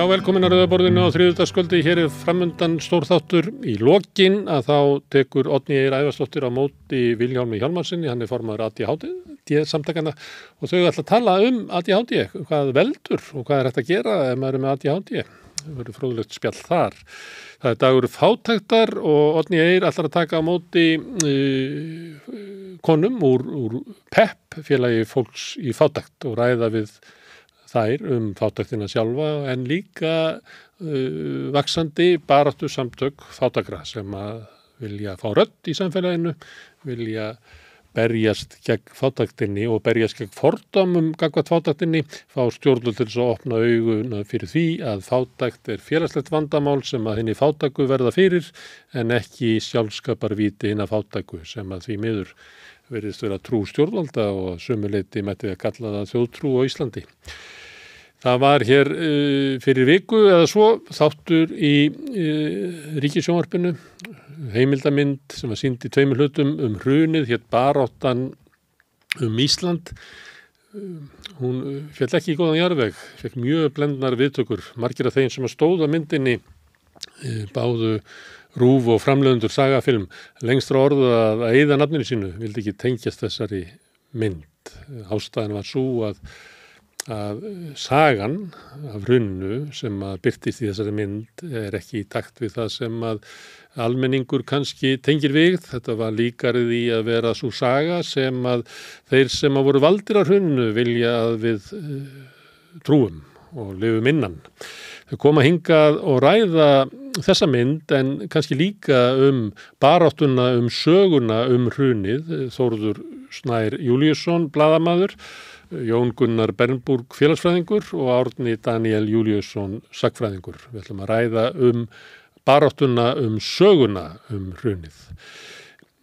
Já, velkomin að Rauðaborðinu á þriðutaskvöldi. Hér er framöndan stór þáttur í lokin að þá tekur Otni Eir Ævarsdóttir á móti Viljálmi Hjálmarsinni, hann er formadur ADHD samtakana og þau ætla að tala um ADHD, hvað veldur og hvað er hægt að gera ef maður er með ADHD. Það verður fróðulegt spjall þar. Það er dagur fátæktar og Otni Eir ætlar að taka á móti uh, konum úr, úr PEP, félagi fólks í fátækt og ræða við þær um fátæktina sjálfa en líka uh, vaksandi baráttu samtök fátakra sem að vilja fá rött í samfélaginu, vilja berjast gegn fátæktinni og berjast gegn fordamum gagvat fátæktinni, fá stjórnul til að opna auguna fyrir því að fátækt er félagslegt vandamál sem að henni fátæku verða fyrir en ekki sjálfskaparvíti hinn að fátæku sem að því miður verðist vera trú stjórnvalda og sömuleiti mætti að kalla það þjóðtrú á Íslandi. Það var hér uh, fyrir viku eða svo þáttur í uh, ríkisjónvarpinu, heimildamind sem var sínd í tveimur hlutum um hrunið, hér baráttan um Ísland. Uh, hún fjall ekki í góðan jarðveg, fekk mjög blendnar viðtökur. Margir af þeim sem stóða myndinni báðu rúf og framlegundur sagafilm lengstra orðu að eða nafninu sínu, vildi ekki tengjast þessari mynd. Ástæðan var svo að að sagan af runnu sem að byrtist í þessari mynd er ekki í takt við það sem að almenningur kannski tengir við. Þetta var líkarið í að vera svo saga sem að þeir sem að voru valdir af runnu vilja að við uh, trúum og lifum innan. Þau koma hingað og ræða þessa mynd en kannski líka um baráttuna, um söguna um hrunið. Þóruður Snær Júliusson, bladamadur Jón Gunnar Bernburg félagsfræðingur og Árni Daniel Júliusson sakfræðingur. Við ætlum að ræða um baráttuna um söguna um hrunið.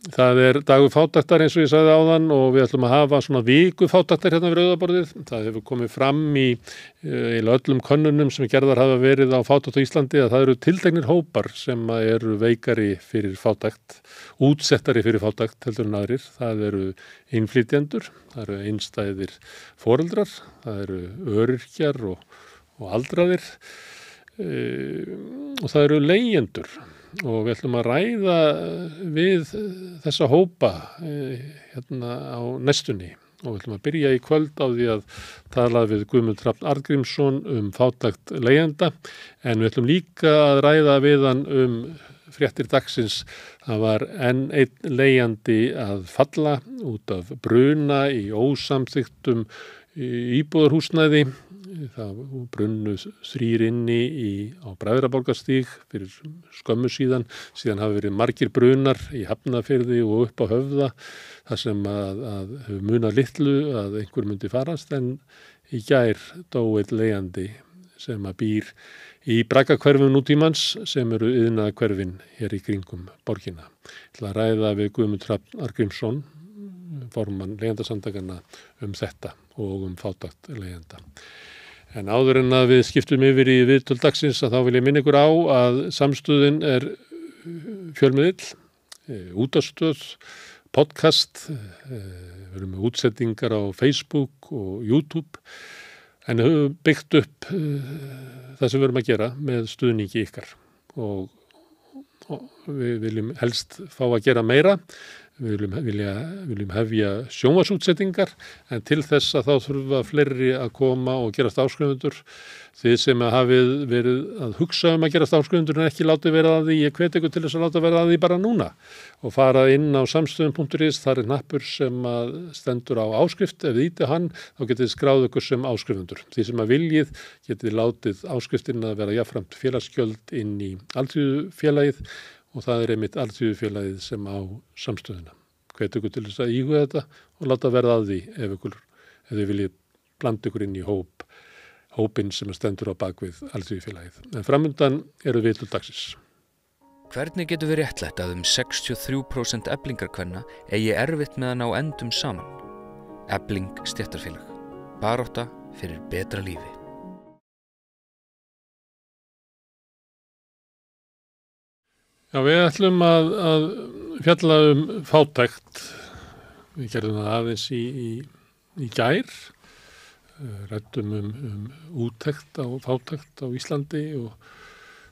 Það er dagu fátaktar eins og ég sagði áðan og við ætlum að hafa svona viku fátaktar hérna við auðaborðið. Það hefur komið fram í eh, öllum könnunum sem gerðar hafa verið á fátakt á Íslandi að það eru tildegnir hópar sem eru veikari fyrir fátakt, útsettari fyrir fátakt heldur en aðrir. Það eru innflýtjendur, það eru einstæðir foreldrar, það eru öryrkjar og, og aldraðir e, og það eru leyendur og við ætlum að ræða við þessa hópa eh, hérna á nestunni og við ætlum að byrja í kvöld á því að tala við Guðmund Raffn Argrímsson um fátagt leyenda en við ætlum líka að ræða við hann um fréttir dagsins. Það var enn einn leyjandi að falla út af bruna í ósamþygtum íbúðarhúsnæði það brunnu þrýr inni í, á Bræðraborgastík fyrir skömmu síðan, síðan hafi verið margir brunar í Hafnafyrði og upp á höfða þar sem að, að munað litlu að einhver myndi farast en í gær dóið leiandi sem að býr í brakakverfum nútímans sem eru yðnaða hverfin hér í kringum borgina. Ég ætla að ræða við Guðmund Trapp Argrímsson, formann leiðandarsandagana um þetta og um fátakt leiðanda. En áður en að við skiptum yfir í viðtöld dagsins að þá vil ég minna ykkur á að samstöðin er fjölmiðill, eh, útastöð, podcast, eh, við erum með útsettingar á Facebook og YouTube en höfum byggt upp eh, það sem við erum að gera með stuðningi ykkar. Og við viljum helst fá að gera meira Við viljum, vilja, viljum hefja sjónvarsútsettingar en til þess að þá þurfa fleiri að koma og gerast áskrifundur. Þið sem hafið verið að hugsa um að gerast áskrifundur en ekki láti verið að því, ég hveti ykkur til þess að láta verið að því bara núna og fara inn á samstöðum.is, þar er nappur sem stendur á áskrift, ef þið íti hann þá getið þið skráð ykkur sem áskrifundur. Því sem að viljið getið látið áskriftin að vera jáframt félagsgjöld inn í alltíðu félagið og það er einmitt alltíðufélagið sem á samstöðuna. Hvet ykkur til þess að íhuga þetta og láta verða að því ef ykkur, ef þið viljið blanda ykkur inn í hóp, hópin sem stendur á bakvið alltíðufélagið. En framöndan eru við til dagsins. Hvernig getur við réttlætt að um 63% eblingarkvenna eigi erfitt með að ná endum saman? Ebling stjættarfélag. Baróta fyrir betra lífi. Já, við ætlum að, að fjalla um fátækt. Við gerðum það aðeins í, í, í gær. rættum um, um úttekt á fátekt á Íslandi og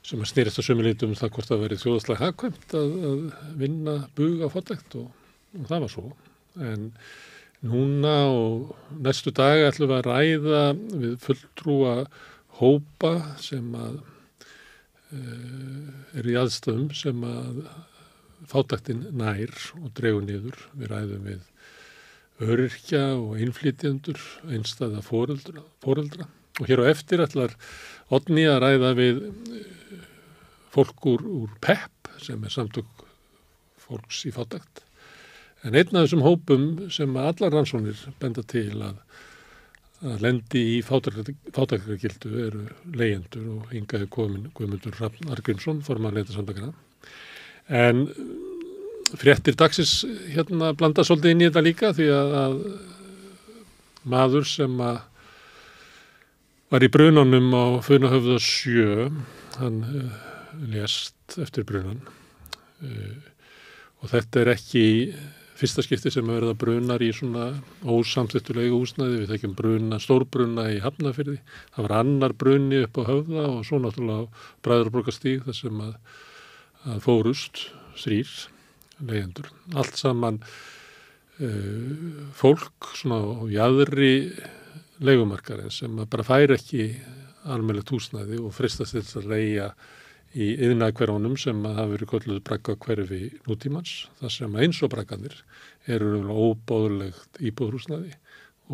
sem að snýrist að sömuleitum um það hvort það verið þjóðaslega hagkvæmt að, að vinna bug á fátekt og, og það var svo. En núna og næstu dag ætlum við að ræða við fulltrúa hópa sem að eru í aðstöðum sem að fátaktin nær og dregur niður. Við ræðum við öryrkja og einflýtjendur, einstæða fóreldra, fóreldra. Og hér á eftir ætlar Odni að ræða við eh, fólk úr, úr PEP sem er samtök fólks í fátakt. En einn af þessum hópum sem allar rannsónir benda til að, að lendi í fátakargildu eru leyendur og yngaði komundur Ragnar Argrímsson, formar leita samtakana. En fréttir dagsins hérna blanda svolítið inn í þetta líka því að, að maður sem að var í brunanum á Funahöfða sjö hann uh, lést eftir brunan uh, og þetta er ekki fyrsta skipti sem að verða brunar í svona ósamþyttulegu húsnæði við þekkjum bruna, stórbruna í Hafnafyrði það var annar bruni upp á höfða og svo náttúrulega bræðurborgastíg þar sem að, að fórust þrýr leyendur. Allt saman uh, fólk svona á jæðri legumarkarinn sem bara fær ekki almennilegt húsnæði og fristast þess að leia í yðnækverjónum sem hafa verið kolluð brakka hverfi nútímans þar sem eins og brakkanir eru óbáðulegt íbúðhúsnæði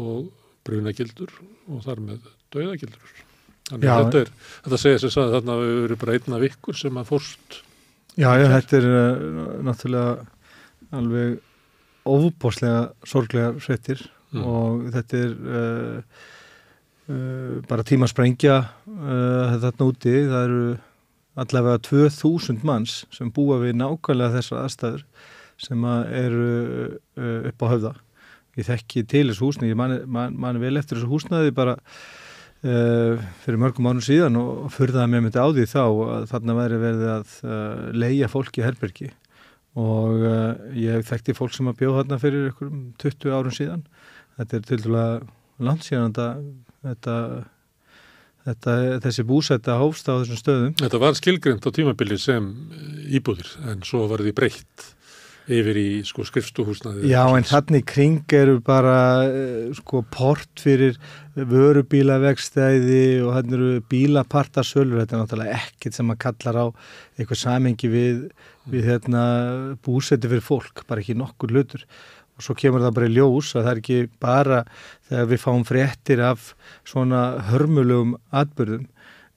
og brunagildur og þar með dauðagildur. Þannig að þetta, er, þetta segja sem að þarna við verið bara einna vikkur sem að fórst Já, já, þetta er uh, náttúrulega alveg ofbóslega sorglega hrettir mm. og þetta er uh, uh, bara tíma að sprengja þetta núti, það eru allavega 2000 manns sem búa við nákvæmlega þessar aðstæður sem að eru uh, upp á höfða. Ég þekki til þessu húsni, ég mani man, man vel eftir þessu húsnaði bara Uh, fyrir mörgum ánum síðan og fyrðaði með myndi á því þá að þarna væri verið að uh, leia fólk í Herbergi og uh, ég þekkti fólk sem að bjóða þarna fyrir ykkur 20 árum síðan þetta er til dæla land síðan þetta, þetta, þessi búsætta hófst á þessum stöðum. Þetta var skilgreynd á tímabili sem íbúðir en svo var því breytt yfir í sko skrifstuhúsnaði Já en þannig kring eru bara eh, sko port fyrir vörubílavegstæði og hann eru bílapartasölur. Þetta er náttúrulega ekkit sem að kallar á eitthvað samengi við, við hérna, búseti fyrir fólk bara ekki nokkur hlutur og svo kemur það bara í ljós að það er ekki bara þegar við fáum fréttir af svona hörmulegum atbyrðum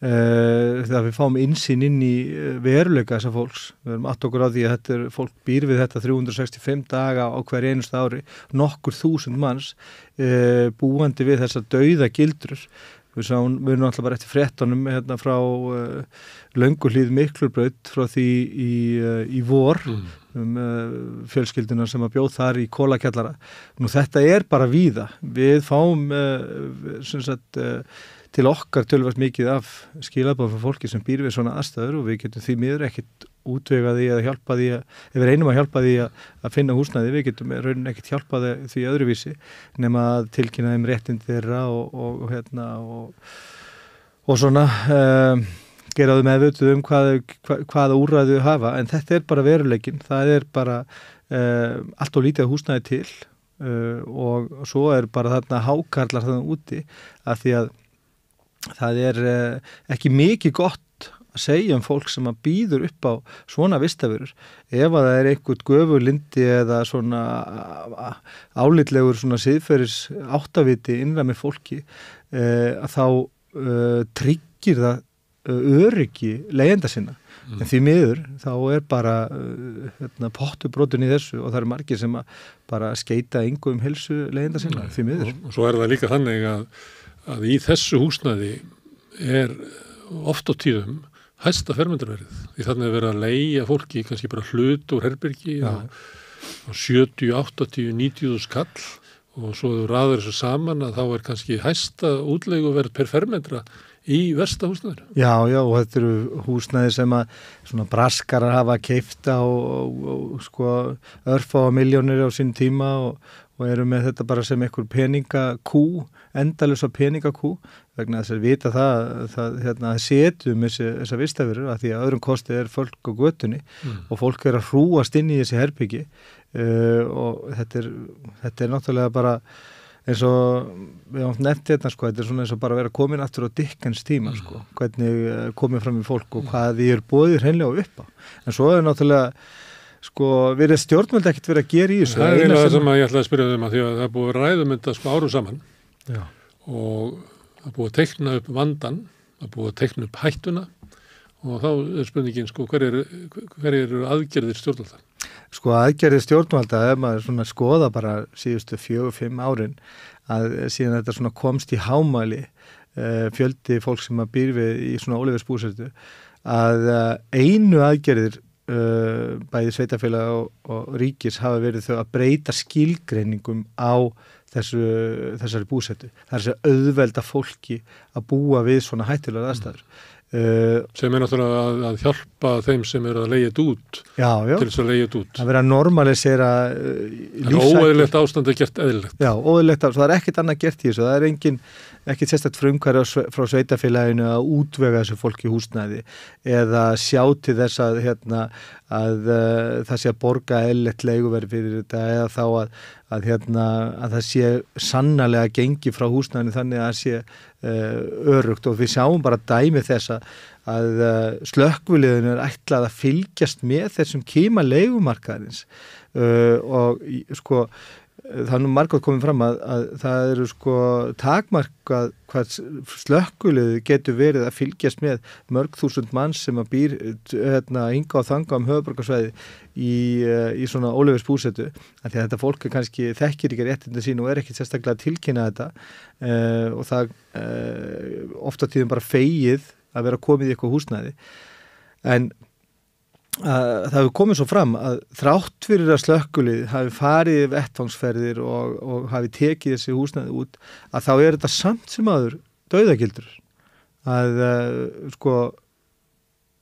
Uh, þegar við fáum insinn inn í eh, veruleika þessar fólks. Við erum aft okkur á því að þetta er, fólk býr við þetta 365 daga á hver einust ári nokkur þúsund manns uh, búandi við þessar dauða gildrur. Við, sáum, við erum alltaf bara eftir frettunum hérna frá uh, lönguhlýð miklurbröð frá því í, í vor. Mm. Um fjölskylduna sem að bjóð þar í kólakjallara nú þetta er bara víða. Við fáum sem sagt til okkar tölvast mikið af skilabáð fyrir fólki sem býr við svona aðstæður og við getum því miður ekkit útvegaði að hjálpa því að, ef við reynum að hjálpa því að, finna húsnæði, við getum raunin ekkit hjálpaði því öðruvísi nema að tilkynna þeim réttin þeirra og, og, og hérna og, og svona um, geraðu meðvöldu um hvað, hvað, hvaða úræðu hafa. En þetta er bara veruleikin, það er bara um, allt og lítið húsnæði til uh, og svo er bara þarna hákarlar þarna úti að því að það er eh, ekki mikið gott að segja um fólk sem að býður upp á svona vistafurur ef að það er einhvert göfurlindi eða svona álitlegur svona siðferðis áttaviti innræð með fólki að þá uh, tryggir það öryggi leyenda sinna mm. en því miður þá er bara uh, hérna, pottubrótun í þessu og það eru margir sem bara skeita yngu um helsu leyenda sinna, Nei, því miður og, og svo er það líka þannig að að í þessu húsnaði er oft á tíðum hæsta fermyndarverið því þannig að vera að leia fólki kannski bara hlut úr herbyrgi ja. á 70, 80, 90 skall og svo raður þessu saman að þá er kannski hæsta útlegu verð per fermyndra í vestahúsnaður. Já, já, og þetta eru húsnaði sem að svona braskarar hafa keifta og, og, og sko örfa á miljónir á sín tíma og, og eru með þetta bara sem einhver peningakú, endalusa peningakú vegna þess að vita það, það hérna, setjum þessi, þessa vistafyrur að því að öðrum kosti er fólk á göttunni mm. og fólk er að hrúast inn í þessi herbyggi uh, og þetta er, þetta er náttúrulega bara eins og við átt nefnt hérna sko, þetta er svona eins og bara að vera komin aftur á dikkens tíma sko, mm. hvernig uh, komið fram í fólk og hvað því er bóðir hreinlega upp á en svo er náttúrulega sko, verið stjórnvöld ekkert verið að gera í þessu. Það er eiginlega það sem ég ætlaði að spyrja um að því að það er búið ræðumynda sko árum saman Já. og það er búið að teikna upp vandan, það er búið að teikna upp hættuna og þá er spurningin sko hver eru er aðgerðir stjórnvalda? Sko aðgerðir stjórnvalda ef maður skoða bara síðustu fjög og fimm árin að síðan þetta svona komst í hámæli uh, fjöldi fólk sem að býr við í svona óleifisbúsættu að uh, einu aðgerðir uh, bæði sveitafélag og, og ríkis hafa verið þau að breyta skilgreiningum á þessu, þessari búsettu. Það er þessi auðvelda fólki að búa við svona hættilega aðstæður. Mm. Uh, sem er náttúrulega að, að hjálpa þeim sem eru að leiðið út já, já. til þess að leiðið út. Að vera að normalisera uh, það er óeðlegt ástand að gert eðlilegt. Já, óeðlegt ástand, það er ekkit annað gert í þessu. Það er engin, ekkit sérstætt frumkværi frá sveitafélaginu að útvega þessu fólki húsnæði eða sjá til þess að, hérna, að uh, það sé að borga eðlilegt leiguverð fyrir þetta eða þá að, að, hérna, að það sé sannarlega gengi frá húsnæðinu þannig að það sé örugt og við sjáum bara dæmi þess að uh, slökkviliðinu er ætlað að fylgjast með þessum kíma leigumarkaðins uh, og sko það er nú margótt komið fram að, að það eru sko takmarkað hvað slökkulið getur verið að fylgjast með mörg þúsund mann sem að býr hérna, ynga og þanga um höfuborgarsvæði í, eh, í svona ólefis búsetu að þetta fólk kannski þekkir ekki réttinu sín og er ekki sérstaklega að tilkynna þetta uh, og það uh, ofta tíðum bara feigið að vera komið í eitthvað húsnæði. En að það hefur komið svo fram að þrátt fyrir að slökkulið hafi farið vettfangsferðir og, og hafi tekið þessi húsnaði út að þá er þetta samt sem aður dauðagildur að uh, sko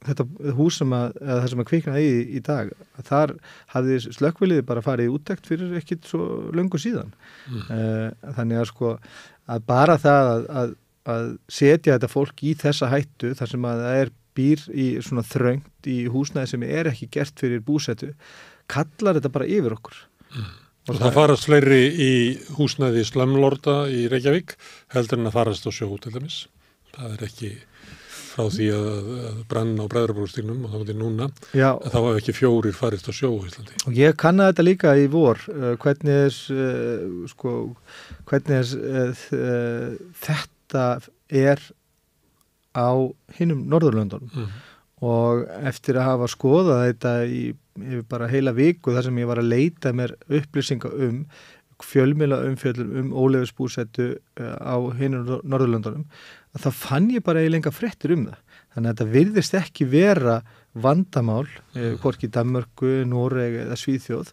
þetta hús sem að, að það sem að kvikna í í dag, að þar hafði slökkviliði bara farið úttækt fyrir ekkit svo lungu síðan mm. uh, þannig að sko að bara það að, að, að setja þetta fólk í þessa hættu þar sem að það er býr í svona þröngt í húsnæði sem er ekki gert fyrir búsetu kallar þetta bara yfir okkur mm. og, og það, farast fleiri í húsnæði slamlorda í Reykjavík heldur en að farast á sjó til dæmis það er ekki frá því að, branna á bræðarbrústignum og þá er þetta núna Já. að þá hefur ekki fjórir farist á sjó í Íslandi. Og ég kanna þetta líka í vor uh, hvernig er uh, sko, hvernig er uh, þetta er á hinnum Norðurlöndunum mm. og eftir að hafa skoðað þetta í, bara heila viku þar sem ég var að leita mér upplýsinga um fjölmila umfjöldum um ólefisbúsettu eh, á hinnum Norðurlöndunum að það fann ég bara eiginlega frettir um það þannig að þetta virðist ekki vera vandamál, mm. hvorki Danmörku, Noreg eða Svíþjóð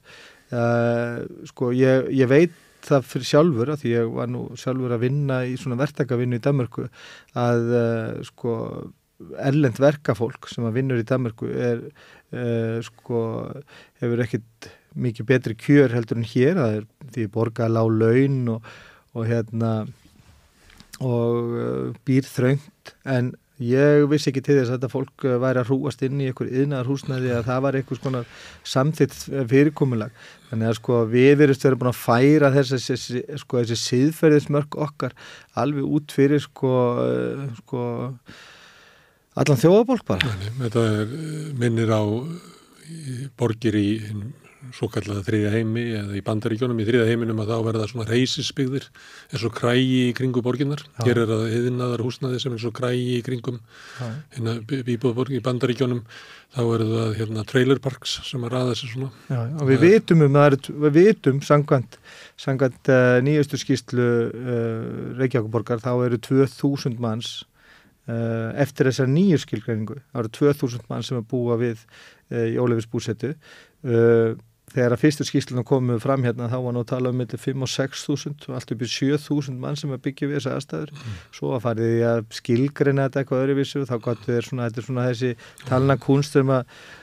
uh, sko ég, ég veit það fyrir sjálfur að því ég var nú sjálfur að vinna í svona verktakavinnu í Danmarku að uh, sko erlend verkafólk sem að vinnur í Danmarku er uh, sko hefur ekkit mikið betri kjör heldur en hér er því borga lág laun og, og hérna og uh, býr þröngt en Ég vissi ekki til þess að þetta fólk eh, væri að hrúast inn í einhver yðnar húsnaði að það var einhvers konar samþitt fyrirkomulag. Þannig að sko við verðist verið búin að færa þessi, sko, þessi siðferðismörk okkar alveg út fyrir sko, eh, sko allan þjóðabólk bara. Þetta minnir á borgir í svo kallaða þriðja heimi eða í bandaríkjónum í þriðja heiminum að þá verða svona reysisbyggðir eins og krægi í kringum borginnar hér er að yðinnaðar húsnaði sem er svo krægi í kringum hérna bíbóðborg í bandaríkjónum þá eru það hérna trailerparks sem að ræða þessi svona. Já, og við vitum um það við vitum sangkvæmt sangkvæmt uh, nýjastu skýrslu uh, Reykjavíkborgar þá eru 2000 manns uh, eftir þessar nýju skilgreiningu þá eru 2000 manns sem er búa við í ólefisbúsetu þegar að fyrstu skýslunum komu fram hérna þá var nú að tala um millir 5 og 6 þúsund og allt upp í 7 þúsund mann sem að byggja við þessa aðstæður mm. svo að farið í að skilgreina þetta eitthvað öðruvísu þá gott er svona, þetta er svona þessi talna kunstum að Uh,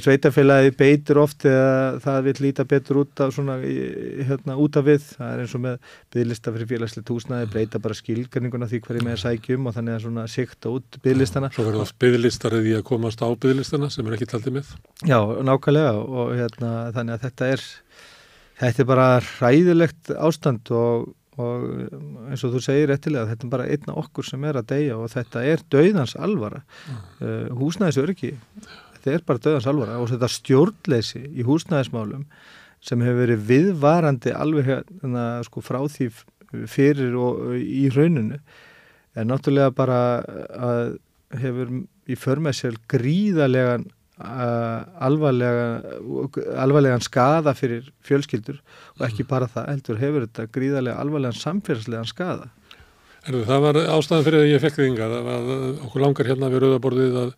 sveitafélagi beitir oft eða það vil líta betur út af svona, í- hérna, út af við. Það er eins og með bygglista fyrir félagslegt húsnæði breyta bara skilgarninguna því hverju með að sækja um og þannig að svona sikta út bygglistana Svo verður oft byggðlistar eða því að komast á byggðlistana sem er ekki taldið með. Já, nákvæmlega og hérna, þannig að þetta er þetta er bara hræðilegt ástand og, og eins og þú segir réttilega, þetta er bara einna okkur sem er að deyja og þetta er dauðans alvara. Uh, húsnæðis öryggi þetta er bara dauðans alvara og þetta stjórnleysi í húsnæðismálum sem hefur verið viðvarandi alveg hérna sko frá því fyrir og í rauninu er náttúrulega bara að hefur í för með sér gríðarlegan alvarlega, alvarlegan skada fyrir fjölskyldur og ekki bara það heldur hefur þetta gríðarlega alvarlegan samfélagslegan skada. Erðu, það var ástæðan fyrir að ég fekk þingar að, okkur langar hérna við rauðaborðið að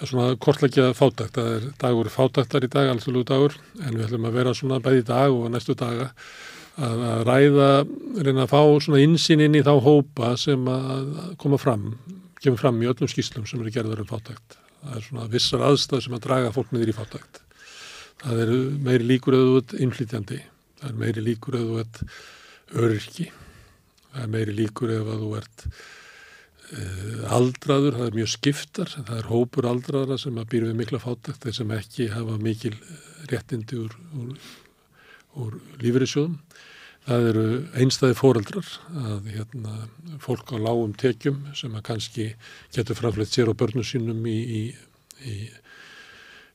svona kortleggja fátakt. Það er dagur fátaktar í dag, alltaf dagur, en við ætlum að vera svona bæði dag og næstu daga að, að ræða, reyna að fá svona insýn inn í þá hópa sem að koma fram, kemur fram í öllum skýslum sem eru gerður um fátakt. Það er svona vissar aðstæð sem að draga fólk niður í fátakt. Það eru meiri líkur ert innflytjandi, það er meiri líkur ert öryrki það er meiri líkur ef að þú ert uh, aldraður, það er mjög skiptar, það er hópur aldraðara sem að býra við mikla fátækt, þeir sem ekki hafa mikil réttindi úr, úr, úr lífeyrissjóðum. Það eru einstæði fóreldrar að hérna, fólk á lágum tekjum sem að kannski getur framfleytt sér og börnum sínum í, í, í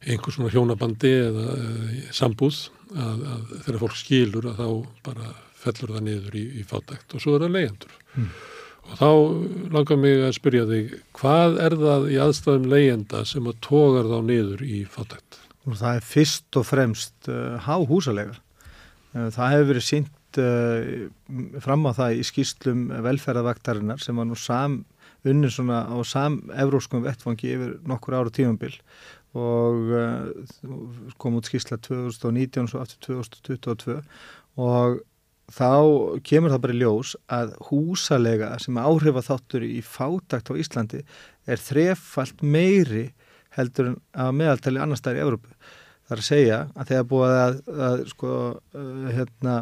einhvers svona hjónabandi eða, eða sambúð að, að þegar fólk skilur að þá bara fellur það niður í, í fátækt og svo er það leyendur. Mm. Og þá langar mig að spyrja þig, hvað er það í aðstæðum leyenda sem að tógar þá niður í fátækt? Og það er fyrst og fremst uh, há húsalega. Uh, það hefur verið sínt uh, fram á það í skýslum velferðavaktarinnar sem var nú sam unnir svona á sam-evróskum vettfangi yfir nokkur ára tímanbill og kom út skýsla 2019 og svo aftur 2022 og þá kemur það bara í ljós að húsalega sem áhrifa þáttur í fátakt á Íslandi er þrefalt meiri heldur en að meðaltali annar staðar í Európu. Það er að segja að þegar búið að, að sko, uh, hérna,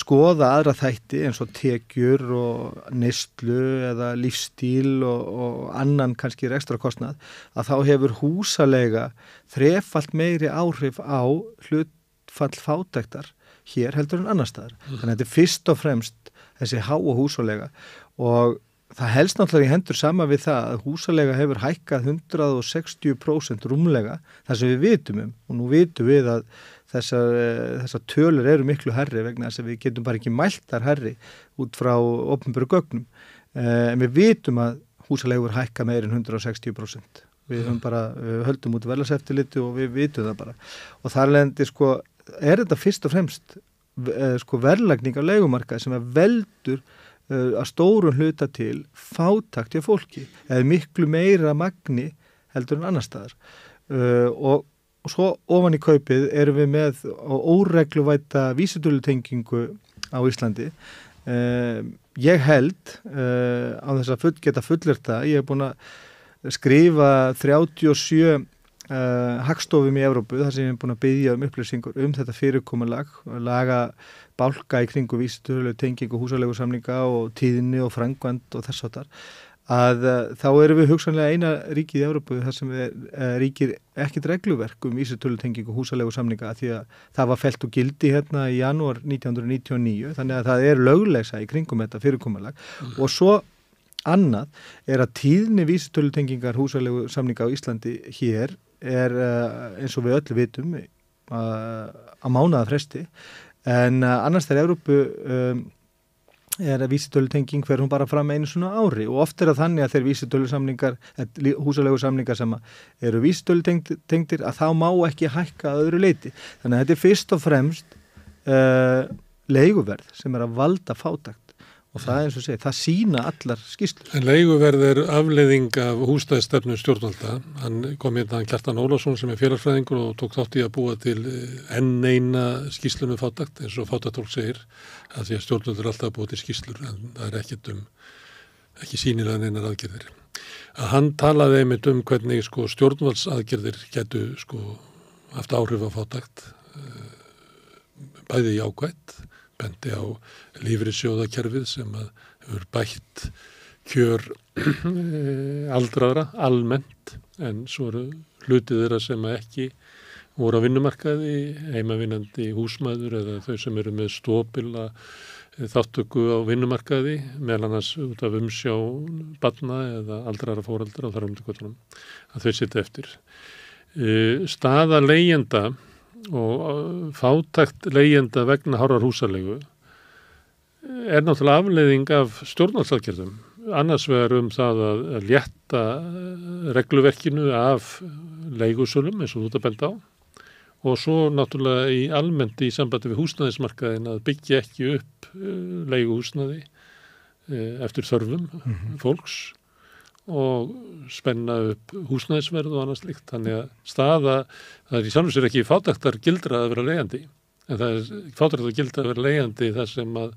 skoða aðra þætti eins og tekjur og nistlu eða lífstíl og, og annan kannski ekstra kostnað að þá hefur húsalega þrefalt meiri áhrif á hlutfall fátæktar hér heldur en annar staðar. Mm. Þannig að þetta er fyrst og fremst þessi há og húsalega og það helst náttúrulega í hendur sama við það að húsalega hefur hækkað 160% rúmlega þar sem við vitum um og nú vitum við að þessar, þessar tölur eru miklu herri vegna þess að við getum bara ekki mæltar herri út frá ofnbjörgu gögnum en við vitum að húsalega hefur hækkað meir en 160% við höfum bara, við höldum út velaseftiliti og við vitum það bara og þar leðandi sko er þetta fyrst og fremst sko verðlagning á legumarkað sem er veldur að stórun hluta til fátakt hjá fólki eða miklu meira magni heldur en annar staðar. Og, og svo ofan í kaupið erum við með óregluvæta vísitölutengingu á Íslandi. Uh, ég held uh, á þess að full, geta fullirta ég hef búin að skrifa 37 Uh, hagstofum í Evrópu þar sem ég hef búin að byggja um upplýsingur um þetta fyrirkomulag laga bálka í kringu vísitölu, tengingu, húsalegu samlinga og tíðinni og frangvand og þess að þar að uh, þá erum við hugsanlega eina ríkið í Evrópu þar sem við uh, ríkir ekkit regluverk um vísitölu, tengingu, húsalegu samlinga því að það var felt og gildi hérna í janúar 1999 þannig að það er löglegsa í kringum þetta fyrirkomulag mm. og svo annað er að tíðni vísitölutengingar húsalegu samninga á Íslandi hér er eins og við öll vitum að mánaða fresti. En annars þegar Európu um, er að vísitölutenging hver hún bara fram einu svona ári. Og oft er að þannig að þeir vísitölusamningar, húsalegu samningar sem eru vísitölutengdir að þá má ekki hækka öðru leiti. Þannig að þetta er fyrst og fremst uh, leiguverð sem er að valda fátakt og það er eins og segja, það sína allar skýslur. En leiguverð er afleiðing af hústæðstefnu stjórnvalda. Hann kom hérna Kjartan Ólásson sem er félagsfræðingur og tók þátt í að búa til enn eina skýslunum fátakt eins og fátatólk segir að því að stjórnvaldur er alltaf að búa til skýslur en það er ekkit um, ekki sínilega neinar aðgerðir. að hann talaði einmitt um hvernig sko stjórnvaldsaðgerðir getur sko haft áhrif á fátakt eh, bæði í ákvætt bendi á lífrissjóðakerfið sem hefur bætt kjör aldraðra almennt en svo eru hlutið þeirra sem ekki voru á vinnumarkaði, heimavinnandi húsmaður eða þau sem eru með stópila þáttöku á vinnumarkaði meðal annars út af umsjá barna eða aldrara fóraldra á þar umtökvöldunum að þau sitja eftir. E, staða leyenda og fátakt leyenda vegna hárar húsalegu er náttúrulega afleiðing af stjórnaldsaðgerðum annars vegar um það að létta regluverkinu af leigusölum eins og þú að benda á og svo náttúrulega í almennt í sambandi við húsnæðismarkaðin að byggja ekki upp uh, leiguhúsnæði uh, eftir þörfum mm -hmm. fólks og spenna upp húsnæðisverð og annars líkt. Þannig að staða, það er í sjálfsvegar ekki fátaktar gildra að vera leiðandi en það er fátaktar gildra að vera leiðandi þar sem að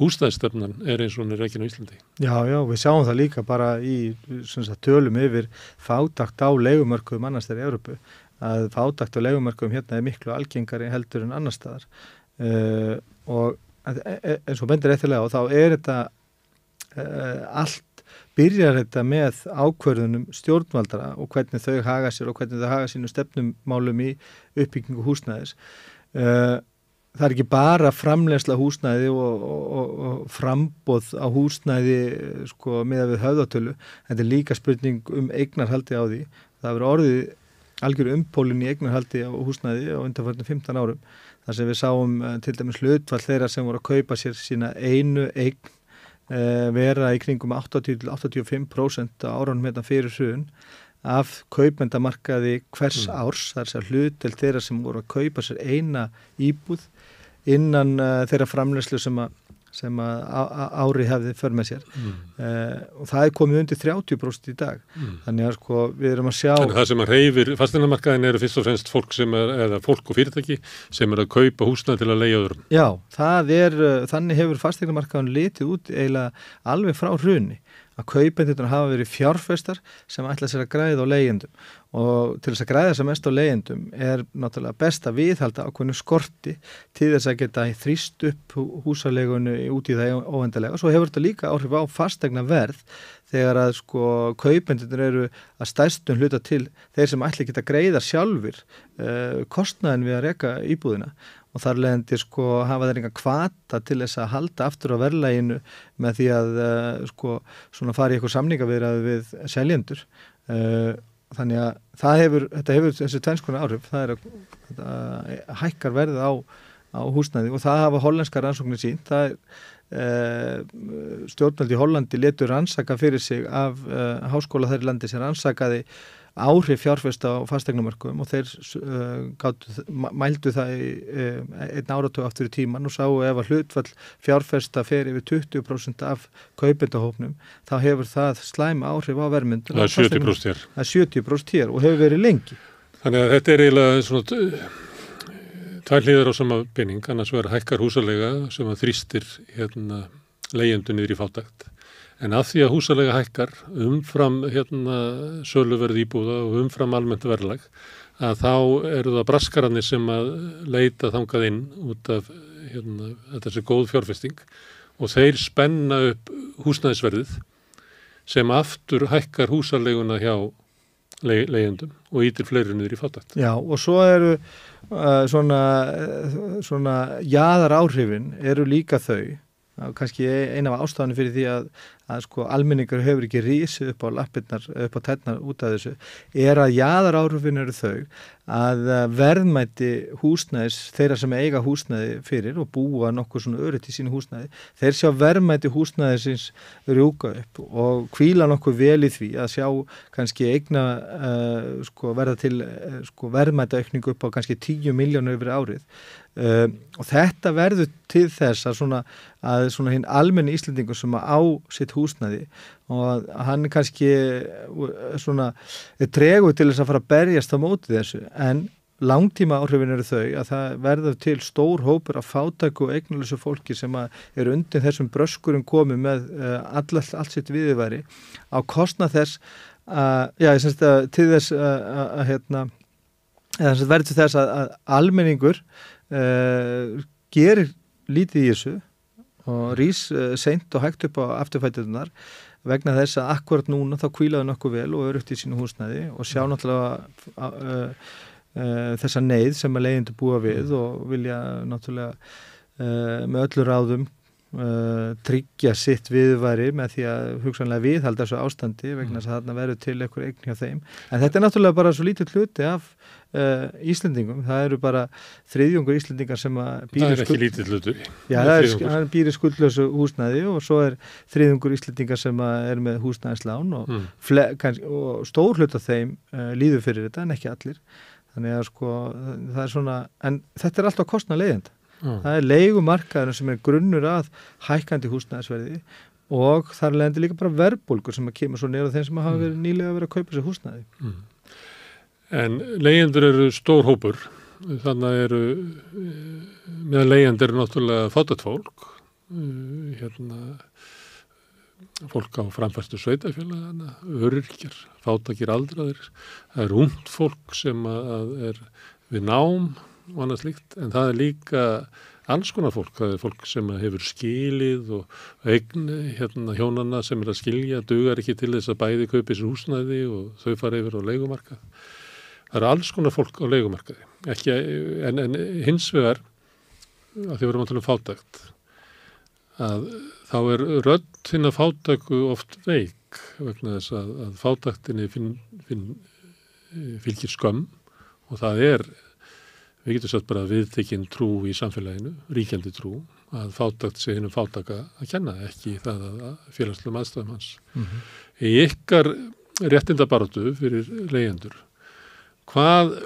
húsnæðistöfnan er eins og hún er ekki á Íslandi. Já, já, við sjáum það líka bara í sagt, tölum yfir fátakt á leigumörkuðum annars þegar í Európu að fátakt á legumörkum hérna er miklu algengari heldur en annar staðar uh, og e, e, eins og bendir eftirlega og þá er þetta uh, allt byrjar þetta með ákverðunum stjórnvaldara og hvernig þau haga sér og hvernig þau haga sínu stefnumálum í uppbyggingu húsnæðis. Uh, það er ekki bara framlegsla húsnæði og, og, og, frambóð á húsnæði sko, með að við höfðatölu. Þetta er líka spurning um eignarhaldi á því. Það verður orðið algjör umpólun í eignarhaldi á húsnæði á undanförnum 15 árum. Þar sem við sáum uh, til dæmis hlutfall þeirra sem voru að kaupa sér sína einu eign vera í kringum 80-85% áraunum hérna fyrir hrun af kaupendamarkaði hvers mm. árs þar sem hlutel þeirra sem voru að kaupa sér eina íbúð innan uh, þeirra framlegslu sem að sem ári hefði för með sér mm. uh, og það er komið undir 30% í dag mm. þannig að sko við erum að sjá að það sem að reyfir fastinamarkaðin eru fyrst og fremst fólk sem er, eða fólk og fyrirtæki sem er að kaupa húsna til að leiða öðrum Já, það er, uh, þannig hefur fastinamarkaðin litið út eiginlega alveg frá hrunni að kaupendur hafa verið fjárfestar sem ætla sér að græða á leyendum og til þess að græða þess að mest á leyendum er náttúrulega best að viðhalda ákveðinu skorti til þess að geta þrýst upp húsarlegunni út í það óendalega og svo hefur þetta líka áhrif á fastegna verð þegar að sko kaupendur eru að stærstum hluta til þeir sem ekki að greiða sjálfur uh, kostnaðin við að reyka íbúðina. Og þar leðandi sko hafa þeir enga kvata til þess að halda aftur á verðlæginu með því að uh, sko svona fari eitthvað samningavirað við seljendur. Uh, þannig að það hefur, þetta hefur þessi tvennskona áhrif, það er að þetta hækkar verðið á, á húsnæði og það hafa hollandska rannsóknir sín það er uh, stjórnaldi Hollandi letur rannsaka fyrir sig af háskóla þær landi sem rannsakaði áhrif fjárfesta á fastegnumörkum og þeir uh, gátu, mældu það í uh, einn áratögu aftur í tíman og sáu ef að hlutfall fjárfesta fer yfir 20% af kaupendahópnum þá hefur það slæma áhrif á vermyndun. Það er 70% hér. Það er 70% hér og hefur verið lengi. Þannig að þetta er eiginlega svona tvær hlýðar á sama penning, annars verður hækkar húsalega sem að þrýstir hérna leyendunir í fátækt En að því að húsalega hækkar umfram hérna, söluverð íbúða og umfram almennt verðlag að þá eru það braskarannir sem að leita þangað inn út af hérna, þessi góð fjárfesting og þeir spenna upp húsnæðisverðið sem aftur hækkar húsaleguna hjá le leyendum og ítir fleiri niður í fattakt. Já og svo eru uh, svona, uh, svona jáðar áhrifin eru líka þau kannski eina af ástafanum fyrir því að, að sko almenningar hefur ekki rísið upp á lappirnar, upp á tætnar út af þessu, er að jáðar áhrifin eru þau að verðmætti húsnæðis, þeirra sem eiga húsnæði fyrir og búa nokkuð svona örytt í sínu húsnæði, þeir sjá verðmætti húsnæðisins rjúka upp og kvíla nokkuð vel í því að sjá kannski eigna uh, sko, verða til uh, sko, verðmætti aukningu upp á kannski 10 miljónu yfir árið uh, og þetta verður til þess að svona, að svona hinn almenni íslendingu sem á sitt húsnæði og hann kannski svona tregu til þess að fara að berjast á móti þessu. En langtíma áhrifin eru þau að það verður til stór hópur af fátæku og eignalösu fólki sem eru undir þessum bröskurum komið með uh, all, allt sitt viðværi á kostna þess að, já, ég semst að til þess að, hérna, eða verður til þess að, að almenningur uh, gerir lítið í þessu og rýs uh, seint og hægt upp á afturfætunar vegna þess að akkurat núna þá kvílaðu nokkuð vel og upp til sínu húsnæði og sjá náttúrulega uh, þessa neyð sem að leyendur búa við mm. og vilja náttúrulega með öllu ráðum Uh, tryggja sitt viðværi með því að hugsanlega viðhalda þessu ástandi vegna þess að þarna verður til einhver eign hjá þeim. En þetta er náttúrulega bara svo lítið hluti af uh, Íslendingum, það eru bara þriðjungur Íslendingar sem að býri það er ekki lítið hlutur. Já, það er, er býri skuldlösu húsnæði og svo er þriðjungur Íslendingar sem er með húsnæðislán og, mm. og stór hlut af þeim uh, líður fyrir þetta en ekki allir. Þannig að sko það er svona en þetta er alltaf kostna leiðend mm. það er leigumarkaður sem er grunnur að hækkandi húsnæðisverði og þar lendir líka bara verbulgur sem að kemur svo neyra þeim sem hafa verið nýlega vera að kaupa sér húsnæði. Mm. En leyendur eru stór hópur. Þannig eru meðan leyendur eru náttúrulega fátat fólk hérna fólk á framfæstu sveitafélagana, öryrkjar, fátakir aldraðir, það er ungd fólk sem að er við nám og annað slíkt, en það er líka alls konar fólk, það er fólk sem hefur skilið og eign hérna hjónana sem er að skilja, dugar ekki til þess að bæði kaupi sér húsnæði og þau fara yfir á leikumarkað. Það eru alls konar fólk á leikumarkaði, ekki, en, en hins vegar, að því verðum að tala um fátakt, að þá er rödd hinn að fátöku oft veik vegna þess að, að fátaktinni finn, finn, fylgir skömm og það er, við getum sagt bara viðtekinn trú í samfélaginu, ríkjandi trú, að fátakt sé hinn um fátaka að kenna, ekki það að félagslegum aðstæðum hans. Mm -hmm. Í ykkar réttindabaratu fyrir leyendur, hvað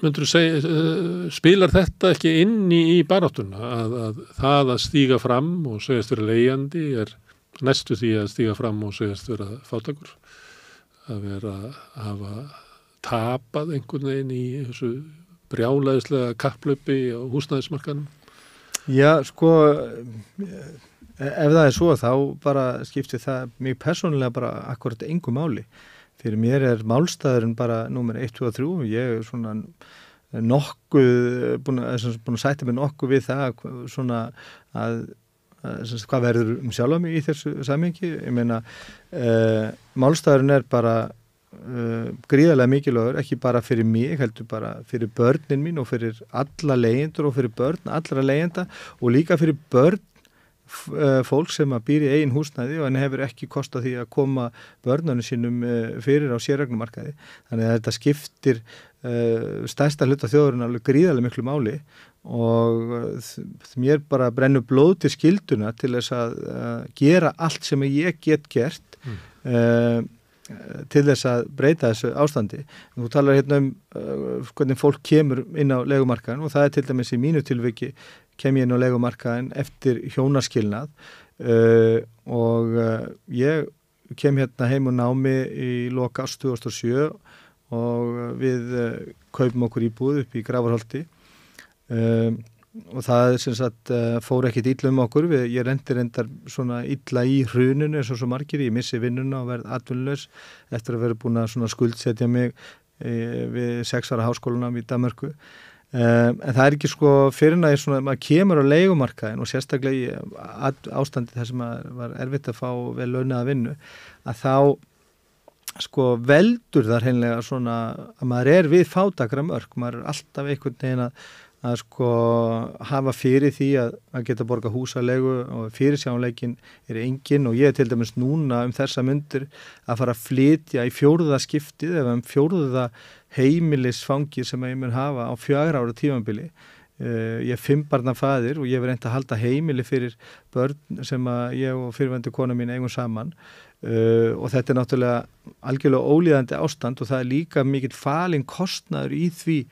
myndur þú segja, eh, spilar þetta ekki inn í, í baráttuna að, að það að stíga fram og segjast vera leiðandi er næstu því að stíga fram og segjast vera fátakur að vera að hafa tapað einhvern veginn í þessu brjálaðislega kapplöpi á húsnæðismarkanum? Já, sko ef það er svo þá bara skiptir það mjög persónulega bara akkurat engu máli. Fyrir mér er málstæðurinn bara nummer 1, 2 og 3 ég er svona nokkuð búin að, búin að sæta mig nokkuð við það svona að, að hvað verður um sjálf mig í þessu sammingi ég meina uh, málstæðurinn er bara uh, gríðarlega mikilvægur, ekki bara fyrir mig heldur bara fyrir börnin mín og fyrir alla leyendur og fyrir börn allra leyenda og líka fyrir börn Eh, fólk sem að býri eigin húsnæði og henni hefur ekki kostað því að koma börnunum sínum eh, fyrir á sérregnumarkaði. Þannig að þetta skiptir uh, stærsta hluta þjóðurinn alveg gríðarlega miklu máli og mér bara brennur blóð til skilduna til þess að uh, gera allt sem ég get gert mm. Uh, til þess að breyta þessu ástandi. Þú talar hérna um hvernig fólk kemur inn á legumarkaðin og það er til dæmis í mínu tilviki kem ég inn á legumarkaðin eftir hjónaskilnað uh, og uh, ég kem hérna heim og námi í loka ást 2007 og við uh, kaupum okkur íbúð upp í Gravarholti uh, og það sagt, uh, fór ekkit ítla um okkur. Við, ég rendi reyndar svona ítla í hruninu eins og svo margir, ég missi vinnuna og verð atvinnlaus eftir að vera búin að skuldsetja mig uh, við sexara háskólanam í Danmarku Um, en það er ekki sko fyrir að maður kemur á leikumarkaðin og sérstaklega í ástandi þar sem var erfitt að fá vel launað að vinna að þá sko veldur þar heimlega svona að maður er við fátakra mörg, maður er alltaf einhvern veginn að að sko hafa fyrir því að, að geta borga húsalegu og fyrirsjáleikin er engin og ég er til dæmis núna um þessa myndir að fara að flytja í fjóruða skiptið eða um fjóruða heimilisfangir sem ég mun hafa á fjögra ára tímanbili uh, ég er fimm barna fadir og ég verði reynd að halda heimili fyrir börn sem að ég og fyrirvendu kona mín eigum saman. Uh, og þetta er náttúrulega algjörlega ólíðandi ástand og það er líka mikill falin kostnaður í því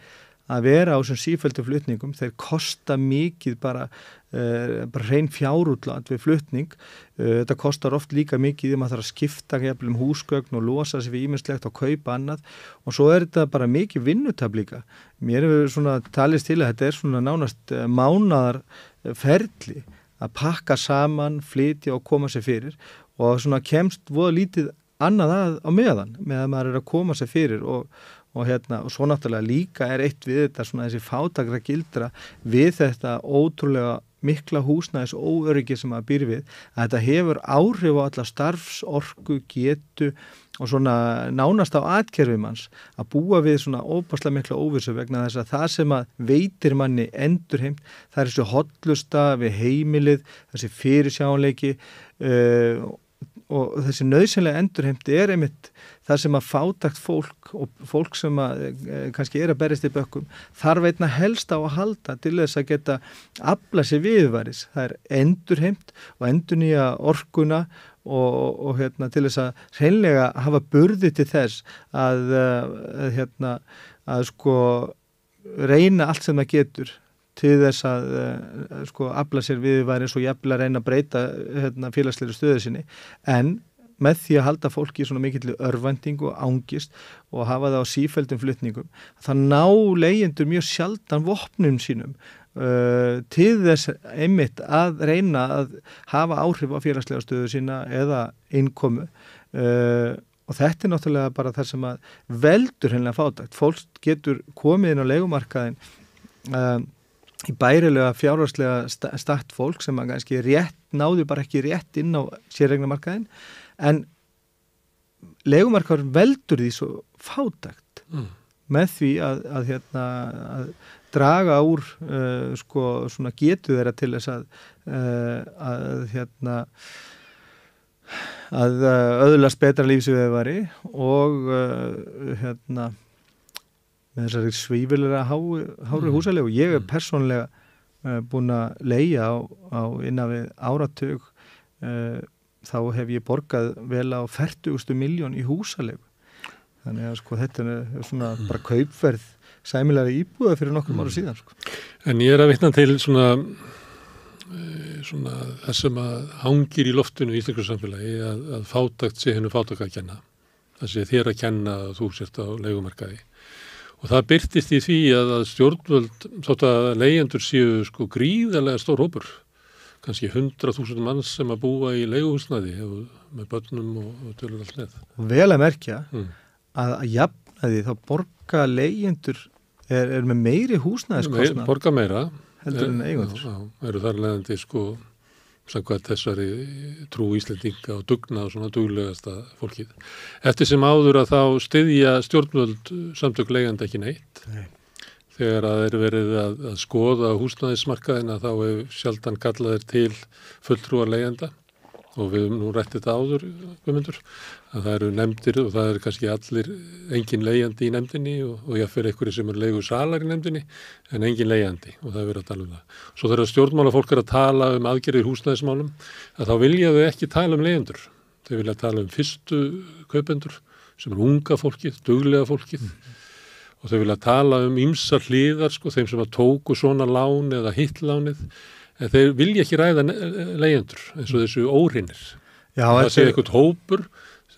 að vera á þessum sífældu flutningum, þeir kosta mikið bara, uh, bara reyn fjárútland við flutning. Uh, þetta kostar oft líka mikið þegar maður þarf að skipta um húsgögn og losa sér við íminnslegt og kaupa annað. Og svo er þetta bara mikið vinnutab líka. Mér hefur svona talist til að þetta er svona nánast uh, mánadar ferli að pakka saman, flytja og koma sér fyrir. Og svona kemst voða lítið annað að á meðan með að maður er að koma sér fyrir og, og, hérna, og svo náttúrulega líka er eitt við þetta svona þessi fátakra gildra við þetta ótrúlega mikla húsnæðis óöryggi sem maður býr við að þetta hefur áhrif á alla starfsorku, getu og svona nánast á atkerfum hans að búa við svona óbáslega mikla óvissu vegna þess að það sem að veitir manni endurheimt, það er þessu hotlusta við heimilið, þessi fyrirsjánleiki uh, og þessi nöðsynlega endurheimti er einmitt það sem að fátakt fólk og fólk sem að e, kannski er að berist í bökkum þarf einna helst á að halda til þess að geta afla sér viðvaris. Það er endurheimt og endur nýja orkuna og, og hérna, til þess að reynlega hafa burði til þess að, að, e, hérna, að sko reyna allt sem það getur til þess að uh, sko afla sér viðværi svo jafnvel að reyna að breyta hérna, félagsleiri stöðu sinni en með því að halda fólki í svona mikill örvendingu og ángist og hafa það á sífældum flytningum það ná leyendur mjög sjaldan vopnum sínum uh, til þess einmitt að reyna að hafa áhrif á félagslega stöðu sína eða innkomu uh, og þetta er náttúrulega bara það sem að veldur hennilega fátagt. Fólk getur komið inn á legumarkaðin uh, í bærilega fjárvarslega start fólk sem að kannski rétt, náðu bara ekki rétt inn á sérregnamarkaðin en legumarkaður veldur því svo fátagt mm. með því að, að, hérna, að draga úr uh, sko, getu þeirra til þess að, uh, að hérna, að uh, öðlast betra lífsviðvari og uh, hérna með þessari svífilega háru mm. húsalegu. Ég er mm. persónlega uh, búin að leia á, á innan við áratug uh, þá hef ég borgað vel á 40.000 miljón í húsalegu. Þannig að sko þetta er svona mm. bara kaupverð sæmilega íbúða fyrir nokkur ára síðan. Sko. En ég er að vitna til svona, uh, svona það sem að hangir í loftinu í Ísleikur samfélagi að, að fátakt sé hennu fátakt að kenna. Það sé þér að kenna að þú sért á leikumarkaði og það byrtist í því að stjórnvöld, þótt að leyendur séu sko gríðarlega stór hópur kannski 100.000 manns sem að búa í leiguhúsnaði með börnum og, og tölur allt. Og vel að merkja mm. að að jafnaði þá borga leyendur er, er með meiri húsnaðiskostna. Borga meira. Heldur en eigundur. Já, eru þar leðandi sko samkvæmt þessari trú Íslendinga og dugna og svona duglegasta fólkið. Eftir sem áður að þá styðja stjórnvöld samtök leiðand ekki neitt. Nei. Þegar að þeir verið að, að skoða húsnæðismarkaðina þá hefur sjaldan kallaðir til fulltrúar leiðanda og við hefum nú rættið þetta áður, guðmundur, að það eru nefndir og það eru kannski allir engin leiðandi í nefndinni og, og ég fyrir einhverju sem er leiðu salar í nefndinni en engin leiðandi og það er verið að tala um það. Svo þegar stjórnmálafólk er að tala um aðgerðir húsnæðismálum að þá vilja þau ekki tala um leiðandur. Þau vilja tala um fyrstu kaupendur sem er unga fólkið, duglega fólkið mm. Og þau vilja tala um ymsar hlýðar sko, þeim sem að tóku svona lán eða hittlánið en þeir vilja ekki ræða leyendur eins og þessu órinnir. Það sé eitthvað hópur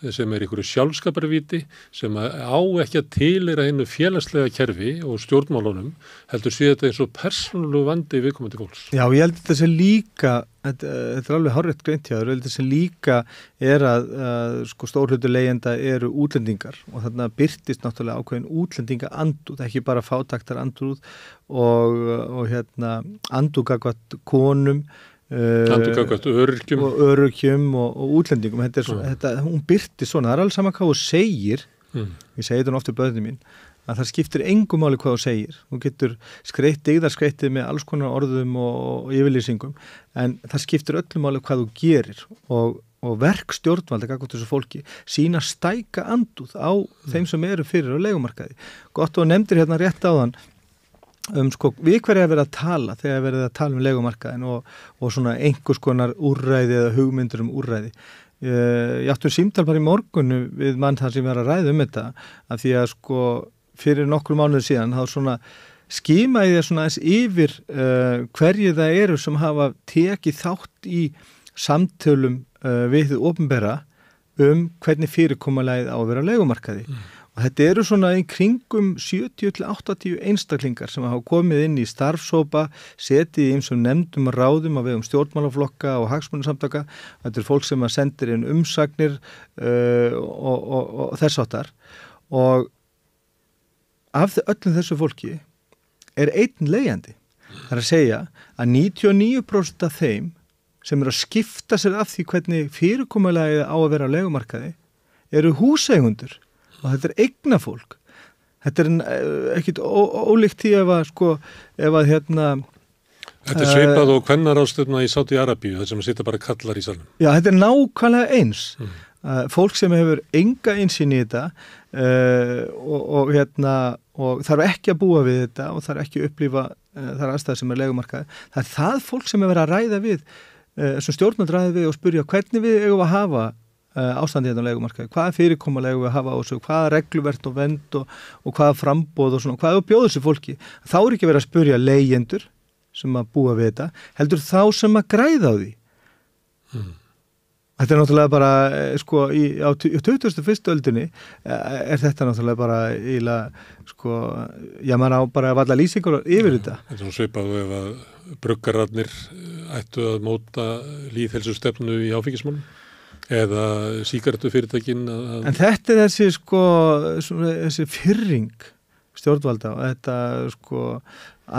sem er einhverju sjálfskaparvíti sem á ekki að tilera hennu félagslega kerfi og stjórnmálunum heldur síðan þetta eins og persónulegu vandi viðkomandi fólks. Já, ég held þetta sem líka, þetta, þetta er alveg horrið greint hjá þér, þetta sem líka er að, að sko stórhundu leyenda eru útlendingar og þarna byrtist náttúrulega ákveðin útlendinga andúð, ekki bara fátaktar andúð og, og hérna andúgagvat konum örgjum og örgjum og, og útlendingum þetta er svo, mm. þetta, hún byrti svona, það er alveg saman hvað þú segir mm. ég segi þetta ofta í böðinu mín að það skiptir engum máli hvað þú segir þú getur skreitt, eigðar skreittið með alls konar orðum og, og yfirlýsingum en það skiptir öllum máli hvað þú gerir og, og verk stjórnvald ekki akkur þessu fólki, sína stæka anduð á mm. þeim sem eru fyrir á legumarkaði. Gott og nefndir hérna rétt á þann um sko við hverja er verið að tala þegar verið að tala um legumarkaðin og, og svona einhvers konar úrræði eða hugmyndur um úrræði. Uh, ég áttu símtal bara í morgunu við mann þar sem er að ræða um þetta að því að sko fyrir nokkur mánuði síðan þá svona skima í það svona eins yfir uh, hverju það eru sem hafa tekið þátt í samtölum uh, við ofnbera um hvernig fyrirkomalæðið á að vera legumarkaði. Mm. Og þetta eru svona í kringum 70-80 einstaklingar sem hafa komið inn í starfsópa, setið eins og nefndum ráðum á vegum stjórnmálaflokka og hagsmunarsamtaka. Þetta er fólk sem að sendir inn umsagnir uh, og, og, og þess áttar. Og af öllum þessu fólki er einn leiðandi. Það er að segja að 99% af þeim sem eru að skipta sér af því hvernig fyrirkomulegið á að vera á legumarkaði eru húseigundur og þetta er eigna fólk. Þetta er eh, ekkit ólíkt í ef að sko, ef að hérna Þetta er sveipað og hvennar ástöðuna í Sáti Arabíu, það sem að sitja bara kallar í salum. Já, þetta er nákvæmlega eins. Mm. Uh, fólk sem hefur enga einsinn í þetta uh, og, og hérna og þarf ekki að búa við þetta og þarf ekki að upplifa uh, þar aðstæði sem er legumarkaði. Það er það fólk sem verið að ræða við, uh, sem stjórnand ræði við og spurja hvernig við eigum að hafa ástandi hérna á legumarkaði, hvaða fyrirkomalegu við hafa á þessu, hvaða regluvert og vend og, og hvaða frambóð og svona, hvaða bjóður þessu fólki. Þá er ekki verið að spurja leyendur sem að búa við þetta, heldur þá sem að græða á því. Hmm. Þetta er náttúrulega bara, eh, sko, í, á 21. öldinni eh, er þetta náttúrulega bara íla, sko, já, maður á bara að valla lýsingur yfir þetta. Þetta er svona sveipaðu ef að bruggararnir eh, ættu að móta líðhelsustefnu í áfengismálum eða síkartu fyrirtækin. Að... En þetta er þessi, sko, þessi fyrring stjórnvalda og þetta, sko,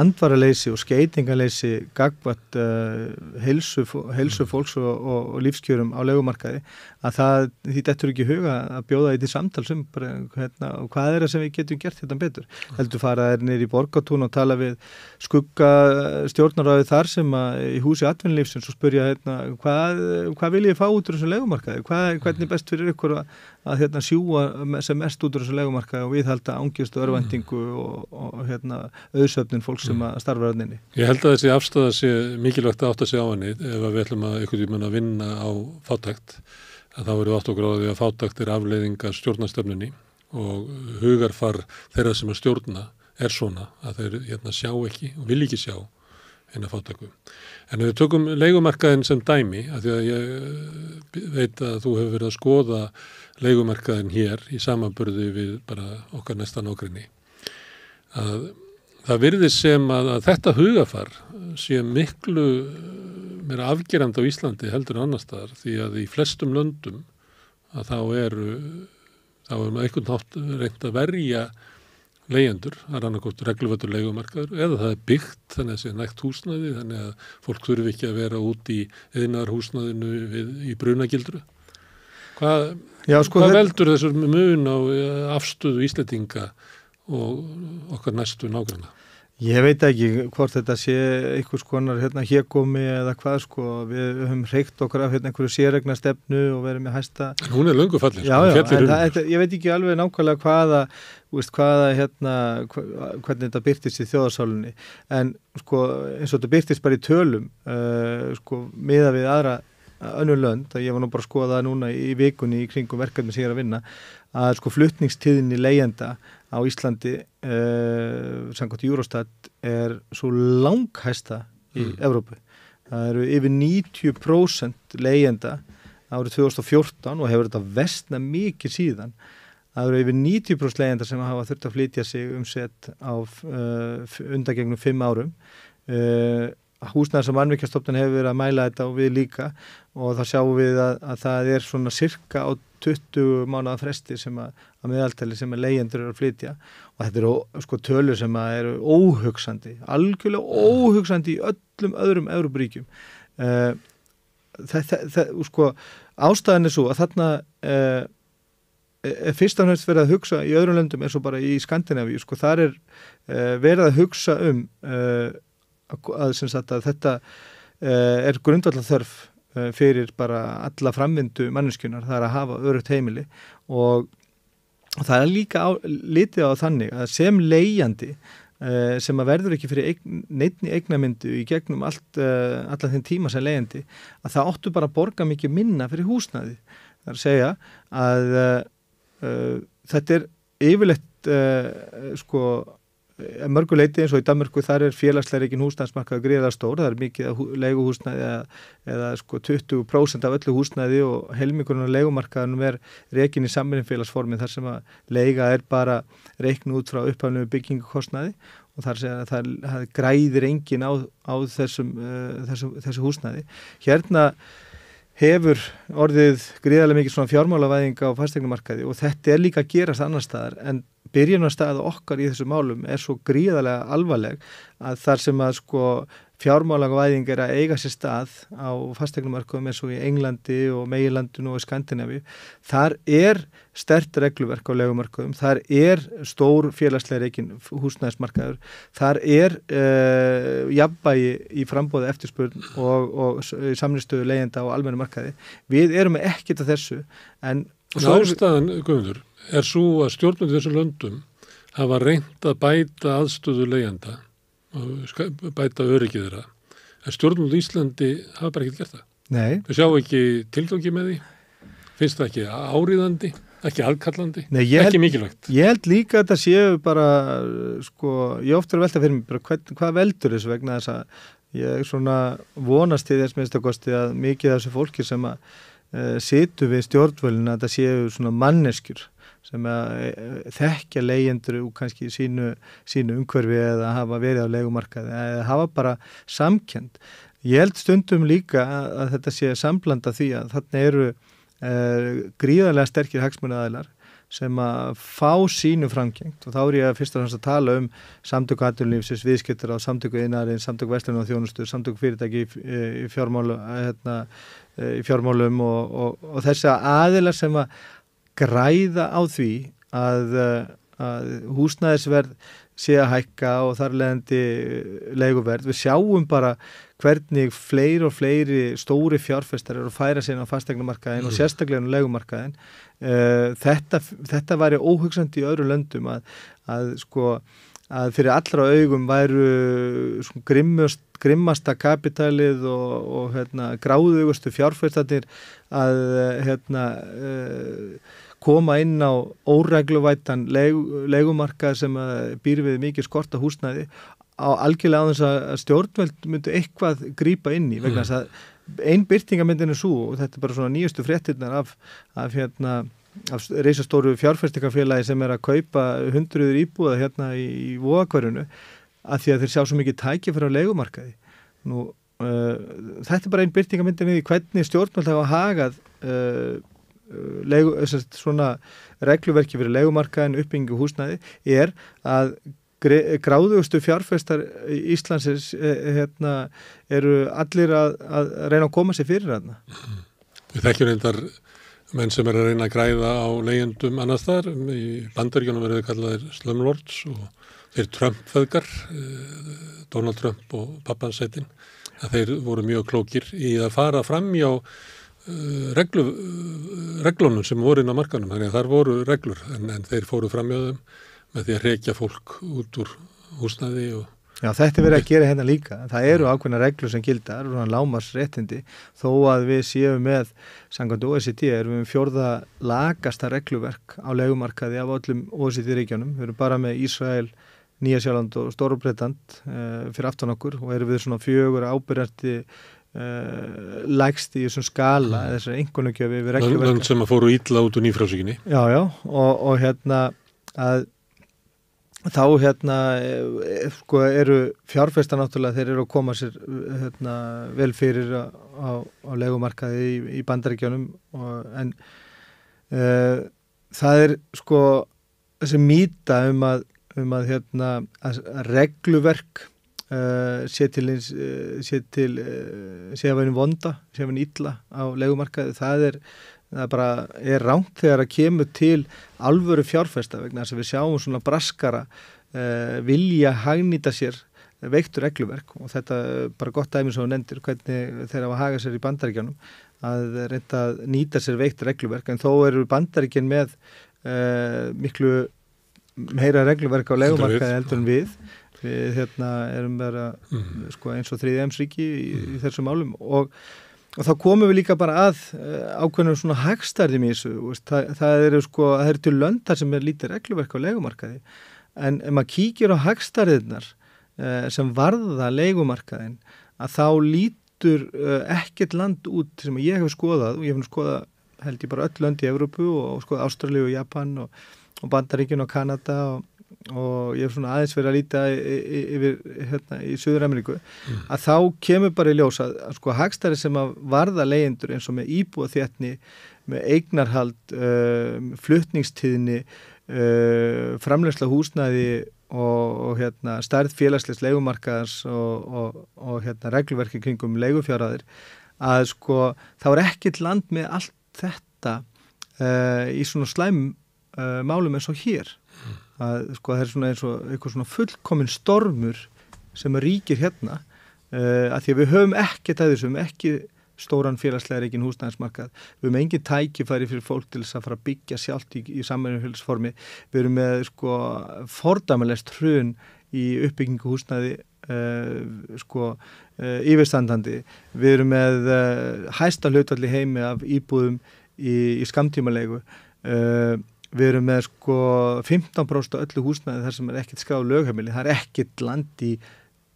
andvaraleysi og skeitingaleysi gagvat uh, heilsu, heilsu fólks og, og, og lífskjörum á legumarkaði að það, því þetta er ekki huga að bjóða því samtalsum bara, hérna, og hvað er það sem við getum gert þetta betur? Heldur faraðir neyri í borgatún og tala við skugga stjórnaráði þar sem að í húsi atvinnulífsins og spurja hérna, hvað, hvað vil ég fá út úr þessu legumarkaði, hvað, hvernig er best fyrir ykkur að, að hérna, sjúa sem mest út úr þessu legumarkaði og viðhalda ángist og örvendingu og, og hérna, auðsöfnin fólk sem að starfa rauninni. Ég held að þessi afstöða sé mikilvægt að átta sig á henni ef við ætlum að að að þá eru átt og gráði að fátækt er afleiðinga stjórnastöfnunni og hugarfar þeirra sem að stjórna er svona að þeir hérna, sjá ekki og vil ekki sjá eina fátæku. En ef við tökum leikumarkaðin sem dæmi, að því að ég veit að þú hefur verið að skoða leikumarkaðin hér í samanburði við bara okkar næstan ákveðni, að það virðir sem að, að þetta hugafar sé miklu meira afgerand á Íslandi heldur en annar staðar því að í flestum löndum að þá eru þá er maður einhvern nátt reynd að verja leyendur, það er annarkótt regluvöldur leikumarkaður eða það er byggt þannig að það sé nægt húsnaði þannig að fólk þurfi ekki að vera út í eðinar húsnaðinu við, í brunagildru hvað, Já, sko, hvað veldur þessar mun á afstöðu ísletinga og okkar næstu nágranna? Ég veit ekki hvort þetta sé einhvers konar hérna hérkomi eða hvað sko, við höfum reykt okkur af hérna einhverju sérregna stefnu og verðum með hæsta. Hún er löngu fallin, sko, það, ég veit ekki alveg nákvæmlega hvaða, veist, hvaða hérna, hvernig þetta byrtist í þjóðarsálunni, en sko eins og þetta byrtist bara í tölum, uh, sko miða við aðra önnur lönd, að ég var nú bara að skoða það núna í vikunni í kringum verkefni sem ég er að vinna, að sko fluttningstíðinni leyenda á Íslandi uh, samkvæmt Júrostat er svo langhæsta í mm. Evrópu. Það eru yfir 90% leyenda árið 2014 og hefur þetta vestna mikið síðan. Það eru yfir 90% leyenda sem hafa þurft að flytja sig um sett á uh, undagegnum 5 árum. Uh, húsnæðar sem mannvíkjastofnun hefur verið að mæla þetta og við líka og þá sjáum við að, að það er svona cirka á 20 mánuða fresti sem að, að meðaltali sem að leyendur eru að flytja. Og þetta eru sko tölur sem að eru óhugsandi, algjörlega óhugsandi í öllum öðrum Európaríkjum uh, þetta, sko ástæðan er svo að þarna uh, er fyrst af næst verið að hugsa í öðrum löndum eins og bara í Skandinavíu, sko þar er uh, verið að hugsa um að, sagt, að þetta er grundvallar þörf Eh, fyrir bara alla framvindu manneskunar, það er að hafa örugt heimili og, það er líka á, litið á þannig að sem leiðjandi uh, sem að verður ekki fyrir neitni eignamyndu í gegnum allt, uh, allan þenn tíma sem leiðjandi að það óttu bara að borga mikið minna fyrir húsnaði. Það er að segja að uh, þetta er yfirlegt sko mörguleiti eins og í Danmarku þar er félagslega reikin húsnæðismarkaðu greiða stór, það er mikið leiguhúsnæði eða, eða sko 20% af öllu húsnæði og helmingurinn af leigumarkaðunum er reikin í samverðinfélagsformi þar sem að leiga er bara reikn út frá upphafnum byggingukostnæði og þar segja að það, það græðir engin á, á þessum, uh, þessu, þessu húsnæði. Hérna hefur orðið gríðarlega mikið svona fjármálavæðing á fastegnumarkaði og þetta er líka að gerast annar staðar en byrjunarstaða okkar í þessu málum er svo gríðarlega alvarleg að þar sem að sko fjármálavæðing er að eiga sér stað á fastegnumarkaðum eins og í Englandi og Meilandinu og í Skandinavíu þar er stert regluverk á legumarkaðum, þar er stór félagslega reikin húsnæðismarkaður, þar er uh, jafnbægi í frambóði eftirspurn og, og samninstöðu leyenda á almennu markaði. Við erum ekkert af þessu en... Ástæðan, Guðmundur, er svo að stjórnum þessu löndum hafa reynd að bæta aðstöðu leyenda og bæta öryggið þeirra. En stjórnum Íslandi hafa bara ekkert gert það. Nei. Við sjáum ekki tilgangi með því, finnst það ekki áriðandi Ekki aðkallandi, ekki mikilvægt. Ég held líka að þetta séu bara, sko, ég ofta er að velta fyrir mig bara hvað, hvað veldur þessu vegna þess að ég svona vonast til þess minnstakosti að mikið af þessu fólki sem að uh, situ við stjórnvölinu að þetta séu svona manneskjur sem að uh, þekkja leyendur úr kannski sínu, sínu umhverfi eða hafa verið á legumarkaði eða hafa bara samkjönd. Ég held stundum líka að, þetta sé samblanda því að þarna eru uh, gríðarlega sterkir hagsmunni aðeinar sem að fá sínu framgengt og þá er ég að fyrst og fremst að tala um samtöku aðlunlífsins, viðskiptur á samtöku einarinn, samtöku vestlunum og þjónustu, samtöku fyrirtæki í, í, fjármálu, hérna, í fjármálum og, og, og þessi aðeinar sem að græða á því að, að húsnæðisverð sé að hækka og þar leðandi leiguverð. Við sjáum bara hvernig fleiri og fleiri stóri fjárfestar eru að færa sín á fastegnumarkaðin mm. og sérstaklega á legumarkaðin. Uh, þetta, þetta væri óhugsandi í öðru löndum að, að sko að fyrir allra augum væru sko, grimmast, grimmasta kapitalið og, og hérna, gráðugustu fjárfæstatir að hérna, uh, koma inn á óregluvætan leg, legumarka sem býr við mikið skorta húsnæði á algjörlega á þess að stjórnveld myndu eitthvað grýpa inn í vegna þess að einn byrtingamindin er svo og þetta er bara svona nýjustu fréttinnar af, af hérna af reysastóru fjárfæstikafélagi sem er að kaupa hundruður íbúða hérna í, í vóakvarjunu að því að þeir sjá svo mikið tækja fyrir á legumarkaði. Nú, uh, þetta er bara einn byrtingamindin í hvernig stjórnveld hafa hagað uh, legu, svona regluverki fyrir legumarkaðin uppbyggingu húsnæði er að gráðugustu fjárfestar Íslandsins eh, hérna, eru allir að, að reyna að koma sér fyrir þarna. Við þekkjum reyndar menn sem er að reyna að græða á leyendum annars þar. Í bandaríkjunum verður kallaðir slumlords og þeir Trump-föðgar, eh, Donald Trump og pappansætin, að þeir voru mjög klókir í að fara fram hjá eh, reglu, reglunum sem voru inn á markanum. Þannig að þar voru reglur en, en þeir fóru fram hjá þeim með því að reykja fólk út úr húsnaði og Já, þetta er verið að gera hérna líka. Það eru ákveðna reglur sem gildar, lámarsréttindi, þó að við séum með, sangandi OECD, erum við fjórða lagasta regluverk á legumarkaði af öllum OECD-ríkjónum. Við erum bara með Ísrael, Nýjasjáland og Stórubreitant uh, fyrir aftan okkur og erum við svona fjögur ábyrjandi uh, lægst í þessum skala, mm. þessar einhvernugjöfi við regluverka. Þannig sem að fóru ítla út úr nýfrásíkinni. Já, já, og, og hérna að þá hérna e, sko, eru fjárfesta náttúrulega þeir eru að koma sér hérna, vel fyrir á, á, á legumarkaði í, í bandaríkjónum en e, það er sko þessi mýta um að, um að, hérna, að regluverk e, sé til sé til sé að vera vonda, sé að vera illa á legumarkaði, það er það bara er ránt þegar að kemur til alvöru fjárfesta vegna þess að við sjáum svona braskara uh, vilja hagnýta sér veiktur regluverk. Og þetta bara gott dæmis og nefndir hvernig þeir hafa hagað sér í bandaríkjanum að reynda að nýta sér veiktur regluverk. En þó eru bandaríkjan með uh, miklu meira regluverk á legumarkaði heldur en við við hérna erum vera mm. sko, eins og þriði emsríki í, í þessum álum og og þá komum við líka bara að uh, ákveðnum svona hagstærðum í þessu það, það eru sko, það eru til löndar sem er lítið regluverk á legumarkaði en ef maður kíkir á hagstariðnar uh, sem varða leikumarkaðin að þá lítur uh, ekkert land út sem ég hef skoðað. Og ég hef skoðað held ég bara öll lönd í Evrópu og skoðað Ástralju og Japan og, og Bandaríkin og Kanada og, og ég hef svona aðeins verið að líta yfir hérna í Suður Ameríku mm. að þá kemur bara í ljós að, sko hagstari sem að varða leyendur eins og með íbúa þéttni með eignarhald, uh, fluttningstíðni, uh, framlegsla húsnæði og, og hérna, stærð félagslegs leikumarkaðars og, og hérna, reglverki kringum leigufjaraðir að sko þá er ekkit land með allt þetta uh, í svona slæm uh, málum eins og hér. Að sko það er svona eins og eitthvað svona fullkominn stormur sem ríkir hérna uh, að því að við höfum ekkert að þessum ekki stóran félagslega reygin húsnæðismarkað. Við erum engin tækifæri fyrir fólk til þess að fara að byggja sjálft í, í samverðinfélagsformi. Við erum með sko fordæmalest hrun í uppbyggingu húsnæði uh, sko uh, yfirstandandi. Við erum með hæsta hlutvalli heimi af íbúðum í, í skamtímalegu. Við erum með sko 15% af öllu húsnæði þar sem er ekkert skráð lögheimili. Það er ekkert land í,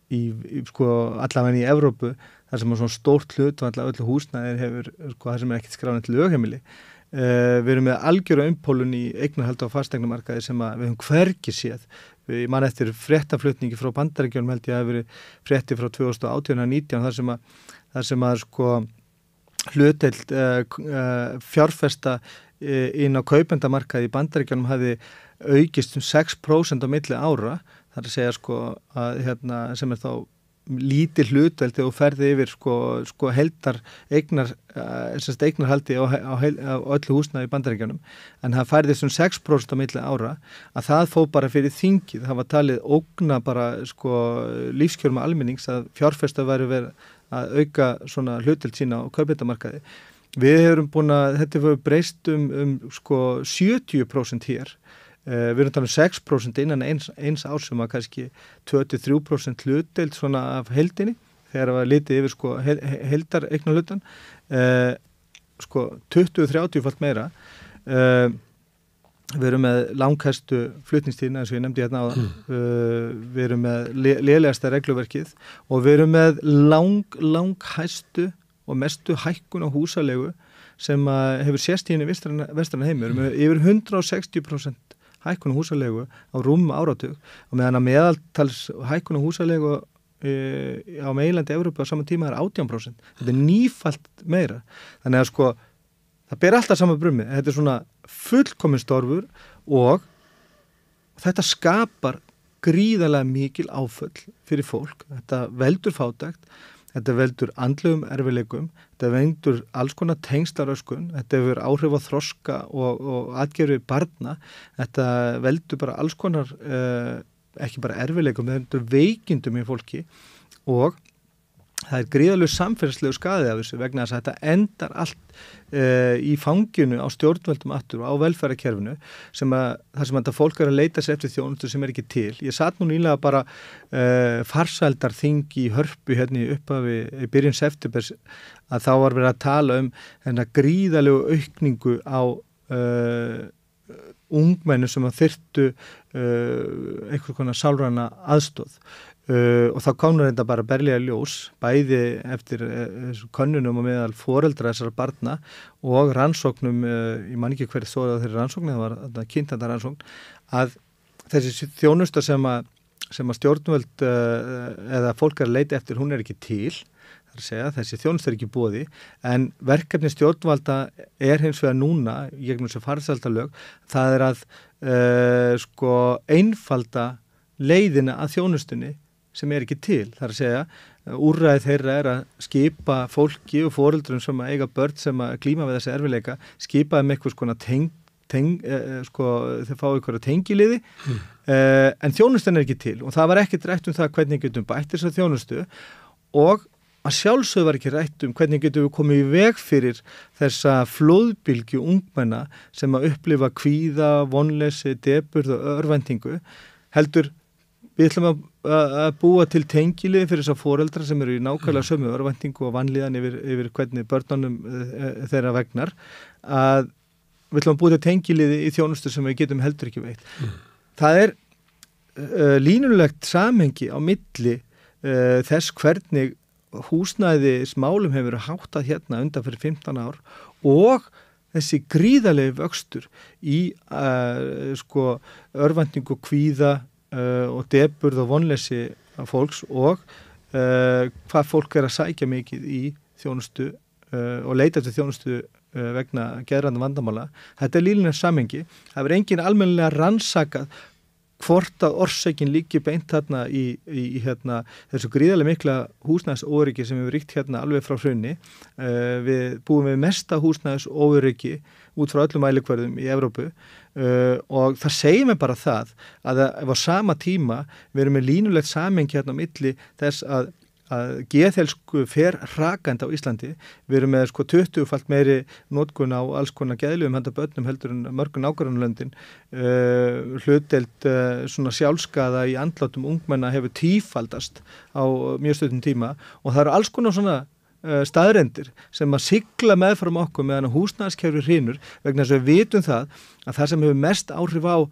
í, í sko allavega í Evrópu þar sem er svona stórt hlut og alltaf öllu húsnæðir hefur, sko, það sem er ekkert skráðan til lögheimili. Uh, við erum með algjöru umpólun í eignarhald á fastegnumarkaði sem við höfum hverki séð. Við mann eftir fréttaflutningi frá bandarækjum held ég að það hefur verið frétti frá 2018-19 þar sem að, þar sem að sko hluteld uh, uh, fjárfesta inn á kaupendamarkaði í bandarækjum hafi aukist um 6% á milli ára. Þar að segja sko að hérna sem er þá lítið hlutveldi og ferði yfir sko, sko heldar eignar, uh, eignarhaldi á, á, á öllu húsnaði í bandaríkjanum en það færði þessum 6% á milli ára að það fó bara fyrir þingið. Það var talið ógna bara sko lífskjörma almennings að fjárfesta væri verið að auka svona hluteld sína á kaupitamarkaði við hefum búin að þetta hefur breyst um, um sko 70% hér. Uh, við erum talað um 6% innan eins, eins ársum að kannski 23% hlutdeild svona af heldinni þegar það var litið yfir sko hel, heldar eignan hlutan uh, sko 20-30 falt meira. Uh, við erum með langhæstu flutningstíðina eins og ég nefndi hérna á mm. við erum með lélegasta regluverkið og við erum með lang, langhæstu og mestu hækkun á húsalegu sem hefur sérst í henni vestrana heimur, erum með yfir 160% hækkun húsalegu á rúm áratug og meðan að meðaltals hækkun húsalegu e, á meilandi Európa á saman tíma er 18%. Þetta er nýfalt meira. Þannig að sko það ber alltaf saman brummi. Þetta er svona fullkominn storfur og þetta skapar gríðarlega mikil áföll fyrir fólk. Þetta veldur fátækt Þetta veldur andlegum erfileikum, þetta veldur alls konar tengslaröskun, þetta hefur áhrif á þroska og, og atgerfi barna, þetta veldur bara alls konar, eh, ekki bara erfileikum, þetta veldur veikindum í fólki og það er gríðalegu samfélagslegu skadið af þessu vegna þess að þetta endar allt uh, í fanginu á stjórnvöldum aftur og á velferðarkerfinu sem að það sem að þetta fólk er að leita sér eftir þjónustu sem er ekki til. Ég satt nú nýlega bara uh, farsældar þing í hörpu hérna upp af í byrjun september að þá var verið að tala um þennan gríðalegu aukningu á uh, ungmennu sem að þyrtu einhvers konar sálrana aðstóð Uh, og þá komur þetta bara berlega ljós bæði eftir uh, könnunum og meðal foreldra þessara barna og rannsóknum, uh, ég man ekki hverju þóða þeirri rannsókn, það var kynntanda rannsókn, að þessi þjónusta sem að, sem að stjórnvöld eða fólk er að leita eftir, hún er ekki til, það er að segja, þessi þjónusta er ekki búið en verkefni stjórnvalda er hins vegar núna, gegnum sem farðsaldalög, það er að sko einfalda leiðina að þjónustunni sem er ekki til. Það er að segja, úrræð þeirra er að skipa fólki og fóröldrum sem að eiga börn sem að klíma við þessi erfileika, skipa þeim eitthvað svona teng, teng eh, sko, þeir fá eitthvað tengiliði, mm. eh, en þjónustan er ekki til og það var ekki rætt um það hvernig getum bætt þess að þjónustu og að sjálfsög var ekki rætt um hvernig getum við komið í veg fyrir þessa flóðbylgu ungmenna sem að upplifa kvíða, vonleysi, deburð og örvendingu heldur Við ætlum að, að búa til tengilið fyrir þessar foreldra sem eru í nákvæmlega mm. sömu örvendingu og vanlíðan yfir, yfir hvernig börnunum uh, þeirra vegnar að við ætlum að búa til tengilið í þjónustu sem við getum heldur ekki veitt. Mm. Það er uh, línulegt samhengi á milli uh, þess hvernig húsnæði smálum hefur háttað hérna undan fyrir 15 ár og þessi gríðalegi vöxtur í uh, sko örvendingu kvíða uh, og deburð og vonleysi af fólks og uh, hvað fólk er að sækja mikið í þjónustu uh, og leita til þjónustu vegna geðranda vandamála. Þetta er lílinlega samengi. Það verður engin almennilega rannsakað hvort að orsökin líki beint þarna í, í, í hérna, þessu gríðarlega mikla húsnæðsóryggi sem hefur ríkt hérna alveg frá hrunni. Uh, við búum við mesta húsnæðsóryggi út frá öllum ælikverðum í Evrópu uh, og það segir mig bara það að ef á sama tíma við erum með línulegt samengi hérna á milli þess að að geðhelsku fer rakand á Íslandi við erum með sko 20-falt meiri nótkun á alls konar geðljum handa börnum heldur en mörgun ákvarðanlöndin uh, hlutdelt uh, svona sjálfskaða í andlátum ungmenna hefur tífaldast á mjög stöðum tíma og það eru alls konar svona staðrendir sem að sigla meðfram okkur meðan húsnæðskjörfi hrinur vegna þess að við vitum það að það sem hefur mest áhrif á uh,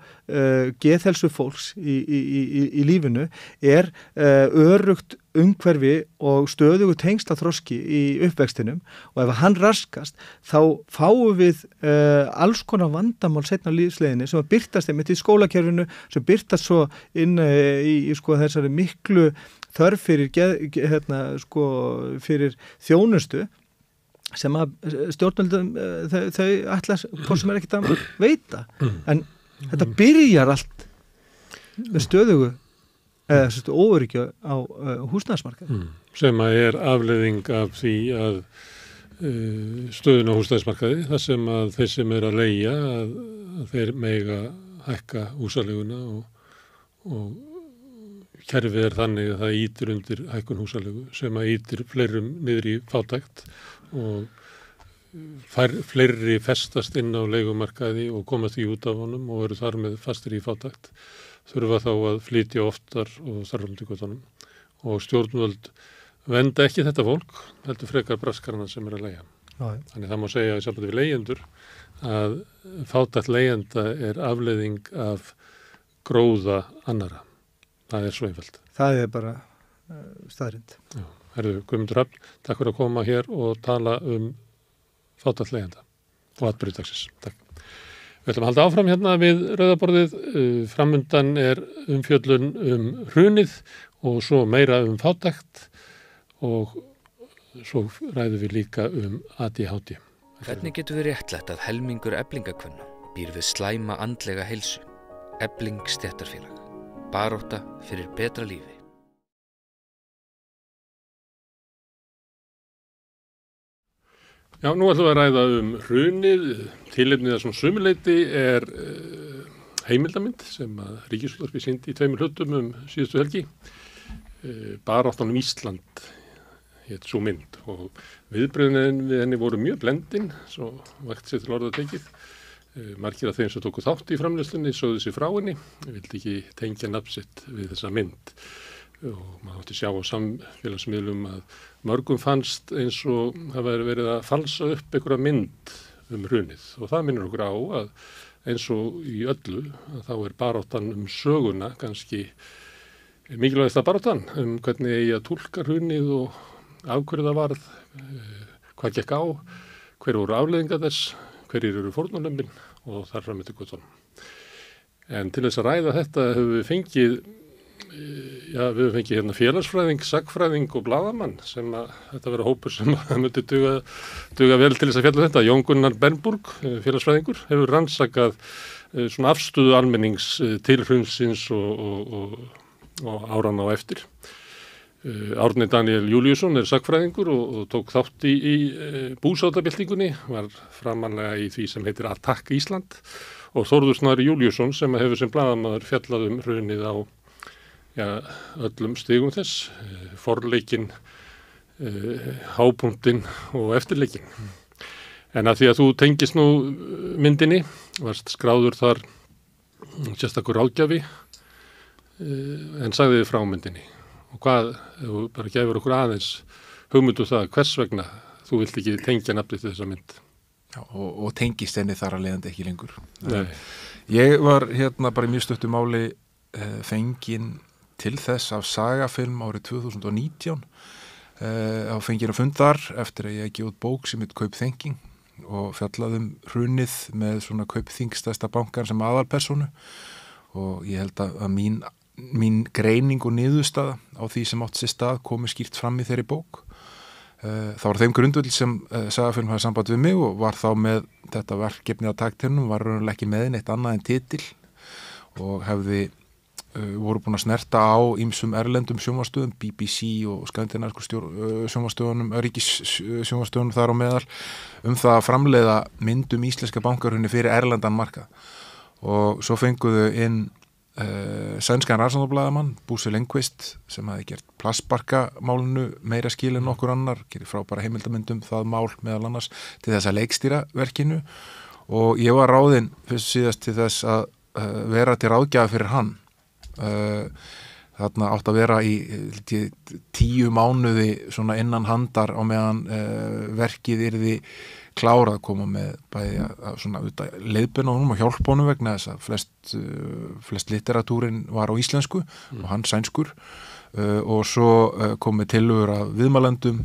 geðhelsu fólks í, í, í, í lífinu er uh, örugt umhverfi og stöðugu tengsla þroski í uppvextinum. Og ef hann raskast þá fáum við uh, alls konar vandamál setna á lífsleginni sem að byrtast einmitt í skólakerfinu sem byrtast svo inn í, í sko þessari miklu þörf fyrir, hérna, sko, fyrir þjónustu sem að stjórnvöldum uh, þau, þau ætla hvort sem er ekkit að veita en þetta byrjar allt með stöðugu eða þessu óöryggja á uh, húsnæðismarkað mm. sem að er afleðing af því að uh, stöðun á húsnæðismarkaði þar sem að þeir sem er að leia að, að þeir mega hækka húsaleguna og, og kerfið er þannig að það ítir undir hækkun húsalegu sem að ítir fleirum niður í fátækt og fær, fleiri festast inn á leikumarkaði og komast í út af honum og eru þar með fastir í fátækt þurfa þá að flytja oftar og þarfaldikotunum og stjórnvöld venda ekki þetta fólk, heldur frekar braskarna sem er að leia. Þannig það má segja í sambandi við leyendur að fátætt leyenda er afleiðing af gróða annara. Það er svo einfalt. það er bara uh, staðrind Já, herðu, Guðmundur Rapp, takk fyrir að koma hér og tala um fátætt leyenda og atbyrjutaxis. Takk. Við ætlum að halda áfram hérna við rauðaborðið. Uh, Framundan er umfjöllun um hrunið og svo meira um fátækt og svo ræðum við líka um ADHD. Hvernig getur við réttlætt að helmingur eblingakvenna býr við slæma andlega heilsu? Ebling stjættarfélag. Baróta fyrir betra lífi. Já, nú ætlum við að ræða um hrunið. Tilefnið að svona sumuleiti er uh, heimildamind sem að Ríkisúldarfi síndi í tveimur hlutum um síðustu helgi. Uh, Baráttanum Ísland hétt svo mynd og viðbröðin við henni voru mjög blendin, svo vakt sér til orða tekið. Uh, margir af þeim sem tóku þátt í framleyslunni sögðu sér frá henni, vildi ekki tengja nafsitt við þessa mynd. Og maður átti sjá á samfélagsmiðlum að mörgum fannst eins og það væri verið að falsa upp einhverja mynd um hrunið. Og það minnur okkur á að eins og í öllu að þá er baráttan um söguna kannski mikilvægist að baráttan um hvernig eigi að tólka hrunið og afhverju það varð, eh, hvað gekk á, hver voru afleðinga þess, hverjir eru fórnunömbin og þar fram með til En til þess að ræða þetta hefur við fengið Já, við höfum fengið hérna félagsfræðing, sagfræðing og bladamann sem að þetta verður hópur sem að myndi duga, duga vel til þess að fjalla um þetta. Jón Gunnar Bernburg, félagsfræðingur, hefur rannsakað svona afstöðu almennings til hrunsins og, og, og, og áran á eftir. Árni Daniel Júliusson er sagfræðingur og tók þátt í, í búsátabildingunni, var framanlega í því sem heitir Attack Ísland og Þorður Snari Júliusson sem hefur sem bladamaður fjallað um hrunið á já, öllum stigum þess, forleikin, hápunktin og eftirleikin. En að því að þú tengist nú myndinni, varst skráður þar sérstakur ágjafi, en sagði þið frá myndinni. Og hvað, þú bara gefur okkur aðeins hugmyndu það, hvers vegna þú vilt ekki tengja nafnið þessa mynd? Já, og, og tengist henni þar að leiðandi ekki lengur. Nei. Ég var hérna bara í mjög stöttu máli uh, fengin til þess af sagafilm árið 2019 uh, á fengin að fundar eftir að ég ekki út bók sem heit Kaup Thinking og fjallaðum hrunið með svona Kaup Thingstæsta bankan sem aðalpersonu og ég held að, að mín, mín greining og niðurstaða á því sem átt sér stað komi skýrt fram í þeirri bók. Uh, þá var þeim grundvöld sem uh, sagafilm hafði samband við mig og var þá með þetta verkefni á taktinnum var raunlega ekki með neitt annað en titil og hefði uh, voru búin að snerta á ímsum erlendum sjónvastöðum, BBC og skandinarsku sjónvastöðunum Öryggis sjónvastöðunum þar á meðal um það að framleiða myndum íslenska bankarhunni fyrir erlendan marka og svo fenguðu inn uh, sænskan rannsóndablaðamann Búsi Lengvist sem hafi gert plassbarkamálunu meira skil en okkur annar, gerir frábæra heimildamöndum það mál meðal annars til þess að leikstýra verkinu. Og ég var ráðinn fyrst síðast til þess að uh, vera til ráðgjafa fyrir hann. Uh, þarna átt að vera í tí, tíu mánuði svona innan handar á meðan uh, verkið yrði klárað að koma með bæði að svona leiðbunum og hjálpunum vegna þess að flest, uh, flest literatúrin var á íslensku mm. og hann sænskur uh, og svo komið tilur að viðmælandum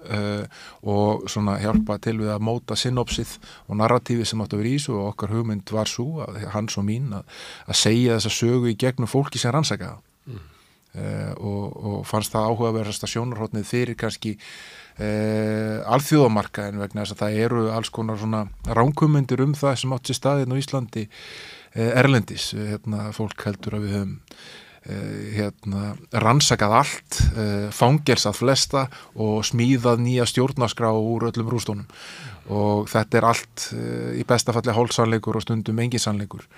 Uh, og svona hjálpa til við að móta synopsið og narratífi sem átt að vera í þessu og okkar hugmynd var svo, að, hans og mín að, að segja þessa sögu í gegnum fólki sem rannsaka mm. Uh, og, og fannst það áhugaverðast að sjónarhóttnið fyrir kannski uh, alþjóðamarka en vegna þess að það eru alls konar svona ránkumundir um það sem átt sér staðinn á Íslandi erlendis, hérna, fólk heldur að við höfum Uh, hérna, rannsakað allt uh, fangelsað flesta og smíðað nýja stjórnaskrá úr öllum rústónum og þetta er allt uh, í bestafalli hólsannleikur og stundum enginsanleikur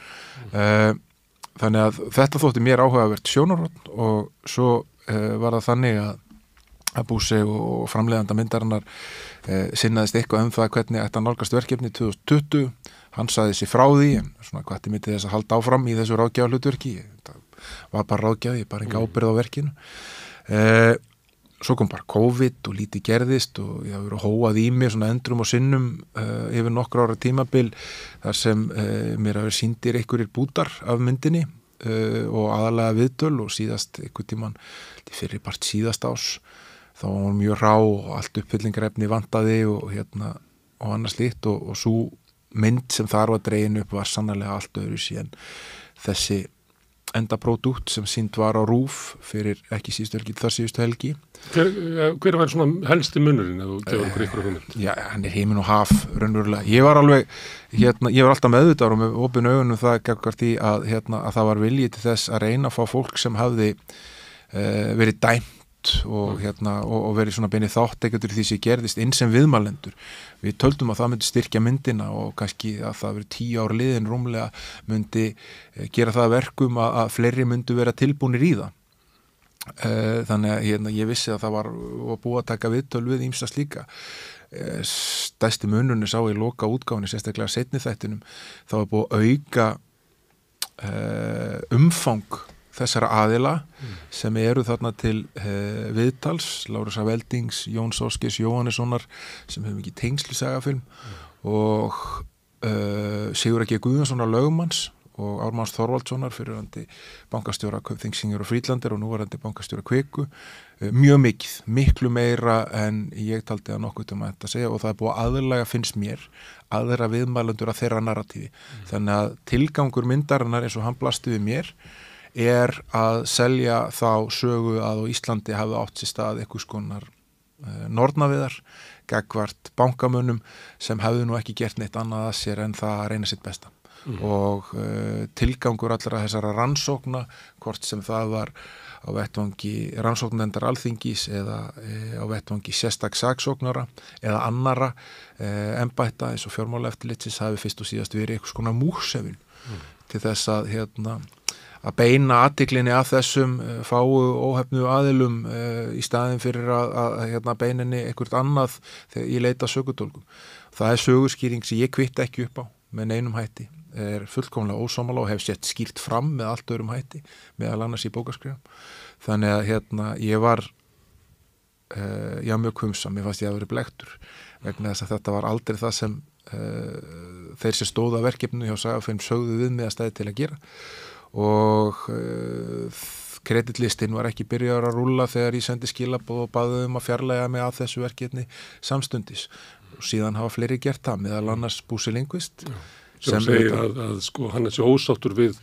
þannig að þetta þótti mér áhugavert sjónarhótt og svo var það þannig að að búsi og framleiðanda myndarinnar sinnaðist eitthvað um það hvernig þetta nálgast verkefni 2020 hann saði sér frá því en svona hvað þetta myndi þess að halda áfram í þessu ráðgjaflutverki þetta var bara ráðgjaði, bara ekki ábyrð á verkinu. Eh, svo kom bara COVID og lítið gerðist og ég hafi verið hóað í mig svona endrum og sinnum eh, yfir nokkru ára tímabil þar sem eh, mér hafi síndir einhverjir bútar af myndinni og aðalega viðtöl og síðast einhver tíman fyrir part síðast ás þá var hann mjög rá og allt uppfyllingarefni vandaði og hérna og annars lít og, og svo mynd sem þar var dregin upp var sannlega allt öðru síðan þessi enda pródúkt sem sínd var á rúf fyrir ekki síðustu helgi, þar síðustu helgi Hver, hver var svona helsti munurinn eða þú gefur okkur ykkur hugmynd? Já, hann er heiminn og haf, raunverulega. Ég var alveg, hérna, ég var alltaf meðvitaður og með opin augunum það gafkvært í að, hérna, að það var viljið til þess að reyna að fá fólk sem hafði uh, verið dæmt og, hérna, og, og verið svona beinið þátt ekkert því sem gerðist inn sem viðmælendur. Við töldum að það myndi styrkja myndina og kannski að það verið tíu ár liðin rúmlega myndi eh, gera það verkum að, að fleiri myndi vera tilbúinir í það. eh, þannig að hérna, ég vissi að það var að búa að taka viðtöl við ímsa slíka eh, stæsti mununni sá ég loka útgáðinu sérstaklega setni þættinum þá er búið að auka umfang þessara aðila mm. sem eru þarna til uh, viðtals, Láris Aveldings Jón Sóskis Jóhannessonar sem hefur mikið tengslu sagafilm mm. og uh, Sigur Ekki Guðjónssonar lögumanns og Ármanns Þorvaldssonar fyrir handi bankastjóra Köpþingsingur og Frídlandir og nú var handi bankastjóra Kveku uh, mjög mikið, miklu meira en ég taldi að nokkuð um að þetta segja og það er búið aðlega finnst mér aðra viðmælandur að þeirra narratífi mm. þannig að tilgangur myndarinnar eins og hann blasti við mér er að selja þá sögu að á Íslandi hafi átt sér stað eitthvað skonar uh, nornaviðar gegvart bankamönnum sem hefðu nú ekki gert neitt annað að sér en það að reyna sitt besta mm. og uh, tilgangur allra þessara rannsókna hvort sem það var á vettvangi rannsóknendar alþingis eða e, á vettvangi sérstak saksóknara eða annara e, ennbætta eins og fjármála eftirlitsis hafi fyrst og síðast verið eitthvað skona músefin mm. til þess að hérna að beina aðtiklinni að þessum eh, fáu óhefnu aðilum uh, í staðin fyrir að, að, að hérna, beininni einhvert annað ég leita sögutólkum. Það er sögurskýring sem ég kvitt ekki upp á með neinum hætti, er fullkomlega ósámála og hef sett skýrt fram með allt öðrum hætti, meðal annars í bókaskrifum. Þannig að hérna, ég var uh, já mjög kumsam, ég fannst ég að vera blektur vegna þess að þetta var aldrei það sem uh, þeir sem stóða verkefnu hjá Sagafeim sögðu við með að stæði til að gera. Og uh, kreditlistin var ekki byrjar að rúla þegar ég sendi skilabóð og baði um að fjarlæga mig að þessu verkefni samstundis. Og síðan hafa fleiri gert það meðal annars Búsi Lingvist sem, sem segir að, að sko hann er svo ósáttur við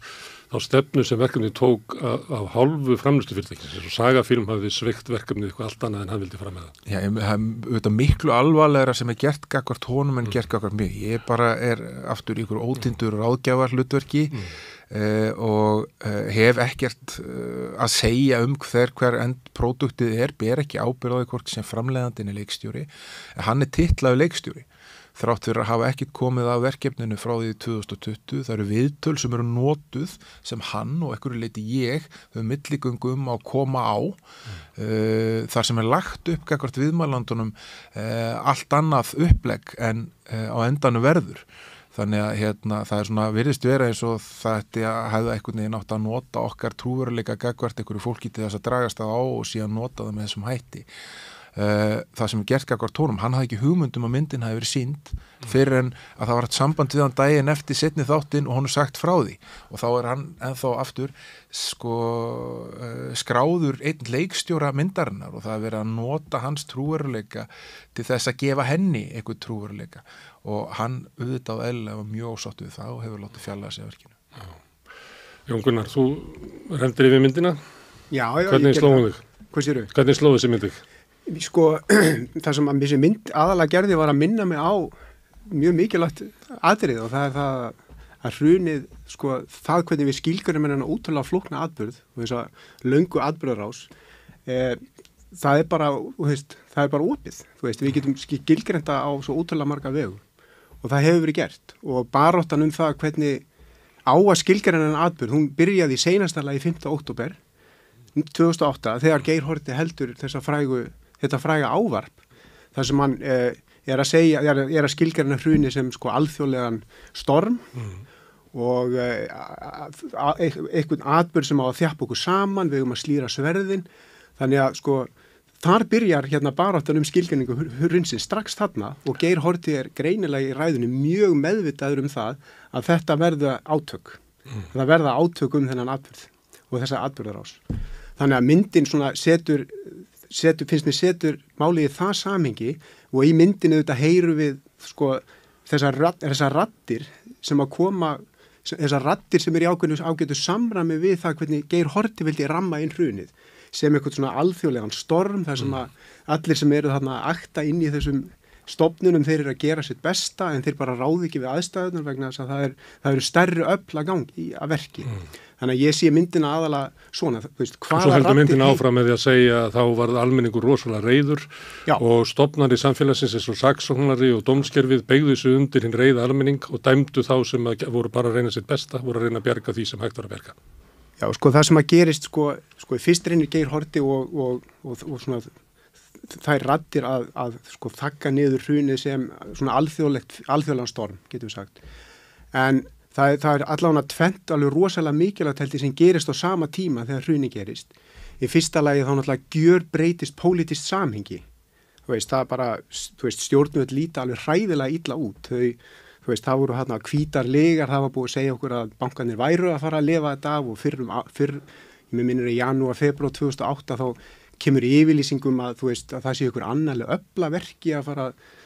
á stefnu sem verkefni tók af hálfu framlustufyrirtækins og sagafilm hafið sveikt verkefni eitthvað allt annað en hann vildi fram með það. Já, það er miklu alvarlegra sem er gert gagvart honum en mm. gert gagvart mig. Ég bara er aftur ykkur ótindur ráðgjafar hlutverki mm. uh, og uh, hef ekkert uh, að segja um hver hver end próduktið er, ber ekki ábyrðaði hvort sem framleiðandin er leikstjóri. Hann er tittlaðu leikstjóri þrátt fyrir að hafa ekkit komið af verkefninu frá því 2020. Það eru viðtöl sem eru nótuð sem hann og ekkur leiti ég þau milligungum á að koma á mm. uh, þar sem er lagt upp ekkert viðmælandunum uh, allt annað upplegg en uh, á endanu verður. Þannig að hérna, það er svona virðist vera eins og þetta hefða einhvern veginn átt að nota okkar trúveruleika gagvert einhverju fólki til þess að dragast það á og síðan nota það með þessum hætti. Uh, það sem er gert kakvar tónum, hann hafði ekki hugmyndum að myndin hafi verið sínd fyrir en að það var eitt samband við hann daginn eftir setni þáttinn og hann er sagt frá því. Og þá er hann enþá aftur sko uh, skráður einn leikstjóra myndarinnar og það er verið að nota hans trúveruleika til þess að gefa henni eitthvað trúveruleika. Og hann auðvitað eðlega mjög ósátt við það og hefur látið fjalla þessi verkinu. Jón Gunnar, þú rendir yfir myndina. Já, já, Hvernig slóðum þig? Hvernig slóðu þessi myndið? Sko það sem að þessi mynd aðalega gerði var að minna mig á mjög mikilvægt aðrið og það er það að hrunið sko það hvernig við skilgjörnum en ótrúlega flókna atbyrð og þess að löngu atbyrðarás e, það er bara veist, það er bara opið, veist, við getum skilgjörnda á svo ótrúlega marga vegu og það hefur verið gert og baróttan um það hvernig á að skilgjörnum en atbyrð, hún byrjaði í seinastala í 5. oktober 2008 þegar Geir Horti heldur þessa frægu þetta fræga ávarp þar sem hann eh, er að segja, er, er að skilgjörna hruni sem sko alþjóðlegan storm mm. og eh, einhvern atbyrg sem á að þjappa okkur saman, við höfum að slýra sverðin, þannig að sko þar byrjar hérna baráttan um skilgjörningu hrunsins strax þarna og Geir Horti er greinilega í ræðinu mjög meðvitaður um það að þetta verða átök, mm. það verða átök um þennan atbyrg og þessa atbyrðar ás. Þannig að myndin setur setur, finnst mér setur málið í það samhengi og í myndinu þetta heyru við sko þessar, þessar rattir sem að koma þessar rattir sem er í ákveðinu ágætu samrami við það hvernig Geir Horti vildi ramma inn hrunið sem eitthvað svona alþjóðlegan storm þar sem að allir sem eru þarna akta inn í þessum stopnunum þeir eru að gera sitt besta en þeir bara ráði ekki við aðstæðunar vegna þess að það, er, það eru stærri öll að gangi að verki. Mm. Þannig að ég sé myndina aðalega svona, þú veist, hvaða rættir... Svo heldur myndina áfram með því að segja að þá var almenningur rosalega reyður Já. og stopnari samfélagsins eins og saksóknari og domskerfið beigðu þessu undir hinn reyða almenning og dæmdu þá sem voru bara að reyna sitt besta, voru að reyna að bjerga því sem hægt var að bjerga. Já, sko það sem að gerist, sko, sko fyrst reynir geir horti og, og, og, og svona þær rættir að, að sko þakka niður hrunið sem svona alþjóðlegt, alþjóðlan storm, getur við sagt. En það, það er allavega tvent alveg rosalega mikilvægt heldur sem gerist á sama tíma þegar hruni gerist. Í fyrsta lagi þá náttúrulega gjör breytist pólitist samhengi. Þú veist, það er bara, þú veist, stjórnvöld líta alveg hræðilega illa út. Þau, þú veist, það voru hérna kvítar legar, það var búið að segja okkur að bankanir væru að fara að lifa þetta af og fyrr, fyrr ég minnir í janúar, februar 2008 þá kemur yfirlýsingum að, veist, að það sé ykkur annarlega öfla verki að fara,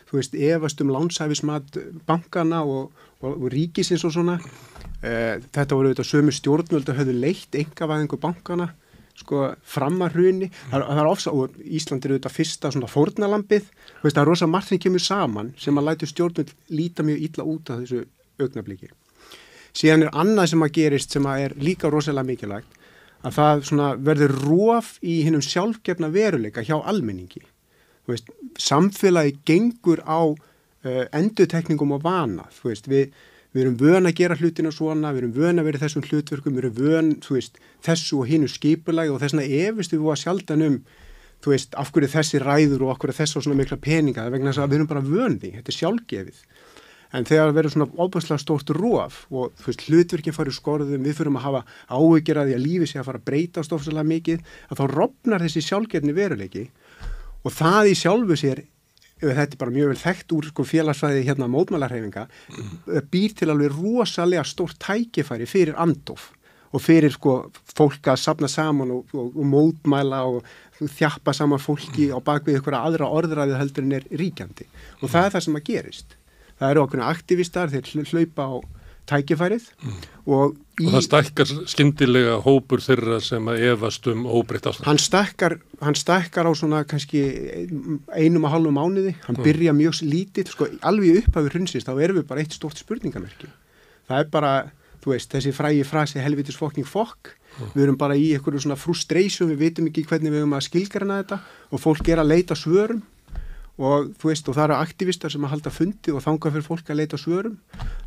þú veist, efast um lánsæfismat bankana og, og, ríkisins og svona. E, þetta voru auðvitað sömu stjórnvöldu höfðu leitt engavæðingu bankana sko fram að hruni. Það, það er ofsa, og Ísland er auðvitað fyrsta svona fórnalampið, veist, það er rosa margt sem kemur saman sem að lætu stjórnvöld líta mjög illa út af þessu augnabliki. Síðan er annað sem að gerist sem að er líka rosalega mikilvægt að það verður róf í hinnum sjálfgefna veruleika hjá almenningi. Veist, samfélagi gengur á uh, endutekningum og vana. Veist, við, við erum vön að gera hlutina svona, við erum vön að vera þessum hlutverkum, við erum vön veist, þessu og hinnu skipulagi og þessna efist við að sjaldan um af hverju þessi ræður og af hverju þessu og svona mikla peninga. Vegna þess að við erum bara vön því, þetta er sjálfgefið. En þegar það verður svona óbærslega stórt róf og þú veist hlutverkinn farið skorðum, við fyrir að hafa áhugir að því að lífi sé að fara að breyta stofslega mikið, að þá rofnar þessi sjálfgerðni veruleiki og það í sjálfu sér, þetta er bara mjög vel þekkt úr sko, félagsfæði hérna mótmálarhefinga, mm. býr til alveg rosalega stórt tækifæri fyrir andof og fyrir sko fólk að sapna saman og, og, og mótmæla og þjappa saman fólki á bakvið ykkur aðra orðræði heldur en er ríkjandi. Og það er það sem að gerist. Það eru okkur aktivistar, þeir hlaupa á tækifærið mm. og, í, og það stækkar skindilega hópur þeirra sem að efast um óbreytt ástand hann stækkar, hann stækkar á svona kannski einum og halvum mánuði hann mm. byrja mjög lítið sko, alveg upp af hrunsist, þá erum við bara eitt stort spurningamerki það er bara, veist, þessi frægi frasi helvitis fokking fokk mm. við erum bara í einhverju svona frustration við veitum ekki hvernig við erum að skilgarna þetta og fólk er að leita svörum og þú veist og það eru aktivistar sem að halda fundi og þanga fyrir fólk að leita svörum.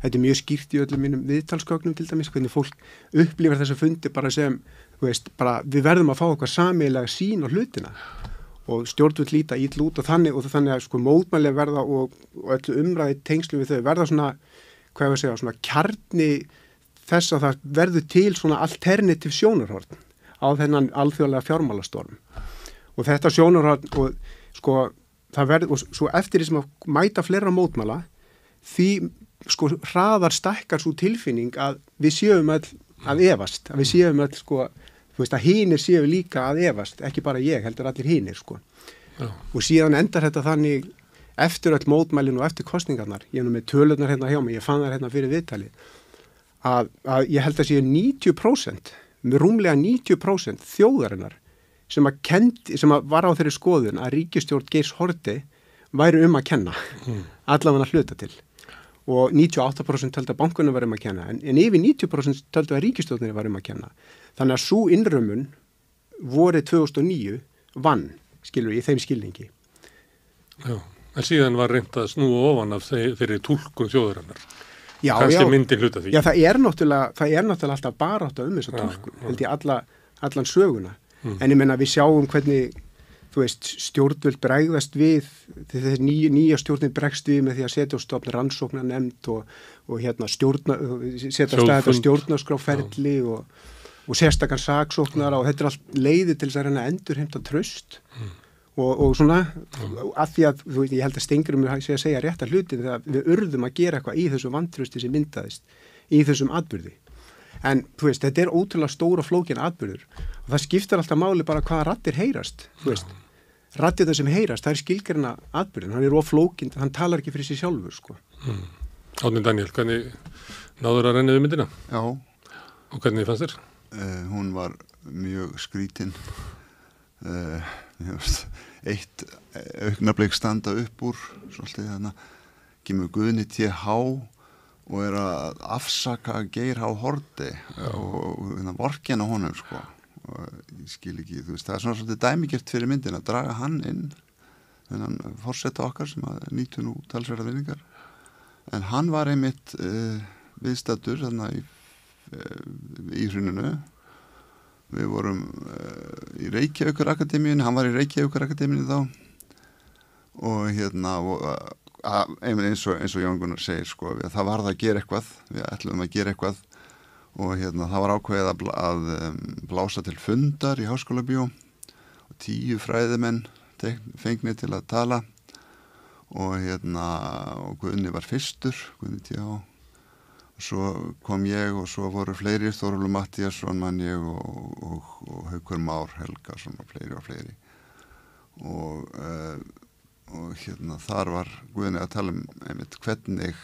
Þetta er mjög skýrt í öllum mínum viðtalskögnum til dæmis, hvernig fólk upplifar þessa fundi bara sem, veist, bara við verðum að fá okkar samiðlega sín á hlutina. Og stjórnvöld líta ítl út og þannig og þannig að sko mótmæli verða og, og öllu umræði tengslu við þau verða svona, hvað var að segja, svona kjarni þess að það verður til svona alternativ sjónarhort á þennan alþjóðlega fjármálastorm. Og þetta sjónarhort og sko það verður, og svo eftir því sem að mæta flera mótmala, því sko hraðar stækkar svo tilfinning að við séum öll að evast, að við séum öll sko, þú veist að hínir séu líka að evast, ekki bara ég, heldur allir hínir sko. Já. Og síðan endar þetta þannig eftir öll mótmælinu og eftir kostningarnar, ég er nú með tölurnar hérna hjá mig, ég fann það hérna fyrir viðtali, að, að ég held að séu 90%, með rúmlega 90% þjóðarinnar sem að, kendi, sem að var á þeirri skoðun að ríkistjórn Geirs Horti væri um að kenna mm. allavega hluta til. Og 98% töldu að bankunum var um að kenna en, en yfir 90% töldu að ríkistjórnir var um að kenna. Þannig að svo innrömmun voru 2009 vann, skilur, í þeim skilningi. Já, en síðan var reynd að snúa ofan af þeir, þeirri tólkun þjóðurinnar Já, því. Já, það er náttúrulega, það er náttúrulega alltaf bara átt að um þessa tólkun, held ég alla, allan söguna mm. en ég menna við sjáum hvernig veist, stjórnvöld bregðast við þessi nýja, nýja stjórnvöld bregst við með því að setja á stofn rannsóknar nefnd og, og hérna stjórna setja á stað þetta stjórnarskráferli og, og sérstakar saksóknar og þetta er allt leiði til þess að reyna endur heimta tröst mm. og, og svona mm. að því að, veit, ég held að stengurum sé að segja rétt að hlutin þegar við urðum að gera eitthvað í þessu vantrösti sem myndaðist í þessum atbyrði en veist, þetta er ótrúlega stóra flókin atbyrður og það skiptir alltaf máli bara hvaða rattir heyrast rattir það sem heyrast það er skilgerina atbyrðin, hann er oflókin hann talar ekki fyrir sig sjálfur sko. mm. Átnin Daniel, hvernig náður að renniðu myndina? Já og hvernig fannst þér? Uh, hún var mjög skrítinn uh, eitt auknarbleik standa upp úr svolítið þannig að Gimur Guðni T.H og er að afsaka geir á horti og hérna, vorkina honum sko. Og ég skil ekki, þú veist, það er svona svolítið dæmigert fyrir myndin að draga hann inn þennan fórsetta okkar sem að nýtu nú talsverða vinningar en hann var einmitt uh, viðstættur þarna í, uh, í hruninu. Við vorum uh, í Reykjavíkur Akademíun, hann var í Reykjavíkur Akademíun þá. Og hérna og eins og, og Jón Gunnar segir sko, var það að gera eitthvað við ætlum að gera eitthvað og hérna, það var ákveðið að, að blása til fundar í Háskóla Bjó og tíu fræðimenn fengnið til að tala og hérna og Gunni var fyrstur Gunni tíu á og svo kom ég og svo voru fleiri Þorflur Mattíasson mann ég og, og, og Haugur Már Helgarsson og fleiri og fleiri. Og uh, og hérna þar var Guðinni að tala um einmitt hvernig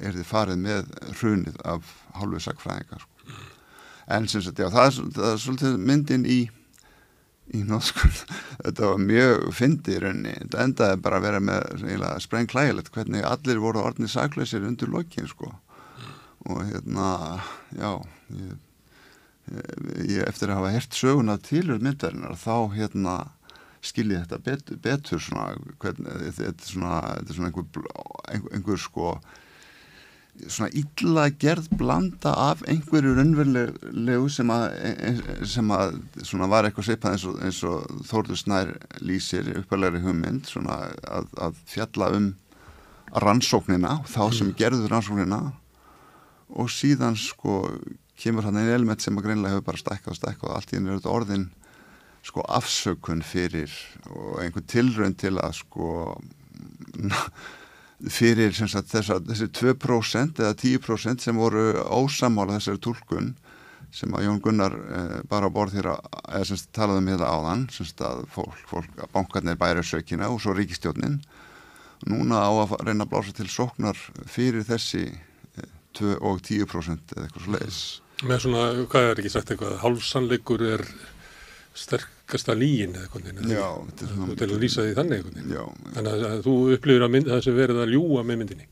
er þið farið með hrunið af hálfu sakfræðinga sko. en sem sagt já það er, það er svolítið myndin í í nóskun þetta var mjög fyndi í rauninni. Þetta endaði bara að vera með sprengklægilegt hvernig allir voru orðnið saklausir undir lokin sko. Og hérna já ég, ég eftir að hafa hert söguna tilur myndverðinar þá hérna skilji þetta betur, betur svona, hvernig, þetta er svona, þetta er svona einhver, einhver, einhver sko svona illa gerð blanda af einhverju raunverulegu sem að, sem að svona var eitthvað svipað eins og, eins og Þórður Snær lýsir uppalegri hugmynd svona að, að fjalla um rannsóknina, þá sem mm. gerður rannsóknina og síðan sko kemur hann einn element sem að greinlega hefur bara stækkað og stækkað og allt í enn er þetta orðin sko afsökun fyrir og einhvern tilrönd til að sko fyrir sagt, þessa, þessi 2% eða 10% sem voru ósamála þessari tólkun sem að Jón Gunnar eh, bara á borð hér eða semst talaði um hérna áðan semst að fólk, fólk að bankarnir bæri sökina og svo ríkistjónin núna á að reyna að blása til sóknar fyrir þessi eh, 2 og 10% eða eitthvað svo leiðis Með svona, hvað er ekki sagt eitthvað, hálfsannleikur er sterkasta lígin eða eitthvað. Þú til að lýsa því þannig eitthvað. Já, Þannig að, að þú upplifir að mynd, það sem verið að ljúa með myndinni.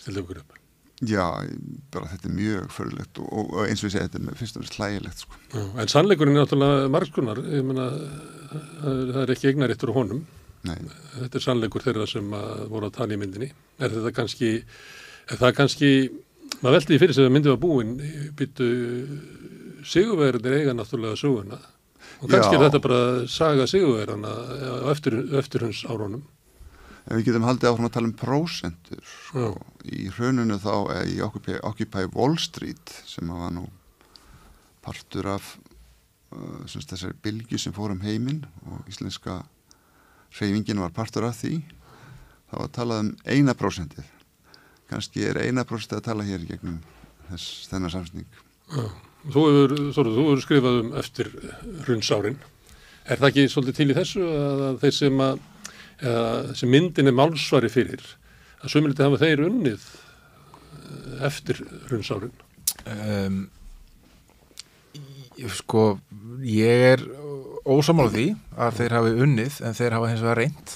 Stildu okkur upp. já, bara þetta er mjög förulegt og, og, eins og ég segi þetta er fyrst og fyrst hlægilegt sko. Já, en sannleikurinn er náttúrulega margskunar. Það er ekki eignarittur á honum. Nei, Þetta er sannleikur þeirra sem að voru að tala í myndinni. Er þetta kannski, er það kannski, maður veldi fyrir að myndið var búin, byttu sigurverðinir eiga náttúrulega söguna. Og kannski Já. er þetta bara saga sigurverðina á eftir, eftirhunds árunum. en við getum haldið áfram að tala um prósentur sko. í hruninu þá eða í Occupy, Occupy Wall Street sem að var nú partur af uh, þessari bylgi sem fór um heiminn og íslenska hreyfingin var partur af því þá var talað um eina prósentið kannski er eina prósentið að tala hér gegnum þess, þennar samsning Já. Þú hefur, skrifað um eftir hrunsárin. Er það ekki svolítið til í þessu að að þeir sem að, eða, sem myndin er málsvari fyrir, að sömuliti hafa þeir unnið eh, eftir hrunsárin? um, ég- sko ég er ósamála því að þeir hafi unnið en þeir hafa hins vegar reynt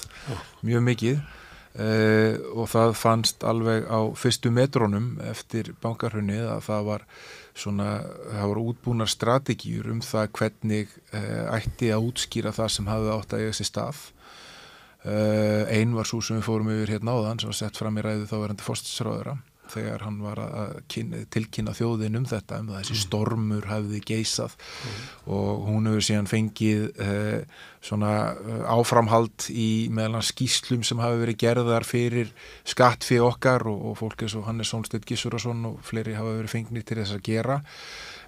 mjög mikið uh, og það fannst alveg á fyrstu metrónum eftir bankarhunnið að það var svona, það voru útbúnar strategíur um það hvernig uh, ætti að útskýra það sem hafði átt að eiga sér stað. Uh, ein var svo sem við fórum yfir hérna áðan sem var sett fram í ræðu þá verandi fórstisráðura þegar hann var að kynna, tilkynna þjóðin um þetta, um þessi stormur hafði geisað. Og hún hefur síðan fengið uh, svona uh, áframhald í meðal hans skýslum sem hafi verið gerðar fyrir skatt fyrir okkar og, og fólk eins og Hannes Solstedt Gissurason og fleiri hafa verið fengnir til þess að gera.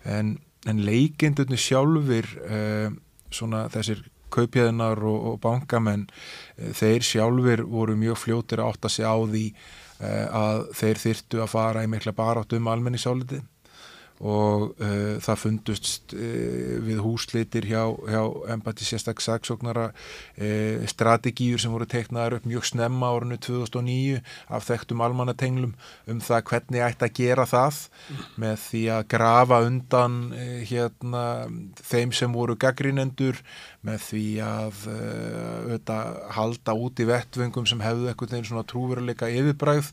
En, en leikendurni sjálfur uh, svona þessir kaupjæðinar og, og bankamenn uh, þeir sjálfur voru mjög fljótir að átta sig á því að þeir þyrtu að fara í mikla barátt um almenningsáliti og uh, það fundust uh, við húsleitir hjá, hjá embati sérstak saksóknara uh, strategíur sem voru teiknaðar upp mjög snemma árinu 2009 af þekktum almannatenglum um það hvernig ætti að gera það með því að grafa undan hérna, þeim sem voru gaggrinendur með því að auðvitað, halda út í vettvöngum sem hefðu eitthvað trúveruleika yfirbræð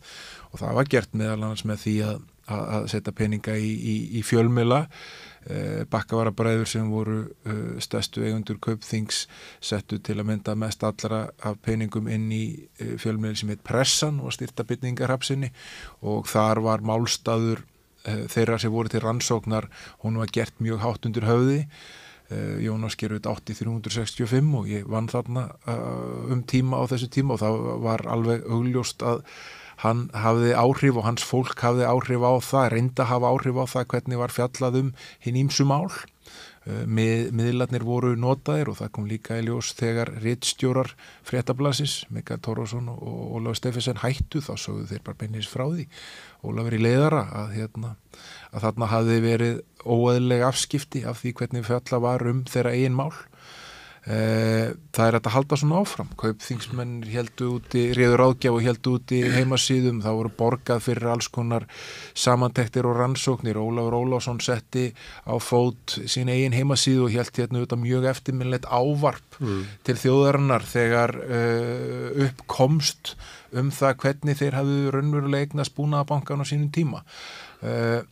og það var gert meðal annars með því að að setja peninga í, í, í fjölmila uh, bakkavarabræður sem voru uh, stærstu eigundur kaupþings settu til að mynda mest allra af peningum inn í uh, fjölmili sem heit Pressan og styrta bytningarhapsinni og þar var málstaður þeirra sem voru til rannsóknar hún var gert mjög hátt undir höfði. Gerur þetta 8365 og ég vann þarna um tíma á þessu tíma og það var alveg augljóst að hann hafði áhrif og hans fólk hafði áhrif á það, reynda hafa áhrif á það hvernig var fjallað um hinn ímsu mál. Uh, Mið, miðlarnir voru notaðir og það kom líka í ljós þegar rittstjórar fréttablasis, Mikael Tórósson og Ólaf Steffensen hættu, þá sögðu þeir bara beinins frá því. Ólaf er í leiðara að, hérna, að þarna hafði verið óeðlega afskipti af því hvernig fjalla var um þeirra eigin mál. Eh, það er að halda svona áfram. Kaupþingsmenn heldu úti réður ágjaf og heldu úti heimasíðum. Það voru borgað fyrir alls konar samantektir og rannsóknir. Ólafur Ólafsson setti á fót sín eigin heimasíðu og held hérna auðvitað mjög eftirminnlegt ávarp til þjóðarinnar þegar uh, upp komst um það hvernig þeir hafðu raunverulega eignast búnaðabankan á sínum tíma. Uh,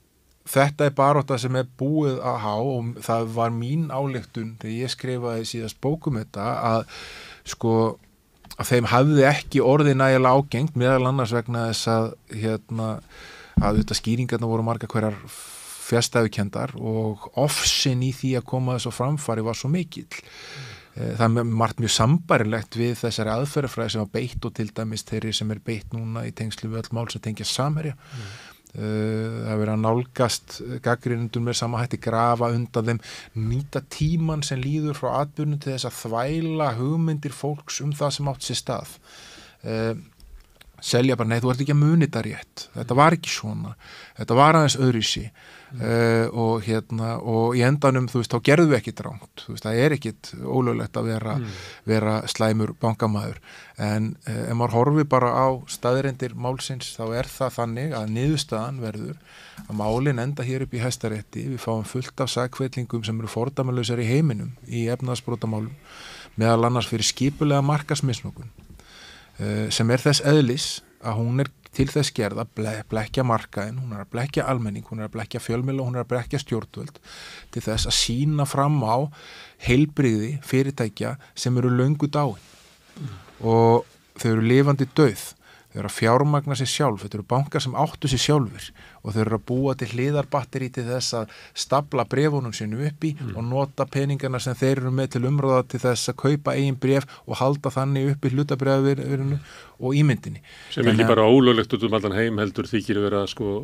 Þetta er baróta sem er búið að há og það var mín álíktun þegar ég skrifaði síðast bókum þetta að sko að þeim hafði ekki orðið nægilega ágengt meðal annars vegna þess að hérna að þetta skýringarna voru marga hverjar fjastæðukendar og ofsin í því að koma þessu framfari var svo mikill. Það er margt mjög sambarilegt við þessari aðferðafræði sem var beitt og til dæmis þeirri sem er beitt núna í tengslu við öll mál sem tengja samherja. Mm. Uh, það verið að nálgast gaggrindun með sama hætti grafa undan þeim nýta tíman sem líður frá atbyrnu til þess að þvæla hugmyndir fólks um það sem átt sér stað. Uh, selja bara, nei þú ert ekki að muni þetta rétt. Þetta var ekki svona, þetta var aðeins öðruvísi uh, og hérna, og í endanum þú veist, þá gerðu við ekkit ránt, þú veist, það er ekkit ólöglegt að vera, vera slæmur bankamæður, en uh, ef maður horfi bara á staðirendir málsins, þá er það þannig að niðurstaðan verður að málin enda hér upp í hæstarétti, við fáum fullt af sagkveillingum sem eru fordæmalösar í heiminum í efnaðsbrótamálum meðal annars fyrir skipulega markasmisnokun uh, sem er þess eðlis að hún er til þess gerð að ble, blekja markaðin, hún er að blekja almenning, hún er að blekja fjölmjöla, hún er að blekja stjórnvöld til þess að sína fram á heilbriði fyrirtækja sem eru löngu dáin. Mm. og þau eru lifandi döð þau eru að fjármagna sér sjálf, þetta eru bankar sem áttu sér sjálfur og þau eru að búa til hliðarbatteri til þess að stapla brefunum sinu uppi mm. og nota peningarna sem þeir eru með til umröða til þess að kaupa eigin bref og halda þannig uppi hlutabrefinu og ímyndinni. Sem ekki bara ólöglegt út um allan heim heldur þykir að vera sko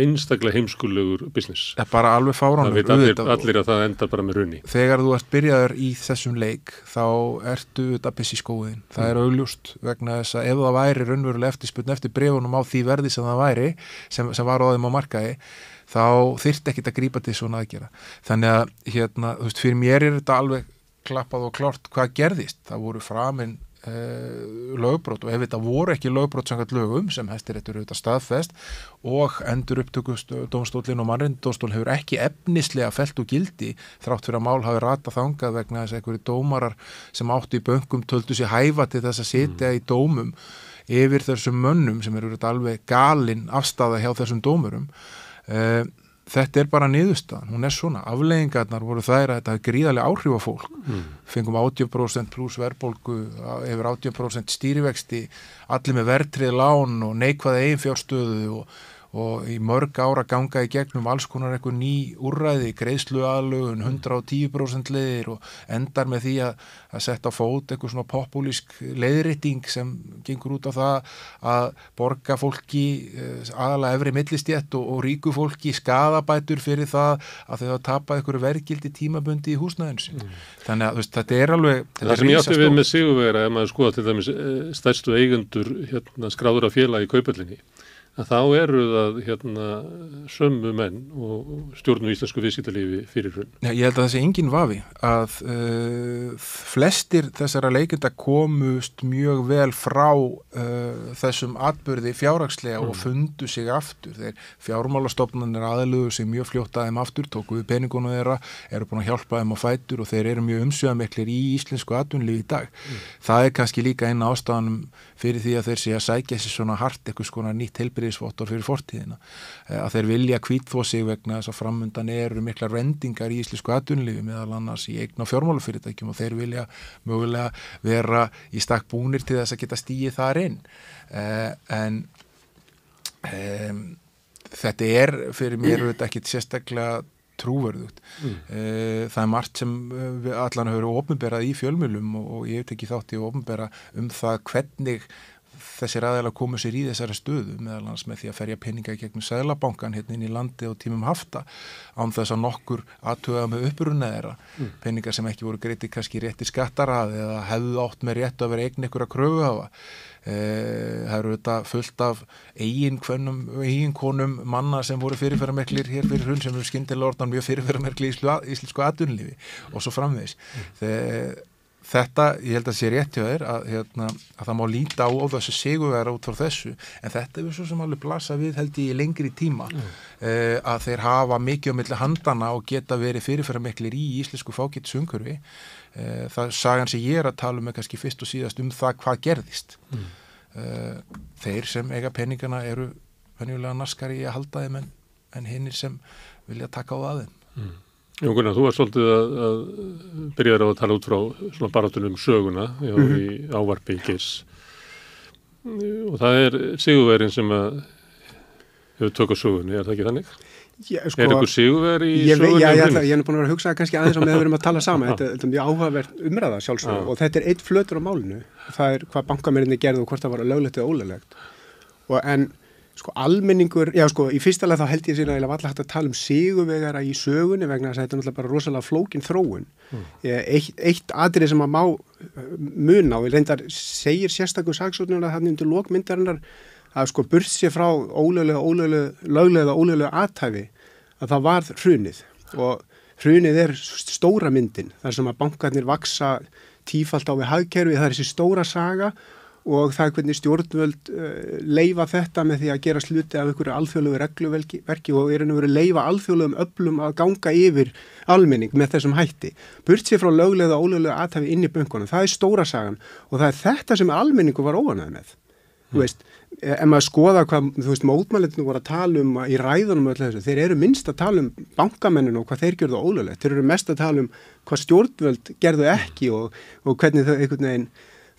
einstaklega heimskulegur business. Það er bara alveg fáránur. Það veit allir, allir að það enda bara með runni. Þegar þú ert byrjaður í þessum leik þá ertu þetta piss í skóðin. Það er augljóst vegna þess að ef það væri raunveruleg eftirspunni eftir brefunum á því verði sem það væri sem, sem var á þeim á markaði þá þyrrt ekki að grípa til svona aðgera. Þannig að hérna, þú veist, fyrir mér er þetta alveg klappað og klort hvað gerðist. Það voru framinn Uh, lögbrót og ef þetta voru ekki lögbrót samkvæmt lögum sem hæstir þetta eru auðvitað staðfest og endur upptökust domstólinn og mannrindóstól hefur ekki efnislega felt og gildi þrátt fyrir að mál hafi rata þangað vegna þess að einhverju dómarar sem áttu í böngum töldu sér hæfa til þess að setja mm. í dómum yfir þessum mönnum sem eru alveg galinn afstafa hjá þessum dómurum uh, þetta er bara niðurstaðan, hún er svona afleggingarnar voru þær að þetta er gríðarlega áhrif á fólk, mm. fengum 80% pluss verðbólgu, yfir 80% stýrivexti, allir með verðtrið lán og neikvaði eigin fjárstöðu og og í mörg ára ganga í gegnum alls konar eitthvað ný úrræði, greiðslu aðlugun, 110% leiðir og endar með því að, að setja á fót eitthvað svona populísk leiðritting sem gengur út á það að borga fólki eh, aðalega efri millistjett og, og ríku fólki skadabætur fyrir það að þau hafa tapað eitthvað vergildi tímabundi í húsnæðin sin. Mm. Þannig að veist, þetta er alveg... Það sem ég átti við með sigurvera ef maður skoða til dæmis eh, stærstu eigundur hérna, skráður af félag í kaupallinni að þá eru það hérna, sömu menn og stjórnum íslensku viðskiptalífi fyrir hrun. Já, ég held að það sé engin vafi að uh, flestir þessara leikenda komust mjög vel frá uh, þessum atbyrði fjárhagslega mm. og fundu sig aftur. Þeir fjármálastofnunir aðlugur sem mjög fljóta þeim aftur, tókuðu peningunum þeirra, eru búin að hjálpa þeim á fætur og þeir eru mjög umsjöðameklir í íslensku atvinnlífi í dag. Mm. Það er kannski líka eina ástafanum fyrir því að þeir sé að sækja helbriðisvottor fyrir fortíðina eh, að þeir vilja kvítþó sig vegna þess að framundan eru mikla rendingar í íslensku aðunlifi meðal annars í eign og fjármálufyrirtækjum og þeir vilja mögulega vera í stakk búnir til þess að geta stíið þar inn eh, en um, þetta er fyrir mér þetta ekki sérstaklega trúverðugt. Mm. Eh, það er margt sem allan hefur ofnberað í fjölmjölum og, ég hef tekið þátt í að ofnbera um það hvernig þessir aðeila komu sér í þessari stöðu meðal hans með því að ferja peninga gegnum Sælabankan hérna inn í landi og tímum hafta án þess að nokkur aðtöða með upprunna þeirra mm. peninga sem ekki voru greiti kannski rétti skattarað eða hefðu átt með rétt að vera eigin ykkur að kröfu hafa Eh, það eru þetta fullt af eiginkonum manna sem voru fyrirferðarmerklir hér fyrir hrun sem eru skindilega orðan mjög fyrirferðarmerkli í íslensku aðunlífi og svo framvegs mm. Þetta, ég held að sé rétt hjá þér að, hérna, að það má líta á, á þessu sigurverða út frá þessu en þetta er svo sem alveg blasa við held ég í lengri tíma mm. uh, að þeir hafa mikið á milli handana og geta verið fyrirferðarmerklir í íslensku fákittsungurfi Eh, það sagan sem ég er að tala um kannski fyrst og síðast um það hvað gerðist mm. þeir sem eiga peningana eru venjulega naskari í að halda þeim en, en hinnir sem vilja taka á aðeim mm. Jón Gunnar, þú var svolítið að, að byrjaði að tala út frá svona barátunum söguna já, mm -hmm. í ávarpi í GIS og það er sigurverðin sem að hefur tök á sögunni, er það ekki þannig? Já, sko, er ykkur sigurveri í sögurinn? Já, ég, ég, ég er búin að vera að hugsa kannski aðeins á með að við erum að tala saman þetta, þetta er mjög áhugavert umræða sjálfsög og þetta er eitt flötur á málinu það er hvað bankamerinni gerði og hvort það var löglegt eða ólöglegt og en sko almenningur, já sko í fyrsta lega þá held ég síðan að ég var alltaf hægt að tala um sigurvegara í sögunni vegna þess að þetta er náttúrulega bara rosalega flókin þróun. Mm. eitt, eitt atrið sem að má muna og ég reyndar segir sérstakur saksóknir að hann undir lokmyndarinnar að sko burt sér frá ólöglega, ólöglega, löglega, ólöglega aðtæfi að það var hrunið. Og hrunið er stóra myndin þar sem að bankarnir vaksa tífalt á við hagkerfi, það er þessi stóra saga og það er hvernig stjórnvöld uh, leifa þetta með því að gera sluti af einhverju alþjóðlegu regluverki og er einhverju leifa alþjóðlegum öllum að ganga yfir almenning með þessum hætti. Burt sér frá löglega og ólöglega aðtafi inn í böngunum, það er stóra sagan og það er þetta sem almenningu var óanæð með. Mm. Þú veist, ef maður skoða hvað, þú veist, mótmælitinu voru að tala um í ræðunum og öllu þessu, þeir eru minnst að tala um bankamenninu og hvað þeir gerðu ólöglegt, þeir eru mest að tala um hvað stjórnvöld gerðu ekki og, og hvernig þau einhvern veginn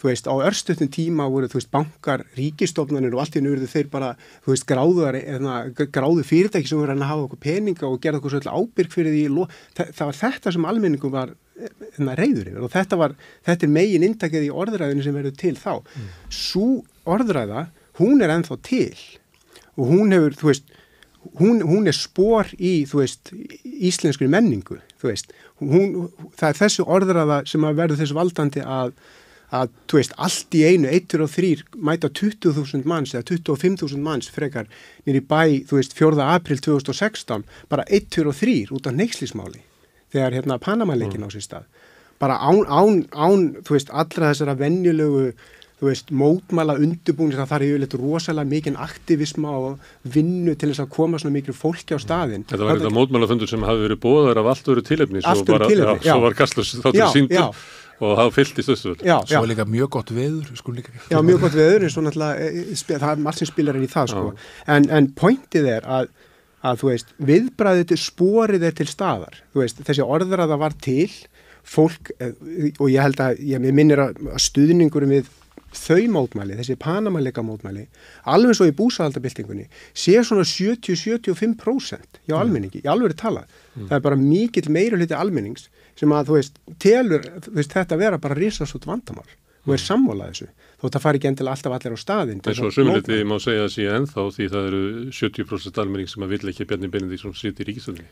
þú veist, á örstuðnum tíma voru, þú veist, bankar, ríkistofnanir og allt í nöru þeir bara, þú veist, gráðar, eða, gráðu fyrirtæki sem voru að hafa okkur peninga og gera okkur svolítið ábyrg fyrir því, það, það var þetta sem almenningum var hérna, reyður yfir og þetta var, þetta er megin intakið í orðræðinu sem verður til þá. Mm. Svo orðræða, hún er ennþá til og hún hefur, þú veist, hún, hún er spór í, þú veist, íslenskri menningu, þú veist, hún, það er þessu orðræða sem að verður þess valdandi að að, þú veist, allt í einu, eittur og þrýr mæta 20.000 manns eða 25.000 manns frekar nýri bæ, þú veist, 4. april 2016 bara eittur og þrýr út af neykslismáli þegar hérna Panama-leikin á sér stað bara án, án, án, þú veist, allra þessara vennjulegu, þú veist, mótmæla undirbúin það þarf yfirleitt rosalega mikinn aktivisma og vinnu til þess að koma svona miklu fólki á staðin. Þetta var þetta mótmælafundur sem hafi verið bóðar af allt öru tilefni, svo, bara, tilefni, já, já. svo var Kastlus þáttur síndur og það fylltist þessu já, svo já. líka mjög gott veður já mjög gott veður eins og náttúrulega eh, það er margt sem spilar inn í það sko. en, en pointið er að, að þú veist viðbræðið til spórið er til staðar veist, þessi orður að það var til fólk eh, og ég held að ég minnir að stuðningurum við þau mótmæli, þessi panamalega mótmæli alveg svo í búsahaldabildingunni sé svona 70-75% hjá almenningi, í alveg tala mm. það er bara mikill meira hluti almennings sem að þú veist, telur þú veist, þetta vera bara risasút vandamál og er mm. sammólað þessu, þó það fari ekki endilega alltaf allir á staðin. En svo sumiliti má segja sé ennþá því það eru 70% almenning sem að vil ekki Bjarni Benedíksson sýti í ríkistöndinni.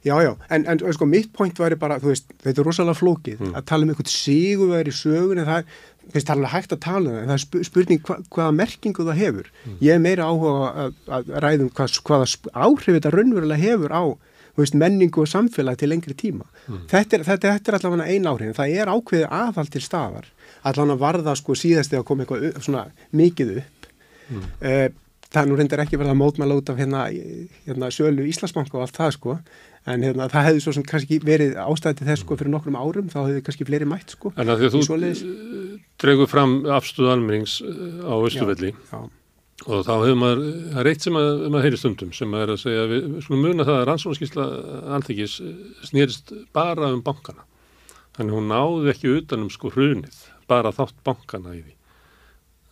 Já, já, en, en sko mitt point væri bara, þú veist, þetta er rosalega flókið mm. að tala um einhvern sigurverð í sögun það er alveg hægt að tala um það en það er spurning hva, hvaða merkingu það hefur. Mm. Ég er meira áhuga að, að ræðum hvað, hvaða áhrif þetta raunverulega hefur á veist, menningu og samfélag til lengri tíma. Mm. Þetta er, þetta, þetta er allavega einn áhrifin. Það er ákveðið aðhald til staðar. Allavega varða sko síðast eða koma eitthvað svona mikið upp. Mm. Uh, það nú reyndar ekki verið að mótmæla út af hérna, hérna sölu Íslandsbanka og allt það sko. En hérna, það hefði svo sem kannski verið ástæðið þess sko fyrir nokkrum árum, þá hefði kannski fleiri mætt sko. En að því að þú dregur fram afstöðu almennings eh, á Östufelli. Já, já og þá hefur maður, það er eitt sem maður, maður heyri stundum sem er að segja, við skulum muna það að rannsónaskísla alþykis snýrist bara um bankana. Þannig hún náði ekki utanum sko hrunið, bara þátt bankana í því.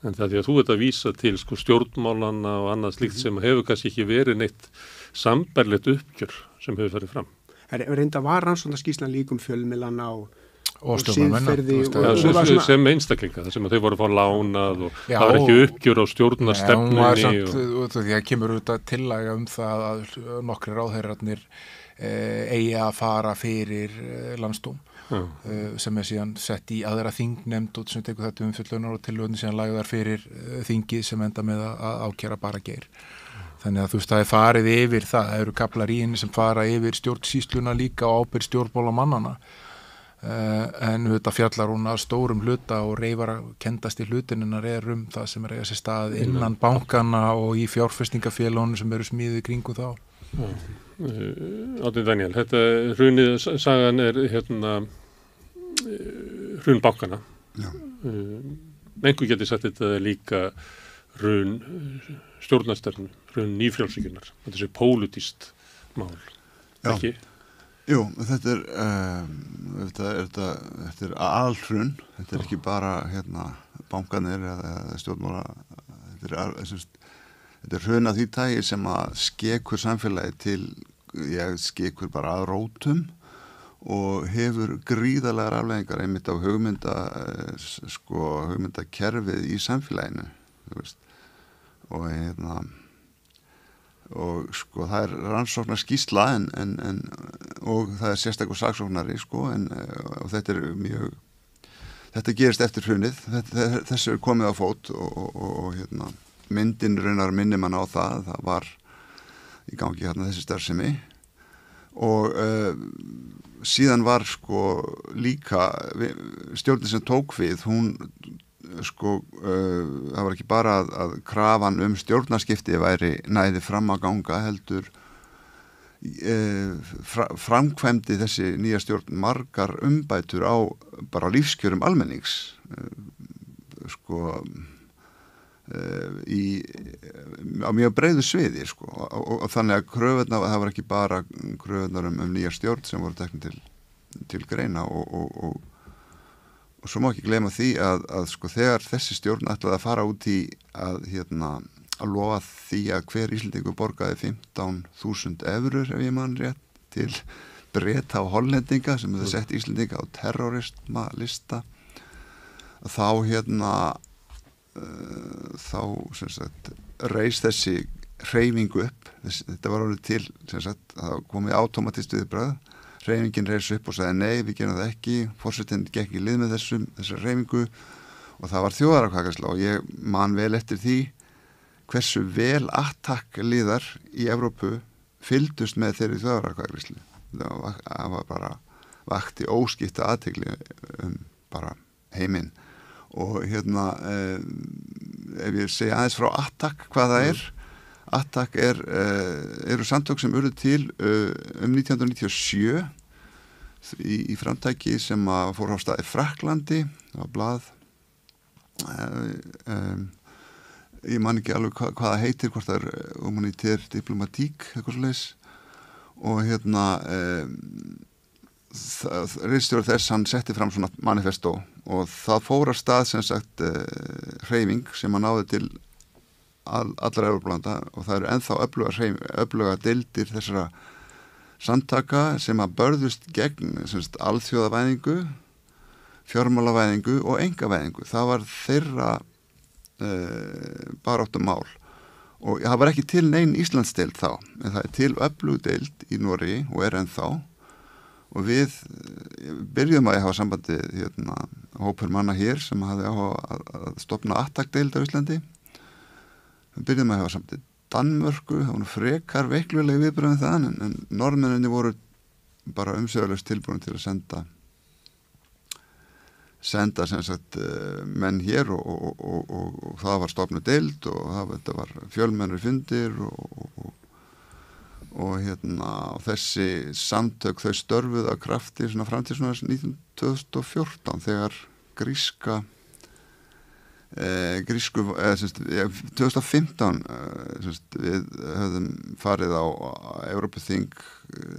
En það er því að þú ert að vísa til sko stjórnmálana og annað slíkt sem hefur kannski ekki verið neitt sambarlegt uppgjör sem hefur farið fram. Það er reynda var rannsónaskíslan líkum fjölmilana og og síðferði sem einstaklinga sem þau voru að fá lánað og já, það var ekki uppgjör á stjórnastefnunni og það kemur auðvitað tillaga um það að nokkri ráðherrarnir eh, eigi að fara fyrir eh, landstóm eh, sem er síðan sett í aðra þingnemnd og sem tekur þetta umfyllunar og tilvöðin síðan lagðar fyrir þingi sem enda með að ákjara bara geir. Þannig að þú veist það er farið yfir það, það eru kaplar í henni sem fara yfir stjórnsýsluna líka og ábyrð stjórnbóla mannana Uh, en þetta fjallar hún að stórum hluta og reyfar að kendast í hlutinina er um það sem er eiga sér stað innan bankana og í fjárfestingafélaginu sem eru smíðið kringu þá. Uh, Áttin Daniel þetta hrunið sagan er hérna uh, hrun bankana einhver getur sagt þetta líka hrun stjórnastarnu, hrun nýfjálfsíkunar þetta sé pólutíst mál Já. ekki Jú, þetta er, um, þetta er, þetta, þetta er alhrun, þetta er ekki bara hérna, bankanir eða, eða stjórnmála, þetta er, þetta er hrun að því tægi sem að skekur samfélagi til, ég skekur bara að rótum og hefur gríðarlegar afleggingar einmitt á hugmynda, eh, sko, hugmyndakerfið í samfélaginu, þú veist, og hérna, og sko það er rannsóknar skýsla en, en, en, og það er sérstaklega saksóknari sko en, og þetta er mjög þetta gerist eftir hrunið. Þessu er komið á fót og, og, og, og hérna, myndin raunar minnir mann á það það var í gangi hérna þessi starfsemi. Og uh, síðan var sko líka stjórnir sem tók við hún sko uh, það var ekki bara að, að krafan um stjórnarskipti væri næði fram að ganga heldur uh, fra, framkvæmdi þessi nýja stjórn margar umbætur á bara lífskjörum almennings uh, sko í, á mjög breyðu sviði sko. og, og, og þannig að kröfunna það var ekki bara kröfunnar um, um nýja stjórn sem voru teknið til, til greina og, og svo má ekki glema því að, að sko, þegar þessi stjórn ætlaði að fara út í að, hérna, að lofa því að hver íslendingu borgaði 15.000 eurur ef ég mann rétt til breyta á hollendinga sem hefði sett íslendinga á terroristma lista þá hérna uh, þá sagt, reys þessi reyfingu upp. Þessi, þetta var orðið til sagt, það komið automatist viðbröð reyfingin reys upp og sagði nei við gerum það ekki. Fórsetin gekk í lið með þessum þessar reyfingu og það var þjóðarakvækarsla og ég man vel eftir því hversu vel attakk liðar í Evrópu fyldust með þeirri þjóðarakvækarslu það var bara vakti óskipta aðtegli um bara heiminn. Og hérna eh, ef ég segja aðeins frá Attack hvað það er Attack er, eh, eru samtök sem eru til eh, um 1997 í, í framtæki sem að fór á staði Fraklandi var blað. Ég man ekki alveg hvað, hvað það heitir hvort það er humanitær diplomatík eitthvað slúleis og hérna reynstjóður þess hann setti fram svona manifesto og það fór að stað sem sagt uh, hreyfing sem hann náði til all, allra Európlanda og það eru enþá öfluga, öfluga deildir þessara samtaka sem að börðust gegn sagt, alþjóðavæðingu fjármálavæðingu og engavæðingu það var þeirra uh, baráttum mál og það var ekki til neyn Íslandsdeild þá en það er til öflugdeild í Nóri og er ennþá. Og við byrjum að ég hafa sambandi hérna, hópur manna hér sem hafði á að, stopna attackdeild á Íslandi við byrjum að hafa sambandi Danmörku, það voru frekar veiklulega viðbröðum það en, en norðmenninni voru bara umsögulegst tilbúin til að senda senda sem sagt menn hér og, og, og, og það var stopnu deild og það var fjölmennri fundir og hérna þessi samtök þau störfuð að krafti svona fram til svona 1914 þegar gríska eh, grísku eh, semst, 2015 eh, semst, við höfðum farið á Európaþing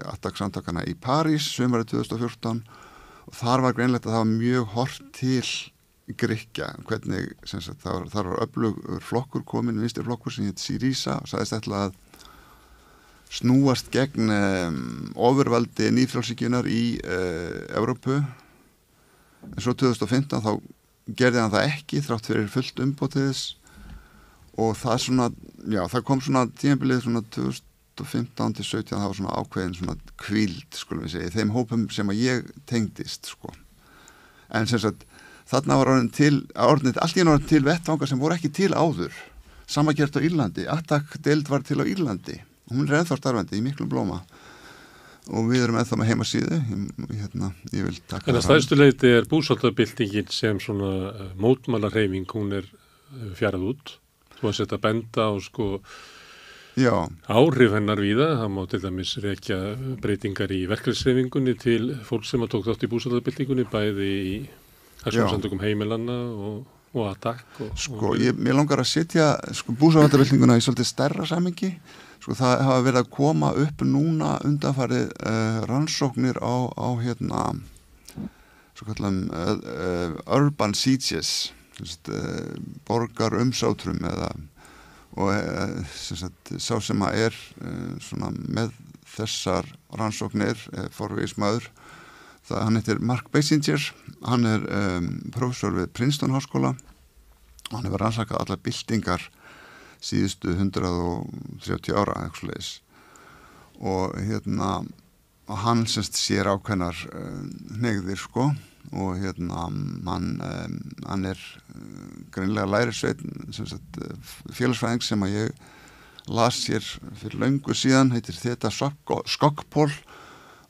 attacksamtakana í París sömurinn 2014 og þar var greinlegt að það var mjög hort til Gríkja, hvernig sagt, þar, þar var öflugur flokkur komin, vinstir flokkur sem heit Sirisa og sagðist ætla að snúast gegn um, ofurvaldi nýfrálsíkjunar í uh, Evrópu. En svo 2015 þá gerði hann það ekki þrátt fyrir fullt umbótiðis og það svona, já það kom svona tímabilið svona 2015 til 17 það var svona ákveðin svona kvíld skulum við segja, þeim hópum sem að ég tengdist sko. En sem sagt þarna var orðin til, orðin, allt í orðin til vettvangar sem voru ekki til áður. Samakert á Írlandi, Attack deild var til á Írlandi. Hún er ennþá starfandi í miklum blóma og við erum ennþá með heimasíðu. Hérna, ég vil taka það En að stæðstuleiti er búsaltabildingin sem svona uh, mótmálarheiming hún er uh, fjarað út. Þú að setja benda á sko Já. áhrif hennar víða. Það má til dæmis rekja breytingar í verkefnisreifingunni til fólk sem að tók þátt í búsaltabildingunni bæði í harsjónsendugum heimilanna og, og aðtak Sko, ég, mér langar að setja sko, búsaltabildinguna í svolítið stærra samingi sko það hafa verið að koma upp núna undanfarið uh, rannsóknir á, á hérna kallum uh, uh, urban sieges sagt, borgar umsátrum eða og sagt, sá sem að er svona með þessar rannsóknir forvegismæður það hann heitir Mark Basinger hann er um, professor við Princeton háskóla og hann hefur rannsakað allar bildingar síðustu 130 ára og hérna hann semst sér ákveðnar uh, negðir sko og hérna hann, hann er uh, greinlega lærisveit félagsfræðing sem að ég las hér fyrir laungu síðan heitir þetta Skokkpól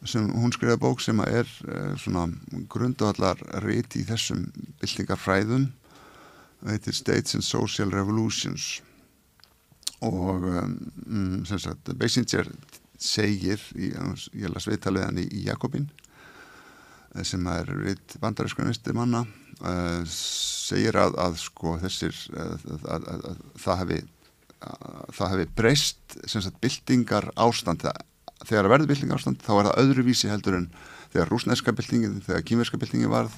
sem hún skrifaði bók sem að er svona grundvallar riti í þessum byltingarfræðum. Heitir States and Social Revolutions og um, sem sagt Basinger segir í, ég las viðtaliðan í, í Jakobin eh, sem er ritt bandarískunistir manna uh, segir að, að sko þessir að, að, að það hefði það hefði breyst sem sagt byltingar ástand þegar að verði byltingar ástand þá er það öðruvísi heldur en þegar rúsneska byltingin, þegar kýmerska byltingin varð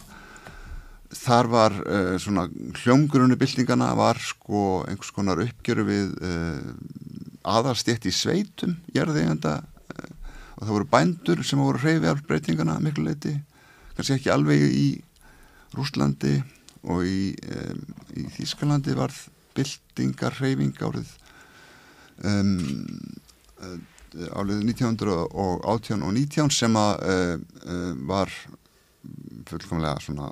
þar var uh, svona hljómgrunni byltingana var sko einhvers konar uppgjöru við uh, aðalstjætt í sveitum gerðegenda uh, og það voru bændur sem voru hreyfi af breytingana miklu leiti, kannski ekki alveg í Rúslandi og í, um, í Þískalandi varð byltingar hreyfing árið um, árið 1918 og 19 sem að var fullkomlega svona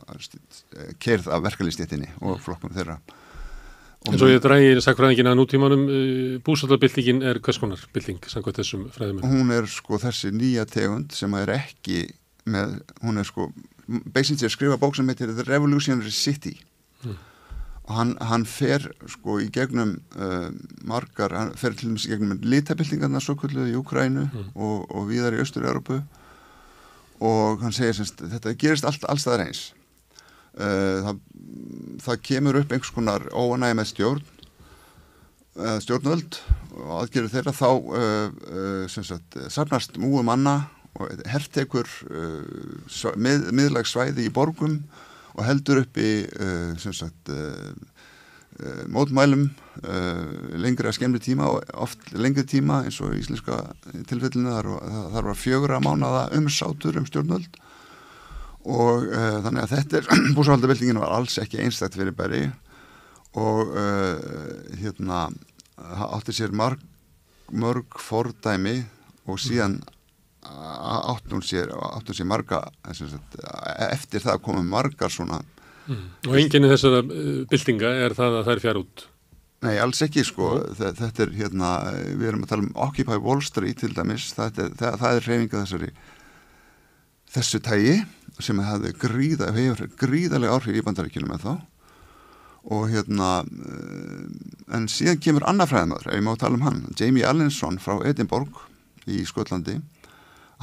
kerð af verkefliðstéttinni og mm. flokkum þeirra En svo ég dræði í sakfræðingin að nútímanum uh, búsaldabildingin er hvers konar bilding samkvæmt þessum fræðum? Hún er sko þessi nýja tegund sem er ekki með, hún er sko Basinger skrifa bók sem heitir The Revolutionary City mm. og hann, hann fer sko í gegnum uh, margar, hann fer til dæmis í gegnum litabildingarna svo kvölduð í Ukrænu mm. og, og viðar í Östur-Európu og hann segir semst þetta gerist allt, allstaðar eins. Uh, það, það kemur upp einhvers konar óanæg með stjórn uh, stjórnvöld og aðgerður þeirra. Þá uh, sagt, sarnast múu manna og herrtekur mið, miðlagsvæði í borgum og heldur upp í sagt, mótmælum lengri að skemmri tíma og oft lengri tíma eins og í íslenska tilfellinu þar, þar var fjögur að mánaða umsátur um stjórnvöld og uh, þannig að þetta er búsafaldabildingin var alls ekki einstakt fyrir bæri og uh, hérna átti sér marg, mörg fordæmi og síðan áttum sér, áttum sér marga eftir það komum margar svona mm. Og enginni þessara bildinga er það að það er fjár út? Nei, alls ekki sko, þetta er hérna, við erum að tala um Occupy Wall Street til dæmis, það er, það, það er reyninga þessari þessu tægi sem hefði gríða, gríðarlega áhrif í bandaríkjunum með þá og hérna, eh, en síðan kemur annað fræðmaður, ef ég má tala um hann, Jamie Allinson frá Edinborg í Skotlandi,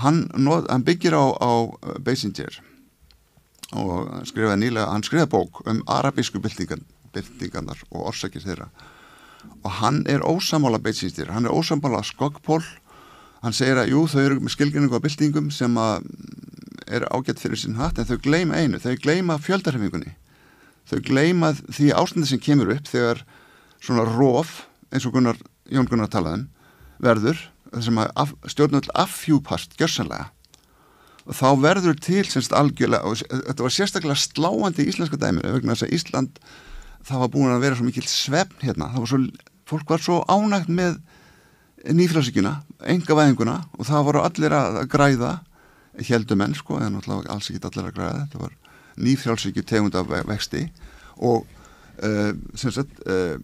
hann, hann byggir á, á Basinger og skrifaði nýlega, hann skrifaði bók um arabísku byltingan byrtingarnar og orsakir þeirra. Og hann er ósamála beitsýstir, hann er ósamála skokkpól hann segir að jú þau eru með skilgjörningu á byltingum sem að er ágætt fyrir sinn hatt en þau gleima einu, þau gleima fjöldarhefingunni þau gleima því ástandi sem kemur upp þegar svona róf eins og Gunnar, Jón Gunnar talaðum verður sem að af, stjórnvöld affjúpast gjörsanlega þá verður til semst algjörlega og þetta var sérstaklega sláandi í íslenska dæmir vegna þess að Ísland það var búin að vera svo mikil svefn hérna, var svo, fólk var svo ánægt með nýfrælsíkjuna, enga væðinguna og það voru allir að græða heldum menn sko, en alls ekki allir að græða, þetta var nýfrælsíkju tegund af vexti og uh, sem sagt uh,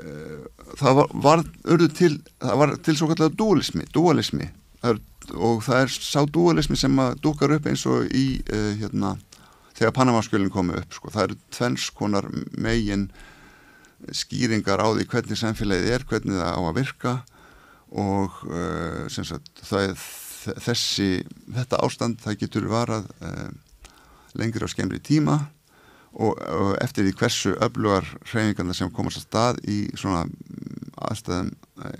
uh, það var, var til, það var til svo kallega dualismi, dualismi og það er sá dualismi sem að dúkar upp eins og í hérna þegar Panamaskjölinn komu upp sko. það eru tvennskonar megin skýringar á því hvernig samfélagið er, hvernig það á að virka og uh, sagt, það er þessi þetta ástand það getur varað uh, lengri á skemmri tíma og, og eftir því hversu öflugar hreyfingarna sem komast að stað í svona aðstæðum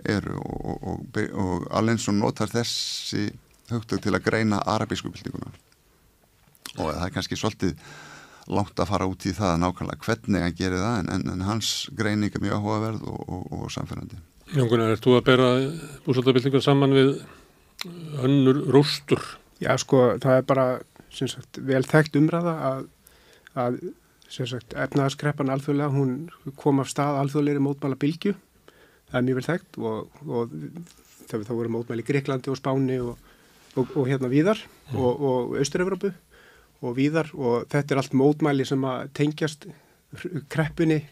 eru og, og, og Allensson notar þessi hugtug til að greina arabísku byltinguna og það er kannski svolítið langt að fara út í það nákvæmlega hvernig hann gerir það en, en, en hans greining er mjög áhugaverð og, og, og samfærandi. Jóngunar, er þú að bera búsaldabildingar saman við önnur rústur? Já, sko, það er bara sagt, vel þekkt umræða að, að efnaðaskreppan alþjóðlega, hún kom af stað alþjóðleiri mótmæla bylgu, það er mjög vel þekkt og, og það, það voru mótmæli í Greiklandi og Spáni og, og hérna víðar mm. og Austur-Európu og víðar og þetta er allt mótmæli sem að tengjast kreppunni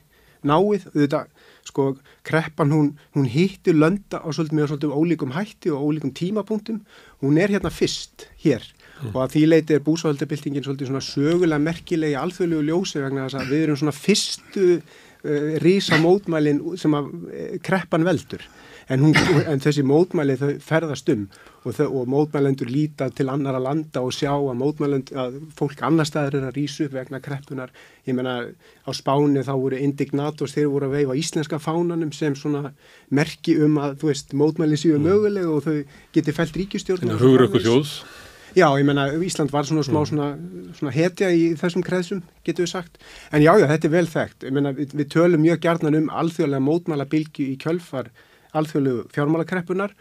náið, þetta sko kreppan hún, hún hitti lönda á svolítið með svolítið ólíkum hætti og ólíkum tímapunktum, hún er hérna fyrst hér mm. og að því leiti er búsvöldabildingin svolítið svona sögulega merkilegi alþjóðlegu ljósi vegna þess að við erum svona fyrstu uh, rísa mótmælin sem að uh, kreppan veldur. En, hún, en þessi mótmæli þau ferðast um og, þau, og mótmælendur líta til annara landa og sjá að mótmælendur, að fólk annar staðar er að rýsu upp vegna kreppunar ég menna á spáni þá voru indignatos þeir voru að veifa íslenska fánanum sem svona merki um að þú veist, mótmælinn séu möguleg og þau geti fælt ríkistjórn Þannig að hugur ykkur þjóðs Já, ég menna, Ísland var svona smá mm. svona, svona hetja í þessum kreðsum, getur við sagt. En já, já, þetta er vel þekkt. Ég menna, við, við tölum mjög gjarnan um alþjóðlega mótmæla bylgi í kjölfar alþjóðlegu fjármálakreppunar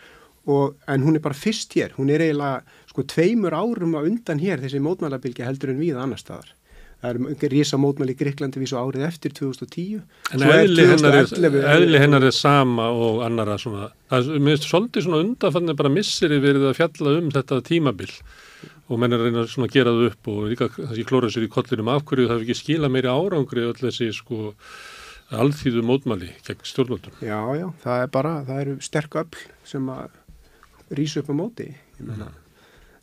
og, en hún er bara fyrst hér, hún er eiginlega sko tveimur árum að undan hér þessi mótmælabilgja heldur en við annar staðar. Það er rísa mótmæli í Greiklandi vísu árið eftir 2010. En eðli hennar, hennar er sama og annara svona, það er svolítið svona undanfannir og menn er að reyna að gera það upp og líka þessi klóra sér í kollinum afhverju það hefur ekki skila meiri árangri öll þessi sko alþýðu mótmæli gegn stjórnvöldum. Já, já, það er bara, það eru sterk öll sem að rýsa upp á móti, ég menna. Mm.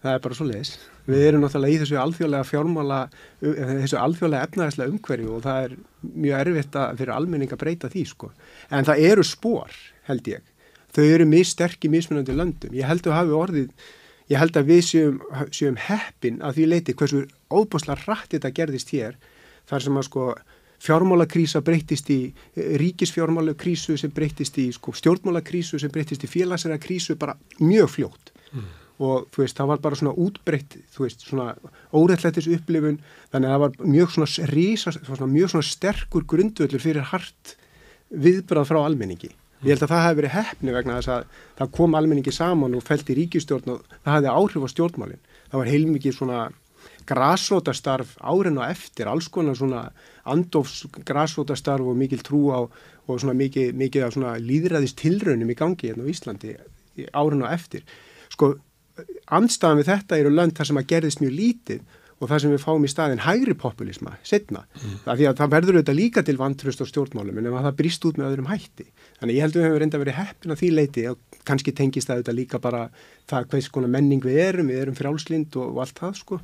Það er bara svo leiðis. Við erum náttúrulega í þessu alþjóðlega fjármála, þessu alþjóðlega efnæðislega umhverju og það er mjög erfitt að fyrir almenning að breyta því, sko. En það eru spór, held ég. Þau eru missterk í mismunandi löndum. Ég held að hafi orðið, ég held að við séum, séum heppin að því leiti hversu óbúslega rætt þetta gerðist hér, þar sem að sko fjármálakrísa breytist í eh, ríkisfjármálakrísu sem breytist í sko, stjórnmálakrísu sem breytist í félagsæra krísu bara mjög fljótt mm. og þú veist það var bara svona útbreytt þú veist svona órettlættis upplifun þannig að það var mjög svona, rísa, svona mjög svona sterkur grundvöldur fyrir hart viðbrað frá almenningi. Ég held að það hefði verið hefni vegna þess að það kom almenningi saman og fælt í ríkistjórn og það hefði áhrif á stjórnmálinn. Það var heilmikið svona grásrótastarf árin og eftir, alls konar svona andofs grásrótastarf og mikil trú á og svona mikið, mikið af svona líðræðist tilraunum í gangi hérna á Íslandi árin og eftir. Sko, andstafan við þetta eru lönd þar sem að gerðist mjög lítið og það sem við fáum í staðin hægri populisma setna, mm. því að það verður auðvitað líka til vantröst á stjórnmálum en það brist út með öðrum hætti. Þannig ég held að við hefum reynda verið heppin á því leiti og kannski tengist það auðvitað líka bara það hvers konar menning við erum, við erum frálslind og, og allt það sko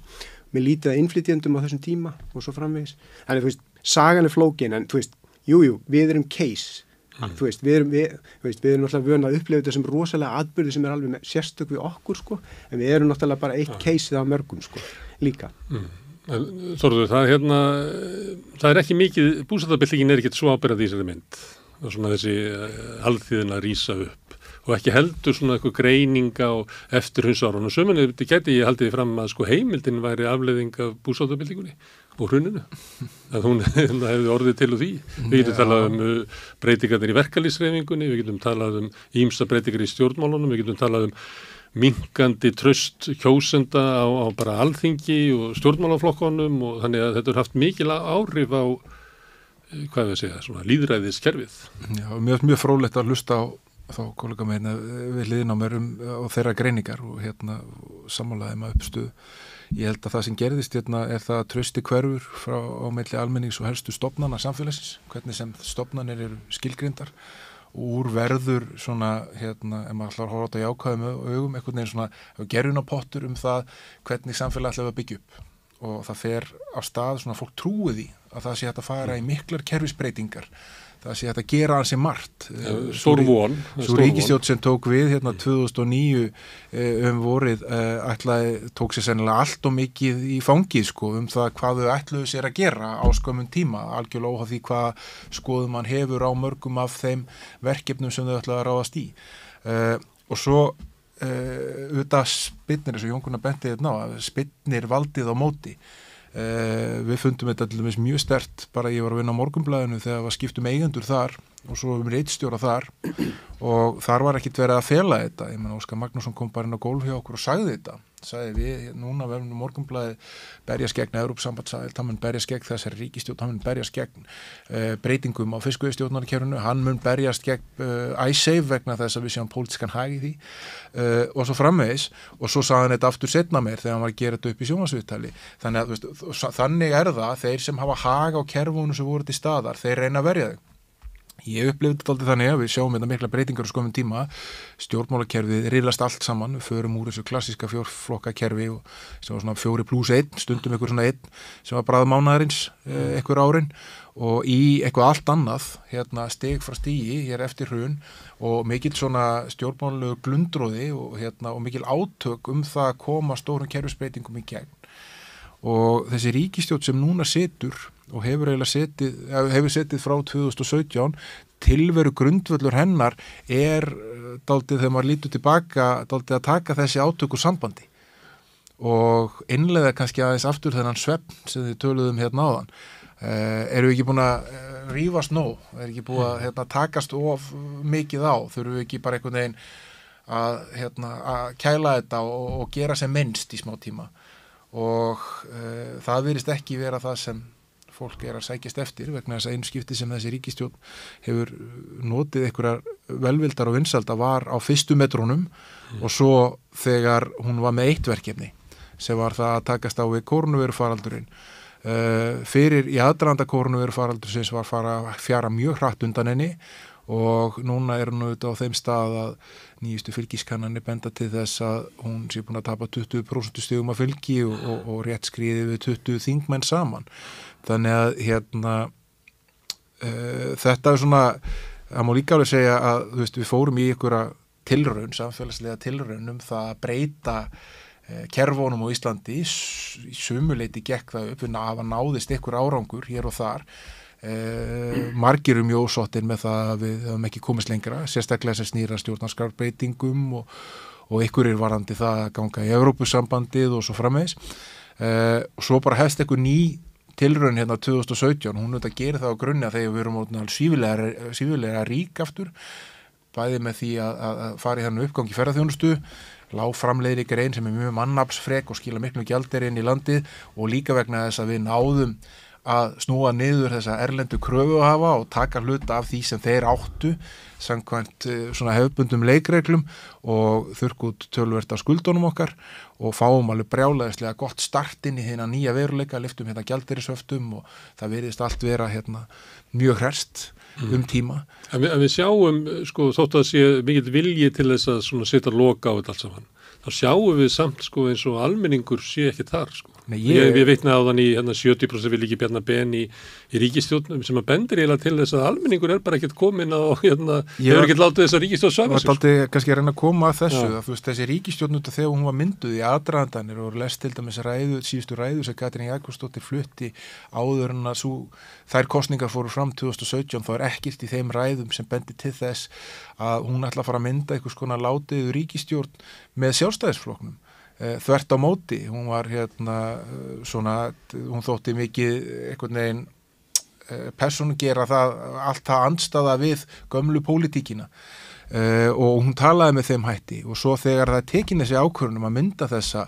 með lítið að innflytjandum á þessum tíma og svo framvegis. Þannig þú veist, sagan er flókin en þú veist, jújú, jú, við erum case, mm. þú veist, við erum við, veist, við erum náttúrulega vöna að upplifa þetta sem rosalega atbyrði sem er alveg sérstök við okkur sko, en við erum náttúrulega bara eitt case það á mörgum sko, líka. Mm. Þorður, það hérna, það er ekki mikið, búsættabildingin er ekki svo ábyrðað í þessari mynd. Og svona þessi alþýðin að rýsa upp. Og ekki heldur svona eitthvað greininga og eftir hundsárun og sömurni þetta geti ég haldið fram að sko heimildin væri afleðing af búsátabildingunni og hruninu. Að hún hefði orðið til og því. Við getum talað um uh, breytingarnir í verkalýsreifingunni við getum talað um ímsta breytingar í stjórnmálunum við getum talað um mingandi tröst kjósenda á, á bara alþingi og stjórnmálaflokkonum og þannig að þetta er haft mikil áhrif á eh, hvað við segja, svona líðræðiskerfið Já, mjög, mjög frólægt að hlusta á þá kollega með hérna við liðin á mér um og þeirra greiningar og hérna samanlæðið maður uppstuð. Ég held að það sem gerðist hérna er það trösti hverfur frá ámeilli almennings og helstu stopnana samfélagsins, hvernig sem stopnanir eru skilgrindar úr verður svona hérna, ef maður ætlar að horfa á þetta í ákvæðum augum, einhvern veginn svona gerunapottur um það hvernig samfélag ætlaði að byggja upp. Og það fer á stað svona fólk trúiði að það sé hægt að fara í miklar kerfisbreytingar það sé að gera hansi margt. Stór von Svo ríkistjótt sem tók við hérna 2009 eh, um vorið eh, ætlaði, tók sér sennilega allt og mikið í fangið sko um það hvað þau ætluðu sér að gera á skömmun tíma. Algjörlega óhaf því hvað skoðum hann hefur á mörgum af þeim verkefnum sem þau ætlaði að ráðast í. Uh, og svo uh, auðvitað spinnir eins og Jónkuna bentið hérna á spinnir valdið á móti Uh, við fundum þetta til dæmis mjög stert bara ég var að vinna á morgumblæðinu þegar var skiptum eigendur þar og svo við erum eittstjóra þar og þar var ekkit verið að fela þetta. Ég menna Óskar Magnússon kom bara inn á gólf hjá okkur og sagði þetta sagði við, núna verðum morgunblæði berjast gegn Európsambandsæl, hann mun berjast gegn þessari ríkistjórn, hann mun berjast gegn uh, breytingum á fiskveistjórnarkerfunu, hann mun berjast gegn uh, ISAVE vegna þess að við séum pólitískan hægi því uh, og svo framvegis. Og svo sagði hann þetta aftur setna meir þegar hann var að gera þetta upp í sjómasviðtali þannig þannig er það þeir sem hafa haga á kerfunum sem voru til staðar, þeir reyna að verja þau Ég upplifði þetta aldrei þannig að við sjáum þetta mikla breytingar á skomum tíma, stjórnmálakerfið rilast allt saman, við förum úr þessu klassiska fjórflokkakerfi sem var svona fjóri pluss einn, stundum eitthvað svona einn sem var bræða mánadarins eitthvað árin. Og í eitthvað allt annað, hérna steg frá stígi hér eftir hrun og mikil svona stjórnmálegu glundróði og, hérna, og mikil átök um það að koma stórum kerfisbreytingum í gegn. Og þessi ríkistjótt sem núna setur og hefur eiginlega setið, hefur setið frá 2017 tilveru grundvöldur hennar er eh, daldið þegar maður lítur tilbaka daldið að taka þessi átöku sambandi og innlega kannski aðeins aftur þennan svepp sem þið töluðum hérna áðan. Uh, eru við ekki búin að uh, rífast nóg, er ekki búin að hérna, takast of mikið á, þurfum við ekki bara einhvern veginn að, hérna, að kæla þetta og, og gera sem minnst í smá tíma? Og uh, það verist ekki vera það sem fólk er að sækjast eftir vegna þess að einu skipti sem þessi ríkistjón hefur notið einhverjar velvildar og vinsalda var á fyrstu metrónum mm. og svo þegar hún var með eitt verkefni sem var það að takast á við kórnuveru faraldurinn uh, fyrir í aðdraðanda kórnuveru faraldur sem var fara fjara mjög hratt undan henni og núna er hún auðvitað á þeim stað að nýjustu fylgiskannanir benda til þess að hún sé búin að tapa 20% stegum að fylgi og, og, og rétt skriði við 20 þingmenn saman þannig að hérna uh, þetta er svona það má líka alveg segja að veist, við fórum í ykkur tilraun, samfélagslega tilraun um það að breyta uh, kerfónum á Íslandi. Í sumuleiti gekk það upp en að náðist ykkur árangur hér og þar. Uh, margir um jósóttin með það að við höfum ekki komist lengra sérstaklega sem snýra stjórnarskarbreytingum og, og ykkur er varandi það að ganga í Evrópusambandið og svo frammeðis og svo bara hefst ykkur ný tilraun hérna 2017, hún veit að gera það á grunni að þegar við erum átnáð sífilega rík aftur, bæði með því að, að fara í þannig uppgang í ferðarþjónustu, lág framleiðir ykkur einn sem er mjög mannapsfrek og skila miklu gjaldir inn í landið og líka vegna þess að við náðum að snúa niður þessa erlendu kröfu að hafa og taka hluta af því sem þeir áttu samkvæmt eh, svona hefbundum leikreglum og þurrkút tölverta skuldunum okkar og fáum alveg brjálæðislega gott start inn í hérna nýja veruleika, liftum hérna gældirisöftum og það veriðist allt vera hérna mjög hrest mm. um tíma. En við, en við sjáum, sko, þóttu að sé mikil vilji til þess að setja loka á þetta allt saman. Þá sjáum við samt, sko, eins og almenningur sé ekki þar, sko. Nei, ég... Ég, ég veitna á þann í hérna, 70% vil ekki bjarna ben í, í ríkistjónum sem að bendir eiginlega til þess að almenningur er bara ekkert komin á, hérna, hefur ekkert látið þess að ríkistjón svæfa sig. Það var aldrei kannski að reyna að koma að þessu, að, veist, þessi ríkistjón út af þegar hún var mynduð í aðdraðandanir og lest til dæmis ræðu, síðustu ræðu sem Katrin Jakobsdóttir flutti áður en að svo, þær kostningar fóru fram 2017, þá er ekkert í þeim ræðum sem bendir til þess að hún ætla að fara að mynda einhvers konar látiðu ríkistjórn með sjálfstæðisfloknum þvert á móti, hún var hérna eh, svona, hún þótti mikið einhvern veginn eh, persónu gera það, allt það andstaða við gömlu pólitíkina. Uh, og hún talaði með þeim hætti. Og svo þegar það tekin þessi ákvörnum að mynda þessa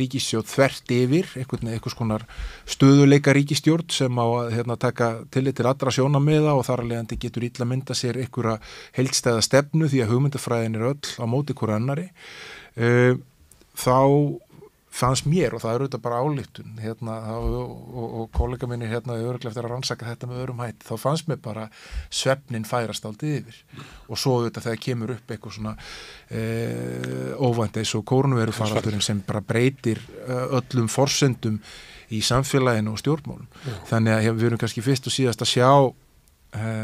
ríkistjórn þvert yfir, einhvern veginn einhvers konar stöðuleika ríkistjórn sem á að hérna, taka tillit til allra sjónamiða og þar alveg andi getur ítla mynda sér einhverja heldstæða stefnu því að hugmyndafræðin er öll á móti hver annari uh, þá fannst mér og það er auðvitað bara álíktun hérna, og, og, og kollega minni hérna auðvitað eftir að rannsaka þetta með öðrum hætti þá fannst mér bara svefnin færast aldrei yfir og svo auðvitað þegar kemur upp eitthvað svona e, óvænt eins og kórnveru faraldurinn sem bara breytir e, öllum forsendum í samfélaginu og stjórnmálum Já. þannig að við erum kannski fyrst og síðast að sjá e,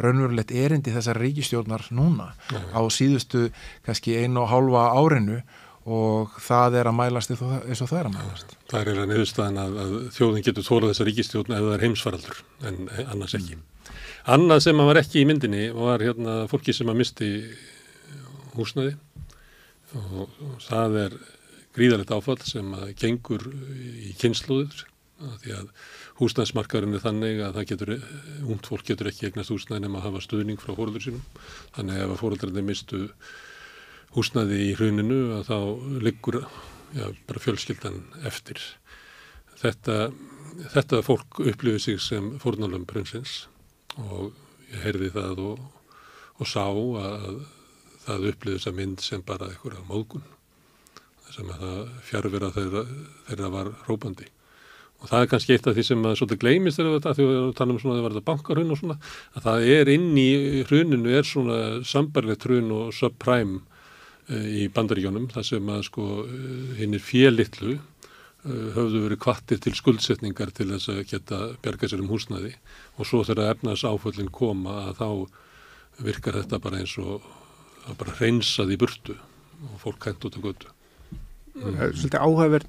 raunverulegt erindi þessar ríkistjórnar núna Já. á síðustu kannski einu og hálfa árinu og það er að mælast eins og það er að mælast. Það er eiginlega niðurstaðan að, að þjóðin getur þórað þessa ríkistjórn ef það er heimsfaraldur en annars ekki. Mm. Annað sem var ekki í myndinni var hérna fólki sem að misti húsnaði og, og það er gríðarlegt áfall sem að gengur í kynsluður því að húsnæðsmarkarinn er þannig að það getur, ungd fólk getur ekki eignast húsnæði nema að hafa stuðning frá fóröldur sínum þannig að ef að fóröldarinn mistu húsnaði í hruninu að þá liggur já, bara fjölskyldan eftir. Þetta, þetta fólk upplifið sig sem fórnálum prinsins og ég heyrði það og, og sá að það upplifið þessa mynd sem bara einhverja móðgun sem að það fjárvera þeirra, þeirra var rópandi og það er kannski eitt af því sem að svolítið gleymist þegar því við talum um svona að það var bankarhun og svona, að það er inn í hruninu er svona sambarlegt hrun og subprime í bandaríjónum, það sem að sko hinn er félitlu e, höfðu verið kvattir til skuldsetningar til þess að geta berga sér um húsnaði og svo þegar efnas áföllin koma að þá virkar þetta bara eins og bara hreinsað í burtu og fólk hægt út á götu Mm. Svolítið áhugaverð,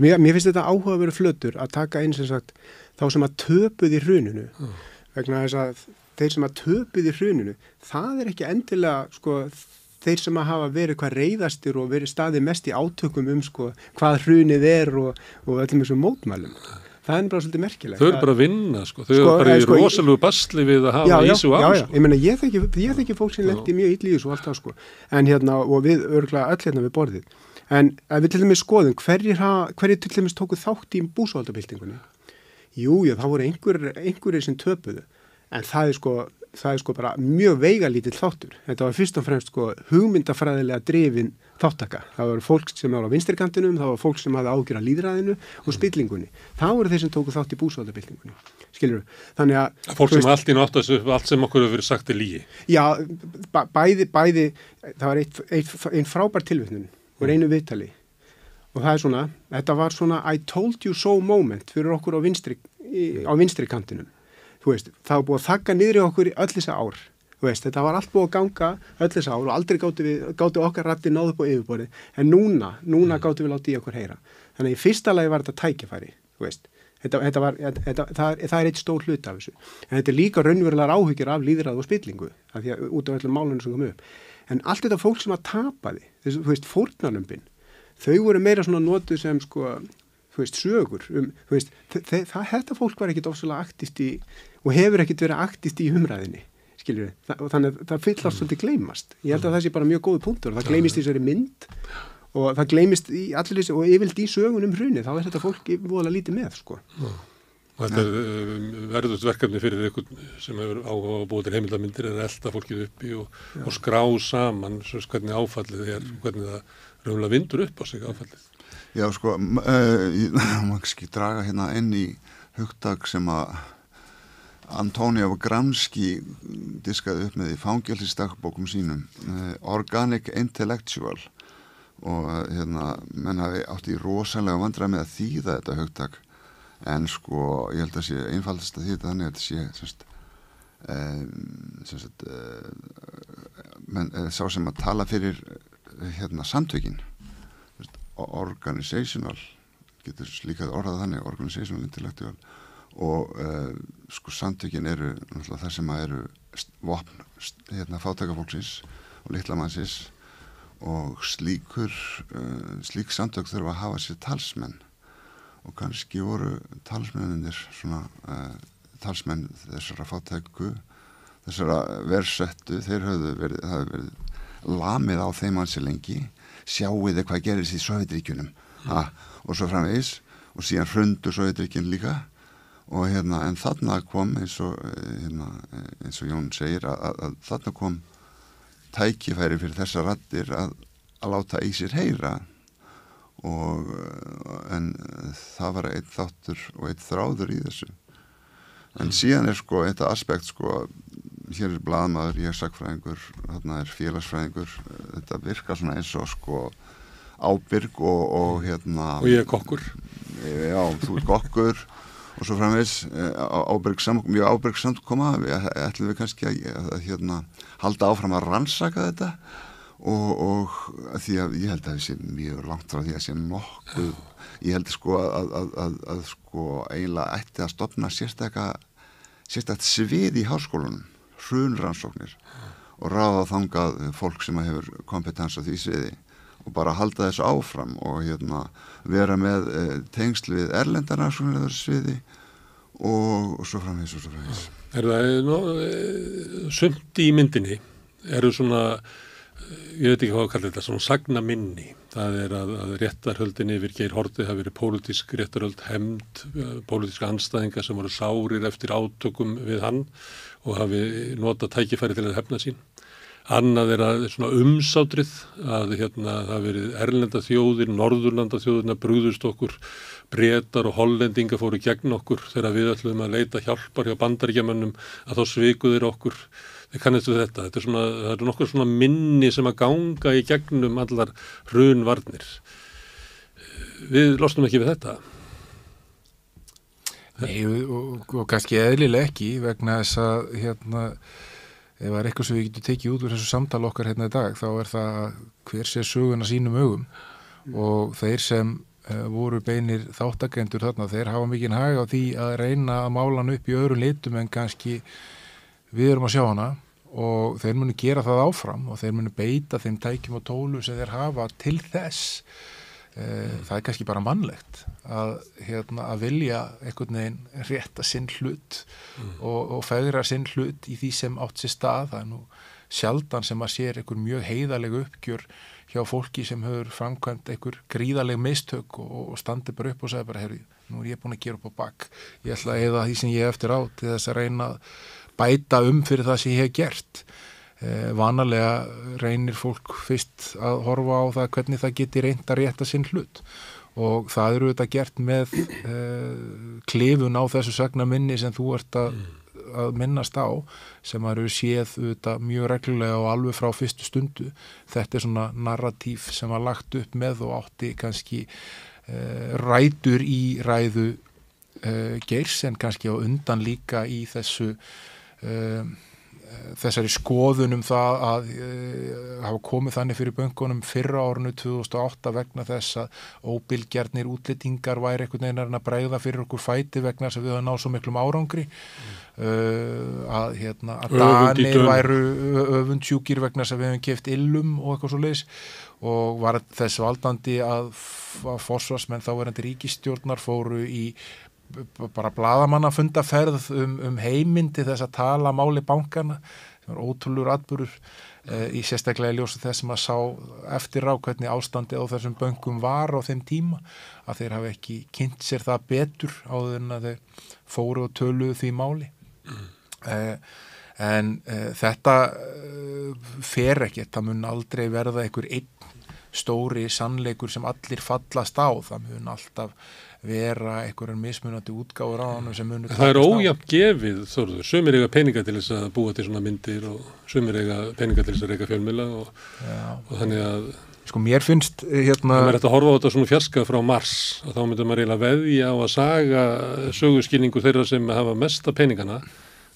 mér, mér finnst þetta áhugaverð flötur að taka eins og sagt þá sem að töpuð í hruninu mm. vegna þess að þeir sem að töpuð í hruninu, það er ekki endilega sko þeir sem að hafa verið hvað reyðastir og verið staðið mest í átökum um sko hvað hrunið er og, og öllum þessum mótmælum. Það er bara svolítið merkilegt. Þau eru bara að vinna sko, þau eru sko, bara í sko, rosalega basli við að hafa ísu á. Já, já, sko. ég menna ég þekki, þekki fólk sem lendi mjög ítli í þessu og allt það sko, en hérna og við örgla öll hérna við borðið En ef við til dæmis skoðum, hverjir, hverjir til dæmis tóku þátt í búsvaldabildingunni? Jú, já, það voru einhverjir einhver sem töpuðu, en það er sko, það er sko bara mjög veigalítill þáttur. Þetta var fyrst og fremst sko hugmyndafræðilega drefin þáttaka. Það voru fólk sem var á vinstirkantinum, það voru fólk sem hafði ágjör að líðræðinu og spillingunni. Það voru þeir sem tóku þátt í búsvaldabildingunni. Skilur þú? Þannig að... Fólk sem veist, allt í nátt að allt sem okkur hefur verið sagt er lígi. Já, bæði, bæði, það var eitt, eitt, einn frábær tilvittnun og reynu viðtali og það er svona, þetta var svona I told you so moment fyrir okkur á vinstri, á vinstri kantinum þú veist, það var búið að þakka niður í okkur öll þessa ár, þú veist, þetta var allt búið að ganga öll þessa ár og aldrei gáttu við gáttu okkar rætti náðu upp á yfirborði en núna, núna mm. gáttu við látið í okkur heyra. Þannig að í fyrsta lagi var þetta tækifæri þú veist, þetta, þetta var þetta, það, er, það er eitt stór hlut af þessu. En þetta er líka raunverulegar áhyggjur af líðræð og spillingu, af því að út af öllum málunum sem kom upp. En allt þetta fólk sem að tapa því þessu, þú veist, fórnalömpin þau voru meira svona nótu sem sko, þú veist, sögur um, þú veist, þetta fólk var ekkit ofsalega aktist í, og hefur ekkit verið aktist í umræðinni, skiljur við og þannig að það fyllast mm. svolítið gleymast. Ég held að það sé bara mjög góðu punktur, það gleymist í þessari mynd og það gleymist í allir þessi og yfirlt í sögunum hruni, þá er þetta fólk voðalega lítið með, sko. Og þetta er uh, verðust verkefni fyrir einhvern sem hefur áhuga á til heimildamindir að elda fólkið uppi og, og skrá saman hvernig áfallið er, hvernig það raunlega vindur upp á sig áfallið. Já sko, ég má ekki draga hérna inn í hugdag sem að Antonija Gramsci diskaði upp með í fangjálsistakbókum sínum, uh, Organic Intellectual. Og uh, hérna menn hafi átt í rosalega vandra með að þýða þetta hugdag en sko ég held að sé einfaldast að því þannig að þetta sé semst, semst, menn, sá sem að tala fyrir hérna samtökin organizational getur líka orðað þannig organizational intellektual og uh, sko samtökin eru það sem að eru vopn hérna fátakafólksins og litlamannsins og slíkur slík samtök þurfa að hafa sér talsmenn og kannski voru talsmenninir svona uh, talsmenn þessara fátæku þessara versettu þeir höfðu verið, verið lamið á þeim hansi lengi sjáuði hvað gerist í Sovjetríkunum mm. og svo framvegis og síðan hrundu Sovjetríkin líka. Og hérna en þarna kom eins og, eh, hérna, eins og Jón segir að, að, að þarna kom tækifæri fyrir þessa rattir að, að láta í sér heyra. Og eh, en það var eitt þáttur og eitt þráður í þessu. En síðan er sko eitt aspekt sko hér er bladmaður, ég er sagfræðingur þarna er félagsfræðingur. Þetta virkar svona eins og sko ábyrg og, og hérna og ég er kokkur. Já, þú er kokkur og svo framvegs eh, ábyrg mjög ábyrg samkoma. Ætlum við kannski að, að, að hérna halda áfram að rannsaka þetta og, og því að ég held að það sé mjög langt frá því að sé nokkuð. Ég held sko að, að, að, að sko eiginlega ætti að stopna sérstaklega sérstaklega svið í háskólunum hrunrannsóknir og ráða þangað fólk sem hefur kompetens á því sviði og bara halda þessu áfram og hérna vera með e, tengsl við erlendarnarsóknir þessu sviði og, og svo framhengis og svo framhengis Er það no, e, sumt í myndinni eru svona ég veit ekki hvað að kalla þetta, svona sagna minni. Það er að, að réttarhöldin yfir Geir Horti hafi verið pólitísk réttarhöld hemd, pólitíska anstæðinga sem voru sárir eftir átökum við hann og hafi nota tækifæri til að hefna sín. Annað er að svona umsátrið að hérna það verið erlenda þjóðir, norðurlanda þjóðirna brúðust okkur, breytar og hollendinga fóru gegn okkur þegar við ætlum að leita hjálpar hjá bandaríkjamannum að þá svikuðir okkur Þið kannistu þetta. Þetta er svona, það eru nokkur svona minni sem að ganga í gegnum allar hrunvarnir. Við losnum ekki við þetta. Nei, og, og kannski eðlileg ekki vegna þess að hérna, ef það er eitthvað sem við getum tekið út úr þessu samtala okkar hérna í dag, þá er það hver sé söguna sínum augum og þeir sem uh, voru beinir þáttakendur þarna, þeir hafa mikinn hag á því að reyna að mála hann upp í öðru litum en kannski við erum að sjá hana og þeir munu gera það áfram og þeir munu beita þeim tækjum og tólu sem þeir hafa til þess mm. það er kannski bara mannlegt að, hérna, að vilja einhvern veginn rétta sinn hlut mm. og, og fegra sinn hlut í því sem átt sér stað það er nú sjaldan sem að sér einhver mjög heiðaleg uppgjör hjá fólki sem hefur framkvæmt einhver gríðaleg mistök og, og standi bara upp og segja bara, herru, nú er ég búin að gera upp á bakk ég ætla að heiða því sem ég eftir á til þess að reyna að bæta um fyrir það sem ég hef gert. Eh, vanalega reynir fólk fyrst að horfa á það hvernig það geti reynd að rétta sinn hlut. Og það eru þetta gert með eh, klifun á þessu sagna minni sem þú ert að, að minnast á sem eru séð þetta mjög reglulega og alveg frá fyrstu stundu. Þetta er svona narratív sem var lagt upp með og átti kannski eh, rætur í ræðu eh, geirs en kannski á undan líka í þessu þessari skoðunum það að uh, hafa komið þannig fyrir böngunum fyrra árunu 2008 vegna þess að óbylgjarnir útlýtingar væri einhvern veginn að bregða fyrir okkur fæti vegna þess að við höfum náð svo miklum árangri. Mm. uh, að, hérna, að danir væru öfundsjúkir vegna þess að við höfum keft illum og eitthvað svo leiðis og var þess valdandi að, að fósfarsmenn þá verandi ríkistjórnar fóru í bara bladamannafundaferð um, um heimindi þess að tala máli bankana sem er ótrúlur atbúrur e, í sérstaklega ljósa þess að maður sá eftir á hvernig ástandi á þessum bönkum var á þeim tíma að þeir hafi ekki kynnt sér það betur á þenn að þeir fóru og töluðu því máli. E, en e, þetta fer ekki, það mun aldrei verða einhver einn stóri sannleikur sem allir fallast á, það mun alltaf vera einhverjum mismunandi útgáður á hann sem munur Það er ójafn gefið þorður, sömur eiga peninga til þess að búa til svona myndir og sömur eiga peninga til þess að reyka fjölmila og, og þannig að Sko mér finnst eh, hérna Það er þetta að horfa á þetta svona fjarska frá Mars og þá myndur maður eiginlega veðja á að saga sögurskilningu þeirra sem hafa mesta peningana,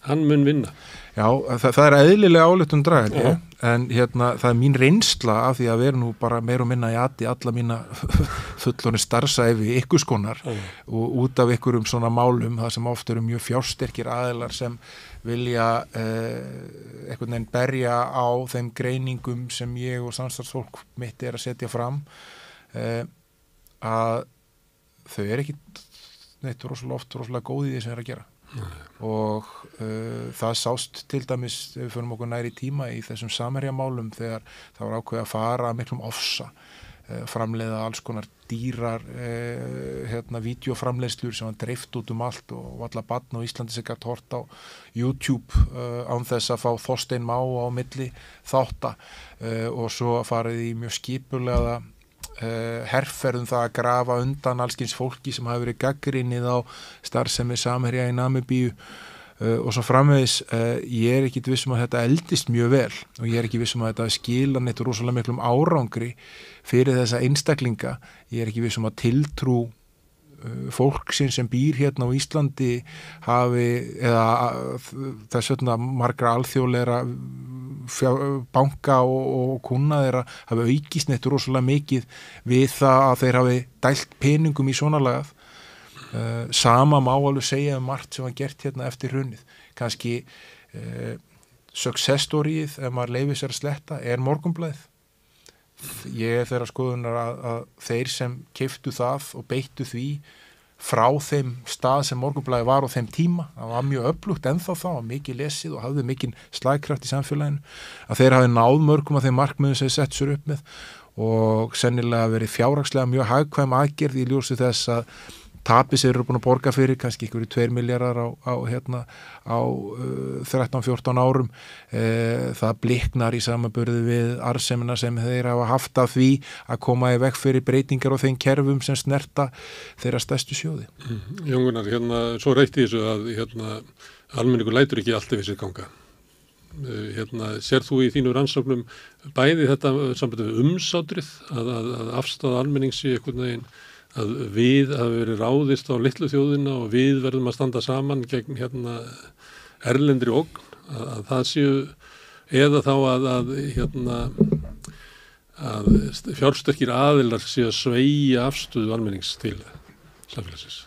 hann mun vinna Já, það, það er eðlilega álutum dragandi, en hérna, það er mín reynsla af því að vera nú bara meir og minna í aði alla mína fullonu starfsæfi ykkur skonar mm. og út af ykkurum svona málum, það sem oft eru mjög fjársterkir aðilar sem vilja eh, einhvern veginn berja á þeim greiningum sem ég og samstarfsfólk mitt er að setja fram eh, að þau er ekki neitt rosalega oft rosalega góðið því sem er að gera og uh, það sást til dæmis, fyrir okkur næri tíma í þessum samerjamálum þegar það var ákveð að fara miklum ofsa uh, framleiða alls konar dýrar uh, hérna, videoframleiðslur sem var dreift út um allt og allar batn og Íslandi sig að torta á YouTube uh, án þess að fá Þorstein Má á milli þátta uh, og svo farið í mjög skipulega uh, herrferðum það að grafa undan allskins fólki sem hafi verið gaggrinnið á starfsemi samherja í Namibíu uh, og svo framvegis uh, ég er ekki vissum að þetta eldist mjög vel og ég er ekki vissum að þetta skila neitt rosalega miklum árangri fyrir þessa einstaklinga. Ég er ekki vissum að tiltrú fólksinn sem býr hérna á Íslandi hafi eða þess vegna margra alþjóðleira banka og, og kuna þeirra hafi aukist neitt rosalega mikið við það að þeir hafi dælt peningum í svona lagað. Uh, sama má alveg segja um margt sem var gert hérna eftir hrunnið kannski uh, success storyið ef maður leifir sér að sletta er morgumblæð ég er þeirra skoðunar að, að þeir sem keftu það og beittu því frá þeim stað sem morgunblæði var á þeim tíma, það var mjög upplugt ennþá þá, mikið lesið og hafði mikið slægkraft í samfélaginu, að þeir hafi náð mörgum af þeim markmiðum sem þeir sett sér upp með og sennilega verið fjárhagslega mjög hagkvæm aðgerð í ljósi þess að tapis eru búin að borga fyrir kannski ykkur í 2 miljardar á, á, hérna, á uh, 13-14 árum. Uh, það bliknar í samanbörðu við arsemina sem þeir hafa haft af því að koma í vekk fyrir breytingar og þeim kerfum sem snerta þeirra stærstu sjóði. Mm, Jóngunar, hérna, svo reyti þessu að hérna, almenningur lætur ekki alltaf sér ganga. Uh, hérna, sér þú í þínu rannsóknum bæði þetta við umsátrið að, að, að afstáða almennings í einhvern veginn að við að veri ráðist á litlu þjóðina og við verðum að standa saman gegn hérna erlendri okn, að, að það séu eða þá að, að hérna að fjársterkir aðilar séu að sveia afstöðu almennings til samfélagsins.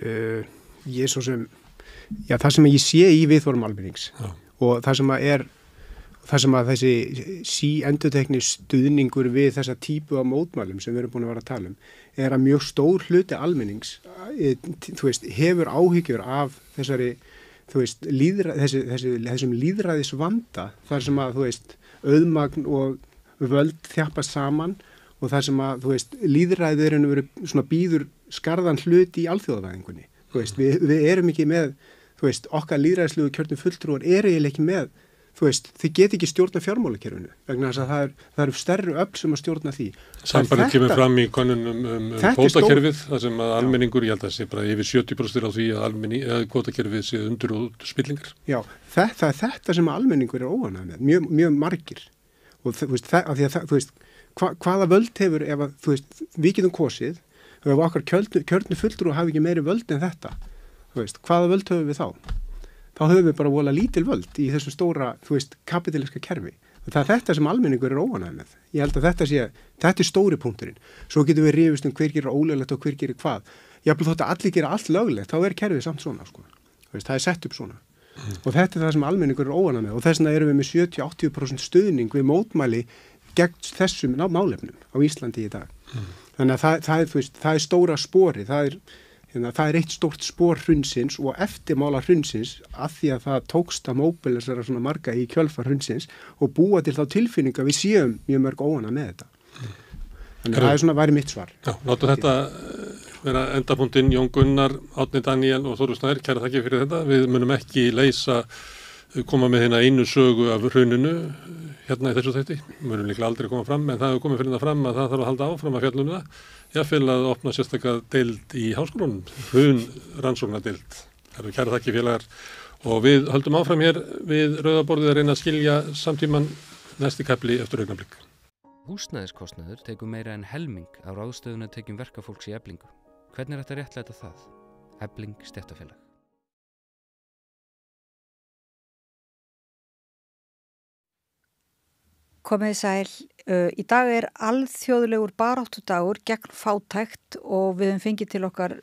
Uh, ég er svo sem, já það sem ég sé í viðvorum almennings já. og það sem að er það sem að þessi sí endutekni stuðningur við þessa típu af mótmælum sem við erum búin að vera að tala um er að mjög stór hluti almennings eh, veist, hefur áhyggjur af þessari veist, líðra, þessi, þessi, þessum líðræðis vanda þar sem að veist, auðmagn og völd þjapast saman og þar sem að líðræðirinn verið býður skarðan hluti í alþjóðavæðingunni. Við, við erum ekki með okkar líðræðisluðu kjörnum fulltrúar eru ég ekki með þú veist, þið get ekki stjórna fjármálakerfinu vegna þess að það, er, eru stærru öll sem að stjórna því. Sambarnið kemur fram í konunum um, um kvotakerfið þar sem að almenningur, ég held að það sé bara yfir 70% á því að, að kvotakerfið sé undur og spillingar. Já, er þetta sem að almenningur er óanað með, mjög, mjög margir og þú veist, það, að, þú veist hva, hvaða völd hefur ef að, þú veist, við getum kosið og ef okkar kjörnu, og hafi ekki meiri völd en þetta, þú veist, hvaða völd höfum við þá? Þá höfum við bara vola lítil völd í þessum stóra, þú veist, kapitaliska kerfi. Það er þetta sem almenningur er óanæg með. Ég held að þetta sé, þetta er stóri punkturinn. Svo getur við rifist um hver gerir ólöglegt og hver gerir hvað. Ég hafði þótt að allir gera allt löglegt, þá er kerfið samt svona, sko. Veist, það er sett upp svona. Mm. Og þetta er það sem almenningur er óanæg með. Og þess vegna erum við með 70-80% stuðning við mótmæli gegn þessum málefnum á Íslandi í dag. Mm. Þannig að það, það, er, veist, það er stóra spori, það er Hérna, það er eitt stort spór hrunsins og eftirmála hrunsins að því að það tókst að móbilisera svona marga í kjölfar hrunsins og búa til þá tilfinninga við séum mjög mörg óana með þetta. Þannig að það er svona væri mitt svar. Já, láta þetta eh, vera endapunktinn Jón Gunnar, Átni Daniel og Þóru Snær, kæra þakki fyrir þetta. Við munum ekki leysa, koma með hérna einu sögu af hruninu hérna í þessu þætti. Munum líklega aldrei koma fram, en það hefur komið fyrir það fram að það þarf að halda áfram að fjallunum það jáfnveil að opna sérstaklega deild í háskólunum, hrun rannsóknar deild. Það eru kæra þakki félagar og við höldum áfram hér við Rauðaborðið að reyna að skilja samtíman næsti kapli eftir augnablík. Húsnæðiskostnaður tegur meira en helming á ráðstöðuna tekjum verkafólks í eblingu. Hvernig er þetta réttlæta það? Ebling stjættafélag. Komið sæl, uh, í dag er alþjóðulegur baráttudagur gegn fátækt og við hefum fengið til okkar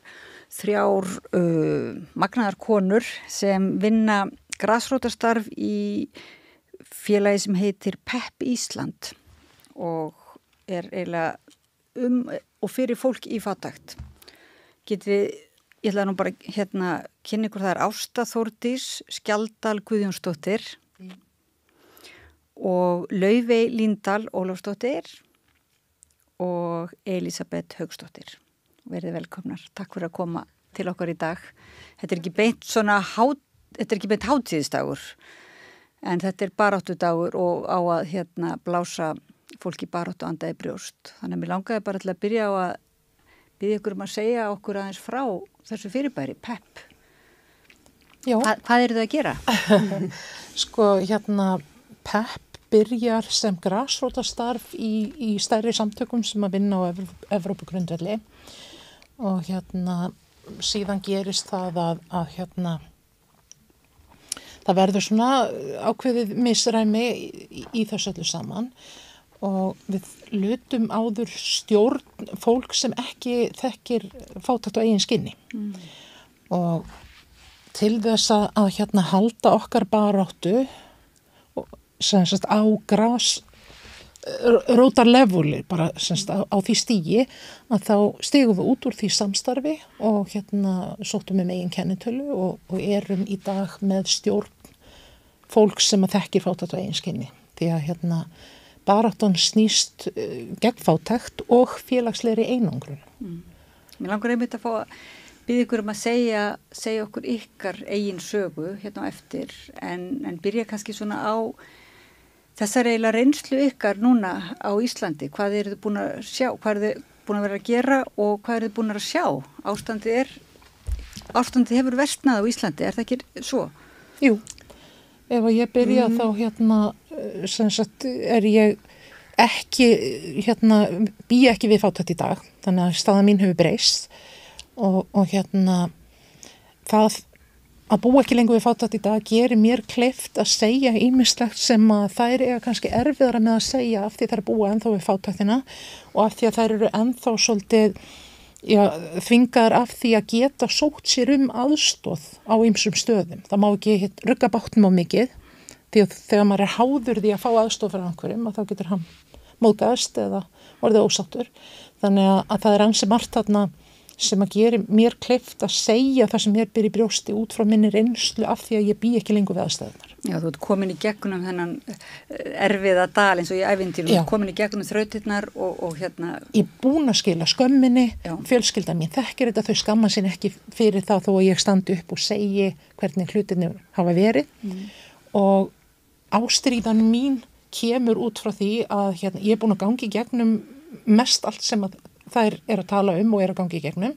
þrjár uh, magnaðar konur sem vinna græsrótastarf í félagi sem heitir PEP Ísland og er eiginlega um og fyrir fólk í fátækt. Getið, ég ætla nú bara hérna kynni ykkur það er Ásta Þórdís, Skjaldal Guðjónsdóttir og Laufey Líndal Ólafsdóttir og Elisabeth Haugstóttir. Verðið velkomnar. Takk fyrir að koma til okkar í dag. Þetta er ekki beint svona hát, þetta er ekki beint hátíðisdagur en þetta er baráttudagur og á að hérna blása fólki baráttu andaði brjóst. Þannig að mér langaði bara til að byrja á að byrja ykkur um að segja okkur aðeins frá þessu fyrirbæri, PEP. Hva, hvað eru þau að gera? sko, hérna PEP byrjar sem græsrótastarf í, í stærri samtökum sem að vinna á Evrópugrundvelli. Og hérna síðan gerist það að, að hérna það verður svona ákveðið misræmi í, í þessu öllu saman. Og við lutum áður stjórn fólk sem ekki þekkir fátækt á eigin skinni. Mm. og til þess að, að hérna halda okkar baráttu sagt á grás rótar levuli bara semst á, á því stígi að þá stigum við út úr því samstarfi og hérna sóttum við megin kennitölu og, og erum í dag með stjórn fólk sem að þekkir fátækt á eiginskinni því að hérna baráttan snýst uh, gegn fátækt og félagsleiri einangrun. Mm. Mér langar einmitt að fá að byggja ykkur um að segja, segja okkur ykkar eigin sögu hérna á eftir en, en byrja kannski svona á Þessar eiginlega reynslu ykkar núna á Íslandi, hvað eru þið búin að sjá, hvað eru þið búin að vera að gera og hvað eru þið búin að sjá? Ástandi er, ástandi hefur vestnað á Íslandi, er það ekki svo? Jú, ef að ég byrja mm. þá hérna, eh, sem sagt, er ég ekki, hérna, bý ekki við fátætt í dag, þannig að staða mín hefur breyst og, og hérna, það að búa ekki lengur við fátat í dag gerir mér kleift að segja ímislegt sem að þær eru kannski erfiðara með að segja af því þær búa ennþá við fátatina og af því að þær eru ennþá svolítið já, þvingar af því að geta sótt sér um aðstóð á ymsum stöðum. Það má ekki rugga bátnum á mikið því að þegar maður er háður því að fá aðstóð fyrir einhverjum að þá getur hann móðgæðast eða orðið ósáttur. Þannig að það er ansi margt þarna sem að gera mér kleift að segja það sem er byrjið brjósti út frá minni reynslu af því að ég bý ekki lengur við aðstæðunar. Já, þú ert komin í gegnum þennan eh, erfiða dal eins og í ævindýrum, þú ert komin í gegnum þrautirnar og, og hérna... Ég búin að skila skömminni, Já. fjölskylda mín þekkir þetta, þau skamma sín ekki fyrir það þó að ég standi upp og segi hvernig hlutinu hafa verið mm. og ástríðan mín kemur út frá því að hérna, ég er búin að gangi gegnum mest allt sem að þær er að tala um og er að gangi í gegnum.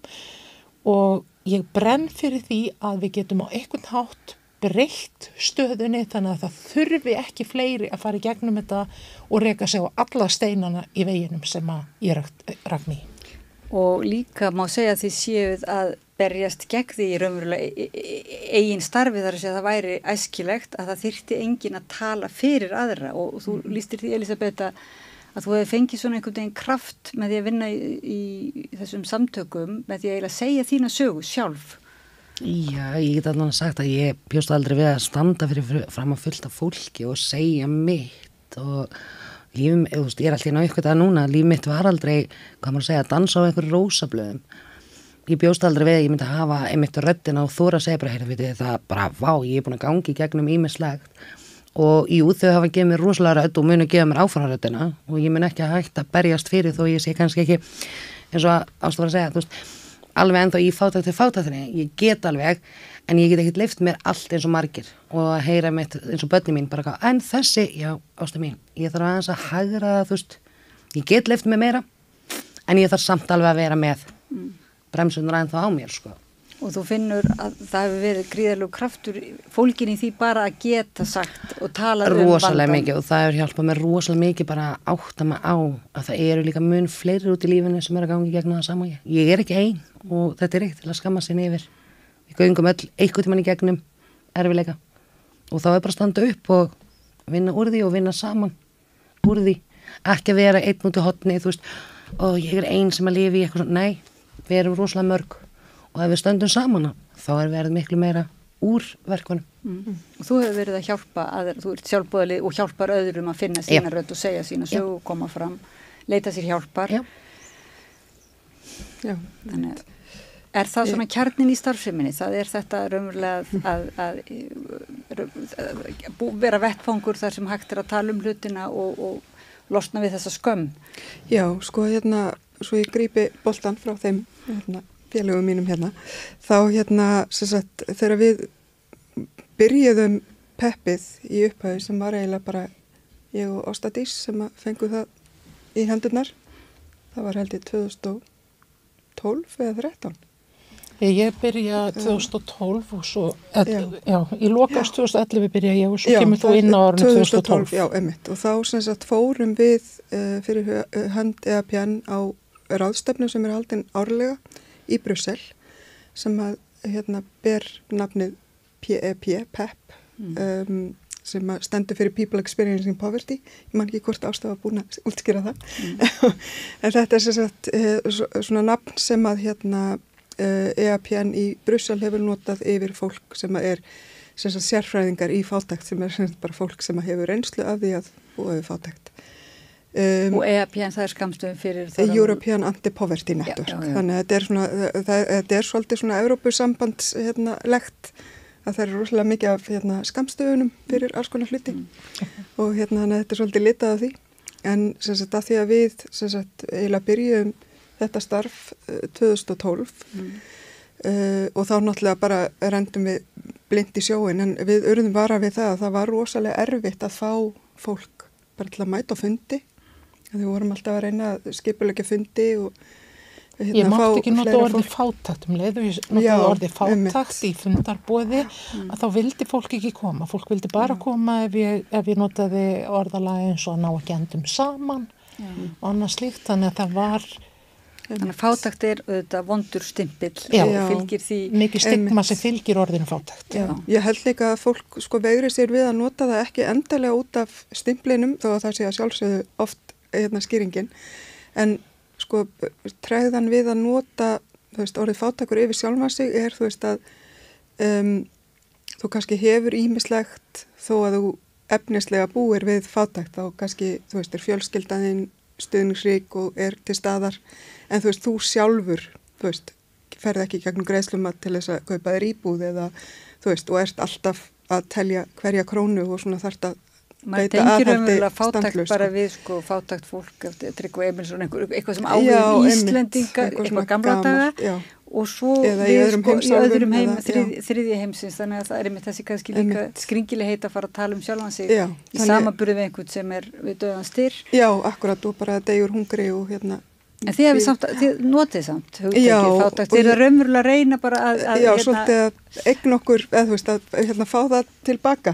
Og ég brenn fyrir því að við getum á einhvern hátt breytt stöðunni þannig að það þurfi ekki fleiri að fara í gegnum þetta og reyka sig á alla steinana í veginum sem að ég ragn í. Og líka má segja þið séuð að berjast gegn því í raunverulega e, e, e, eigin starfi þar að segja að það væri æskilegt að það þyrti engin að tala fyrir aðra. Og þú lístir því Elisabeth að að þú hefði fengið svona einhvern veginn kraft með því að vinna í, í þessum samtökum með því að eiginlega segja þína sögu sjálf. Já, ég get alveg sagt að ég bjóst aldrei við að standa fyrir fram að fullta fólki og segja mitt og lífum, veist, ég er alltaf náttúrulega það núna, líf mitt var aldrei, hvað maður segja, að dansa á einhverju rósablöðum. Ég bjóst aldrei við að ég myndi að hafa einmitt röttin á þóra að segja bara, heyrðu, það bara, vá, ég er búin að gangi gegnum ímislegt og jú þau hafa gefið mér rosalega rödd og munu gefið mér áframröddina. Og ég mun ekki að hægt að berjast fyrir þó ég sé kannski ekki eins og ástofar að segja veist, alveg ennþá ég fáta til fáta þenni, ég get alveg en ég get ekkert leift mér allt eins og margir. Og að heyra mitt eins og börni mín bara en þessi, já ástaf mín ég þarf aðeins að hægra það, þú veist. Ég get leift mér meira en ég þarf samt alveg að vera með bremsunar ennþá á mér sko og þú finnur að það hefur verið gríðarlegu kraftur fólkin í því bara að geta sagt og tala um vandan. Rósalega mikið og það hefur hjálpað mér rosalega mikið bara að átta mig á að það eru líka mun fleiri út í lífinu sem er að gangi gegna það sama ég. Ég er ekki einn og þetta er eitt til að skamma sér nefir. Við göngum öll einhvern tíman í gegnum erfileika og þá er bara að standa upp og vinna úr því og vinna saman úr því. Ekki að vera einn út í hotni, þú veist, og ég er einn sem að lifi í eitthvað svona, nei, við erum rosalega mörg og ef við stöndum saman þá er verið miklu meira úr verkunum. Mm. Þú hefur verið að hjálpa, að, þú ert sjálfbúðalið og hjálpar öðrum að finna sína rödd og segja sína sög og koma fram, leita sér hjálpar. Já. Já. Þannig er það svona kjarnin í starfseminni, það er þetta raunverulega að, að, að vera vettfangur þar sem hægt er að tala um hlutina og, og losna við þessa skömm. Já, sko hérna, svo ég grípi boltan frá þeim hérna félögum mínum hérna þá hérna sagt, þegar við byrjuðum peppið í upphæðu sem var eiginlega bara ég og Óstadís sem fengu það í hendurnar það var held í 2012 eða 13 Ég byrja 2012 og svo, já, já í lokast 2011 byrja ég og svo já, kemur þú inn á árunum 2012. 2012. Já, emitt og þá sem sagt fórum við uh, fyrir hönd eða pjann á ráðstefnu sem er haldinn árlega í Brussel sem að hérna ber nafnið PEP, PEP mm. um, sem að stendur fyrir People Experiencing Poverty ég man ekki hvort ástafa búin að útskýra það mm. en þetta er sagt, eh, svona nafn sem að hérna EAPN eh, e í Brussel hefur notað yfir fólk sem að er sem sagt, sérfræðingar í fátækt sem er sem sagt, bara fólk sem hefur reynslu af því að búa við fátækt Um, og EAPN það er skamstöðum fyrir það European Anti-Poverty Network. Já, já, já. þannig að þetta er svona það, þetta er svolítið svona Európusambands hérna, að það er rosalega mikið af hérna, skamstöðunum fyrir alls konar hluti. Og hérna þannig að þetta er svolítið litað af því. En sem sagt að því að við sem sagt eiginlega byrjum þetta starf uh, 2012 uh, og þá náttúrulega bara rendum við blind í sjóin en við urðum vara við það að það var rosalega erfitt að fá fólk bara til að mæta á fundi Við vorum alltaf að reyna að skipulegja fundi og hérna, Ég fá mátti ekki nota orðið fólk. fátækt um leið og ég Já, notaði orðið fátækt í fundarbóði að þá vildi fólk ekki koma. Fólk vildi bara koma ef ég, ef ég notaði orðalagi eins og að ná ekki endum saman og annað slíkt. Þannig að það var Þannig að fátakt er auðvitað vondur stimpill Já. og fylgir því mikið stigma sem fylgir orðinu fátækt. Já, ég held líka að fólk sko veigri sér við að nota það ekki endalega út af stimplinum þó að það sé að sjálfsögðu oft hérna skýringin. En sko træðan við að nota þú veist, orðið fátakur yfir sjálfa sig er þú veist að um, þú kannski hefur ímislegt þó að þú efnislega búir við fátakt þá kannski þú veist er fjölskyldaðinn stuðningsrík og er til staðar. En þú veist þú sjálfur þú veist ferð ekki gegnum greiðslumat til þess að kaupa þér íbúð eða þú veist og ert alltaf að telja hverja krónu og svona þarft að maður tengir umverulega fátakt bara við sko fátakt fólk Emilsson, einhver, eitthvað sem áður Íslendinga, eitthvað eitthvað gamla daga. já. og svo Eða við sko, í öðrum heim, eða- þrið, já. þriðja heimsins þannig að það er einmitt þessi kannski líka skringileg heit að fara að tala um sjálfan sig Já, í samaburði við einhvern sem er við döðan styr. Já, akkurat og bara degur hungri og hérna en þið hefur samt, þið notið samt og þið eru raunverulega að reyna bara að, að Já, svolítið að eign okkur, eða þú veist, að hérna, fá það tilbaka.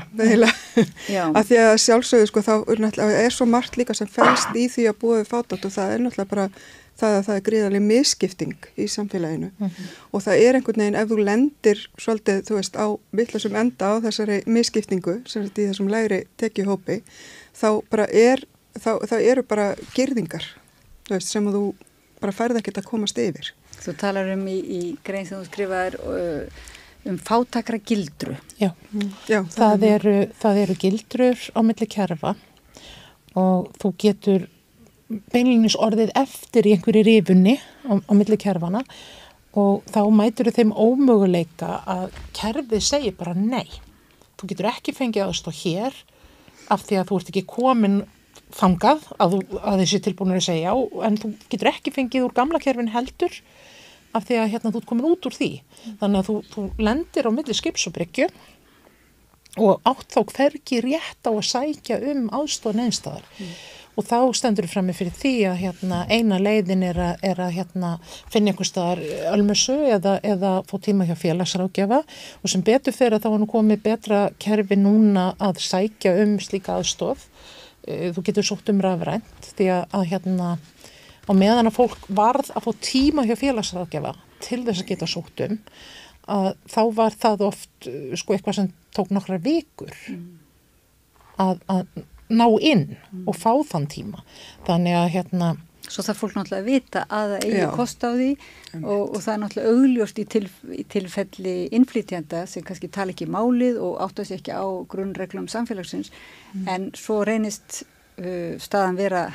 Já. að því að sjálfsögðu, sko, þá er, náttúrulega- er svo margt líka sem fælst í því að búa við fátat og það er náttúrulega bara það að það er gríðarlega misskipting í samfélaginu. Og það er einhvern veginn ef þú lendir svolítið, þú veist, á villasum enda á þessari misskiptingu, sem þetta í þessum lægri tekjuhópi, þá bara er, þá, þá eru bara girðingar, þú veist, sem að þú bara færð ekkert að komast yfir. þú talar um í, í grein sem þú skrifaðir uh, um fátakra gildru Já. Já, það, eru, það eru gildrur á milli kerfa og þú getur beinlinis orðið eftir í einhverju rifunni á, á milli kerfana og þá mætur þeim ómöguleika að kerfið segir bara nei. Þú getur ekki fengið aðstóð hér af því að þú ert ekki komin þangað að, að þessi tilbúinur að segja en þú getur ekki fengið úr gamla kerfin heldur af því að hérna þú ert komin út úr því. Þannig að þú, þú lendir á milli skips og átt þá hvergi rétt á að sækja um aðstofn einstæðar og þá stendur þú frammi fyrir því að hérna, eina leiðin er að, er að hérna, finna einhver staðar ölmusu eða, eða fá tíma hjá félagsrákjafa og sem betur fyrir að þá er nú komið betra kerfi núna að sækja um slíka aðstof þú getur sótt um rafrænt því að, að hérna á meðan að fólk varð að fá tíma hjá félagsrákjafa til þess að geta sótt um að þá var það oft uh, sko eitthvað sem tók nokkra vikur að, að ná inn og fá þann tíma. Þannig að hérna Svo það fólk náttúrulega að vita að það eigi kost á því og, og það er náttúrulega augljóst í, til, í tilfelli innflytjanda sem kannski tala ekki málið og átta sér ekki á grunnreglum samfélagsins en svo reynist uh, staðan vera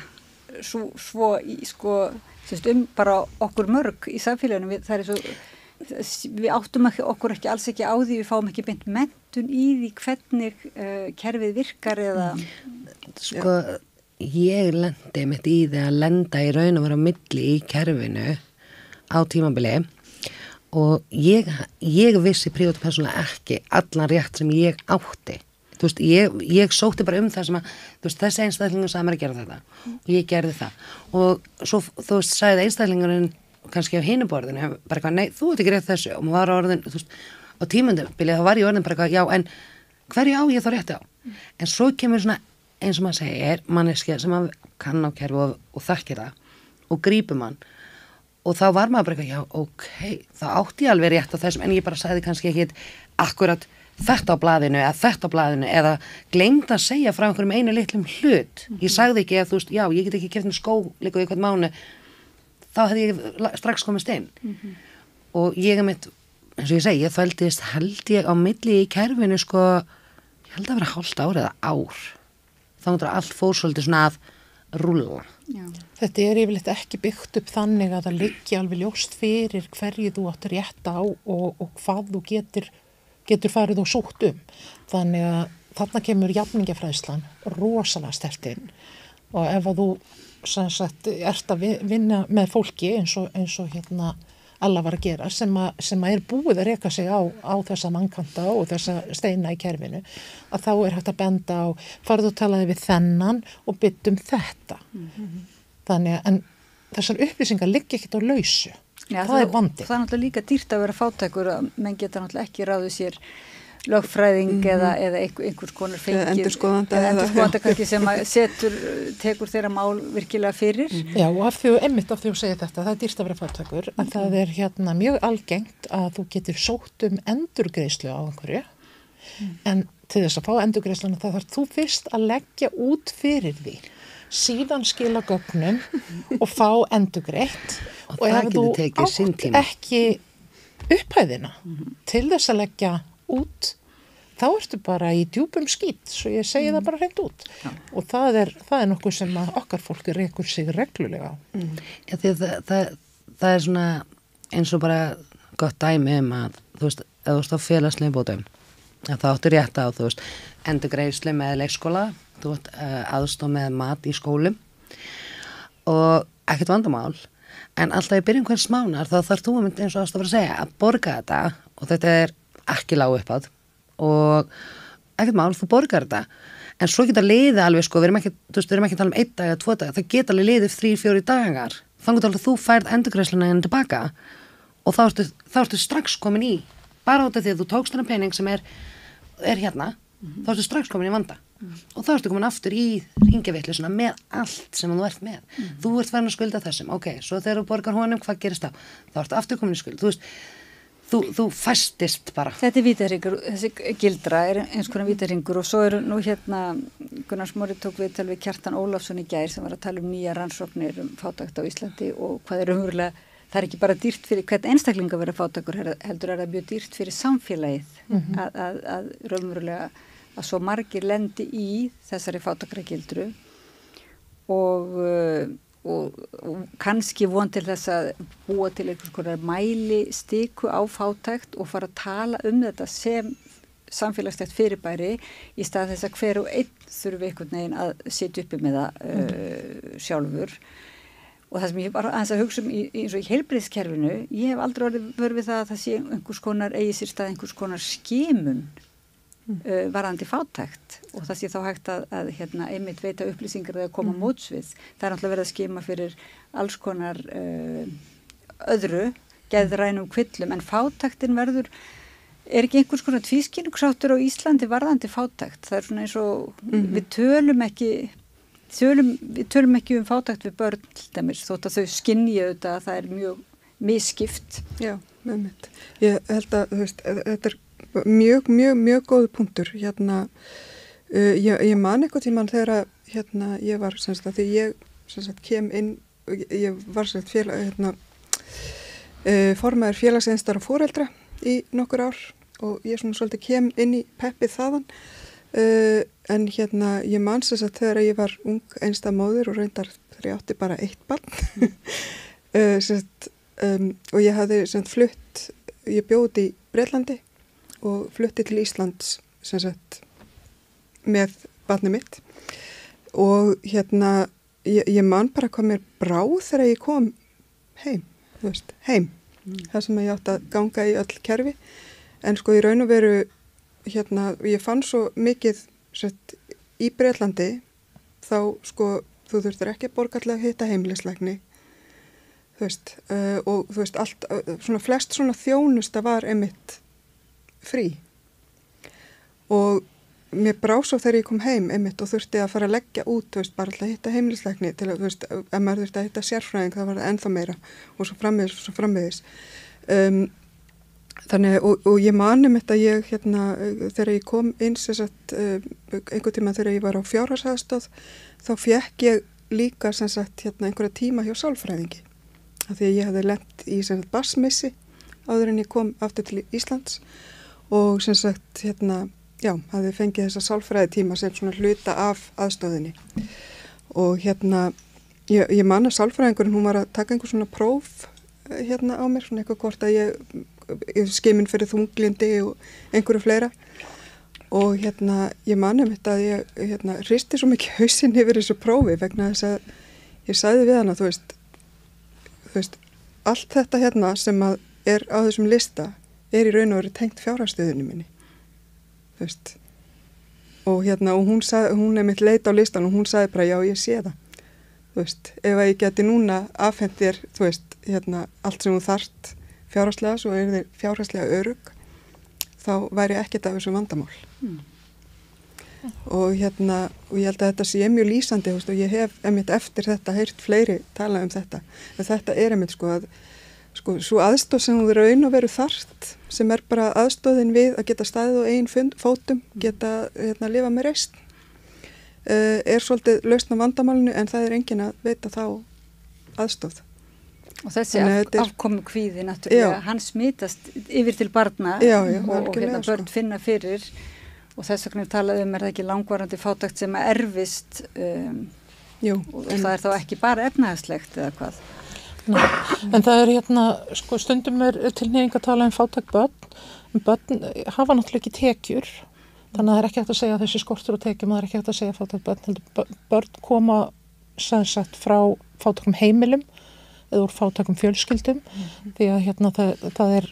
svo, svo í sko um bara okkur mörg í samfélaginu. Við, það er svo við áttum ekki, okkur ekki alls ekki á því við fáum ekki beint mentun í því hvernig uh, kerfið virkar eða sko ég lendi mitt í því að lenda í raun og vera á milli í kerfinu á tímabili og ég, ég vissi prívat persónulega ekki allan rétt sem ég átti. Þú veist, ég, ég sótti bara um það sem að þú veist, þessi einstaklingur sagði mér að gera þetta og ég gerði það. Og svo, þú veist, sagði einstaklingurinn kannski á hinuborðinu, bara eitthvað, nei, þú ert ekki rétt þessu. Og maður var orðin, þú veist, á tímundabilið þá var ég orðin bara eitthvað, já, en hverju á ég þá rétt á? En svo kemur svona, eins og maður segir, manneskja sem að kann á kerfi og, og þekkir það og grípur mann og þá var maður bara eitthvað, já, ok, þá átti ég alveg rétt á þessum, en ég bara sagði kannski ekki akkurat þetta á blaðinu eða þetta á blaðinu eða glemd að segja frá einhverjum einu litlum hlut. Ég sagði ekki að þú veist, já, ég get ekki keft um skó líka í hvern mánu, þá hefði ég strax komist inn. Og ég er mitt, eins og ég segi, ég þvældist held ég á milli í kerfinu sko, ég held að vera hálft ár eða ár. Þá er allt fór svolítið svona að, rúla. Já. Þetta er yfirleitt ekki byggt upp þannig að það liggi alveg ljóst fyrir hverju þú áttur rétt á og, og hvað þú getur, getur farið og sótt um. Þannig að þarna kemur jafningafræðslan rosalega stertinn og ef að þú sagt, ert að vi- vinna með fólki eins og, eins og hérna alla var að gera sem að, sem að er búið að reyka sig á, á þessa mannkanta og þessa steina í kerfinu að þá er hægt að benda á farðu og talaði við þennan og byttum þetta. Þannig að þessar upplýsingar liggja ekkert á lausu. Já, það er vandið Það er náttúrulega líka dýrt að vera fátækur að menn geta náttúrulega ekki ráðið sér lögfræðing eða, eða einhver, einhvers konar fengið. Eða endurskoðanda Eða eða- endurskoðanda kannski sem að setur, tekur þeirra mál virkilega fyrir. Já og af því, einmitt af því að segja þetta, það er dýrt að vera fátækur, að það er hérna mjög algengt að þú getur sótt um endurgreislu á einhverju, en til þess að fá endurgreisluna það þarf þú fyrst að leggja út fyrir því, síðan skila gögnum og fá endurgreitt. Og það ef þú átt tíma. ekki upphæðina til þess að leggja út þá ertu bara í djúpum skýt svo ég segi það bara reynd út. Og það er, það er nokkuð sem okkar fólki reykur sig reglulega á. Já, því að það, það, það er svona eins og bara gott dæmi um að þú veist, ef þú á félagslega bótum það áttu rétt á, þú veist endur greiðslu með leikskóla þú veist, uh, aðstof með mat í skólum og ekkert vandamál. En alltaf í byrjun hvers mánar þá þarf þú mynd eins og ástofur að segja að borga þetta og þetta er ekki lág uppátt og ekkert mál, þú borgar þetta. En svo geta liðið alveg sko, við erum ekki, veist, við erum ekki að tala um einn dag eða tvo dag, það geta alveg liðið þrý, fjóri dagar. Þannig að þú færð endurgræsluna henni tilbaka. Og þá ertu, þá ertu strax komin í bara út af því að þú tókst þennan pening sem er, er hérna þá ertu strax komin í vanda. Og þá ertu komin aftur í ringjaveitlusuna með allt sem þú ert með. Þú ert farin að skulda þessum, ok, svo þegar þú borgar honum hvað gerist þá? Þá ertu aftur komin í skuld, þú veist þú, þú fæstist bara. Þetta er vítaringur, þessi gildra er eins konar vítaringur og svo eru nú hérna Gunnar Smári tók við til við Kjartan Ólafsson í gær sem var að tala um nýja rannsóknir um fátækt á Íslandi og hvað er umverulega, það er ekki bara dýrt fyrir hvern einstakling að vera fátækur, heldur er það mjög dýrt fyrir samfélagið að, að, að raunverulega að svo margir lendi í þessari fátækra gildru og, uh, og, og kannski von til þess að búa til einhvers konar mæli stiku á fátækt og fara að tala um þetta sem samfélagslegt fyrirbæri í stað þess að hver og einn þurfi einhvern veginn að sitja uppi með það uh, sjálfur. Og það sem ég bara aðeins að hugsa um í, eins og í heilbriðskerfinu, ég hef aldrei orðið vörfið það að það sé einhvers konar eigi sér stað einhvers konar skimun uh, varandi fátækt og það sé þá hægt að, að hérna, einmitt veita upplýsingar eða koma mm. mótsvið. Það er náttúrulega verið að skima fyrir alls konar uh, öðru, geðrænum kvillum, en fátæktin verður, er ekki einhvers konar tvískinnugsháttur á Íslandi varðandi fátækt? Það er svona eins og við tölum ekki, tölum, við tölum ekki um fátækt við börn til dæmis, þótt að þau skinnja auðvitað að það er mjög misskipt. Já, með mitt. Ég held að, veist, þetta er mjög, mjög, mjög góðu punktur. Hérna, uh, ég, ég man eitthvað tíman þegar að, hérna, ég var, semst að því ég, semst kem inn, ég var semst félag, hérna, uh, formaður félagseinstar og fóreldra í nokkur ár og ég svona svolítið kem inn í peppið þaðan. Uh, en hérna, ég man semst að þegar ég var ung einsta móður og reyndar þegar ég átti bara eitt barn, uh, semst, um, og ég hafði semst flutt, ég bjóði í Breitlandi og flutti til Íslands sagt með barni mitt. Og hérna ég, ég man bara hvað mér brá þegar ég kom heim, veist, heim. Það sem ég átti að ganga í öll kerfi. En sko í raun og veru hérna, ég fann svo mikið sett, í Breitlandi þá sko þú þurftir ekki að borga allega að hitta heimilisleikni þú veist uh, og þú veist allt, uh, svona flest svona þjónusta var einmitt frí. Og mér brá svo þegar ég kom heim einmitt og þurfti að fara að leggja út veist, bara alltaf að hitta heimilisleikni til að, veist, ef maður þurfti að hitta sérfræðing þá var það ennþá meira og svo frammiðis og svo frammiðis um, þannig, og, og ég mani mitt að ég hérna, þegar ég kom inn sem sagt, uh, einhver tíma þegar ég var á fjárhagsaðstóð þá fekk ég líka sem sagt hérna einhverja tíma hjá sálfræðingi. Af því að ég hafði lent í sem sagt basmissi áður en ég kom aftur til Íslands og sem sagt hérna, já, hafði fengið þessa sálfræði tíma sem svona hluta af aðstóðinni og hérna ég, ég man að sálfræðingurinn hún var að taka einhver svona próf eh, hérna á mér, svona eitthvað hvort að ég, ég skiminn fyrir þunglindi og einhverju fleira. Og hérna ég man um þetta að ég hérna hristi svo mikið hausinn yfir þessu prófi vegna þess að ég sagði við hana, þú veist, þú veist allt þetta hérna sem að er á þessum lista er í raun og veru tengt fjárhastöðunum minni þú veist. Og hérna og hún, sag, hún er mitt leita á listan og hún sagði bara já ég sé það. Þú veist, ef að ég geti núna afhengt þér, þú veist, hérna allt sem þú þart fjárhastlega svo er þér fjárhastlega örug þá væri ekkert af þessu vandamál. Mm. og hérna og ég held að þetta sé mjög lýsandi veist, og ég hef emitt eftir þetta heyrt fleiri tala um þetta, en þetta er emitt sko að sko, svo aðstóð sem þú raun og veru þart sem er bara aðstóðin við að geta staðið og einn fótum, geta hérna, lifa með reist uh, er svolítið lausna vandamálinu en það er engin að veita þá aðstóð Og þessi af, afkomu kvíði náttúrulega, hann smítast yfir til barna já, já, og, og hérna börn sko. finna fyrir og þess vegna talaðum um er það ekki langvarandi fátakt sem er erfist um, Jú, og en... það er þá ekki bara efnæðslegt eða hvað? Ná, en það er hérna, sko stundum er tilneying að tala um fátakt börn, börn hafa náttúrulega ekki tekjur, þannig að það er ekki hægt að segja þessi skortur og tekjum, það er ekki hægt að segja fátakt börn, börn koma sannsagt frá fátakum heimilum eða úr fátakum fjölskyldum mm -hmm. því að hérna það, það er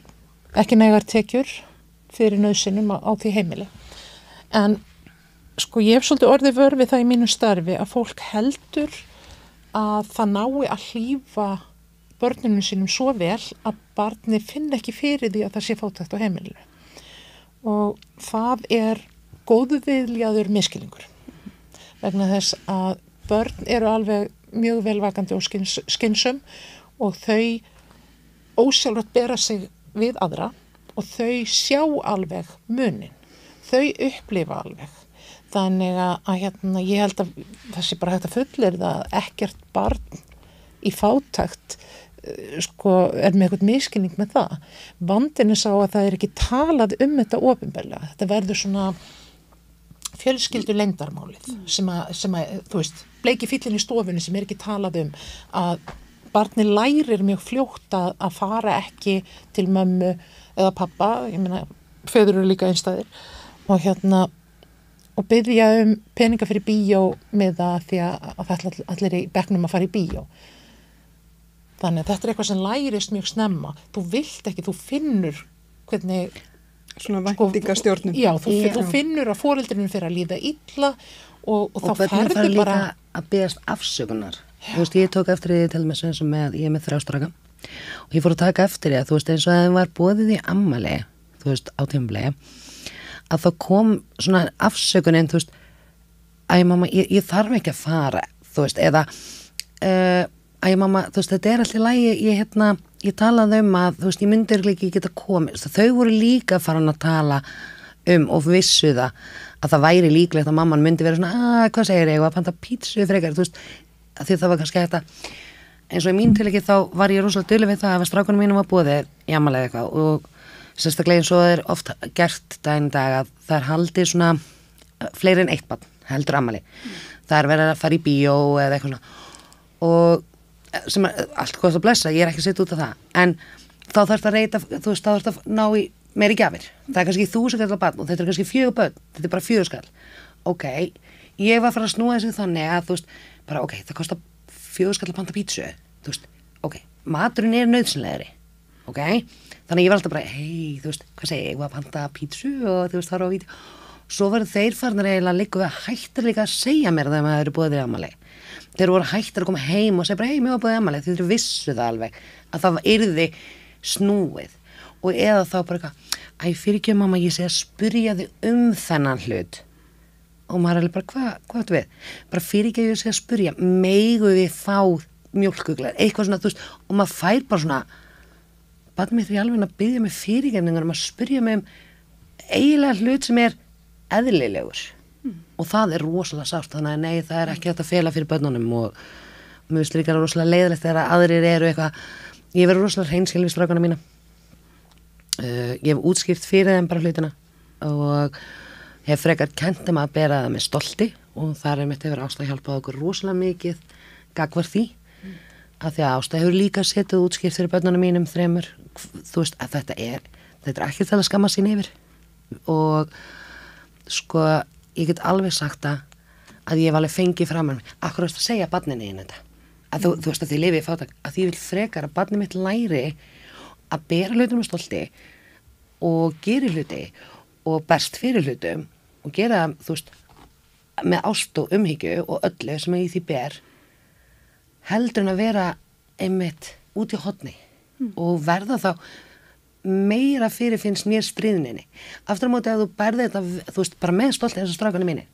ekki negar tekjur fyrir nöðsinum á, á því heimili. En sko ég hef svolítið orðið vörfið það í mínu starfi að fólk heldur að það nái að hlýfa börnunum sínum svo vel að barni finn ekki fyrir því að það sé fátækt á heimilinu. Og það er góðviðljaður miskilingur vegna þess að börn eru alveg mjög velvakandi og skins, skinsum og þau ósjálfrætt bera sig við aðra og þau sjá alveg munin, þau upplifa alveg. Þannig að, hérna, ég held að það sé bara hægt að fullir það ekkert barn í fátækt sko er með eitthvað miskinning með það. Vandin er sá að það er ekki talað um þetta ofinbeglega, þetta verður svona fjölskyldu lendarmálið mm. sem að, sem að, þú veist, bleiki fyllin í stofunni sem er ekki talað um að barni lærir mjög fljótt að, að fara ekki til mömmu eða pappa, ég meina, föður eru líka einstæðir. Og hérna og byggja um peninga fyrir bíó með það því að, allir í begnum að fara í bíó þannig að þetta er eitthvað sem lærist mjög snemma, þú vilt ekki, þú finnur hvernig svona væntingastjórnum já, þú, já. þú finnur að fórildurinn fyrir að líða illa og, og, og þá ferður bara að beðast afsökunar. Þú veist, ég tók eftir því til með sem með, ég er með þrjástraka og ég fór að taka eftir því að þú veist, eins og að það var bóðið í ammali þú veist, á tímblei að þá kom svona afsökunin þú veist, æg mamma, ég, ég þarf ekki að fara þú veist, eða uh, æg mamma, þú veist, þetta er alltaf lægi, ég hérna ég talaði um að, þú veist, ég myndi ekki geta komið, þau voru líka farin að tala um og vissu það að það væri líklegt að mamman myndi vera svona, að ah, hvað segir ég, að panta pítsu frekar, þú veist, því það var kannski þetta, eins og í mín til ekki þá var ég rosalega dölur við það að strákunum mínum var búið jamalega eitthvað og sérstaklega eins og það er oft gert daginn dag að það er haldið svona fleiri en eitt bann, heldur amali mm. það er verið að fara í bíó eða eitthvað svona. Og sem er allt gott að blessa, ég er ekki að setja út af það. En þá þarf það að reyta þú veist, þá þarf það að ná í meiri gafir það er kannski þúsakall barn og þetta er kannski fjögur börn. Þetta er bara fjögurskall ok, ég var að fara að snúa þessu þannig að þú veist, bara ok, það kostar fjögurskall að panta pítsu, þú veist ok, maturinn er nöðsynlegri ok, þannig ég var alltaf bara hei, þú veist, hvað segi ég, ég var að panta pítsu og þú veist, það var á vídeo. Svo verður þeir farnir eiginlega líka að hættir líka að segja mér það að það eru búið því aðmalegi þeir voru hættir að koma heim og segja bara hei, mér var búið aðmalegi, þeir vissu það alveg að það yrði snúið. Og eða þá bara eitthvað æ, fyrir ekki mamma, ég segja spyrja þið um þennan hlut. Og maður er alveg bara, hvað, hvað er við? Bara fyrir ekki að ég segja spyrja meigu við fá mjölkuglar eitthvað svona, þú veist, og maður fær bara svona bara mér því alveg að byggja mig fyrirgefningar og maður spyrja mig um eiginlega hlut sem er eðlilegur mm. og það er rosalega sátt þannig að nei það er ekki þetta fela fyrir börnunum og mér finnst líka rosalega leiðilegt þegar aðrir eru eitthvað ég verður rosalega hreinskil við strákana mína. Uh, ég hef útskýrt fyrir þeim bara hlutina og hef frekar kent þeim að bera það með stolti og þar er mitt hefur ástæð hjálpað okkur rosalega mikið gagvar því. Að því að ástæð hefur líka setið útskipt fyrir börnunum mínum þremur. Þú veist að þetta er þetta er ekki til að skamma sín yfir. Og sko ég get alveg sagt að að ég hef alveg fengið fram að akkur veist að segja barninni einu þetta að þú, þú veist að því lifið fátak að því vil frekar að barni mitt læri að bera hlutum með stolti og gera hluti og berst fyrir hlutum og gera þú veist með ást og umhyggju og öllu sem í því ber heldur en að vera einmitt út í hodni mm. og verða þá meira fyrir finnst mér stríðninni aftur á móti að þú berði þetta þú veist bara með stolti eins og strákunni mínir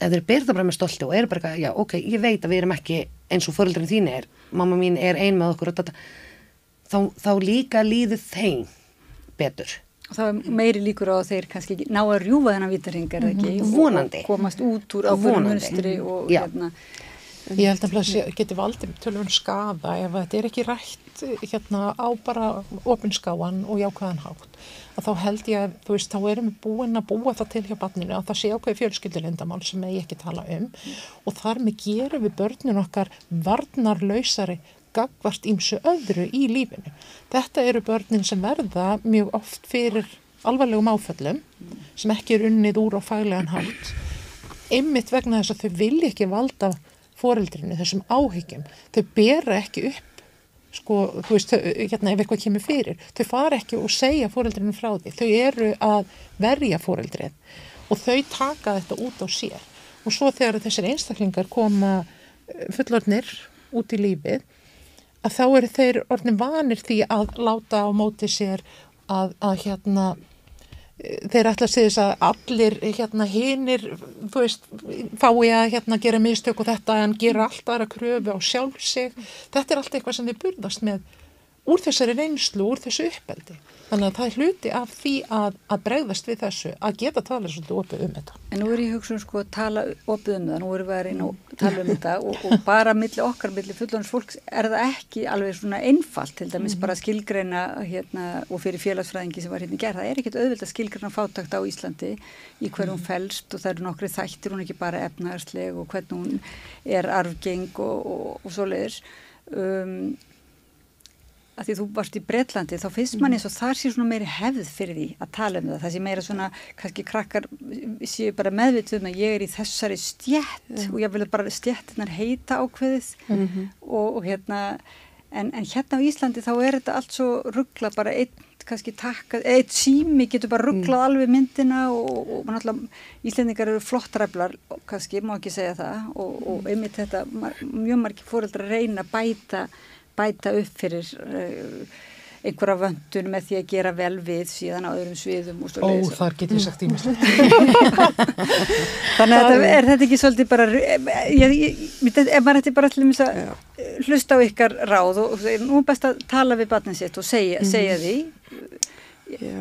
ef þeir byrða bara með stolti og eru bara, já ok, ég veit að við erum ekki eins og fóröldurinn þín er, mamma mín er ein með okkur og þetta, þá, þá líka líður þeim betur. Og þá er meiri líkur á að þeir kannski ekki ná að rjúfa þennan vítarhing, er það ekki? -hmm. Vonandi. Komast út úr ákveðum munstri og já. hérna. Ég held að það geti valdið tölvun skafa ef þetta er ekki rætt hérna á bara opinskáan og jákvæðan hátt. Að þá held ég að þú veist þá erum við búin að búa það til hjá barninu að það sé ákveði fjölskyldulindamál sem ég ekki tala um og þar með gerum við börnin okkar varnarlausari gagvart ímsu öðru í lífinu. Þetta eru börnin sem verða mjög oft fyrir alvarlegum áföllum sem ekki er unnið úr á faglegan hátt. Einmitt vegna þess að þau vilja ekki valda foreldrinu, þessum áhyggjum. Þau bera ekki upp, sko, þú veist, hérna ef eitthvað kemur fyrir. Þau fara ekki og segja foreldrinu frá því. Þau eru að verja foreldrið og þau taka þetta út á sér. Og svo þegar þessir einstaklingar koma fullornir út í lífið, að þá eru þeir orðin vanir því að láta á móti sér að, að hérna þeir ætla að segja þess að allir hérna hinnir, þú veist fái að hérna gera mistök og þetta en gera allt aðra kröfu á sjálf sig. Þetta er allt eitthvað sem þeir burðast með úr þessari reynslu, úr þessu uppeldi þannig að það er hluti af því að, að bregðast við þessu, að geta tala svolítið opið um þetta. En nú er ég hugsun sko að tala opið um það, nú erum við að reyna að tala um þetta og, og bara millir okkar, millir fullonars fólks er það ekki alveg svona einfalt til dæmis mm. bara skilgreina hérna og fyrir félagsfræðingi sem var hérna gerð, það er ekkit auðvilt að skilgreina fátakt á Íslandi í hverjum mm. fælst og það eru nokkri þættir, hún er ekki bara efnaharsleg og hvernig hún er arfgeng og, og, og svoleiðis um, að því þú varst í Breitlandi þá finnst manni eins og þar sé svona meiri hefð fyrir því að tala um það, það sé meira svona kannski krakkar séu bara meðvituð um að ég er í þessari stjætt yeah. og ég vil bara stjættinar heita ákveðið mm -hmm. og, og hérna en, en hérna á Íslandi þá er þetta allt svo ruggla bara einn kannski takka, eitt sími getur bara rugglað mm. alveg myndina og, og mann alltaf Íslendingar eru flottræflar kannski, má ekki segja það og, og einmitt þetta, mjög margir fóreldrar reyna að bæta bæta upp fyrir uh, einhverja vöndun með því að gera vel við síðan á öðrum sviðum Ó, þar getur ég sagt ímest Þannig að er þetta ekki svolítið bara ég, ég, ef maður ætti bara allir að hlusta á ykkar ráð og, og nú best að tala við batnið sitt og segja, mm -hmm. segja því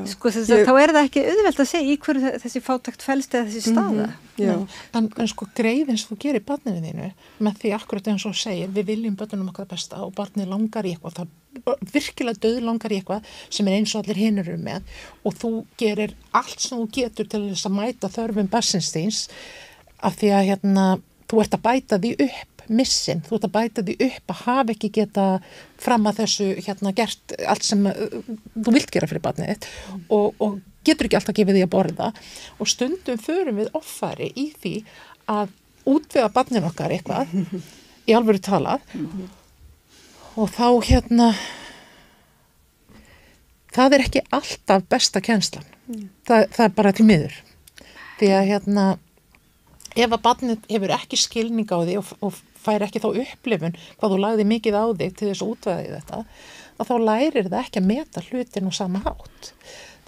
sko þess ég... þá er það ekki auðvelt að segja í hverju þessi fátakt fælst eða þessi staða. Mm -hmm. en, en sko greið eins og þú gerir barninu þínu með því akkurat eins og segir við viljum börnunum okkar besta og barni langar í eitthvað það virkilega döð langar í eitthvað sem er eins og allir hinn eru með og þú gerir allt sem þú getur til þess að mæta þörfum barsinstíns af því að hérna þú ert að bæta því upp missin, þú ert að bæta því upp að hafa ekki geta fram að þessu hérna gert allt sem uh, þú vilt gera fyrir barnið mm. og, og getur ekki alltaf gefið því að borða og stundum förum við offari í því að útvega barnin okkar eitthvað í alvöru talað mm. og þá hérna það er ekki alltaf besta kjenslan mm. það, það er bara til miður því að hérna ef að barnið hefur ekki skilning á því og, og fær ekki þá upplifun hvað þú lagði mikið á þig til þess að útvæði þetta að þá lærir það ekki að meta hlutin og sama hátt.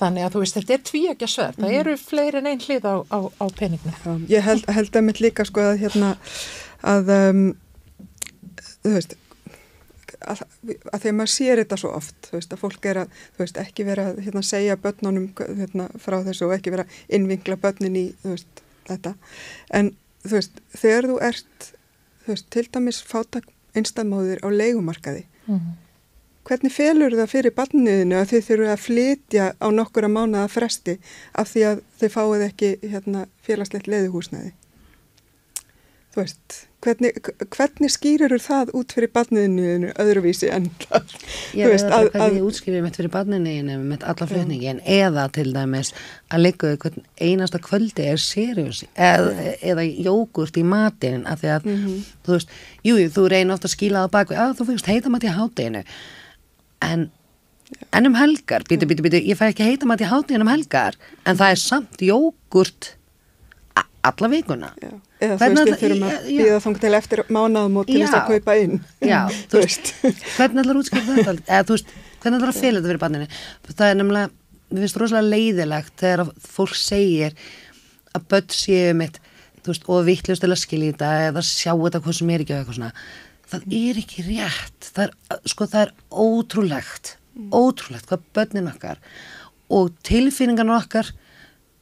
Þannig að þú veist þetta er tví ekki að sverð. Það mhm. eru fleiri en einn hlið á, á, á peninginu Ég held, held að mitt líka sko að hérna að um, þú veist að, að að maður sér þetta svo oft þú veist að fólk er að þú veist ekki vera að hérna, segja börnunum hérna, frá þessu og ekki vera að innvinkla börnin í þú veist þetta. En þú veist þegar þú ert veist, til dæmis fátak einstamóðir á leikumarkaði mm -hmm. hvernig felur það fyrir barniðinu að þið þurfu að flytja á nokkura mánuða fresti af því að þið fáið ekki hérna, félagslegt leiðuhúsnæði þú veist, hvernig, hvernig skýrir það út fyrir barniðinu öðruvísi en það? Ég veist að... Hvernig útskýrið mitt fyrir barniðinu með alla flutningin eða til dæmis að leikuðu hvern einasta kvöldi er seriós eð, eða jógurt í matin af því að, mm -hmm. þú veist, jú, þú reynir ofta að skýla það bak að þú fyrst heita maður til hátteginu en en um helgar, býtu, býtu, býtu, ég fæ ekki heita maður til hátteginu um helgar en það er samt jógurt alla vikuna. Já Eða þú veist, við þurfum að býða þóng til eftir mánaðum og til þess að kaupa inn. Já, þú veist, hvernig ætlar útskipta þetta? Eða þú veist, hvernig ætlar að fylgja þetta fyrir banninu? Það er nefnilega, við finnst rosalega leiðilegt þegar fólk segir að börn séu mitt, þú veist, og vittlust til að skilja þetta eða sjá þetta hvað sem er ekki og eitthvað svona. Það er ekki rétt. Það er, sko, það er ótrúlegt, ótrúlegt hvað börnin okkar og tilfinningarna okkar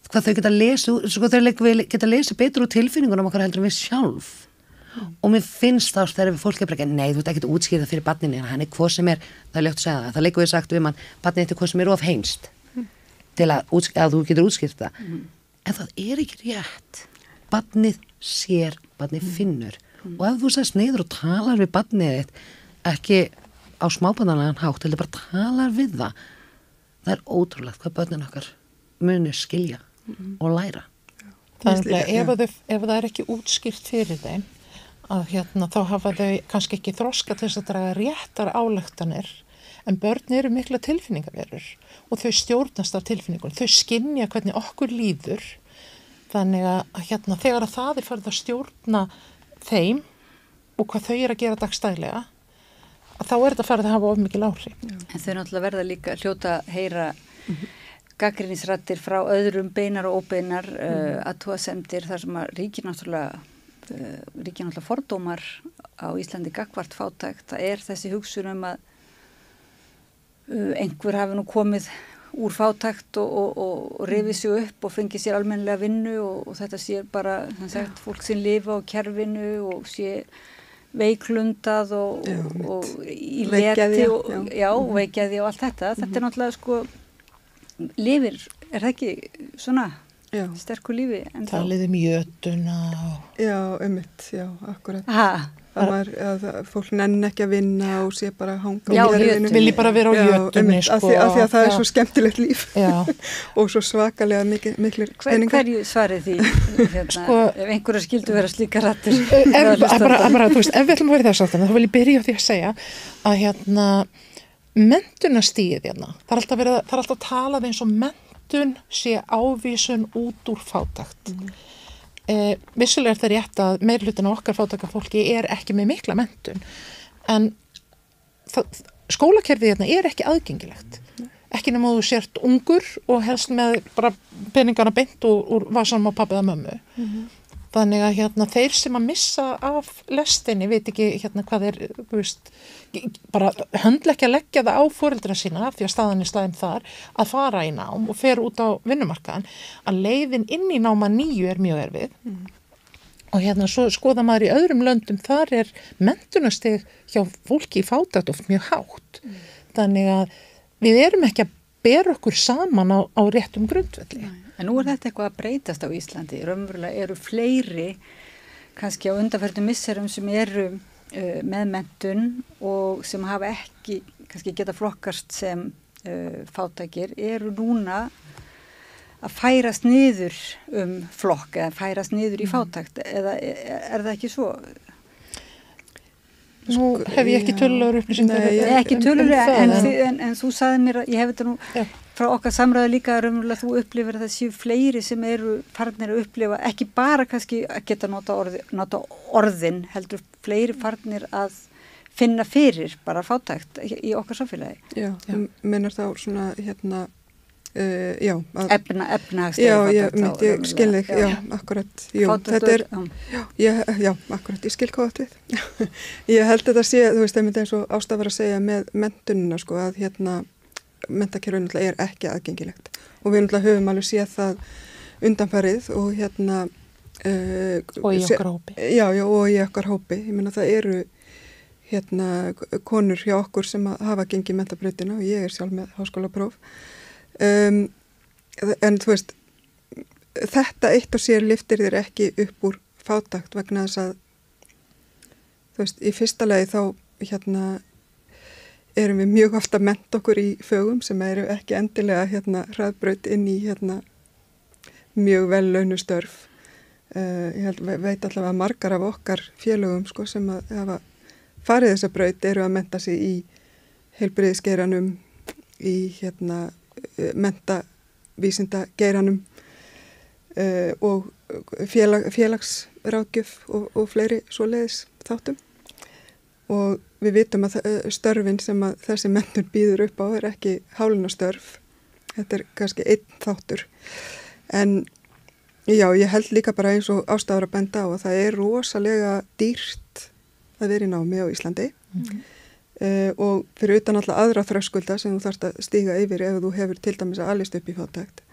hvað þau geta lesið, sko þau geta lesið betur úr tilfinningunum okkar heldur en við sjálf mm. og mér finnst þá þegar við fólk er bara ekki, nei þú ert ekkert útskýrða fyrir barninu, hann er hvað sem er, það er ljótt að segja það, það leikur við sagt við mann, barninu þetta er hvað sem er of heimst mm. til að, að þú getur útskýrða það, mm. en það er ekki rétt, barnið sér, barnið mm. finnur mm. og ef þú sest neyður og talar við barnið þitt, ekki á smábananlegan hátt, heldur bara talar við það, það er ótrúlegt hvað börnin okkar munir skilja mm. og læra. Þannig að ef, þau, ef það er ekki útskýrt fyrir þeim að hérna þá hafa þau kannski ekki þroska til þess að draga réttar álöktanir en börn eru mikla tilfinningaverur og þau stjórnast af tilfinningun, þau skinnja hvernig okkur líður þannig að hérna þegar að það er farið að stjórna þeim og hvað þau er að gera dagstælega þá er þetta farið að hafa of mikið lári. En þau náttúrulega verða líka hljóta heyra mm -hmm gaggrinnisrættir frá öðrum beinar og óbeinar mm. uh, aðtúasemdir þar sem að ríkir náttúrulega uh, ríkir náttúrulega fordómar á Íslandi gagvart fátækt það er þessi hugsun um að uh, einhver hafi nú komið úr fátækt og, og, og, og rifið sér upp og fengið sér almennilega vinnu og þetta sé bara sagt, fólk sem lifa á kerfinu og sé veiklundað og í leti og veikjaði og allt þetta þetta er mhm. náttúrulega sko lifir, er það ekki svona já. sterkur lífi? Talið um jötuna Já, ummitt, já, akkurat. Að, maður, að fólk nenn ekki að vinna og sé bara hanga Já, vilji bara vera á jötunni sko, af, því, af því að það já. er svo skemmtilegt líf. Og svo svakalega mikil, miklir Hver, Hverju svarið því hérna, sko, ef einhverja skildu vera slíka rættur ef, bara, bara, veist, ef við ætlum að vera þess aftan þá vil ég byrja á því að segja að hérna mentunastíð hérna, það er alltaf, er alltaf talað eins og mentun sé ávísun út úr fátakt mm. eh, vissulega er það rétt að meirlutin á okkar fátakafólki er ekki með mikla mentun en það, skólakerfið hérna er ekki aðgengilegt mm. ekki nema þú sért ungur og helst með bara peningana beint úr, vasanum á pappiða mömmu mm. Þannig að hérna, þeir sem að missa af lestinni, veit ekki hérna, hvað er, veist, bara höndleggja að leggja það á fórildra sína því að staðan er staðin þar að fara í nám og fer út á vinnumarkaðan að leiðin inn í náma nýju er mjög erfið mm. og hérna svo skoða maður í öðrum löndum þar er mentunasteg hjá fólki í fátætt of mjög hátt. Mm. Þannig að við erum ekki að bera okkur saman á, á réttum grundvelli. En nú er þetta eitthvað að breytast á Íslandi. Raunverulega eru fleiri kannski á undarferðum misserum sem eru með mentun og sem hafa ekki kannski geta flokkast sem uh, fátækir eru núna að færast niður um flokk eða færast niður í mm. fátækt eða er, er það ekki svo? Nú hef ég ekki tölur upplýsingar. Nei, ekki tölur um en, en, en, en þú saði mér að ég hef þetta nú Já frá okkar samræðu líka raunverulega þú upplifir að það séu fleiri sem eru farnir að upplifa, ekki bara kannski að geta nota, orði, nota orðin heldur fleiri farnir að finna fyrir bara fátækt í okkar samfélagi. Já, já. mennar þá svona hérna Uh, já, að, efna, efnahagstæði já, ég, mitt, ég skil þig, já, já, akkurat jú, þetta er, já, ég, já, akkurat ég skil hvað þetta við ég held þetta að sé, þú veist, það myndi eins og ástafar að segja með mentunina, sko, að hérna mentakerfið er ekki aðgengilegt. Og við höfum alveg séð það undanfarið og hérna uh, og í okkar hópi. Já, já, og í okkar hópi. Ég menna það eru hérna konur hjá okkur sem hafa gengið mentabröðina og ég er sjálf með háskóla próf um, en þú veist þetta eitt og sér liftir þér ekki upp úr fátakt vegna þess að þú veist, í fyrsta lagi þá hérna erum við mjög ofta ment okkur í fögum sem eru ekki endilega hérna hraðbraut inn í hérna mjög vel launustörf uh, ég held, veit allavega margar af okkar félögum sko sem að hafa farið þessa braut eru að menta sig í heilbriðisgeiranum í hérna uh, mentavísinda geiranum uh, og félag, félagsrákjöf og, og fleiri svoleiðis þáttum og við vitum að störfin sem að þessi mennur býður upp á er ekki hálunastörf þetta er kannski einn þáttur. En já, ég held líka bara eins og ástafur að benda á að það er rosalega dýrt að vera í námi á Íslandi. Mm uh, og fyrir utan alltaf aðra þröskulda sem þú þarfst að stíga yfir ef þú hefur til dæmis að alist upp í fátækt.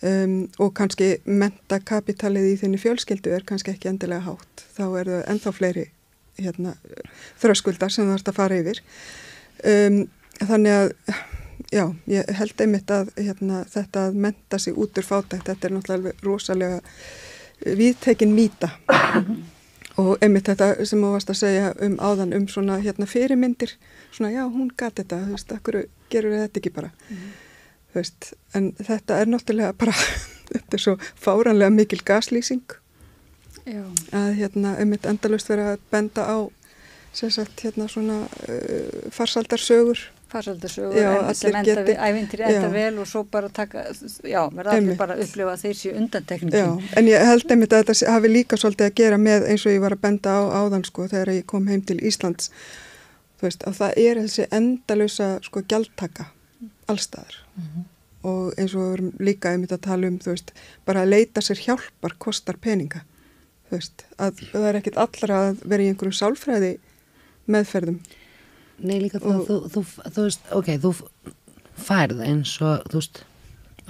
Um, og kannski mentakapitalið í þinni fjölskyldu er kannski ekki endilega hátt. Þá er það ennþá fleiri hérna, þröskuldar sem þú þarfst að fara yfir. Um, þannig að já, ég held einmitt að hérna, þetta að menta sig út úr fátækt, þetta er náttúrulega rosalega viðtekin mýta. Og einmitt þetta sem þú varst að segja um áðan um svona hérna, fyrirmyndir, svona já, hún gati þetta, þú veist, akkur gerur þetta ekki bara? Mm. þú veist, en þetta er náttúrulega bara þetta er svo fáranlega mikil gaslýsing Já. að hérna um mitt endalust vera að benda á sagt, hérna svona uh, farsaldarsögur farsaldarsögur sem enda geti, við ævintir enda vel og svo bara taka já, verða allir bara að upplifa þeir séu undantekningin en ég held einmitt að þetta hafi líka svolítið að gera með eins og ég var að benda á áðan sko þegar ég kom heim til Íslands. Veist að það er þessi endalösa sko gjaldtaka allstaðar mm -hmm. og eins og við erum líka einmitt að tala um veist bara að leita sér hjálpar kostar peninga veist, að það er ekkit allra að vera í einhverju sálfræði meðferðum Nei líka og, þú, þú, þú veist, ok, þú færð eins og, þú veist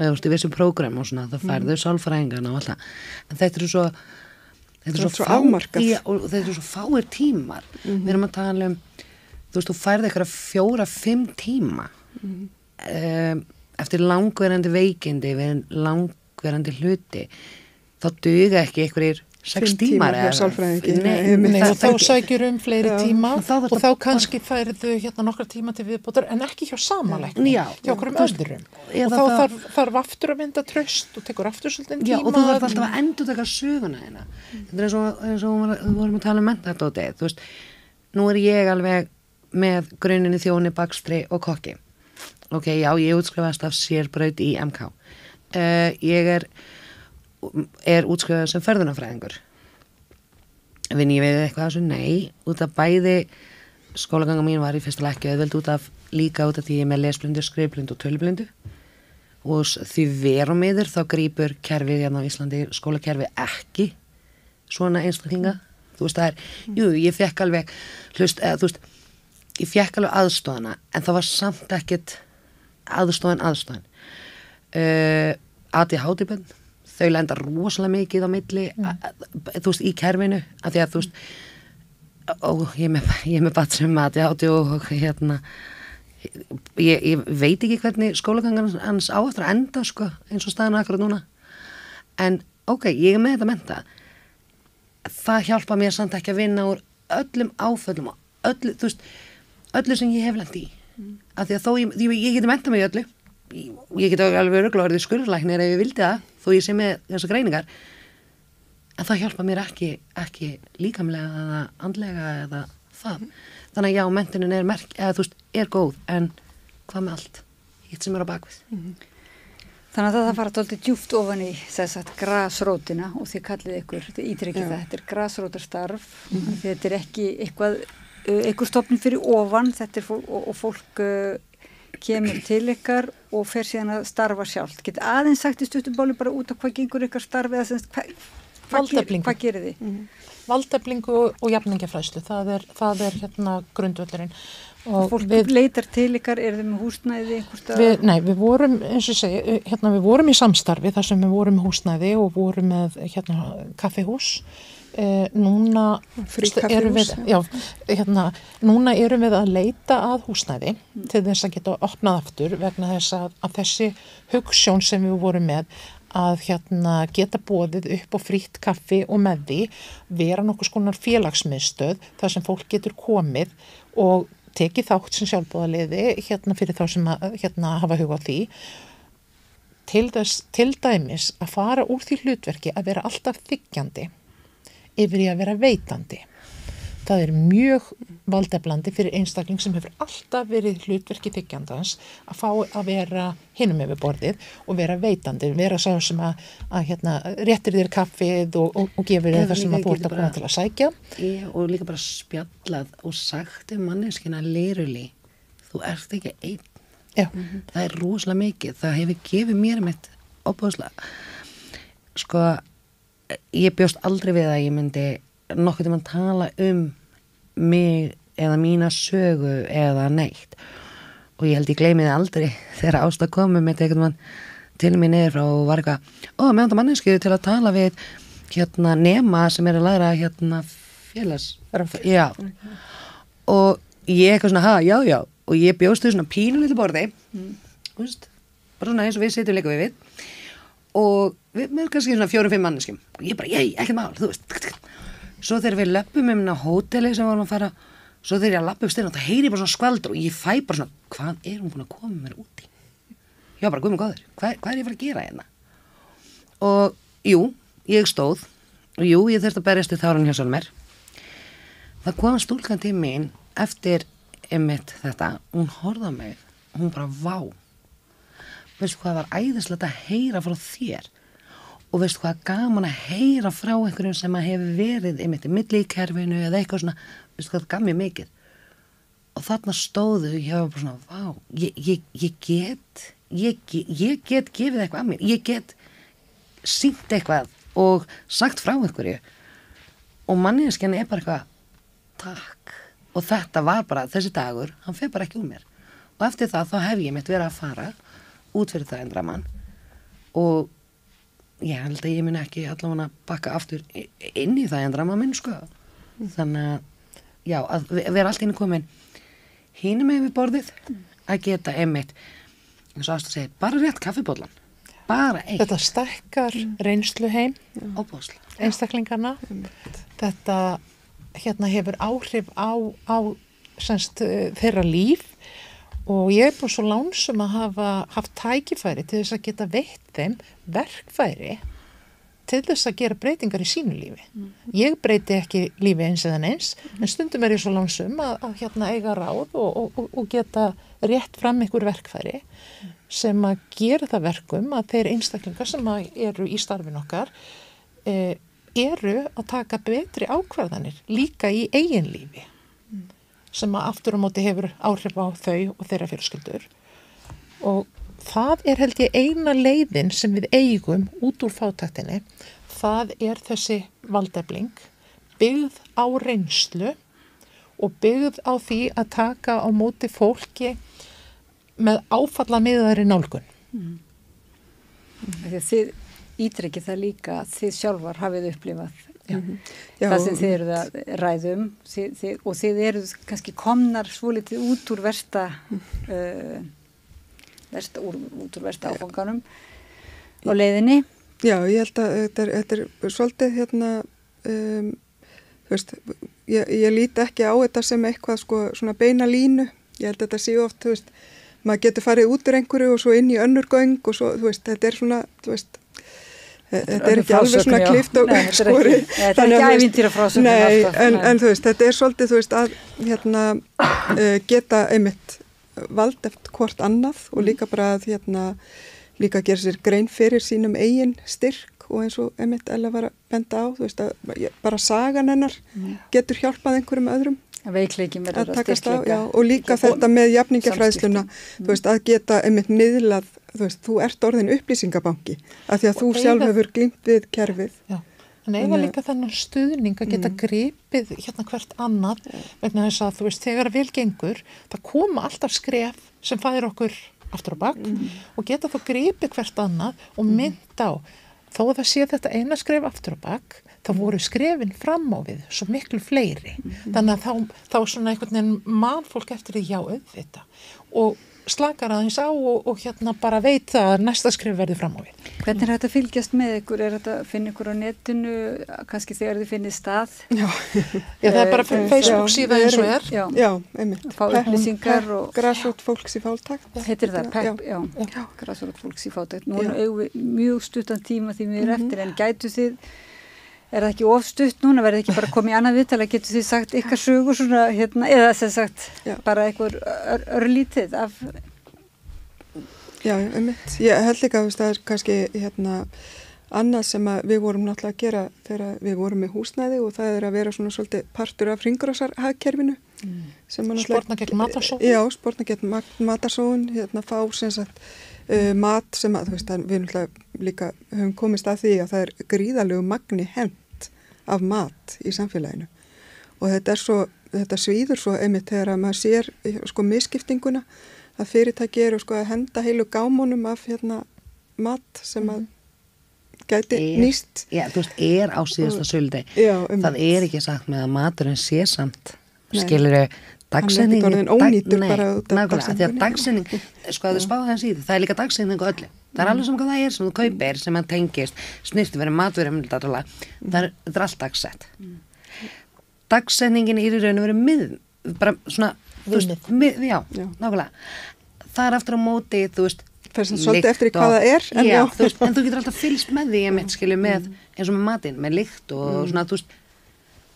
eða þú veist, í vissu prógram og svona, það færðu mm. sálfræðingarna og alltaf, en þetta eru svo þetta eru svo, þetta eru svo fáir tímar mm -hmm. við erum að tala um, þú veist, þú færði eitthvað fjóra, fimm tíma mm -hmm. eftir langverandi veikindi við langverandi hluti þá duga ekki einhverjir sex tímar eða sálfræðingi. Og þá sækjur um fleiri já. tíma og þá, og þá kannski færðu hérna nokkra tíma til viðbútar en ekki hjá samanleikni hjá okkur um öðrum. og þá þarf, þarf aftur að mynda tröst og tekur aftur svolítið tíma Já og þú þarf alltaf að endur taka söguna hérna. Þetta er eins og, eins og við vorum að tala um mentadótið, þú veist. Nú er ég alveg með gruninni þjóni, bakstri og kokki. Ok, já, ég útskrifast af sérbröð í MK uh, ég er er útskrifað sem ferðunafræðingur vinn ég við eitthvað þessu? Nei, út af bæði skólaganga mín var í fyrstulega ekki auðveld út af líka út af því ég er með lesblindu, skrifblindu og tölblindu og því veru meður þá grýpur kerfið hérna á Íslandi skólakerfið ekki svona einstaklinga. Þú veist það er, jú ég fekk alveg hlust, eða þú veist ég fekk alveg aðstofana en það var samt ekkit aðstofan aðstofan uh, aðið hátibönd þau lenda rosalega mikið á milli mm. þú veist, í kerfinu að því að þú veist og ég er með, batsum að ég átti og hérna ég, ég veit ekki hvernig skólagangan hans áaftur að enda sko, eins og staðinu akkurat núna en ok, ég er með þetta menta það hjálpa mér samt ekki að vinna úr öllum áföllum öllu, þú veist, öllu sem ég hef lendi í mm. að því að þó ég, ég, ég geti menta mig öllu ég get alveg öruglega skurðlæknir ef ég vildi það þó ég sé með þessar greiningar en það hjálpa mér ekki, ekki líkamlega eða andlega eða það. Þannig að já, mentunin er merk eða þú veist, er góð en hvað með allt, hitt sem er á bakvið mm -hmm. Þannig að það fara tóltið djúft ofan í þess að grasrótina og þið kallið ykkur, þið ítrykkið það, þetta er grasrótarstarf, mm -hmm. þetta er ekki eitthvað, eitthvað stopn fyrir ofan, þetta er fólk og, og fólk kemur til ykkar og fer síðan að starfa sjálf. Getur aðeins sagt í stuttumbóli bara út á hvað gengur ykkar starfi eða semst hvað, hvað, ger, hvað gerir þið? Mm -hmm. Valdeflingu og, og jafningafræslu, það er, það er hérna grundvöldurinn. Og fólk við, leitar til ykkar, er þið með húsnæði? Við, nei, við vorum, eins og segi, hérna við vorum í samstarfi þar sem við vorum með húsnæði og vorum með hérna kaffihús Eh, núna erum við já, hérna, núna erum við að leita að húsnæði mm. til þess að geta opnað aftur vegna þess að, að þessi hugssjón sem við vorum með að hérna geta bóðið upp og frýtt kaffi og með því vera nokkuð skonar félagsmiðstöð þar sem fólk getur komið og tekið þátt sem sjálfbóðaliði hérna fyrir þá sem að, hérna hafa huga á því. Til, þess, til dæmis að fara úr því hlutverki að vera alltaf þykjandi yfir í að vera veitandi það er mjög valdeflandi fyrir einstakling sem hefur alltaf verið hlutverki þykjandans að fá að vera hinum yfir borðið og vera veitandi, vera sá sem að, að hérna, réttir þér kaffið og, og, og gefur þér það sem að ert að koma til að sækja. Ég, og líka bara spjallað og sagt um manneskina liruli, þú ert ekki einn. Já. Það er rosalega mikið, það hefur gefið mér mitt opbúðslega. Sko, ég bjóst aldrei við að ég myndi nokkuð til að tala um mig eða mína sögu eða neitt. Og ég held ég gleymiði aldrei þegar ást að koma með mann til mér neður frá og var eitthvað ó, meðan það mannesku til að tala við hérna nema sem er að læra hérna félags já. Og ég eitthvað svona, ha, já, já. Og ég bjóstu svona pínu litur borði. Mm. bara svona eins og við setjum líka við við. Og við með kannski svona fjórum-fimm manneskim og ég bara, ég, ekki mál, þú veist. Svo þegar við löpum um hérna hóteli sem við varum að fara svo þegar ég að lappa upp styrna þá heyri ég bara svona skvaldur og ég fæ bara svona hvað er hún búin að koma mér úti? Já bara guðmur góður, hvað, hvað er ég að fara að gera hérna? Og jú, ég stóð. Og jú, ég þurfti að berjast í þáran hjá sjálf mér. Það kom stúlkan til mín eftir emitt þetta, hún horða mig. Hún bara vá. Veistu hvað var æðislegt að heyra frá þér og veistu hvað gaman að heyra frá einhverjum sem að hefur verið einmitt í millíkerfinu eða eitthvað svona veistu hvað gaf mér mikið. Og þarna stóðu ég hefur bara svona vá, ég, ég, ég get ég, ég get gefið eitthvað að mér ég get sínt eitthvað og sagt frá einhverju. Og manniðskjani er bara eitthvað takk. Og þetta var bara þessi dagur, hann fyrir bara ekki úr mér. Og eftir það þá hef ég mitt verið að fara út fyrir það endramann og ég held að ég mun ekki allavega að bakka aftur inn í það en drama minn sko. Þannig að já, að vera allt inn komin hínum með við borðið að geta einmitt eins og aðstu að segja, bara rétt kaffibólan bara eitt. Þetta stekkar reynslu heim. Einstaklingarna. Þetta hérna hefur áhrif á, á semst, þeirra líf og ég er búin svo lánsum að hafa haft tækifæri til þess að geta veitt þeim verkfæri til þess að gera breytingar í sínu lífi. Mm. Ég breyti ekki lífi eins eða eins, mm. en stundum er ég svo langsum að, að hérna eiga ráð og, og, og geta rétt fram ykkur verkfæri sem að gera það verkum að þeir einstaklingar sem eru í starfin okkar e, eru að taka betri ákvarðanir líka í eigin lífi sem að aftur á móti hefur áhrif á þau og þeirra fjölskyldur. Og það er held ég eina leiðin sem við eigum út úr fátaktinni það er þessi valdefling byggð á reynslu og byggð á því að taka á móti fólki með áfalla miðaðari nálgun. Mm. Þið ítrykkið það líka þið sjálfar hafið upplifað Mhm. Já. það sem þið eruð að ræðum þið, þið, og þið eruð kannski komnar svo litið út úr versta uh, versta úr, út úr versta áfanganum á leiðinni. Já, ég held að þetta er, þetta er svolítið hérna um, veist, ég, ég líti ekki á þetta sem eitthvað sko, svona beina línu. Ég held að þetta sé oft, veist maður getur farið út úr einhverju og svo inn í önnur göng og svo, veist, þetta er svona veist þetta er ekki alveg svona klift og skori þetta er ekki ævintýra frásögn en, en þú veist, þetta er svolítið þú veist að hérna, uh, geta einmitt vald eftir hvort annað og líka bara að hérna, líka gera sér grein fyrir sínum eigin styrk og eins og einmitt eða var að benda á þú veist að bara sagan hennar getur hjálpað einhverjum öðrum að takast á já, og líka og þetta með jafningafræðsluna mm. þú veist að geta einmitt miðlað þú veist, þú ert orðin upplýsingabanki af því að og þú sjálf hefur glimt við kerfið. Já, en eiga líka þennan stuðning að geta mm. gripið hérna hvert annað vegna þess að þú veist, þegar vel gengur, það koma alltaf skref sem fæðir okkur aftur og bakk mm. og geta þá gripið hvert annað og mm. mynd á þó að það sé þetta eina skref aftur og bakk þá voru skrefin fram á við svo miklu fleiri mm -hmm. þannig að þá, þá svona einhvern veginn mann fólk eftir því já auðvita og slakar aðeins á og, og hérna bara veit að næsta skrif verður fram á við. Hvernig er þetta að fylgjast með ykkur? Er þetta að finna ykkur á netinu, kannski þegar þið finnir stað? Já, Já, það er bara Eh, Facebook já, síða við eins og er. Já, já, einmitt. fá upplýsingar og Græsrót fólks í fáltakt. heitir það. PEP, já, Já. græsvöld fólks í fátækt. Nú við mjög stuttan tíma því við erum Mhm. eftir, en gætu þið, er það ekki ofstutt núna, verður ekki bara komið í annað viðtala, getur þið sagt ykkar sögur svona, hérna, eða sem sagt, Já. bara eitthvað ör, örlítið af, Já, einmitt. Ég held líka að það er kannski hérna annað sem að við vorum náttúrulega að gera þegar við vorum með húsnæði og það er að vera svona svolítið partur af að náttúrulega- Sporna gegn matarsóun. Já, spórna gegn ma- matarsóun hérna fá sem sagt uh, mat sem að, þú veist, að við líka höfum komist að því að það er gríðalegu magni hent af mat í samfélaginu og þetta er svo, þetta svíður svo einmitt þegar að maður sér sko misskiptinguna að fyrirtæki eru sko að henda heilu gámunum af hérna mat sem að gæti Er- nýst Já, þú veist, er á síðasta söldi. Einmitt. Það er ekki sagt með að maturinn sé samt. Skilur þau dagsetning. Hann er ekkert orðinn ónýtur bara út af Nákvæmlega, því að dagsetning, sko að þau spáðu hans í því, það er líka dagsetning á öllu. Það er alveg sem hvað það er sem þú kaupir, sem að tengist, snirti verið maturinn, það er, það er er allt dagsett. Dagsetningin er í raun og verið mið, bara svona, veist, mið, já, Já. nákvæmlega. Það er aftur á móti, þú veist, fer sem svolítið lykt eftir og- hvað það er en já, Þú veist, en þú getur alltaf fylgst með því ég mitt skilju með eins og með matinn, með lykt og svona þú veist og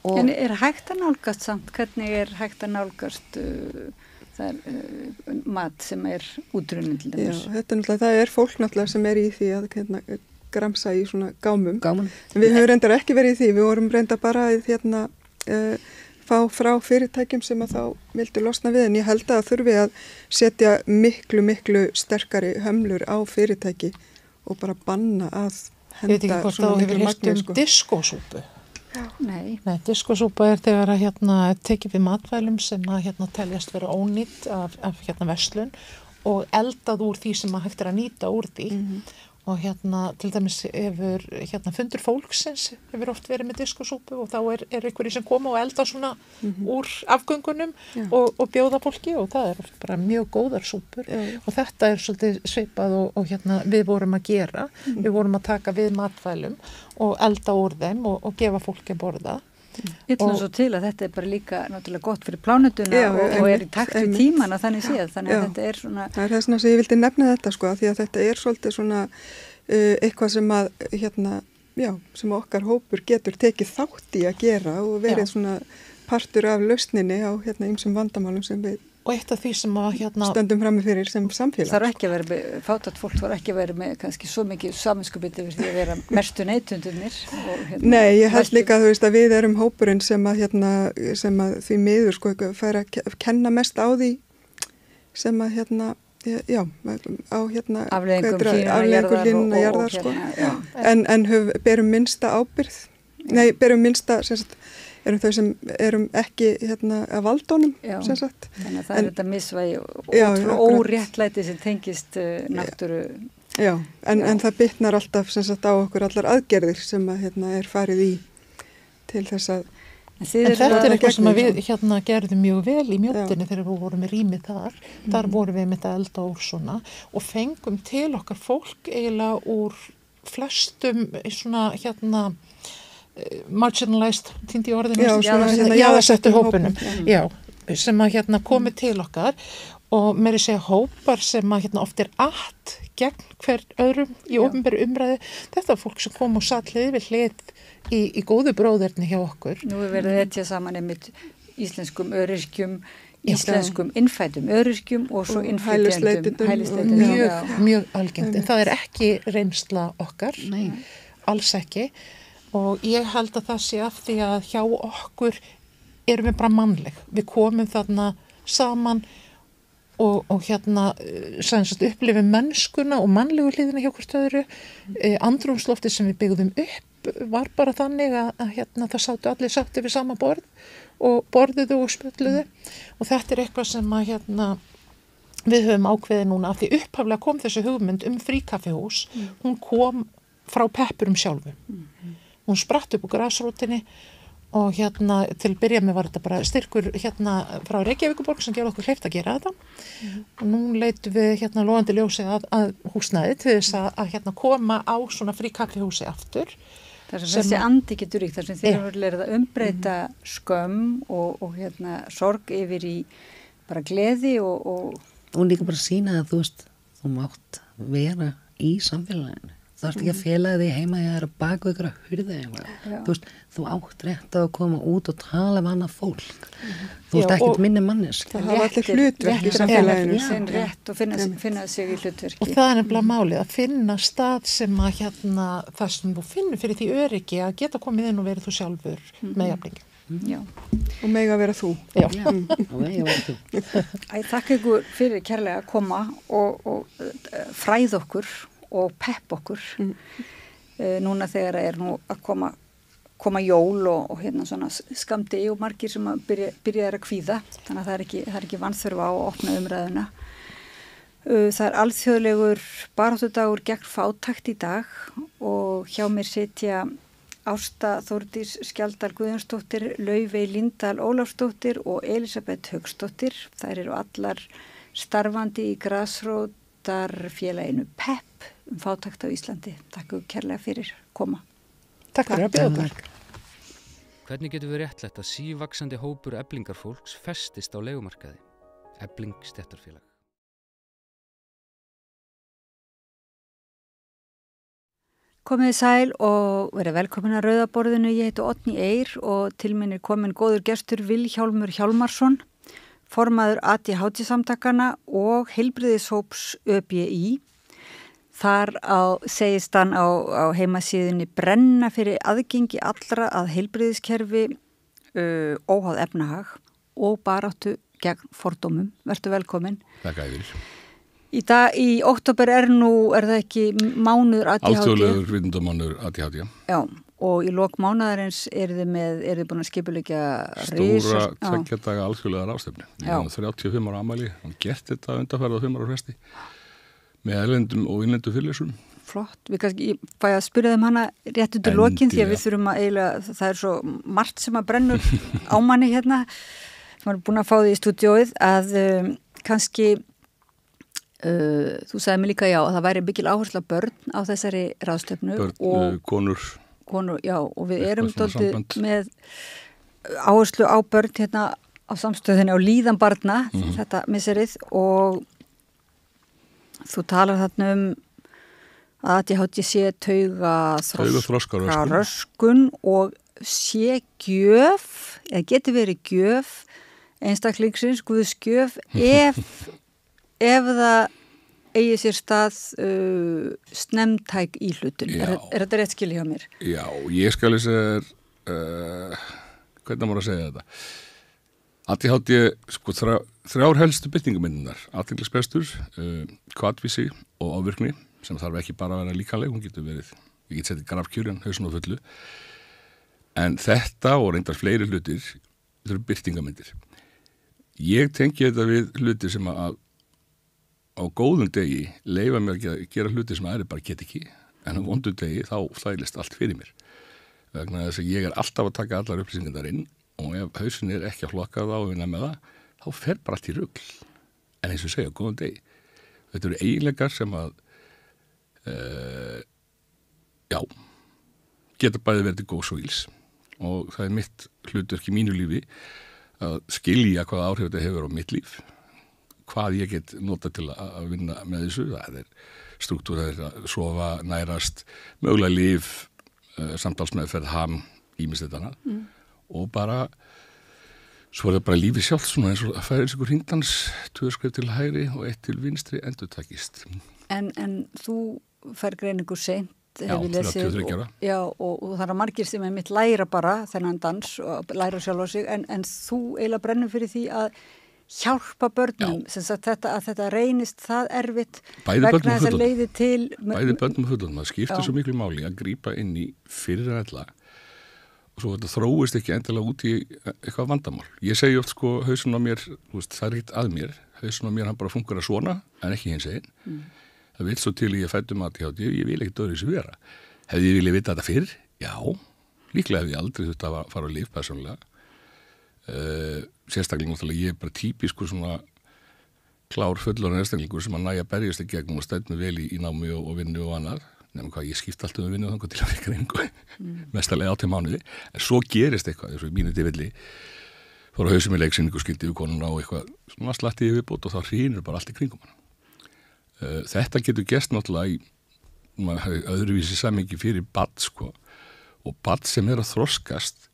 en er hægt að nálgast samt, hvernig er hægt að nálgast uh, það er uh, mat sem er útrunin til já, dæmis? þetta er náttúrulega, það er fólk náttúrulega sem er í því að hérna, gramsa í svona gámum gáman En Við höfum reyndar ekki verið í því, við vorum reyndar bara að hérna, uh, fá frá fyrirtækjum sem að þá vildu losna við en ég held að þurfi að setja miklu, miklu sterkari hömlur á fyrirtæki og bara banna að Ég veit ekki henda hvort svona þú hefur miklu magni um sko. diskosúpu. Nei, Nei, diskosúpa er þegar að hérna tekið við matvælum sem að hérna teljast vera ónýtt af, af hérna verslun og eldað úr því sem að hægt er að nýta úr því. Mhm. Og hérna til dæmis hefur hérna fundur fólksins hefur oft verið með diskosúpu og þá er, er einhverju sem koma og elda svona úr afgöngunum Mhm. Já. og, og bjóða fólki og það er oft bara mjög góðar súpur Já. og þetta er svolítið sveipað og, og hérna við vorum að gera Mhm. við vorum að taka við matvælum og elda úr þeim og, og gefa fólki að borða Ítla Og- svo til að þetta er bara líka náttúrulega gott fyrir plánutuna Já, og, og er í takt við tímana þannig séð, þannig að Já. þetta er svona Það er þess sem ég vildi nefna þetta sko, því að þetta er svolítið svona uh, eitthvað sem að, hérna, já, sem okkar hópur getur tekið þátt í að gera og verið svona partur af lausninni á hérna ymsum vandamálum sem við og eitt af því sem að hérna stöndum frammi fyrir sem samfélag. þarf ekki að vera með, fátat fólk þarf ekki að vera með kannski svo mikið saminskupið yfir því að vera mestu neytundunir og, hérna, Nei, ég held mestu- líka þú veist að við erum hópurinn sem að, hérna, sem að því miður sko fær að ke- kenna mest á því sem að hérna, já, á hérna afleðingum afleiðingum jarðar sko. hérna, já. en, en höf, berum minnsta ábyrð nei, berum minnsta sem sagt, erum þau sem erum ekki hérna að valdónum sem sagt. þannig að það En- er þetta misvægi og óréttlæti sem tengist uh, náttúru. Já, en, Já. en það bytnar alltaf sem sagt á okkur allar aðgerðir sem að hérna er farið í til þess að en En þetta er að eitthvað sem við hérna gerðum mjög vel í mjóttinni þegar við vorum með rýmið þar. Þar vorum við með þetta elda úr svona og fengum til okkar fólk eiginlega úr flestum svona hérna marginalized, týndi í orðinu, Já, svona hérna hópunum. hópum, Já, sem að hérna komi til okkar og meiri segja hópar sem að hérna oft er allt gegn hver öðrum í ofnbæru umræðu. Þetta er fólk sem kom og satt hlið við hlið í, í góðu bróðurni hjá okkur. Nú er verið etja saman einmitt íslenskum öryrkjum, íslenskum innfætum öryrkjum og svo hælisleitendum. mjög, mjög algengt, en það er ekki reynsla okkar, Nei. alls ekki og ég held að það sé af því að hjá okkur erum við bara mannleg, við komum þarna saman og, og hérna eh, sem sagt, upplifum mennskuna og mannlegu hliðina hjá hvort öðru. Eh, andrumslofti sem við byggðum upp var bara þannig að, að hérna, það sátu allir sátti við sama borð og borðuðu og spölluðu og þetta er eitthvað sem að hérna við höfum ákveðið núna af því upphaflega kom þessu hugmynd um fríkaffihús. Hún kom frá peppurum sjálfum hún spratt upp úr grásrótinni og hérna til að byrja með var þetta bara styrkur hérna frá Reykjavíkuborg sem gerði okkur hreift að gera þetta. Og nú leitum við hérna loðandi ljósi að, að húsnæði til þess að, að hérna koma á svona frí kaffihúsi aftur. Þar sem þessi andi getur ríkt þar sem þeir eru verið að umbreyta skömm og, og hérna sorg yfir í bara gleði og, og og líka bara sína að þú veist þú mátt vera í samfélaginu þú ert ekki að fela þig heima ég er að baka ykkur að hurða þú veist, þú átt rétt á að koma út og tala við annað fólk. Þú Já, ert ekkert minni mannesk Það hafa allir hlutverk í að samfélaginu. finna sinn rétt og finna, finna sig í hlutverki. Og það er nefnilega málið að finna stað sem að hérna það sem þú finnur fyrir því öryggi að geta komið inn og verið þú sjálfur með jafningi Já. og mega vera þú. Já. Já, þú. Æ, þakka ykkur fyrir kærlega að koma og, og uh, fræð okkur og pepp okkur mm. núna þegar það er nú að koma, koma jól og, og hérna svona skamdi og margir sem að byrja, byrja að kvíða þannig að það er ekki, það er ekki vannþurfa á að opna umræðuna Uh, Það er alþjóðlegur baráttudagur gegn fátakt í dag og hjá mér sitja Ásta Þórdís Skjaldal Guðjónsdóttir, Laufey Lindahl Ólafsdóttir og Elisabeth Högstóttir. Þær eru allar starfandi í grasrótarfélaginu PEP um fátakt á Íslandi. Takk og kærlega fyrir koma. Takk fyrir að bjóða okkur. Hvernig getur við réttlætt að sívaksandi hópur eblingarfólks festist á legumarkaði? Ebling stettarfélag. Komið sæl og verið velkomin að Rauðaborðinu. Ég heiti Otni Eyr og til minn er komin góður gestur Vilhjálmur Hjálmarsson, formaður ATHT samtakana og heilbriðishóps ÖBI. Þar á, segist hann á, á heimasíðinni brenna fyrir aðgengi allra að heilbriðiskerfi uh, óháð efnahag og baráttu gegn fordómum. Vertu velkomin. Þakka yfir. Í, dag, í oktober er nú, er það ekki mánuður ATHT? Alþjóðlegur vitundamannur ATHT. Já, og í lok mánaðarins er þið búin að skipulegja Stóra tveggja daga alþjóðlega rástefni. Við Já. erum 35 ára amæli og gert þetta undarfærið á 5 ára fresti. Með erlendum og innlendum fyrirlesum. Flott, við kannski, ég fæ að spyrja þeim hana rétt undir lokin því að við þurfum að eiginlega, það er svo margt sem að brennur á manni hérna. Maður er búin að fá því í stúdióið að um, kannski uh, þú sagði mig líka já að það væri mikil áhersla börn á þessari ráðstöfnu Börn, og og... konur, konur, já, og við erum samband. með áherslu á börn hérna á samstöðinni á líðan barna Mhm. þetta misserið og þú talar þarna um að þetta hátti sé tauga Taugaþroskaröskun. röskun og sé gjöf eða getur verið gjöf einstaklingsins, Guðs gjöf ef, ef það eigi sér stað uh, snemtæk í hlutun er, er þetta rétt skilja hjá mér? já, ég skal þess að, uh, hvernig maður að segja þetta? ATHT, sko, þrjá, þrjár helstu byrtingamyndunar, aðtæklusbestur, uh, kvatvísi og ávirkni, sem þarf ekki bara að vera líkanleg, hún getur verið, ég get setið grafkjörjan, hausun og fullu, en þetta og reyndar fleiri hlutir, þetta eru byrtingamyndir. Ég tengi þetta við hluti sem að á góðum degi leifa mér ekki að gera hluti sem aðri bara get ekki en á vondum degi þá þælist allt fyrir mér. Vegna þess að ég er alltaf að taka allar upplýsingar inn og ef hausin er ekki að flokka það og vinna með það þá fer bara allt í rugl. En eins og segja, á góðum degi. Þetta eru eiginleikar sem að uh, já geta bæði verið góðs og íls og það er mitt hlutverk í mínu lífi að skilja hvað áhrif þetta hefur á mitt líf hvað ég get nota til að vinna með þessu, það er struktúr það er að sofa, nærast mögulega líf, uh, samtalsmeðferð ham, ímist þetta annað Mm. og bara svo er það bara lífið sjálf svona eins og að færa eins og hringdans, tvö skrif til hægri og eitt til vinstri endur takist En, en þú fær greiningu seint Já, 33 ára. og, já, og, og það er margir sem er mitt læra bara þennan dans og læra sjálf á sig en, en þú eiginlega brennur fyrir því að hjálpa börnum sem sagt þetta að þetta reynist það erfitt Bæði börnum vegna þess að leiði til bæði bönnum og fullum, það skiptir Já. svo miklu máli að grípa inn í fyrir en ella og svo þetta þróist ekki endilega út í eitthvað vandamál. Ég segi oft sko hausun á mér, veist, það er ekkert að mér hausun á mér hann bara fungur að svona en ekki hins einn. Mm. Það vil svo til ég fættum að ég, ég vil ekkert öðru þessu vera. Hefði ég viljað vita þetta fyrr? Já, líklega hef ég aldrei þurft að fara á líf personlega uh, sérstaklega náttúrulega ég er bara típiskur svona klár fullorinn einstaklingur sem að næja berjast í gegnum og stætt mig vel í, í námi og, og vinnu og annar nefnum hvað ég skipt alltaf um vinnu þannig til að vera ykkur mm. mestalega áttið mánuði. En svo gerist eitthvað, eins og mínu divilli fór að hausum í leiksinningu skildi við konuna og eitthvað svona slatti yfir bót og þá hrýnur bara allt í kringum hann uh, þetta getur gest náttúrulega í öðruvísi samingi fyrir badd sko. Og badd sem er að þroskast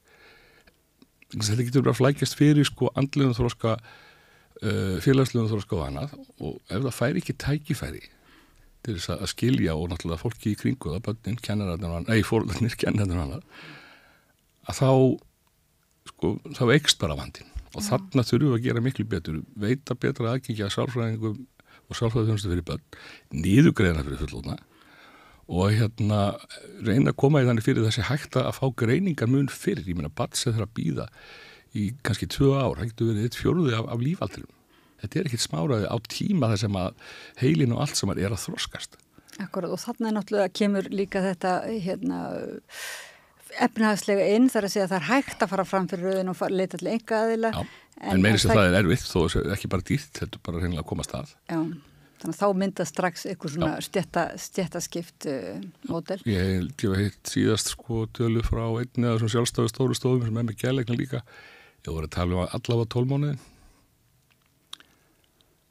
þetta getur bara flækjast fyrir sko andlegum þroska uh, félagslegum þroska og annað. Og ef það færi ekki tækifæri til þess að skilja og náttúrulega fólki í kringu það, bönnin, kennararnir og annað, ei, fórlarnir, kennararnir og annað að þá sko, þá veikst bara vandin og þarna þurfum við að gera miklu betur. Veita betra aðgengja sálfræðingum og sálfræðingum fyrir bönn nýðugreina fyrir fullóna og hérna reyna að koma í þannig fyrir þessi hægt að fá greiningar mun fyrir, ég meina batse þarf að býða í kannski tvö ár, það getur verið eitt fjóruði af, af lífaldrinum. Þetta er ekkit smáraði á tíma þar sem að heilin og allt sem er að þroskast. Akkurat og þannig náttúrulega kemur líka þetta hérna efnahagslega inn þar að segja að það er hægt að fara fram fyrir rauðin og leita til enga aðila en, en meirins að það er erfitt þó ekki bara dýrt, þetta er bara reynilega að komast að. Já, þannig að þá mynda strax eitthvað svona stjætta, stjættaskipt uh, mótel Ég held ég að heitt síðast sko tölu frá einni af þessum sjálfstáðu stóru stóðum sem er með gæleikna líka. Ég voru að tala um allavega tólmánuðin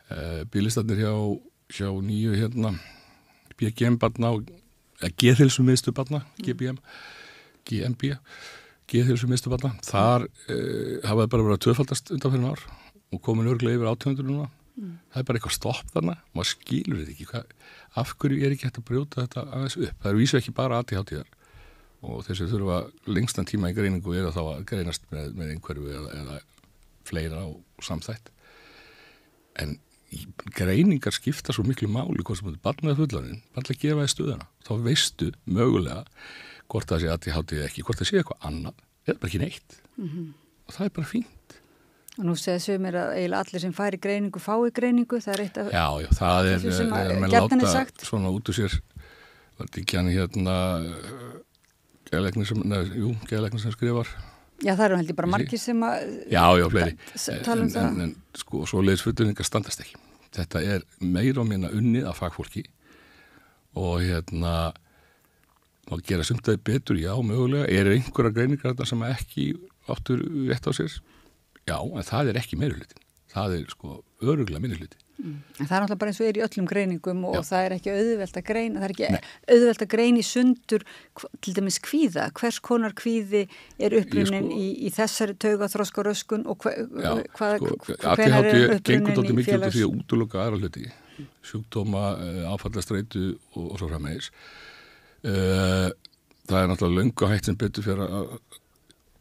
uh, bílistarnir hjá, hjá nýju hérna BGM-barna eða Geðhilsumiðstu-barna GBM GMB Geðhilsumiðstu-barna þar uh, hafaði bara verið að tvöfaldast undan fyrir ár og komin örglega yfir 800 núna mm. það er bara eitthvað stopp þarna. Maður skilur þetta ekki. Hvað, af hverju er ekki hægt að brjóta þetta aðeins upp? Það er vísu ekki bara aðtíðháttíðar og þess að þurfa lengstan tíma í greiningu er að þá að greinast með, með einhverju eða, eða fleira og samþætt. En greiningar skipta svo miklu máli hvort sem þetta er barnað fullaninn bara að gefa í stuðana þá veistu mögulega hvort það sé aðtíðháttið ekki. Hvort það sé eitthvað annað. Eða bara ekki neitt. Mm -hmm. og það er bara fínt Nú segir sögumir að eiginlega allir sem færi greiningu fái greiningu, það er eitt af Já, já, það er, sem að er gætnan er sagt. svona út úr sér. Var þetta ekki hann hérna geðleiknir sem, neða, jú, geðleiknir sem skrifar. Já, það eru heldur bara margir sem að Já, já, fleiri. um en, en, en sko, svo leiðis fullurningar standast ekki. Þetta er meira og minna unnið af fagfólki og hérna og gera sumtaði betur, já, mögulega. Er einhverja greiningar þetta sem ekki áttur rétt á sér já, en það er ekki meirulutin það er sko öruglega minnuluti mm. En það er náttúrulega bara eins og er í öllum greiningum og Já. það er ekki auðvelt að greina það er ekki Nei. auðvelt að greina í sundur til dæmis kvíða, hvers konar kvíði er upprunnin sko- í, í þessari tauga þroska röskun og hva, Já, hvað, sko, hvenær er gengur upprunnin í mikið út af félags því að útloka aðra hluti sjúkdóma, áfallastreitu og, og svo frammeðis uh, það er náttúrulega löngu hægt sem betur fyrir að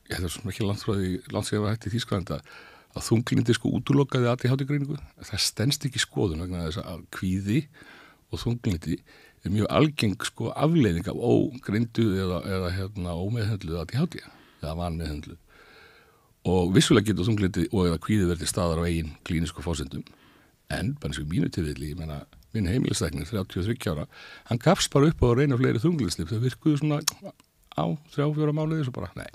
ég er svona ekki landfræði landsefa hægt í Þýskalanda að þunglindi sko útlokaði ADHD greiningu það stendst ekki skoðun vegna þess að kvíði og þunglindi er mjög algeng sko afleiðing af ógrindu eða, eða hérna ómeðhendlu ADHD eða vanmeðhendlu og vissulega getur þunglindi og eða kvíði verði staðar á eigin klínisku fósendum en bara eins og mínu tilvilli, ég meina minn heimilistæknir, 33 ára hann gafst bara upp á að reyna fleiri þunglindslip þau virkuðu svona á þrjá, fjóra mánuði og svo bara, nei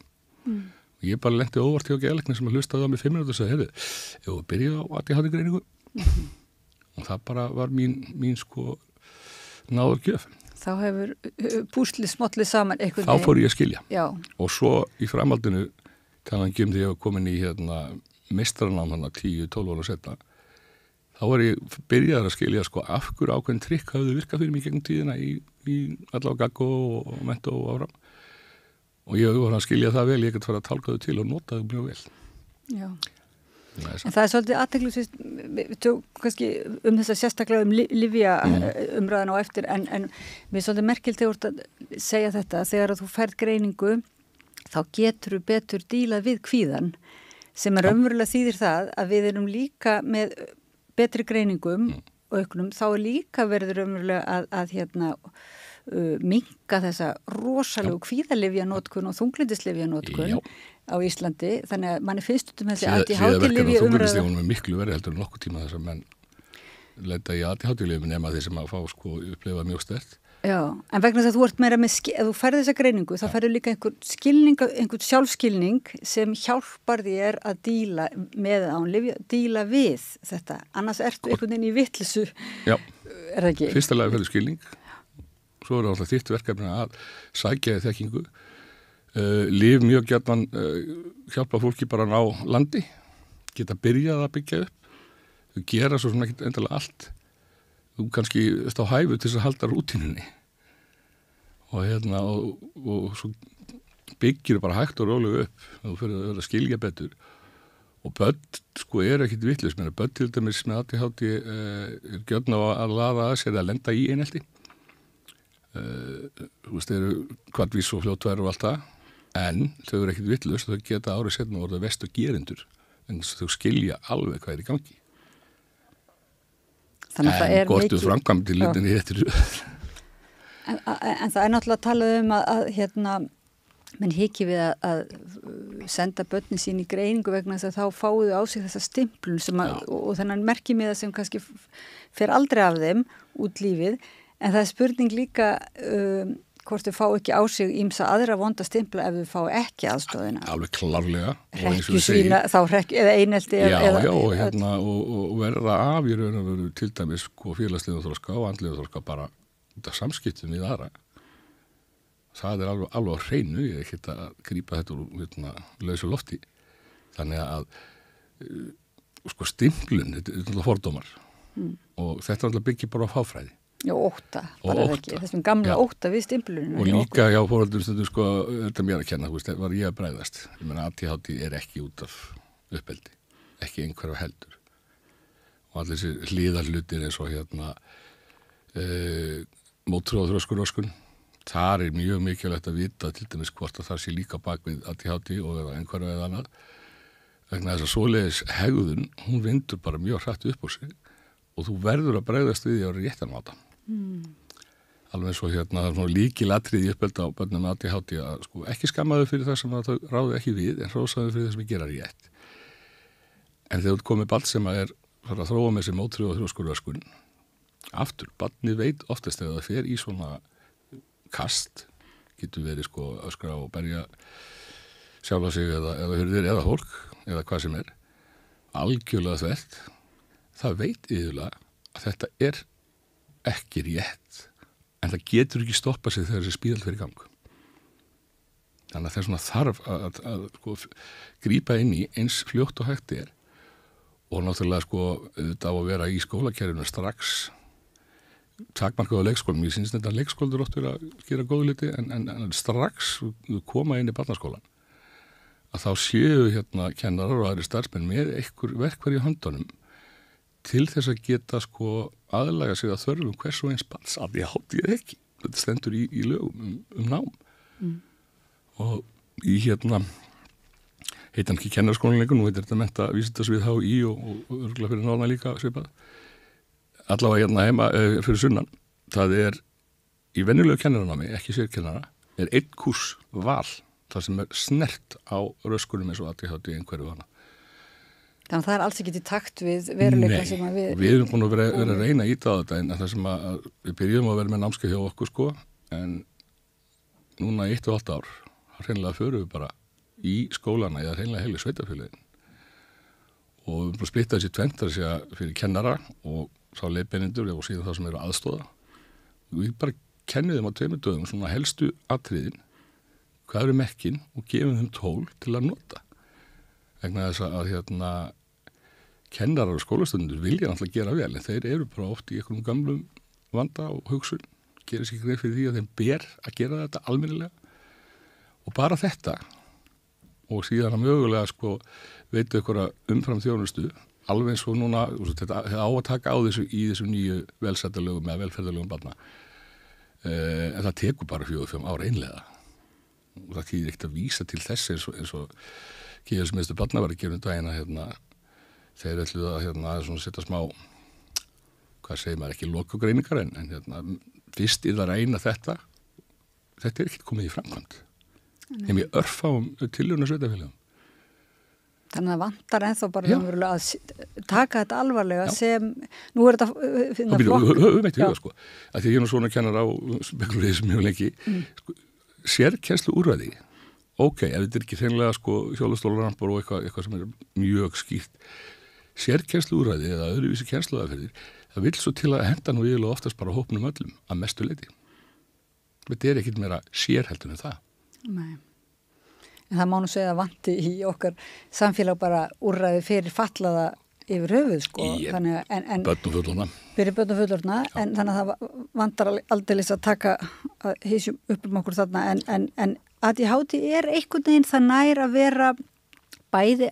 Mm. og ég bara lendi óvart hjá geðleikni sem að hlustaði á mig fimm minútur og sagði, heyrðu, byrjuðu á að ég hafði greiningu Mhm. og það bara var mín, mín sko náður gjöf þá hefur púslið smollið saman einhvern þá fór ég að skilja Já, og svo í framhaldinu talan ekki um því að ég var komin í hérna, mestranám hann að 10-12 ára setna þá var ég byrjaði að skilja sko af hverju ákveðin trikk hafði virkað fyrir mig gegnum tíðina í, í allavega gaggo og, mento og áfram og ég var að skilja það vel, ég gæti fara að tálka þau til og nota þau mjög vel já Það En það er svolítið aðteklusvist, við tjók kannski um þess að sérstaklega um livja Mhm. umræðan á eftir, en, en við er svolítið merkilt þegar að segja þetta, þegar að þú færð greiningu, þá getur þú betur dílað við kvíðan, sem er umverulega þýðir það að við erum líka með betri greiningum Mm. og auknum, þá er líka verður umverulega að, að hérna, uh, minka þessa rosalegu kvíðalifja nótkun og þunglindislifja nótkun Já. á Íslandi, þannig að manni finnst um þessi á umræða þunglyndislyfjunum er miklu verið heldur en nokkuð tíma þess að menn lenda í ADHD-lyfjum nema þeir sem að fá sko upplefa mjög stert Já, en vegna þess að þú ert meira með, ef þú færði þessa greiningu, þá færðu líka einhvern skilning, einhvern sjálfskilning sem hjálpar þér að díla með án, díla við þetta. Annars ertu einhvern veginn í vittlisu, er það ekki? fyrsta lagi fyrir skilning svo er alltaf þitt verkefni að sækja í þekkingu. Uh, lif mjög gætman uh, hjálpa fólki bara að ná landi geta byrjað að byggja upp. Gera svo svona ekki endalega allt. Þú kannski veist á hæfu til þess að halda rútinunni og hérna og, og svo byggir bara hægt og rólega upp. Þú fyrir að vera skilja betur. Og börn sko er ekkit mér börn til dæmis með aðtíhátti uh, er gjörn á að laða að sér að lenda í einhelti uh, þú veist, þeir eru kvartvís og fljótværi og allt það en þau eru ekkit vitlis þau geta árið setna og orða vestu gerindur en þau skilja alveg hvað er í gangi. Þannig að það en er gortu mikið- framkvæmdi Já. litinni hittir En, en það er náttúrulega að tala um að, að hérna, menn hiki við að, að senda börnin sín í greiningu vegna þess að þá fáuðu á sig þessa stimplun að, og, og þennan merkimiða sem kannski fer aldrei af þeim út lífið, en það er spurning líka um, hvort þau fá ekki á sig ímsa aðra vonda stimpla ef þau fá ekki aðstofina. alveg segi- sína, þá rekju, eða einelti Já, eða, já, og, hérna, og, og verða af í raun og veru til dæmis sko, félagslega þróska og andlega þróska bara samskiptum við aðra það er alveg, alveg á hreinu ég er ekkert að grípa þetta úr hérna, lausu lofti þannig að uh, sko stimplun, þetta er fordómar Mm. og þetta er náttúrulega byggir bara á fáfræði já, óta, bara ekki, þessum gamla Já. óta við stimplunum. og líka hjá fóröldum stundum sko, þetta er mér að kenna, þú veist, var ég að bræðast ég menna ATHT er ekki út af uppeldi, ekki einhverja heldur. Og allir þessi hlýðar hlutir eins og hérna e, mótrú og þröskur þar er mjög mikilvægt að vita til dæmis hvort að það sé líka bak við ATHT og eða einhverja eða annað. Vegna þess að svoleiðis hegðun hún vindur bara mjög hrætt upp á sig og þú verður að bregðast við því á réttan máta Mm. alveg og hérna það líki latrið í uppelda á bönnum ADHD að sko ekki skammaðu fyrir það sem að þau ráðu ekki við en hrósaðu fyrir það sem ég gera rétt en þegar þú komið ball sem að er að þróa með sér mótrið og þrjóskuröskun aftur, barni veit oftast þegar það fer í svona kast getur verið sko öskra og berja sjálfa sig eða, eða hurðir eða hólk eða hvað sem er algjörlega þvert það veit yfirlega að þetta er ekki rétt en það getur ekki stoppa sig þegar þessi spíðal fyrir gang. Þannig að það er svona þarf að, að, að sko, grípa inn í eins fljótt og hægt er. Og náttúrulega sko þetta á að vera í skólakerfinu strax. Takmarkaðu leikskólum, ég syns þetta leikskóldur ótt verið að gera góðu liti en, en, en strax koma inn í barnaskólan að þá séu hérna kennarar og aðri starfsmenn með einhver verkvar í höndunum til þess að geta sko aðlaga sig að þörfum hvers og eins bans að ég hátt ég ekki. Þetta stendur í, í lögum um, um nám. Mm. og í hérna heitan ekki kennarskólinleikur, nú heitir þetta menta vísindarsvið HÍ og, og, og örgulega fyrir norðan líka svipað. Allavega hérna heima e, fyrir sunnan það er í venjulegu kennaranámi, ekki sérkennara er einn kurs val það sem er snert á röskunum eins og ADHD einhverju hana Þannig að það er alls ekki í takt við veruleika Nei, sem að við... og við erum búin að vera, vera að reyna íta á þetta en það sem að, við byrjum að vera með námskeið hjá okkur sko en núna eitt og allt ár hreinlega förum við bara í skólana eða hreinlega heilig sveitafélagin og við erum bara að splitta þessi tventar fyrir kennara og sá leiðbeinindur og síðan það sem eru aðstóða við bara kennum þeim á tveimur dögum svona helstu atriðin hvað eru merkin og gefum þeim tól til að nota vegna þess að hérna kennarar og skólastundur vilja náttúrulega gera vel en þeir eru bara oft í einhverjum gamlum vanda og hugsun gerir sér greið fyrir því að þeim ber að gera þetta almennilega. Og bara þetta og síðan að mögulega sko veitu einhverja umfram þjónustu alveg eins og núna þetta á að taka á þessu í þessu nýju velsættalögum eða velferðalögum barna. Eh, en það tekur bara fjóðu fjóðum ára einlega. Og það týðir ekkert að vísa til þess eins og, eins og kýðismiðstu barna var að gera um dagina hérna, þeir ætluð að hérna, setja smá hvað segir maður ekki lokugreiningar en, en hérna, fyrst í það reyna þetta þetta er ekki komið í framkvæmt þeim ég örfa um tiljónu sveitafélagum Þannig að það vantar ennþá bara Já. raunverulega að taka þetta alvarlega Já. sem, nú er þetta uh, og finna býtum, flokk. höfum eitt í Já. huga sko að því að ég er svona kennar á spekulíðis mjög lengi Mm. sko, sérkjenslu úrræði ok, ef þetta er ekki þennilega sko hjólastólarrampur og eitthvað, eitthvað sem er mjög skýrt. Sérkjenslu úrræði eða öðruvísi kjensluðaferðir það vil svo til að henda nú yfirlega oftast bara hópnum öllum að mestu leiti þetta er ekkit meira sérheldur en það. Nei. En það má nú segja vanti í okkar samfélag bara úrræði fyrir fallaða yfir höfuð sko. En börnum fullona fyrir börn og fullorna, en þannig að það va- vantar aldeilis að taka að hísjum upp um okkur þarna, en, en, en ADHD er einhvern veginn það nær að vera bæði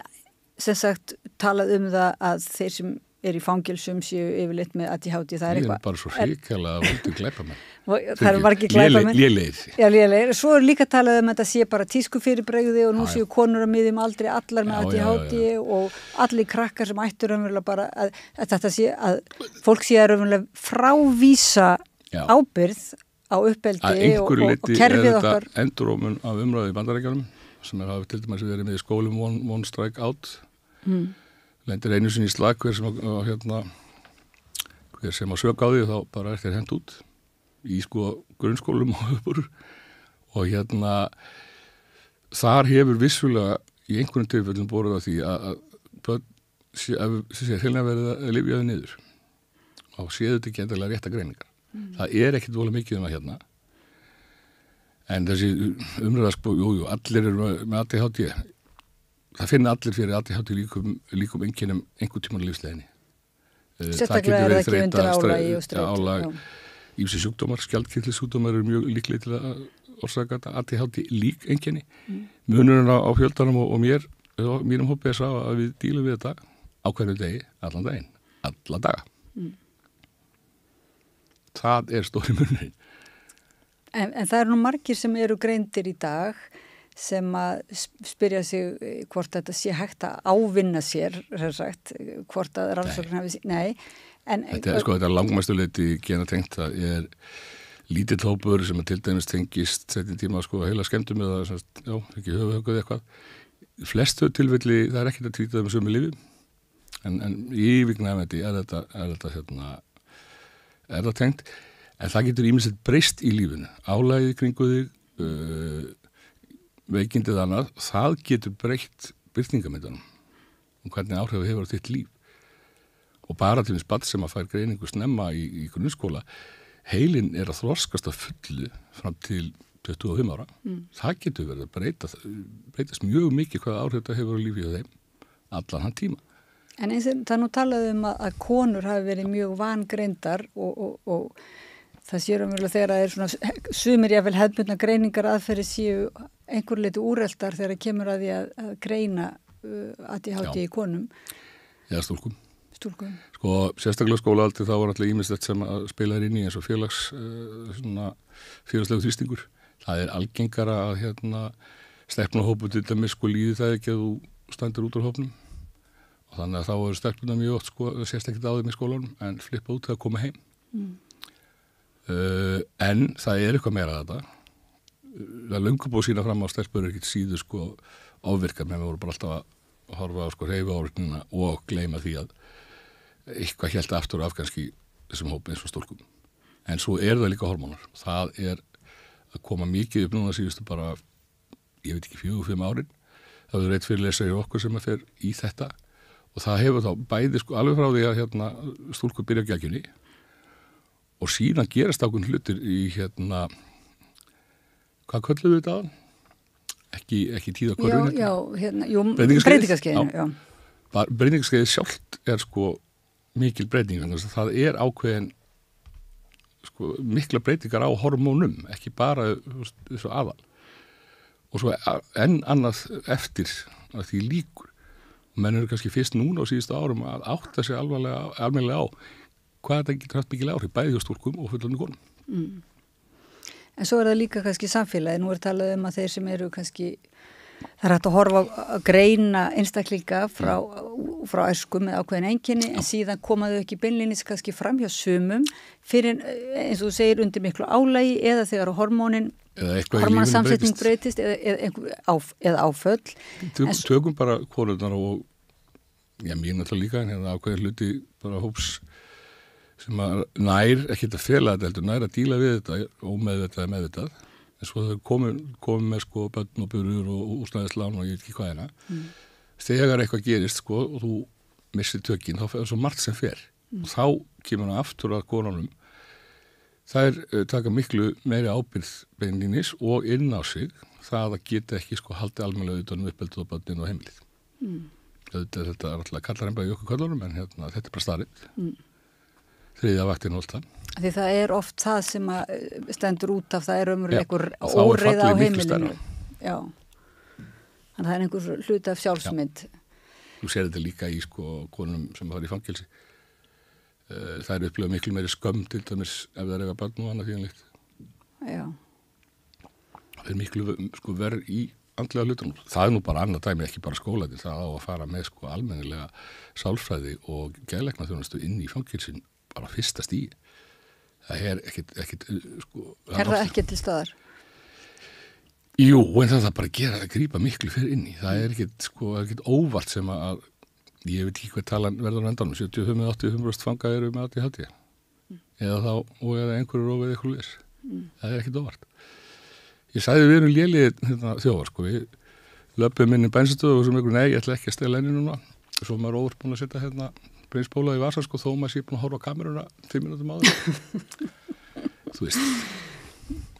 sem sagt talað um það að þeir sem er í fangilsum séu yfirleitt með ADHD, það er ég er eitthvað bara svo hrikalega að voldu gleipa mér það er bara ekki glæpa með lélegir. Já, lélegir. Svo er líka talað um að þetta sé bara tísku fyrirbregði og nú Já, séu konur að miðjum aldrei allar með Já, ADHD já, og allir krakkar sem ættur raunverulega bara að, að þetta sé að fólk sé að raunverulega frávísa ábyrð á uppeldi að og, og, og er kerfið okkar. endurómun af umræðu í bandarækjanum sem er hafa til dæmis verið með í skólum One, one Strike Out Mm. lendir einu sinni í slag hver sem, að, að, hérna, hver sem að sög á því þá bara er þér hend út í sko grunnskólum og uppur og hérna þar hefur vissulega í einhvern tilfellum borðið á því að, að að, sé hérna verið að lifjaði niður og séu þetta ekki endilega rétta greiningar það er ekkit volið mikið um það hérna. En þessi umræða sko, jú, jú, allir eru með- með ADHD það finna allir fyrir ADHD líkum, líkum enginum einhver tíman lífsleginni Eh, það álagi og streitu, álag, ímsi sjúkdómar, skjaldkirlisjúkdómar eru mjög líklega til að orsaka þetta ADHD lík enginni Mm. munurinn á, á fjöldanum og, og mér og mínum hópi er sá að við dílum við þetta á hverju degi, allan daginn alla daga. Mm. Það er stóri munurinn. En, en það eru nú margir sem eru greindir í dag sem að sp- spyrja sig eh, hvort þetta sé hægt að ávinna sér, sagt, hvort að rannsókn hafi, nei, en Þetta er sko, þetta er langmæstuleiti gena tengt það er lítill hópur sem að til dæmis tengist setjum tíma sko heila skemmtum eða sem sagt, já, ekki höfuhökuð eitthvað. Flest þau tilfelli, það er ekkert að tvítið um sömu lifi en, en í viknæfandi er þetta er þetta hérna er það tengt, en það getur ímislegt breyst í lífinu, álægið kringu þig uh, veikindið annað, það getur breytt byrtingamöndanum og hvernig áhrif hefur þitt líf. Og bara til þess bad sem að fær greiningu snemma í, í grunnskóla heilin er að þroskast að fullu fram til 25 ára. Mm. það getur verið að breyta breytast mjög mikið hvað áhrif þetta hefur á lífið á þeim allan hann tíma En eins og það nú talað um að, að konur hafi verið mjög vangreindar og, og, og það séur umverulega þegar það er svona sumir jáfnvel hefðbundna greiningar aðferði séu einhver leiti úreldar þegar það kemur að því að, að greina uh, ADHD Já. í konum, eða stúlkum stúlkum. sko sérstaklega skólaaldri þá var alltaf ímislegt sem að spila inn í eins og félags uh, svona félagslegu þrýstingur það er algengara að hérna stefna hópu til dæmis sko líði það ekki að þú standur út úr hópnum og þannig að þá eru stelpuna mjög oft sko, sérst ekkert á þeim í skólanum en flippa út þegar að koma heim. Mm. uh, en það er eitthvað meira að þetta. Er búið að sína fram á stelpur er ekkert síðu sko ávirkar með við vorum bara alltaf að horfa á sko reyfi ávirknina og gleyma því að eitthvað helt aftur af kannski þessum hópi eins og stólkum en svo er það líka hormónar. Það er að koma mikið upp núna síðustu bara ég veit ekki fjögur, fimm árin. Það er reitt fyrir lesari okkur sem að fer í þetta og það hefur þá bæði sko alveg frá því að hérna, stúlkur byrja gækjunni og síðan gerast ákveðin hlutir í hérna hvað köllum við þetta að? Ekki, ekki tíða Já, körfin já, hérna, jú, Breytingaskeiðið? breytingaskeiðinu, Já. já. breytingaskeiði sjálft er sko mikil breyting það er ákveðin sko, mikla breytingar á hormónum ekki bara þessu aðal og svo enn annað eftir að því líkur menn eru kannski fyrst núna á síðustu árum að átta sig almennilega á hvað þetta getur haft mikil áhrif bæði á stúlkum og fullandi konum Mm. En svo er það líka kannski samfélagi, nú er talað um að þeir sem eru kannski, það er hægt að horfa að greina einstaklinga frá, frá æsku með ákveðin enginni en síðan komaðu ekki beinlinis kannski fram hjá sumum fyrir eins og þú segir undir miklu álægi eða þegar hormónin eða eitthvað í hormona lífinu samsetning breytist. breytist eða, eða, eða, áf, eða áföll tökum bara konurnar og já, mér náttúrulega líka en hérna ákveðin hluti bara hóps sem að nær, ekki að fela þetta heldur, nær að díla við þetta ómeðvitað eða meðvitað en svo þau komum, komum með sko börn og burur og úsnæðislán og ég veit ekki hvað hérna Mm. þegar eitthvað gerist sko og þú missir tökinn, þá fer svo margt sem fer Mm. og þá kemur hann aftur að konunum þær uh, taka miklu meiri ábyrð beinlínis og inn á sig það að geta ekki sko haldið almennilega utan um uppeldið og börnin og heimilið Mm. Þetta, þetta er alltaf kallar í okkur köllunum en hérna, þetta er bara starrið Mm. þriðja vaktin og allt það Því það er oft það sem eh, stendur út af, það er Já, er óreiða á heimilinu. Já. Þannig að það er einhver hluti af sjálfsmynd. þú sér þetta líka í sko konum sem var í fangelsi uh, það er upplöðu miklu meiri skömm til dæmis ef það er eitthvað barn og annað því hann líkt Já. það er miklu sko verð í andlega hlutunum. Það er nú bara annað dæmi, ekki bara skólaði, það á að fara með sko almennilega sálfræði og gæleikna þjónustu inn í fangilsin bara fyrsta stíi. Það er ekkit, ekkit sko... Er það ekki til staðar? Jú, en það er bara að gera, að grípa miklu fyrir inn í. Það er ekkit, sko, ekkit óvart sem að, ég veit ekki hvað talan verður á endanum, 75-85% fanga eru með ADHD. Eða þá, og eða einhverju rófið eitthvað leys. Það er ekkit óvart. Ég sagði við erum lélið hérna, þjóðar, sko, við löpum inn í bænstöðu og sem einhverju, nei, ég ætla ekki að stela henni núna. Svo maður óvart búin að setja hérna breynsbóla í vasa, sko, þó maður sé búin að horfa á kameruna fimm minútum áður. Þú veist,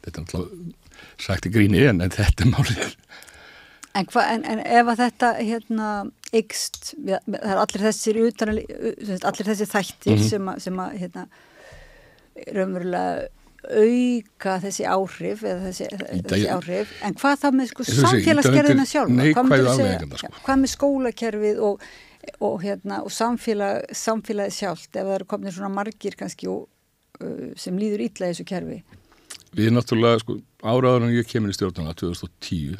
þetta er náttúrulega sagt í gríni en, en þetta er málið. En, hva, en, en ef að þetta hérna ykst, það er allir þessir utan, allir þessir þættir sem að, sem að hérna, raunverulega auka þessi áhrif eða þessi, þessi áhrif, en hvað þá með sko samfélagsgerðina þetta er sjálfa, hvað, sko. hvað með skólakerfið og, og, hérna, og samfélag, samfélagið sjálft ef það eru komin svona margir kannski og, sem líður illa í þessu kerfi Við náttúrulega, sko, áraður en ég kemur í stjórnuna 2010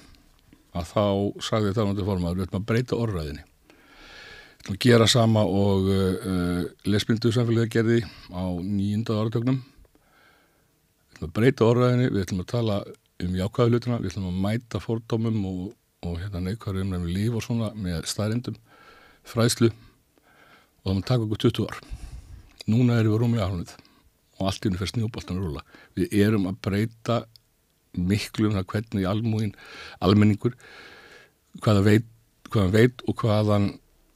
að þá sagði það náttúrulega formaður við ætlum að breyta orðræðinni. Við ætlum að gera sama og uh, uh, lesblindu samfélagi gerði á nýjunda áratögnum. Ætlum að breyta orðræðinni, við ætlum að tala um jákvæðu hlutina, við ætlum að mæta fordómum og, og hérna neikvæður um líf og svona með staðrindum, fræðslu og það mun taka okkur 20 ár. Núna erum við rúmið áhrunið og allt í unni fyrir snjóboltan rúla. Við erum að breyta miklu um það hvernig almúin, almenningur hvaða veit, hvaðan veit og hvaðan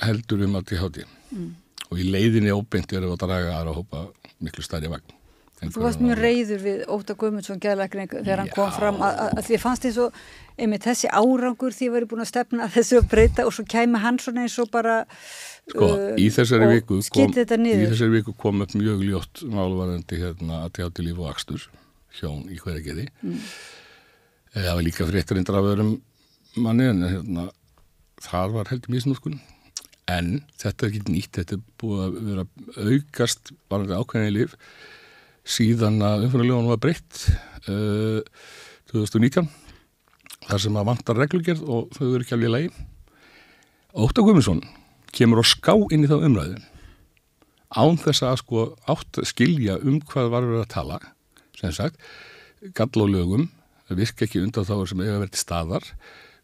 heldur um að til háti. Mm. Og í leiðinni óbeint erum við að draga aðra hópa miklu stærri vagn. Þú varst mjög reyður við Óta Guðmundsson geðlækning þegar hann kom fram að, því fannst þið svo einmitt þessi árangur því að verið búin að stefna þessu að breyta og svo kæmi hann svona eins og bara Sko, í þessari viku kom, í þessari viku kom upp mjög ljótt málvarandi hérna að tjátti líf og akstur hjón í hverja geði. Mm. Það var líka fréttarindar af öðrum manni en hérna, það var heldur mísnúskun. En þetta er ekki nýtt, þetta er búið að vera aukast varandi ákveðinni líf síðan að umfyrirlegunum var breytt uh, 2019 þar sem að vantar reglugerð og þau eru ekki alveg lagi. Óta Guðmundsson kemur og ská inn í þá umræðu án þess að sko átt skilja um hvað var verið að tala sem sagt, gall og lögum það virka ekki undan þá sem eiga verið staðar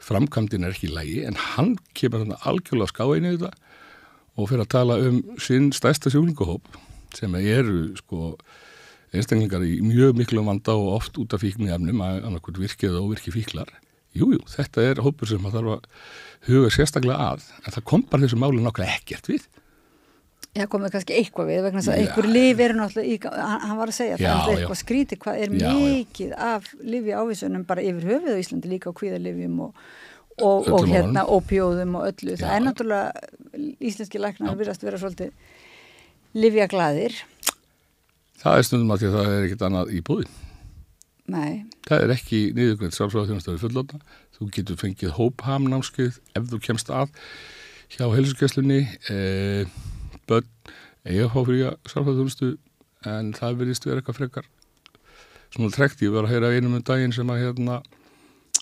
framkvæmdin er ekki í lægi en hann kemur þannig algjörlega að ská inn í þetta og fyrir að tala um sinn stærsta sjúklingahóp sem eru sko einstaklingar í mjög miklu vanda og oft út af fíkni efnum að annarkvæmt virkið og virki fíklar Jújú, jú, þetta er hópur sem maður þarf að huga sérstaklega að, en það kom bara þessu máli nákvæmlega ekkert við. Já, komið kannski eitthvað við vegna þess að Já. einhver lif eru náttúrulega hann, hann var að segja Já, það er já. eitthvað skrítið hvað er Já, já. mikið af lifi ávísunum bara yfir höfuð á Íslandi líka á kvíðalifjum og, og, og hérna ópjóðum og öllu það Já. er náttúrulega íslenski læknar virðast vera svolítið lifja glaðir Það er stundum að því að það er ekkert annað í búði. Nei, Það er ekki niðurgrænt sjálfsvæða þjónastöður fullóta. Þú getur fengið hóphamnámskeið ef þú kemst að hjá helsugjæslunni, e, börn, eiga fá fríja sjálfsvæða þjónustu en það verðist vera eitthvað frekar. Svona trekt, ég var að heyra einum um daginn sem að hérna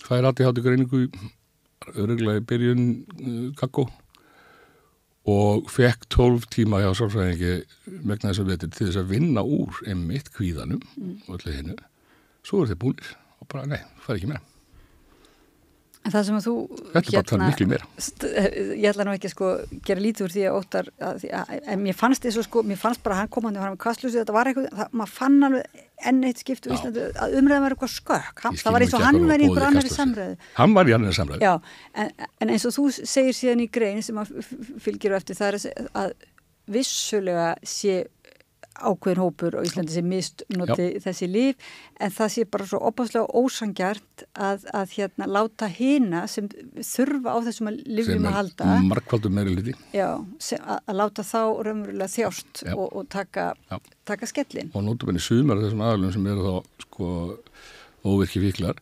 fær aðti hátu greiningu öruglega í byrjun uh, kakko og fekk 12 tíma hjá sálfræðingi megna þess að veitir til þess að vinna úr einmitt kvíðanum og öllu hinnu svo eru þeir búinir og bara, nei, það er ekki meira það sem að þú Þetta er bara það miklu meira ég ætla nú ekki að sko gera lítið úr því að óttar að, að, en mér fannst þessu sko, mér fannst bara að hann komandi og hann með kastljósi, þetta var eitthvað, maður fann alveg enn eitt skiptu í Já. Íslandi að umræðan var eitthvað skökk, hann, það var eins og hann var í var einhver boðið annar í Kastljósið. samræðu Hann var í annar samræðu Já, en, en eins og þú segir síðan í grein sem að f- f- fylgir á eftir það er að vissulega sé ákveðin hópur á Íslandi sem mistnoti þessi líf en það sé bara svo opáslega ósangjart að, að hérna láta hina sem þurfa á þessum að lifjum að halda já, sem, að, að láta þá raunverulega þjást Já. og, og taka, taka skellin og nótubenni sumar þessum aðalum sem eru þá sko óvirki fíklar.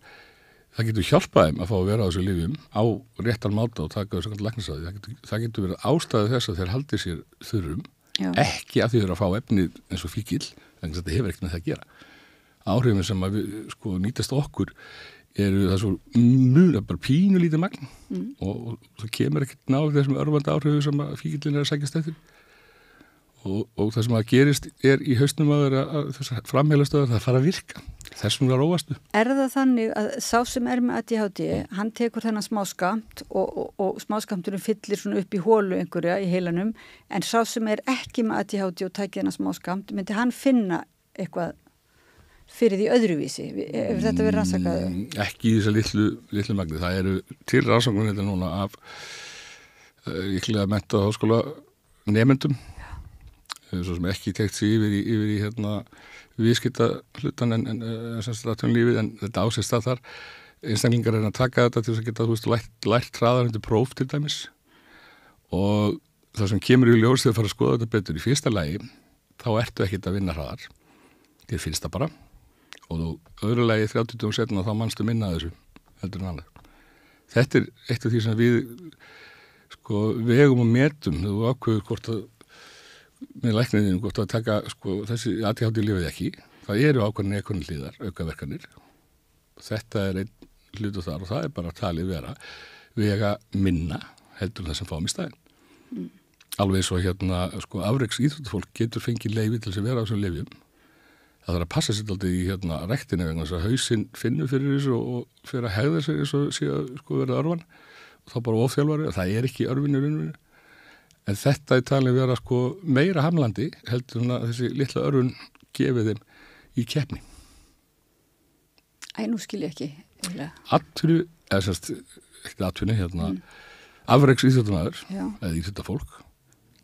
Það getur hjálpað þeim að fá að vera á þessu lifjum á réttan máta og taka þessu læknisaði það getur, það getur verið ástæði þess að þeir haldi sér þurrum Já. ekki að því þeir eru að fá efnið eins og fíkil en þetta hefur ekkert með það að gera áhrifin sem að við, sko, nýtast okkur eru það svo mjög bara pínu lítið magn Mm. og, og það kemur ekkert náður þessum örfandi áhrifu sem að fíkillin er að sækjast eftir og, og það sem að gerist er í hausnum að að þessar framheilastöðar það fara að virka þessum var óvastu Er það þannig að sá sem er með ADHD, hann tekur þennan smáskamt og, og, og smáskamturinn fyllir svona upp í hólu einhverja í heilanum, en sá sem er ekki með ADHD og tækir þennan smáskamt, myndi hann finna eitthvað fyrir því öðruvísi? Ef þetta verið rannsakað? Mm, ekki í þessar litlu, litlu magni það eru til rannsóknum þetta núna af uh, ykkurlega menta háskóla nefendum svo sem ekki tekt sér yfir í, yfir í hérna, viðskipta hlutan en, en, en stratunlífið en þetta ásist að þar. Einstaklingar er að taka þetta til þess að geta þú veist, lært, lært hraðar undir próf til dæmis. Og það sem kemur í ljós þegar fara að skoða þetta betur í fyrsta lagi þá ertu ekkit að vinna hraðar. Þér finnst það bara. Og þú öðru lagi 30 og setna þá mannstu minna þessu heldur en annað. Þetta er eitt af því sem við sko vegum og metum. Þú ákveður hvort að með lækniðinu hvort að taka sko, þessi aðtíhátti lifið ekki. Það eru ákveðin ekkurinn hlýðar, aukaverkanir. Þetta er einn hlut og þar og það er bara að talið vera vega minna heldur það sem fáum í staðin Mm. alveg svo hérna sko afreiks íþróttufólk getur fengið leifi til þess að vera á þessum leifjum það þarf að passa sér alltaf í hérna rektinu vegna þess að hausinn finnur fyrir þessu og, fyrir að hegða sér eins og sé að sko verða örvan. Og þá bara ofþjálfari og það er ekki rauninu en þetta er talið vera sko meira hamlandi heldur en að þessi litla örvun gefið þeim í keppni Æ, nú skil ég ekki. atvinnu, eða sérst ekki atvinnu, hérna mm. afreiks íþjóttunaður Já. eða íþjóttafólk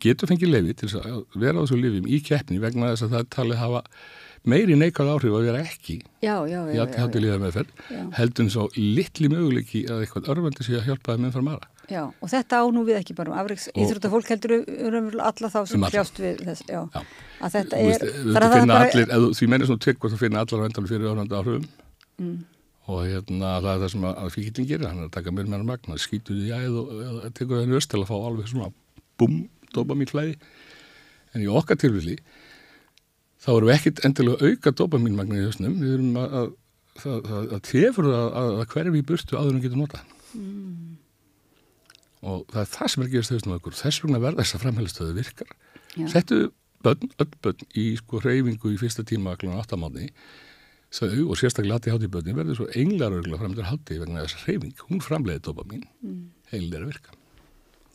getur fengið leifi til að vera á þessu lifjum í keppni vegna þess að það talið hafa meiri neikvæð áhrif að vera ekki Já, já, já. í já, líða meðferð heldur en svo litli möguleiki að eitthvað örfandi sé að hjálpa þeim meðfram aðra já, og þetta á nú við ekki bara um afreiks Og- íþróttafólk heldur um alla þá sem Um alla. kljást við þess, já. Já. Að þetta er, að það finna bara, allir, eða, því mennir svona tvekk þú finna allar vendan fyrir örfandi áhrifum Mm. og hérna það er það sem að, að fíkillin gerir, hann er að taka mér meira magna, það skýtur því og eða tekur það nöst til að fá alveg svona búm, dopamin flæði en í okkar tilvilli þá erum við ekkit endilega að auka dopamin magna í höstnum, við erum að, að, að, að, að tefur að, að, að hverfi í burtu áður en getur nota Mm. Og það er það sem er að gerast í höstnum okkur, þess vegna verða þess að framhælistöðu virkar Já. settu börn, öll börn í sko hreyfingu í fyrsta tíma kl. 8 mánu og sérstaklega aðti hátti börnin verður svo englarörgla framöndur hátti vegna þess að hreyfing, hún framleiði dopamin Mm. heilin er að virka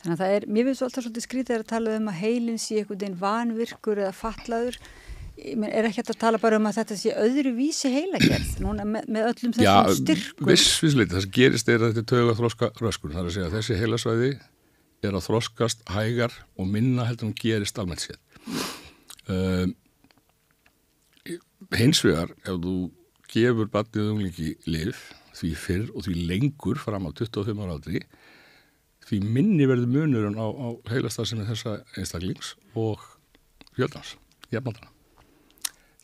þannig að það er, mér finnst alltaf svolítið skrítið að tala um að heilin sé einhvern veginn vanvirkur eða fatlaður er ekki hægt að tala bara um að þetta sé öðru vísi heilagerð? Núna með, með öllum þessum styrkum. viss, vissleiti, það sem gerist er að þetta er töga þróska röskun, það er að segja að þessi heilasvæði er að þróskast hægar og minna heldur en gerist almennt séð. Um, hins vegar ef þú gefur batnið unglingi lif því fyrr og því lengur fram á 25 ára aldri því minni verður munurinn á, á heilastarfsemi þessa einstaklings og fjöldans, jafnaldana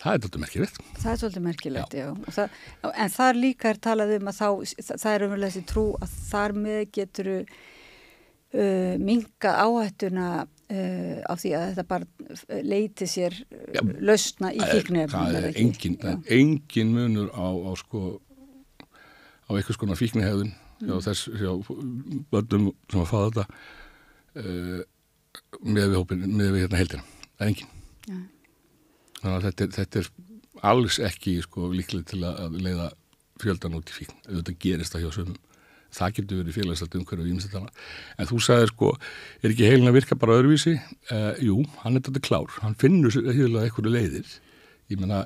það er þetta merkilegt Það er svolítið merkilegt, já. já. Það, en þar líka er talað um að þá, það er umverulega þessi trú að þar með getur uh, minkað áhættuna uh, á því að þetta bara leiti sér uh, Já. lausna í fíknefnum. það er engin, er engin munur á, á sko á einhvers konar fíknihegðun hjá Mm. þess, hjá börnum sem að fá þetta uh, með við við hérna heildina það er engin Já. Þannig að þetta er, þetta er alls ekki sko líklega til að leiða fjöldan út í fíkn, auðvitað gerist það hjá sömum það getur verið félagslega umhverju ímestana. en þú sagði sko er ekki heilin að virka bara öðruvísi? Uh, jú, hann er þetta klár, hann finnur híðlega eitthvað leiðir. Ég menna,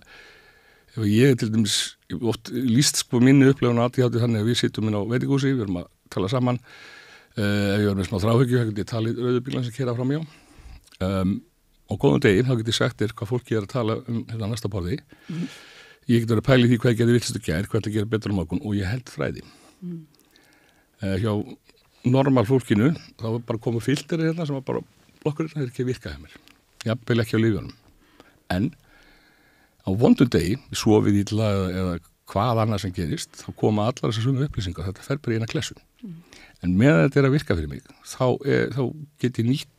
ef ég til dæmis oft líst sko minni upplefun aðtíðhátti þannig að við sittum inn á veitikúsi við erum að tala saman. Uh, ef ég var með smá þráhyggju, þá getur ég talið rauðubílan sem kera fram hjá. Um, og góðan deginn, þá getur ég sagt þér hvað fólki er að tala um þetta næsta borði. Mm. ég getur að pæli því hvað ég getur villstu gær, hvað ég getur betur á morgun og ég held fræði. Mm. Eh, hjá normal fólkinu þá er bara komið filteri hérna sem bara blokkurinn, er ekki að virka hjá mér. Jafnvel ekki á lífjónum en á vondu degi svo við ítla eða, eða hvað annað sem gerist, þá koma allar þessar svona upplýsingar, þetta fer bara í eina klessu. Mm. en með þetta er að virka fyrir mig þá, er, þá get ég nýtt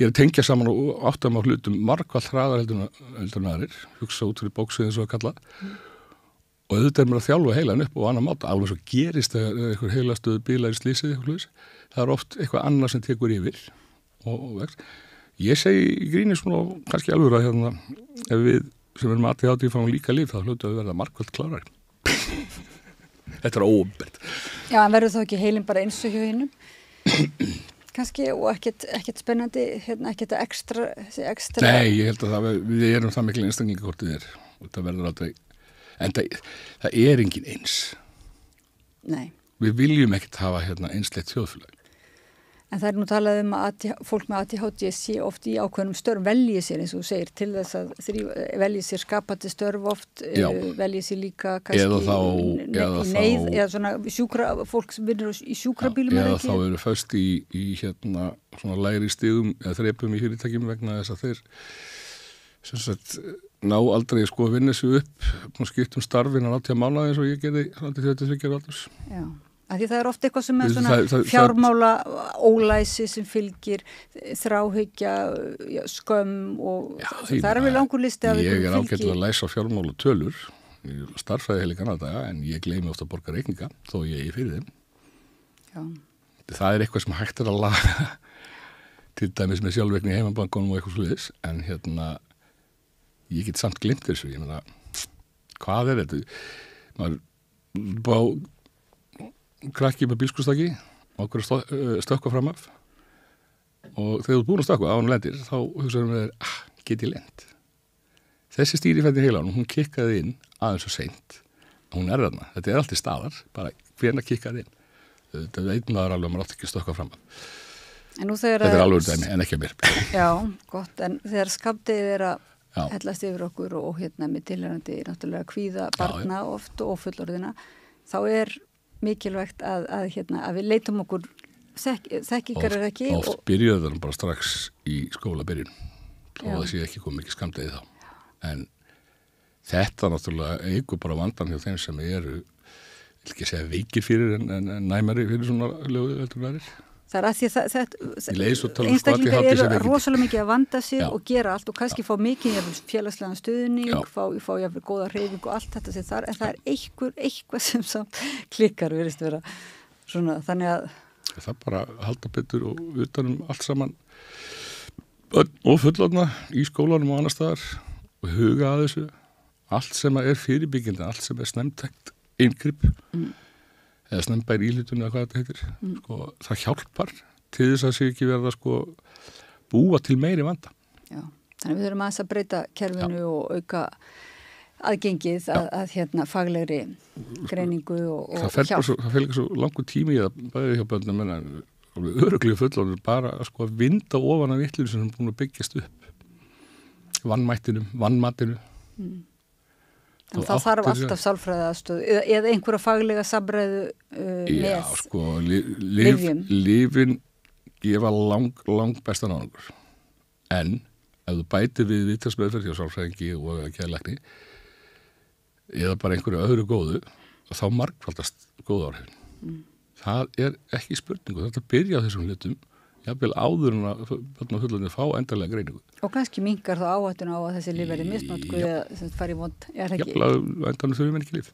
ég er að tengja saman og áttam á hlutum margvall hraðar heldur en aðrir hugsa út fyrir bóksviðin svo að kalla mm og auðvitað er mér að þjálfa heilan upp og annar máta alveg svo gerist eitthvað heilastöðu bílar í slísið það er oft eitthvað annað sem tekur yfir og, og vext ég segi í gríni svona kannski alveg að hérna ef við sem erum aðtíð átíð fáum líka líf þá hljótu að við verða markvælt klárar þetta er óumbert Já, en verður þá ekki heilin bara eins og hjá hinnum kannski og ekkert, ekkert spennandi hérna, ekkert ekstra, ekstra Nei, ég held að það, við erum það miklu einstaklingi hvort við er og það verður aldrei en það, það er engin eins Nei. við viljum ekkert hafa hérna, einsleitt þjóðfélag En það er nú talað um að fólk með ADHD sé oft í ákveðnum störf veljið sér eins og segir til þess að veljið sér skapandi störf oft. Eh, veljið sér líka kannski eða þá, eða neyð þá, eða svona sjúkra, fólk sem vinir í sjúkrabílum eða þá eru föst í, í hérna svona læri stíðum eða þreipum í fyrirtækjum vegna þess að þeir sem sagt ná aldrei sko að vinna sér upp skiptum starfin á náttúrulega mánuði eins og ég gerði aldrei 33 aldurs Já, af því það er ofta eitthvað sem er svona það, það, fjármála ólæsi sem fylgir þráhyggja skömm og já, það er vel langur listi að Ég er ágættilega að læsa fjármála tölur. Starfæði heilig annar daga en ég gleymi ofta að borga reikninga þó ég er fyrir þeim. Já. Það er eitthvað sem hægt er að laga til dæmis með sjálfveikni heimabankunum og eitthvað sluðis en hérna ég get samt glimt þessu, ég meina hvað er þetta? Maður bá krakki með bílskustaki og okkur stökka fram af. Og þegar þú er búin að stökka á hann lendir þá hugsaðum við ah, get ég lend þessi stýri fætti heila hún kikkaði inn aðeins og seint. Hún er þarna, þetta er allt í staðar bara hvernig kikkaði inn? Þetta veit maður alveg að maður átt ekki að stökka fram af. Þetta er alveg dæmi en ekki að mér. Já, gott, en þegar skaptið er að hellast yfir okkur og, hérna með tilhærandi náttúrulega kvíða barna já, já. oft og fullorðina þá er mikilvægt að, að, hérna, að við leitum okkur þekk, þekkingar er ekki Oft og... byrjuður það bara strax í skóla byrjun og það sé ekki komið ekki skamdegi þá. En þetta náttúrulega eigur bara vandan hjá þeim sem eru ekki segja veikir fyrir en, en, en næmari fyrir svona löguveldur Það er að því að það, einstaklingar eru rosalega mikið að vanda sig Já. og gera allt og kannski Já. fá mikið félagslega stuðning, fá, fá jáfnveg góða reyfing og allt þetta sem þar, en það er einhver, eitthvað sem samt klikkar verist vera svona, þannig að Það er bara að halda betur og utanum allt saman. Og fullotna í skólanum og annar staðar og huga að þessu. Allt sem er fyrirbyggjandi, allt sem er snemtækt eingrip mm eða snembær ílutunni eða hvað þetta heitir mm. sko, það hjálpar til þess að sé ekki verða sko búa til meiri vanda Já, þannig við þurfum að þess að breyta kerfinu Já. og auka aðgengið að, að hérna faglegri greiningu og, og það hjálp svo, Það ekki svo langu tími að bæði hjá bönnum en öruglíu fullorður bara að sko vinda ofan af vittlur sem er búin að byggjast upp vannmættinum, vannmattinu mm. En það þarf alltaf sálfræðastöð eða, eða einhverja faglega sabræðu uh, með Já, sko, líf, lífin gefa lang, lang bestan árangur. En ef þú bætir við vittasmöðferð hjá sálfræðingi og kærleikni eða bara einhverju öðru góðu, þá markvaldast góða áhrifin. Mm. Það er ekki spurningu, þetta byrja á þessum hlutum jafnvel áður en að fullunni fá endarlega greiningu. Og kannski mingar þá áhættun á að þessi líf verið misnótt eða fari vond, er það ekki? Jafnvel að endarlega þurfum við ekki líf.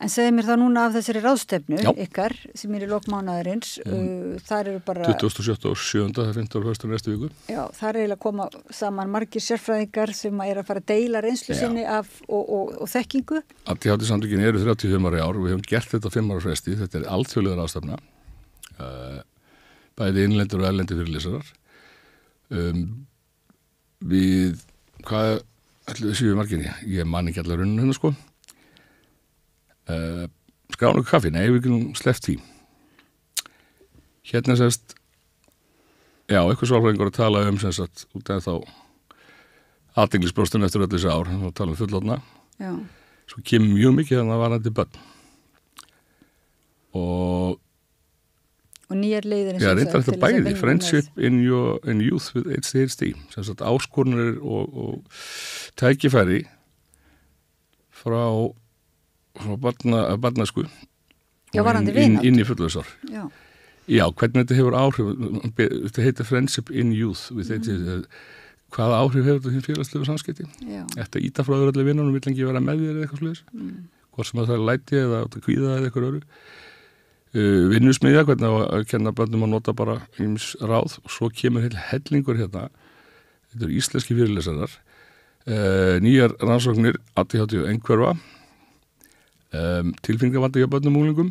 En segði mér þá núna af þessari ráðstefnu Já. ykkar sem er í lokmánaðarins, uh, þar eru bara, 27. og 7. það 15. og 1. næstu viku. já, þar er að koma saman margir sérfræðingar sem er að fara að deila reynslu Já. sinni af og, og, og þekkingu. Samtökin eru 35 ára í ár og við hefum gert þetta á 5 ára fresti, þetta er alþjóðlega ráðstafna uh, bæði innlendur og erlendur fyrirlesarar. Um, við hvað ætlum við séu marginni ég man ekki allar runnin hérna sko. Uh, skránu kaffi, nei við getum sleppt því. Hérna sérst já, eitthvað sálfræðingur að tala um sem sagt út af þá aðdenglisbróstun eftir öll þessi ár, þá tala um fullotna Já, svo kemur mjög mikið þannig að varandi börn. Og og nýjar leiðir eins Já, og reyndar sagði, þetta þess að bæði, friendship in, your, in youth with ADHD, sem sagt áskorunir og, og tækifæri frá, frá barna, barnasku Já, og varðandi inn, inn, í fullöðsar. með. Já, Já, hvernig þetta hefur áhrif, þetta heitir friendship in youth with ADHD, hvaða áhrif hefur þetta þín félagslegu samskipti? já, Þetta íta frá öðru allir vinnunum, vill ekki vera með þér eða eitthvað sluðis, mm. hvort sem að það er læti eða kvíða eða eitthvað öru. Uh, vinnusmiðja, hvernig að kenna bönnum að nota bara íms ráð. Og svo kemur heil hellingur hérna, þetta eru íslenski fyrirlesarar, uh, nýjar rannsóknir, ADHD og einhverfa, um, tilfinningavandi hjá bönnum úlingum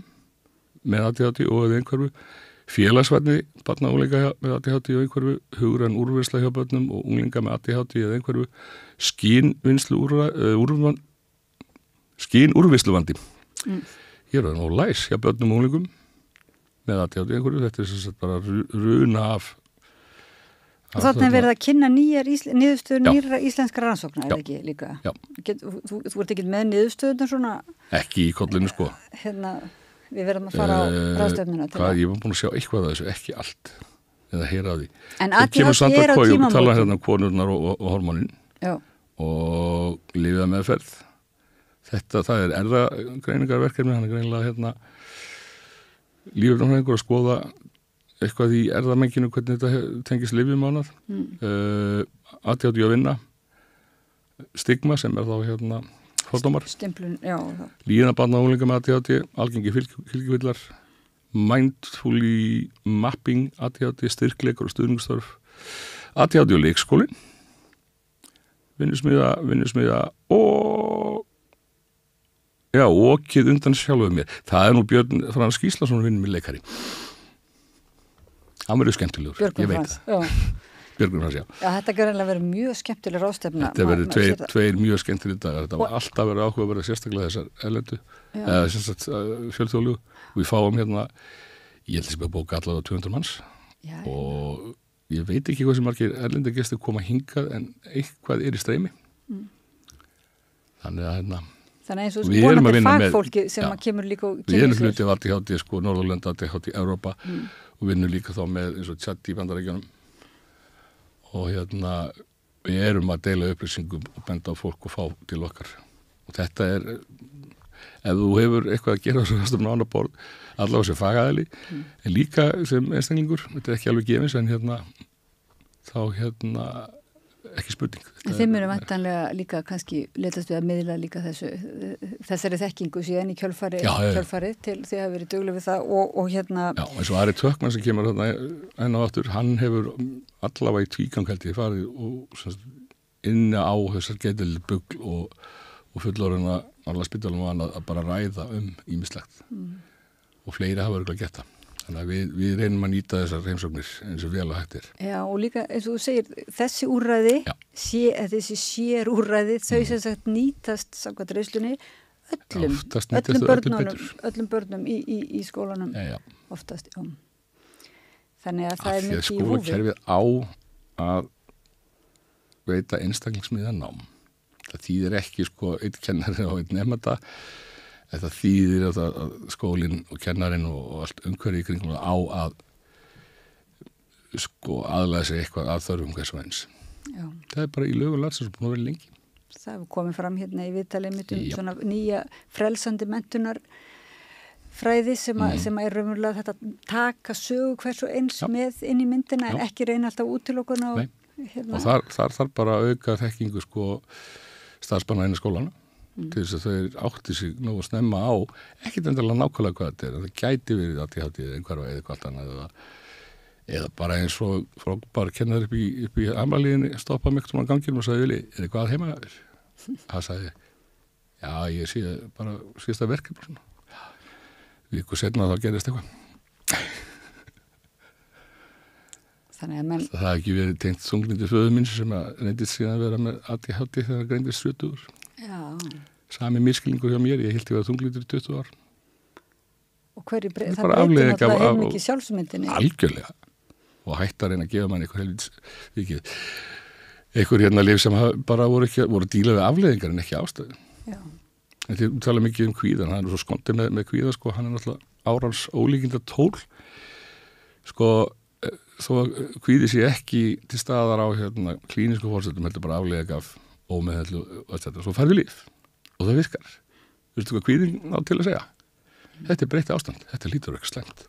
með ADHD og eða einhverfu, félagsvætni, barna og úlinga með ADHD og einhverfu, hugrann úrvinnsla hjá bönnum og úlinga með ADHD eða einhverfu, skínvinnslu úrvan, skín úrvinnsluvandi. Mm. Ég er það nú læs hjá börnum og úlingum með ADHD einhverju, þetta er sem sagt bara ru- runa af Og verið að kynna nýjar ísl, niðurstöður Já. nýra íslenskra rannsókna, Já. er ekki líka? Já. Get, þú, þú, ert ekki með niðurstöðunar svona, ekki í kollinu sko hérna, við verðum að fara á Eh, ráðstöfnuna til hvað, að... ég var búin að sjá eitthvað af þessu, ekki allt eða heyra af því En ADHD Sandra er á Kói og tala tímamótum. hérna um konurnar og, og, og hormónin Já, og lifið meðferð þetta, það er erðagreiningarverkefni hann er greinilega hérna lífurnáðingur að skoða eitthvað í erðamenginu hvernig þetta tengist lifið mánar mm. uh, aðtjátt að vinna. Stigma sem er þá hérna já, það- líðina barna og úlinga með aðtjátti, algengi fylgjuvillar mindfully mapping aðtjátti, styrkleikur og stuðningstörf aðtjátti og leikskólin vinnusmiða, vinnusmiða og já, okkið undan sjálfuð mér það er nú Björn Frans Gíslason vinnum með leikari hann verður skemmtilegur ég veit Frans, það, já. Björgvin Frans, já Já, þetta gerðinlega verið mjög skemmtileg ráðstefna. Þetta verður tveir, það. tveir mjög skemmtileg dagar. Þetta var alltaf verið áhuga að vera sérstaklega þessar elendu, eða sem sagt fjölþjóðlu. Við fáum hérna, ég held að sem að bóka allavega 200 manns Já, og ég veit ekki hvað sem margir erlendu gestur koma hingað en eitthvað er í streymi. Mm. Þannig að hérna, Þannig eins og Við erum að vonandi vinna með- fagfólki sem Já. kemur líka og við kynnir erum sér. hluti af ADHD, sko, Norðurlönd ADHD, Europa Mm. og vinnum líka þá með eins og tjatt í bandarækjunum og hérna við erum að deila upplýsingum og benda á fólk og fá til okkar og þetta er ef þú hefur eitthvað að gera svo fyrstum nána borð allavega sem fagaðili Mm. en líka sem einstaklingur þetta er ekki alveg gefins en hérna þá hérna ekki spurning þeim er- eru vantanlega líka kannski letast við að miðla líka þessu, þessari þekkingu síðan í kjölfari, Já, já. kjölfari til því að verið duglega við það og, og hérna, Já, eins og Ari Tökman sem kemur þarna enn á aftur, hann hefur allavega í tvígang held ég farið og sem sagt, inn á þessar getil bugl og, og fullorðina allar spítalum og annað að bara ræða um ímislegt Mm. og fleiri hafa örgulega geta þannig að við, við reynum að nýta þessar heimsóknir eins og vel að hægt er já og líka eins og þú segir, þessi úrræði, Já. sé, þessi sér úrræði, þau sem sagt nýtast samkvæmt reyslunni öllum, nýtast öllum öllum börnunum, betur. öllum börnum í, í, í skólanum Já, já. oftast, já. Þannig að það af er mikið í húfi. skólakerfið á að veita einstaklingsmiða nám það þýðir ekki sko einn kennari og einn nefnda það þýðir að, að skólinn og kennarin og, og allt umhverfið í kringum á að sko aðlæða sig eitthvað að þörfum hvers og eins Já. það er bara í lögum landsins búin að vera lengi það hefur komið fram hérna í viðtalið mitt um Já. svona nýja frelsandi mentunar fræði sem, a, Mhm. sem er raunverulega þetta taka sögu hvers og eins með inn í myndina en Já. ekki reyna alltaf útilokuna og, Nei. hérna, og þar, þar þarf bara að auka þekkingu sko starfspanna inn í skólana til þess að þau átti sig nú að snemma á ekkit endilega nákvæmlega hvað þetta er en það gæti verið að því hátíð einhverfa eða eitthvað annað eða, eða bara eins og frá bara kennar upp í, upp í amaliðinni stoppa mig svona gangin og sagði Vili, er eitthvað heima þér? Það sagði já ég sé bara síðasta verkefni svona. Viku setna þá gerist eitthvað. Þannig að menn, það hafði ekki verið tengt þunglindi föðu minn sem að reyndist síðan að vera með ADHD þegar það greindist 70 úr já, sami miskilningur hjá mér, ég held ég að þunglindur í 20 ár. Og hverju Þetta það breytir náttúrulega af- hefur mikið sjálfsmyndinni. algjörlega. Og hætt að reyna að gefa mann eitthvað helvits vikið einhver hérna lif sem bara voru, ekki, voru að díla við afleðingar en ekki ástæðu Já. en þið tala mikið um kvíðan hann er svo skondið með, með kvíða sko, hann er náttúrulega árans ólíkinda tól sko eh, þó að kvíði sé ekki til staðar á hérna, klínisku fórstöldum heldur bara afleðing af ómeðhellu og þetta, svo færðu líf og það virkar. Veistu hvað kvíðin á til að segja? Þetta er breytti ástand, þetta lítur ekki slemt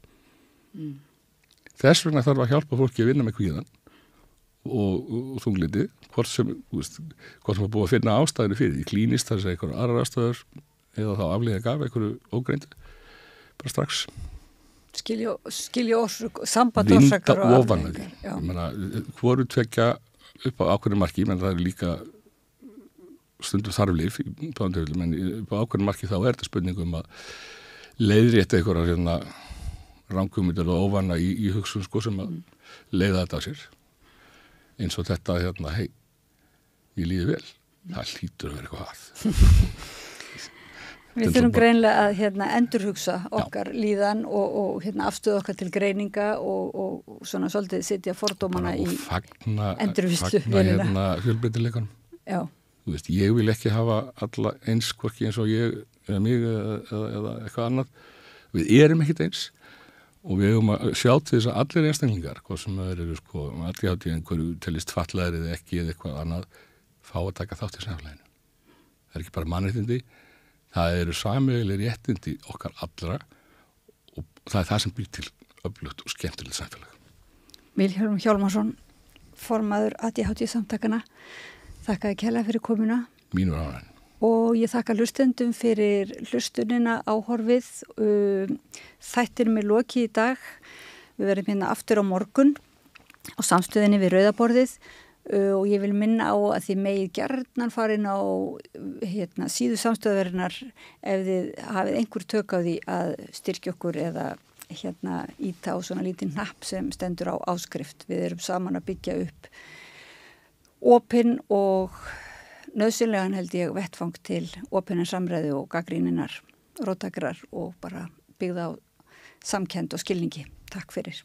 þess vegna þarf að hjálpa fólki að vinna með kvíðan og, og, þunglindi hvort sem, veist, hvort sem er búið að finna ástæðinu fyrir því, klínist þar að segja einhverju aðrar ástæður eða þá aflega gaf einhverju ógreind bara strax. Skilja, skilja orsök, samband vinda orsakar og ofan að því. afleiðingar. Já. Ég meina, hvoru tvekja upp á ákveðinu marki, menn það er líka stundum þarflif í báðumtöflum, en á ákveðinu marki þá er þetta spurningum að leiðrétta einhverjar hérna rangumir og óvana í, í hugsun sko sem að leiða þetta á sér. Eins og þetta hérna, hei ég líði vel, það hlýtur að vera eitthvað að. Við þurfum greinlega að hérna, endurhugsa okkar líðan og, og hérna, afstöðu okkar til greininga og, og, svona svolítið sitja fordómana í, og fagna, fagna hérna fjölbreytileikanum. Já, veist, ég vil ekki hafa alla eins hvorki eins og ég eða mig eða, eða, eitthvað annað. Við erum ekkit eins og við höfum að sjá til þess að allir einstaklingar hvað sem það eru sko allir hátíð einhverju telist fallaðir eða ekki eða eitthvað annað fá að taka þátt í samfélaginu. Það er ekki bara mannréttindi það eru samvegli réttindi okkar allra og það er það sem býr til öflugt og skemmtilegt samfélag. Vilhelm Hjálmarsson formaður ADHD samtakana þakkaði kella fyrir komuna. Mínur ánægn og ég þakka hlustendum fyrir hlustunina áhorfið. Um, þættir með loki í dag. Við verðum hérna aftur á morgun á samstöðinni við Rauðaborðið uh, og ég vil minna á að því megið gerðnan farin á hérna, síðu samstöðarinnar ef þið hafið einhver tök á því að styrkja okkur eða hérna íta á svona lítinn hnapp sem stendur á áskrift. Við erum saman að byggja upp opinn og nöðsynlegan held ég vettfang til opinnan samræði og gaggríninar, róttakrar og bara byggða á samkend og skilningi. Takk fyrir.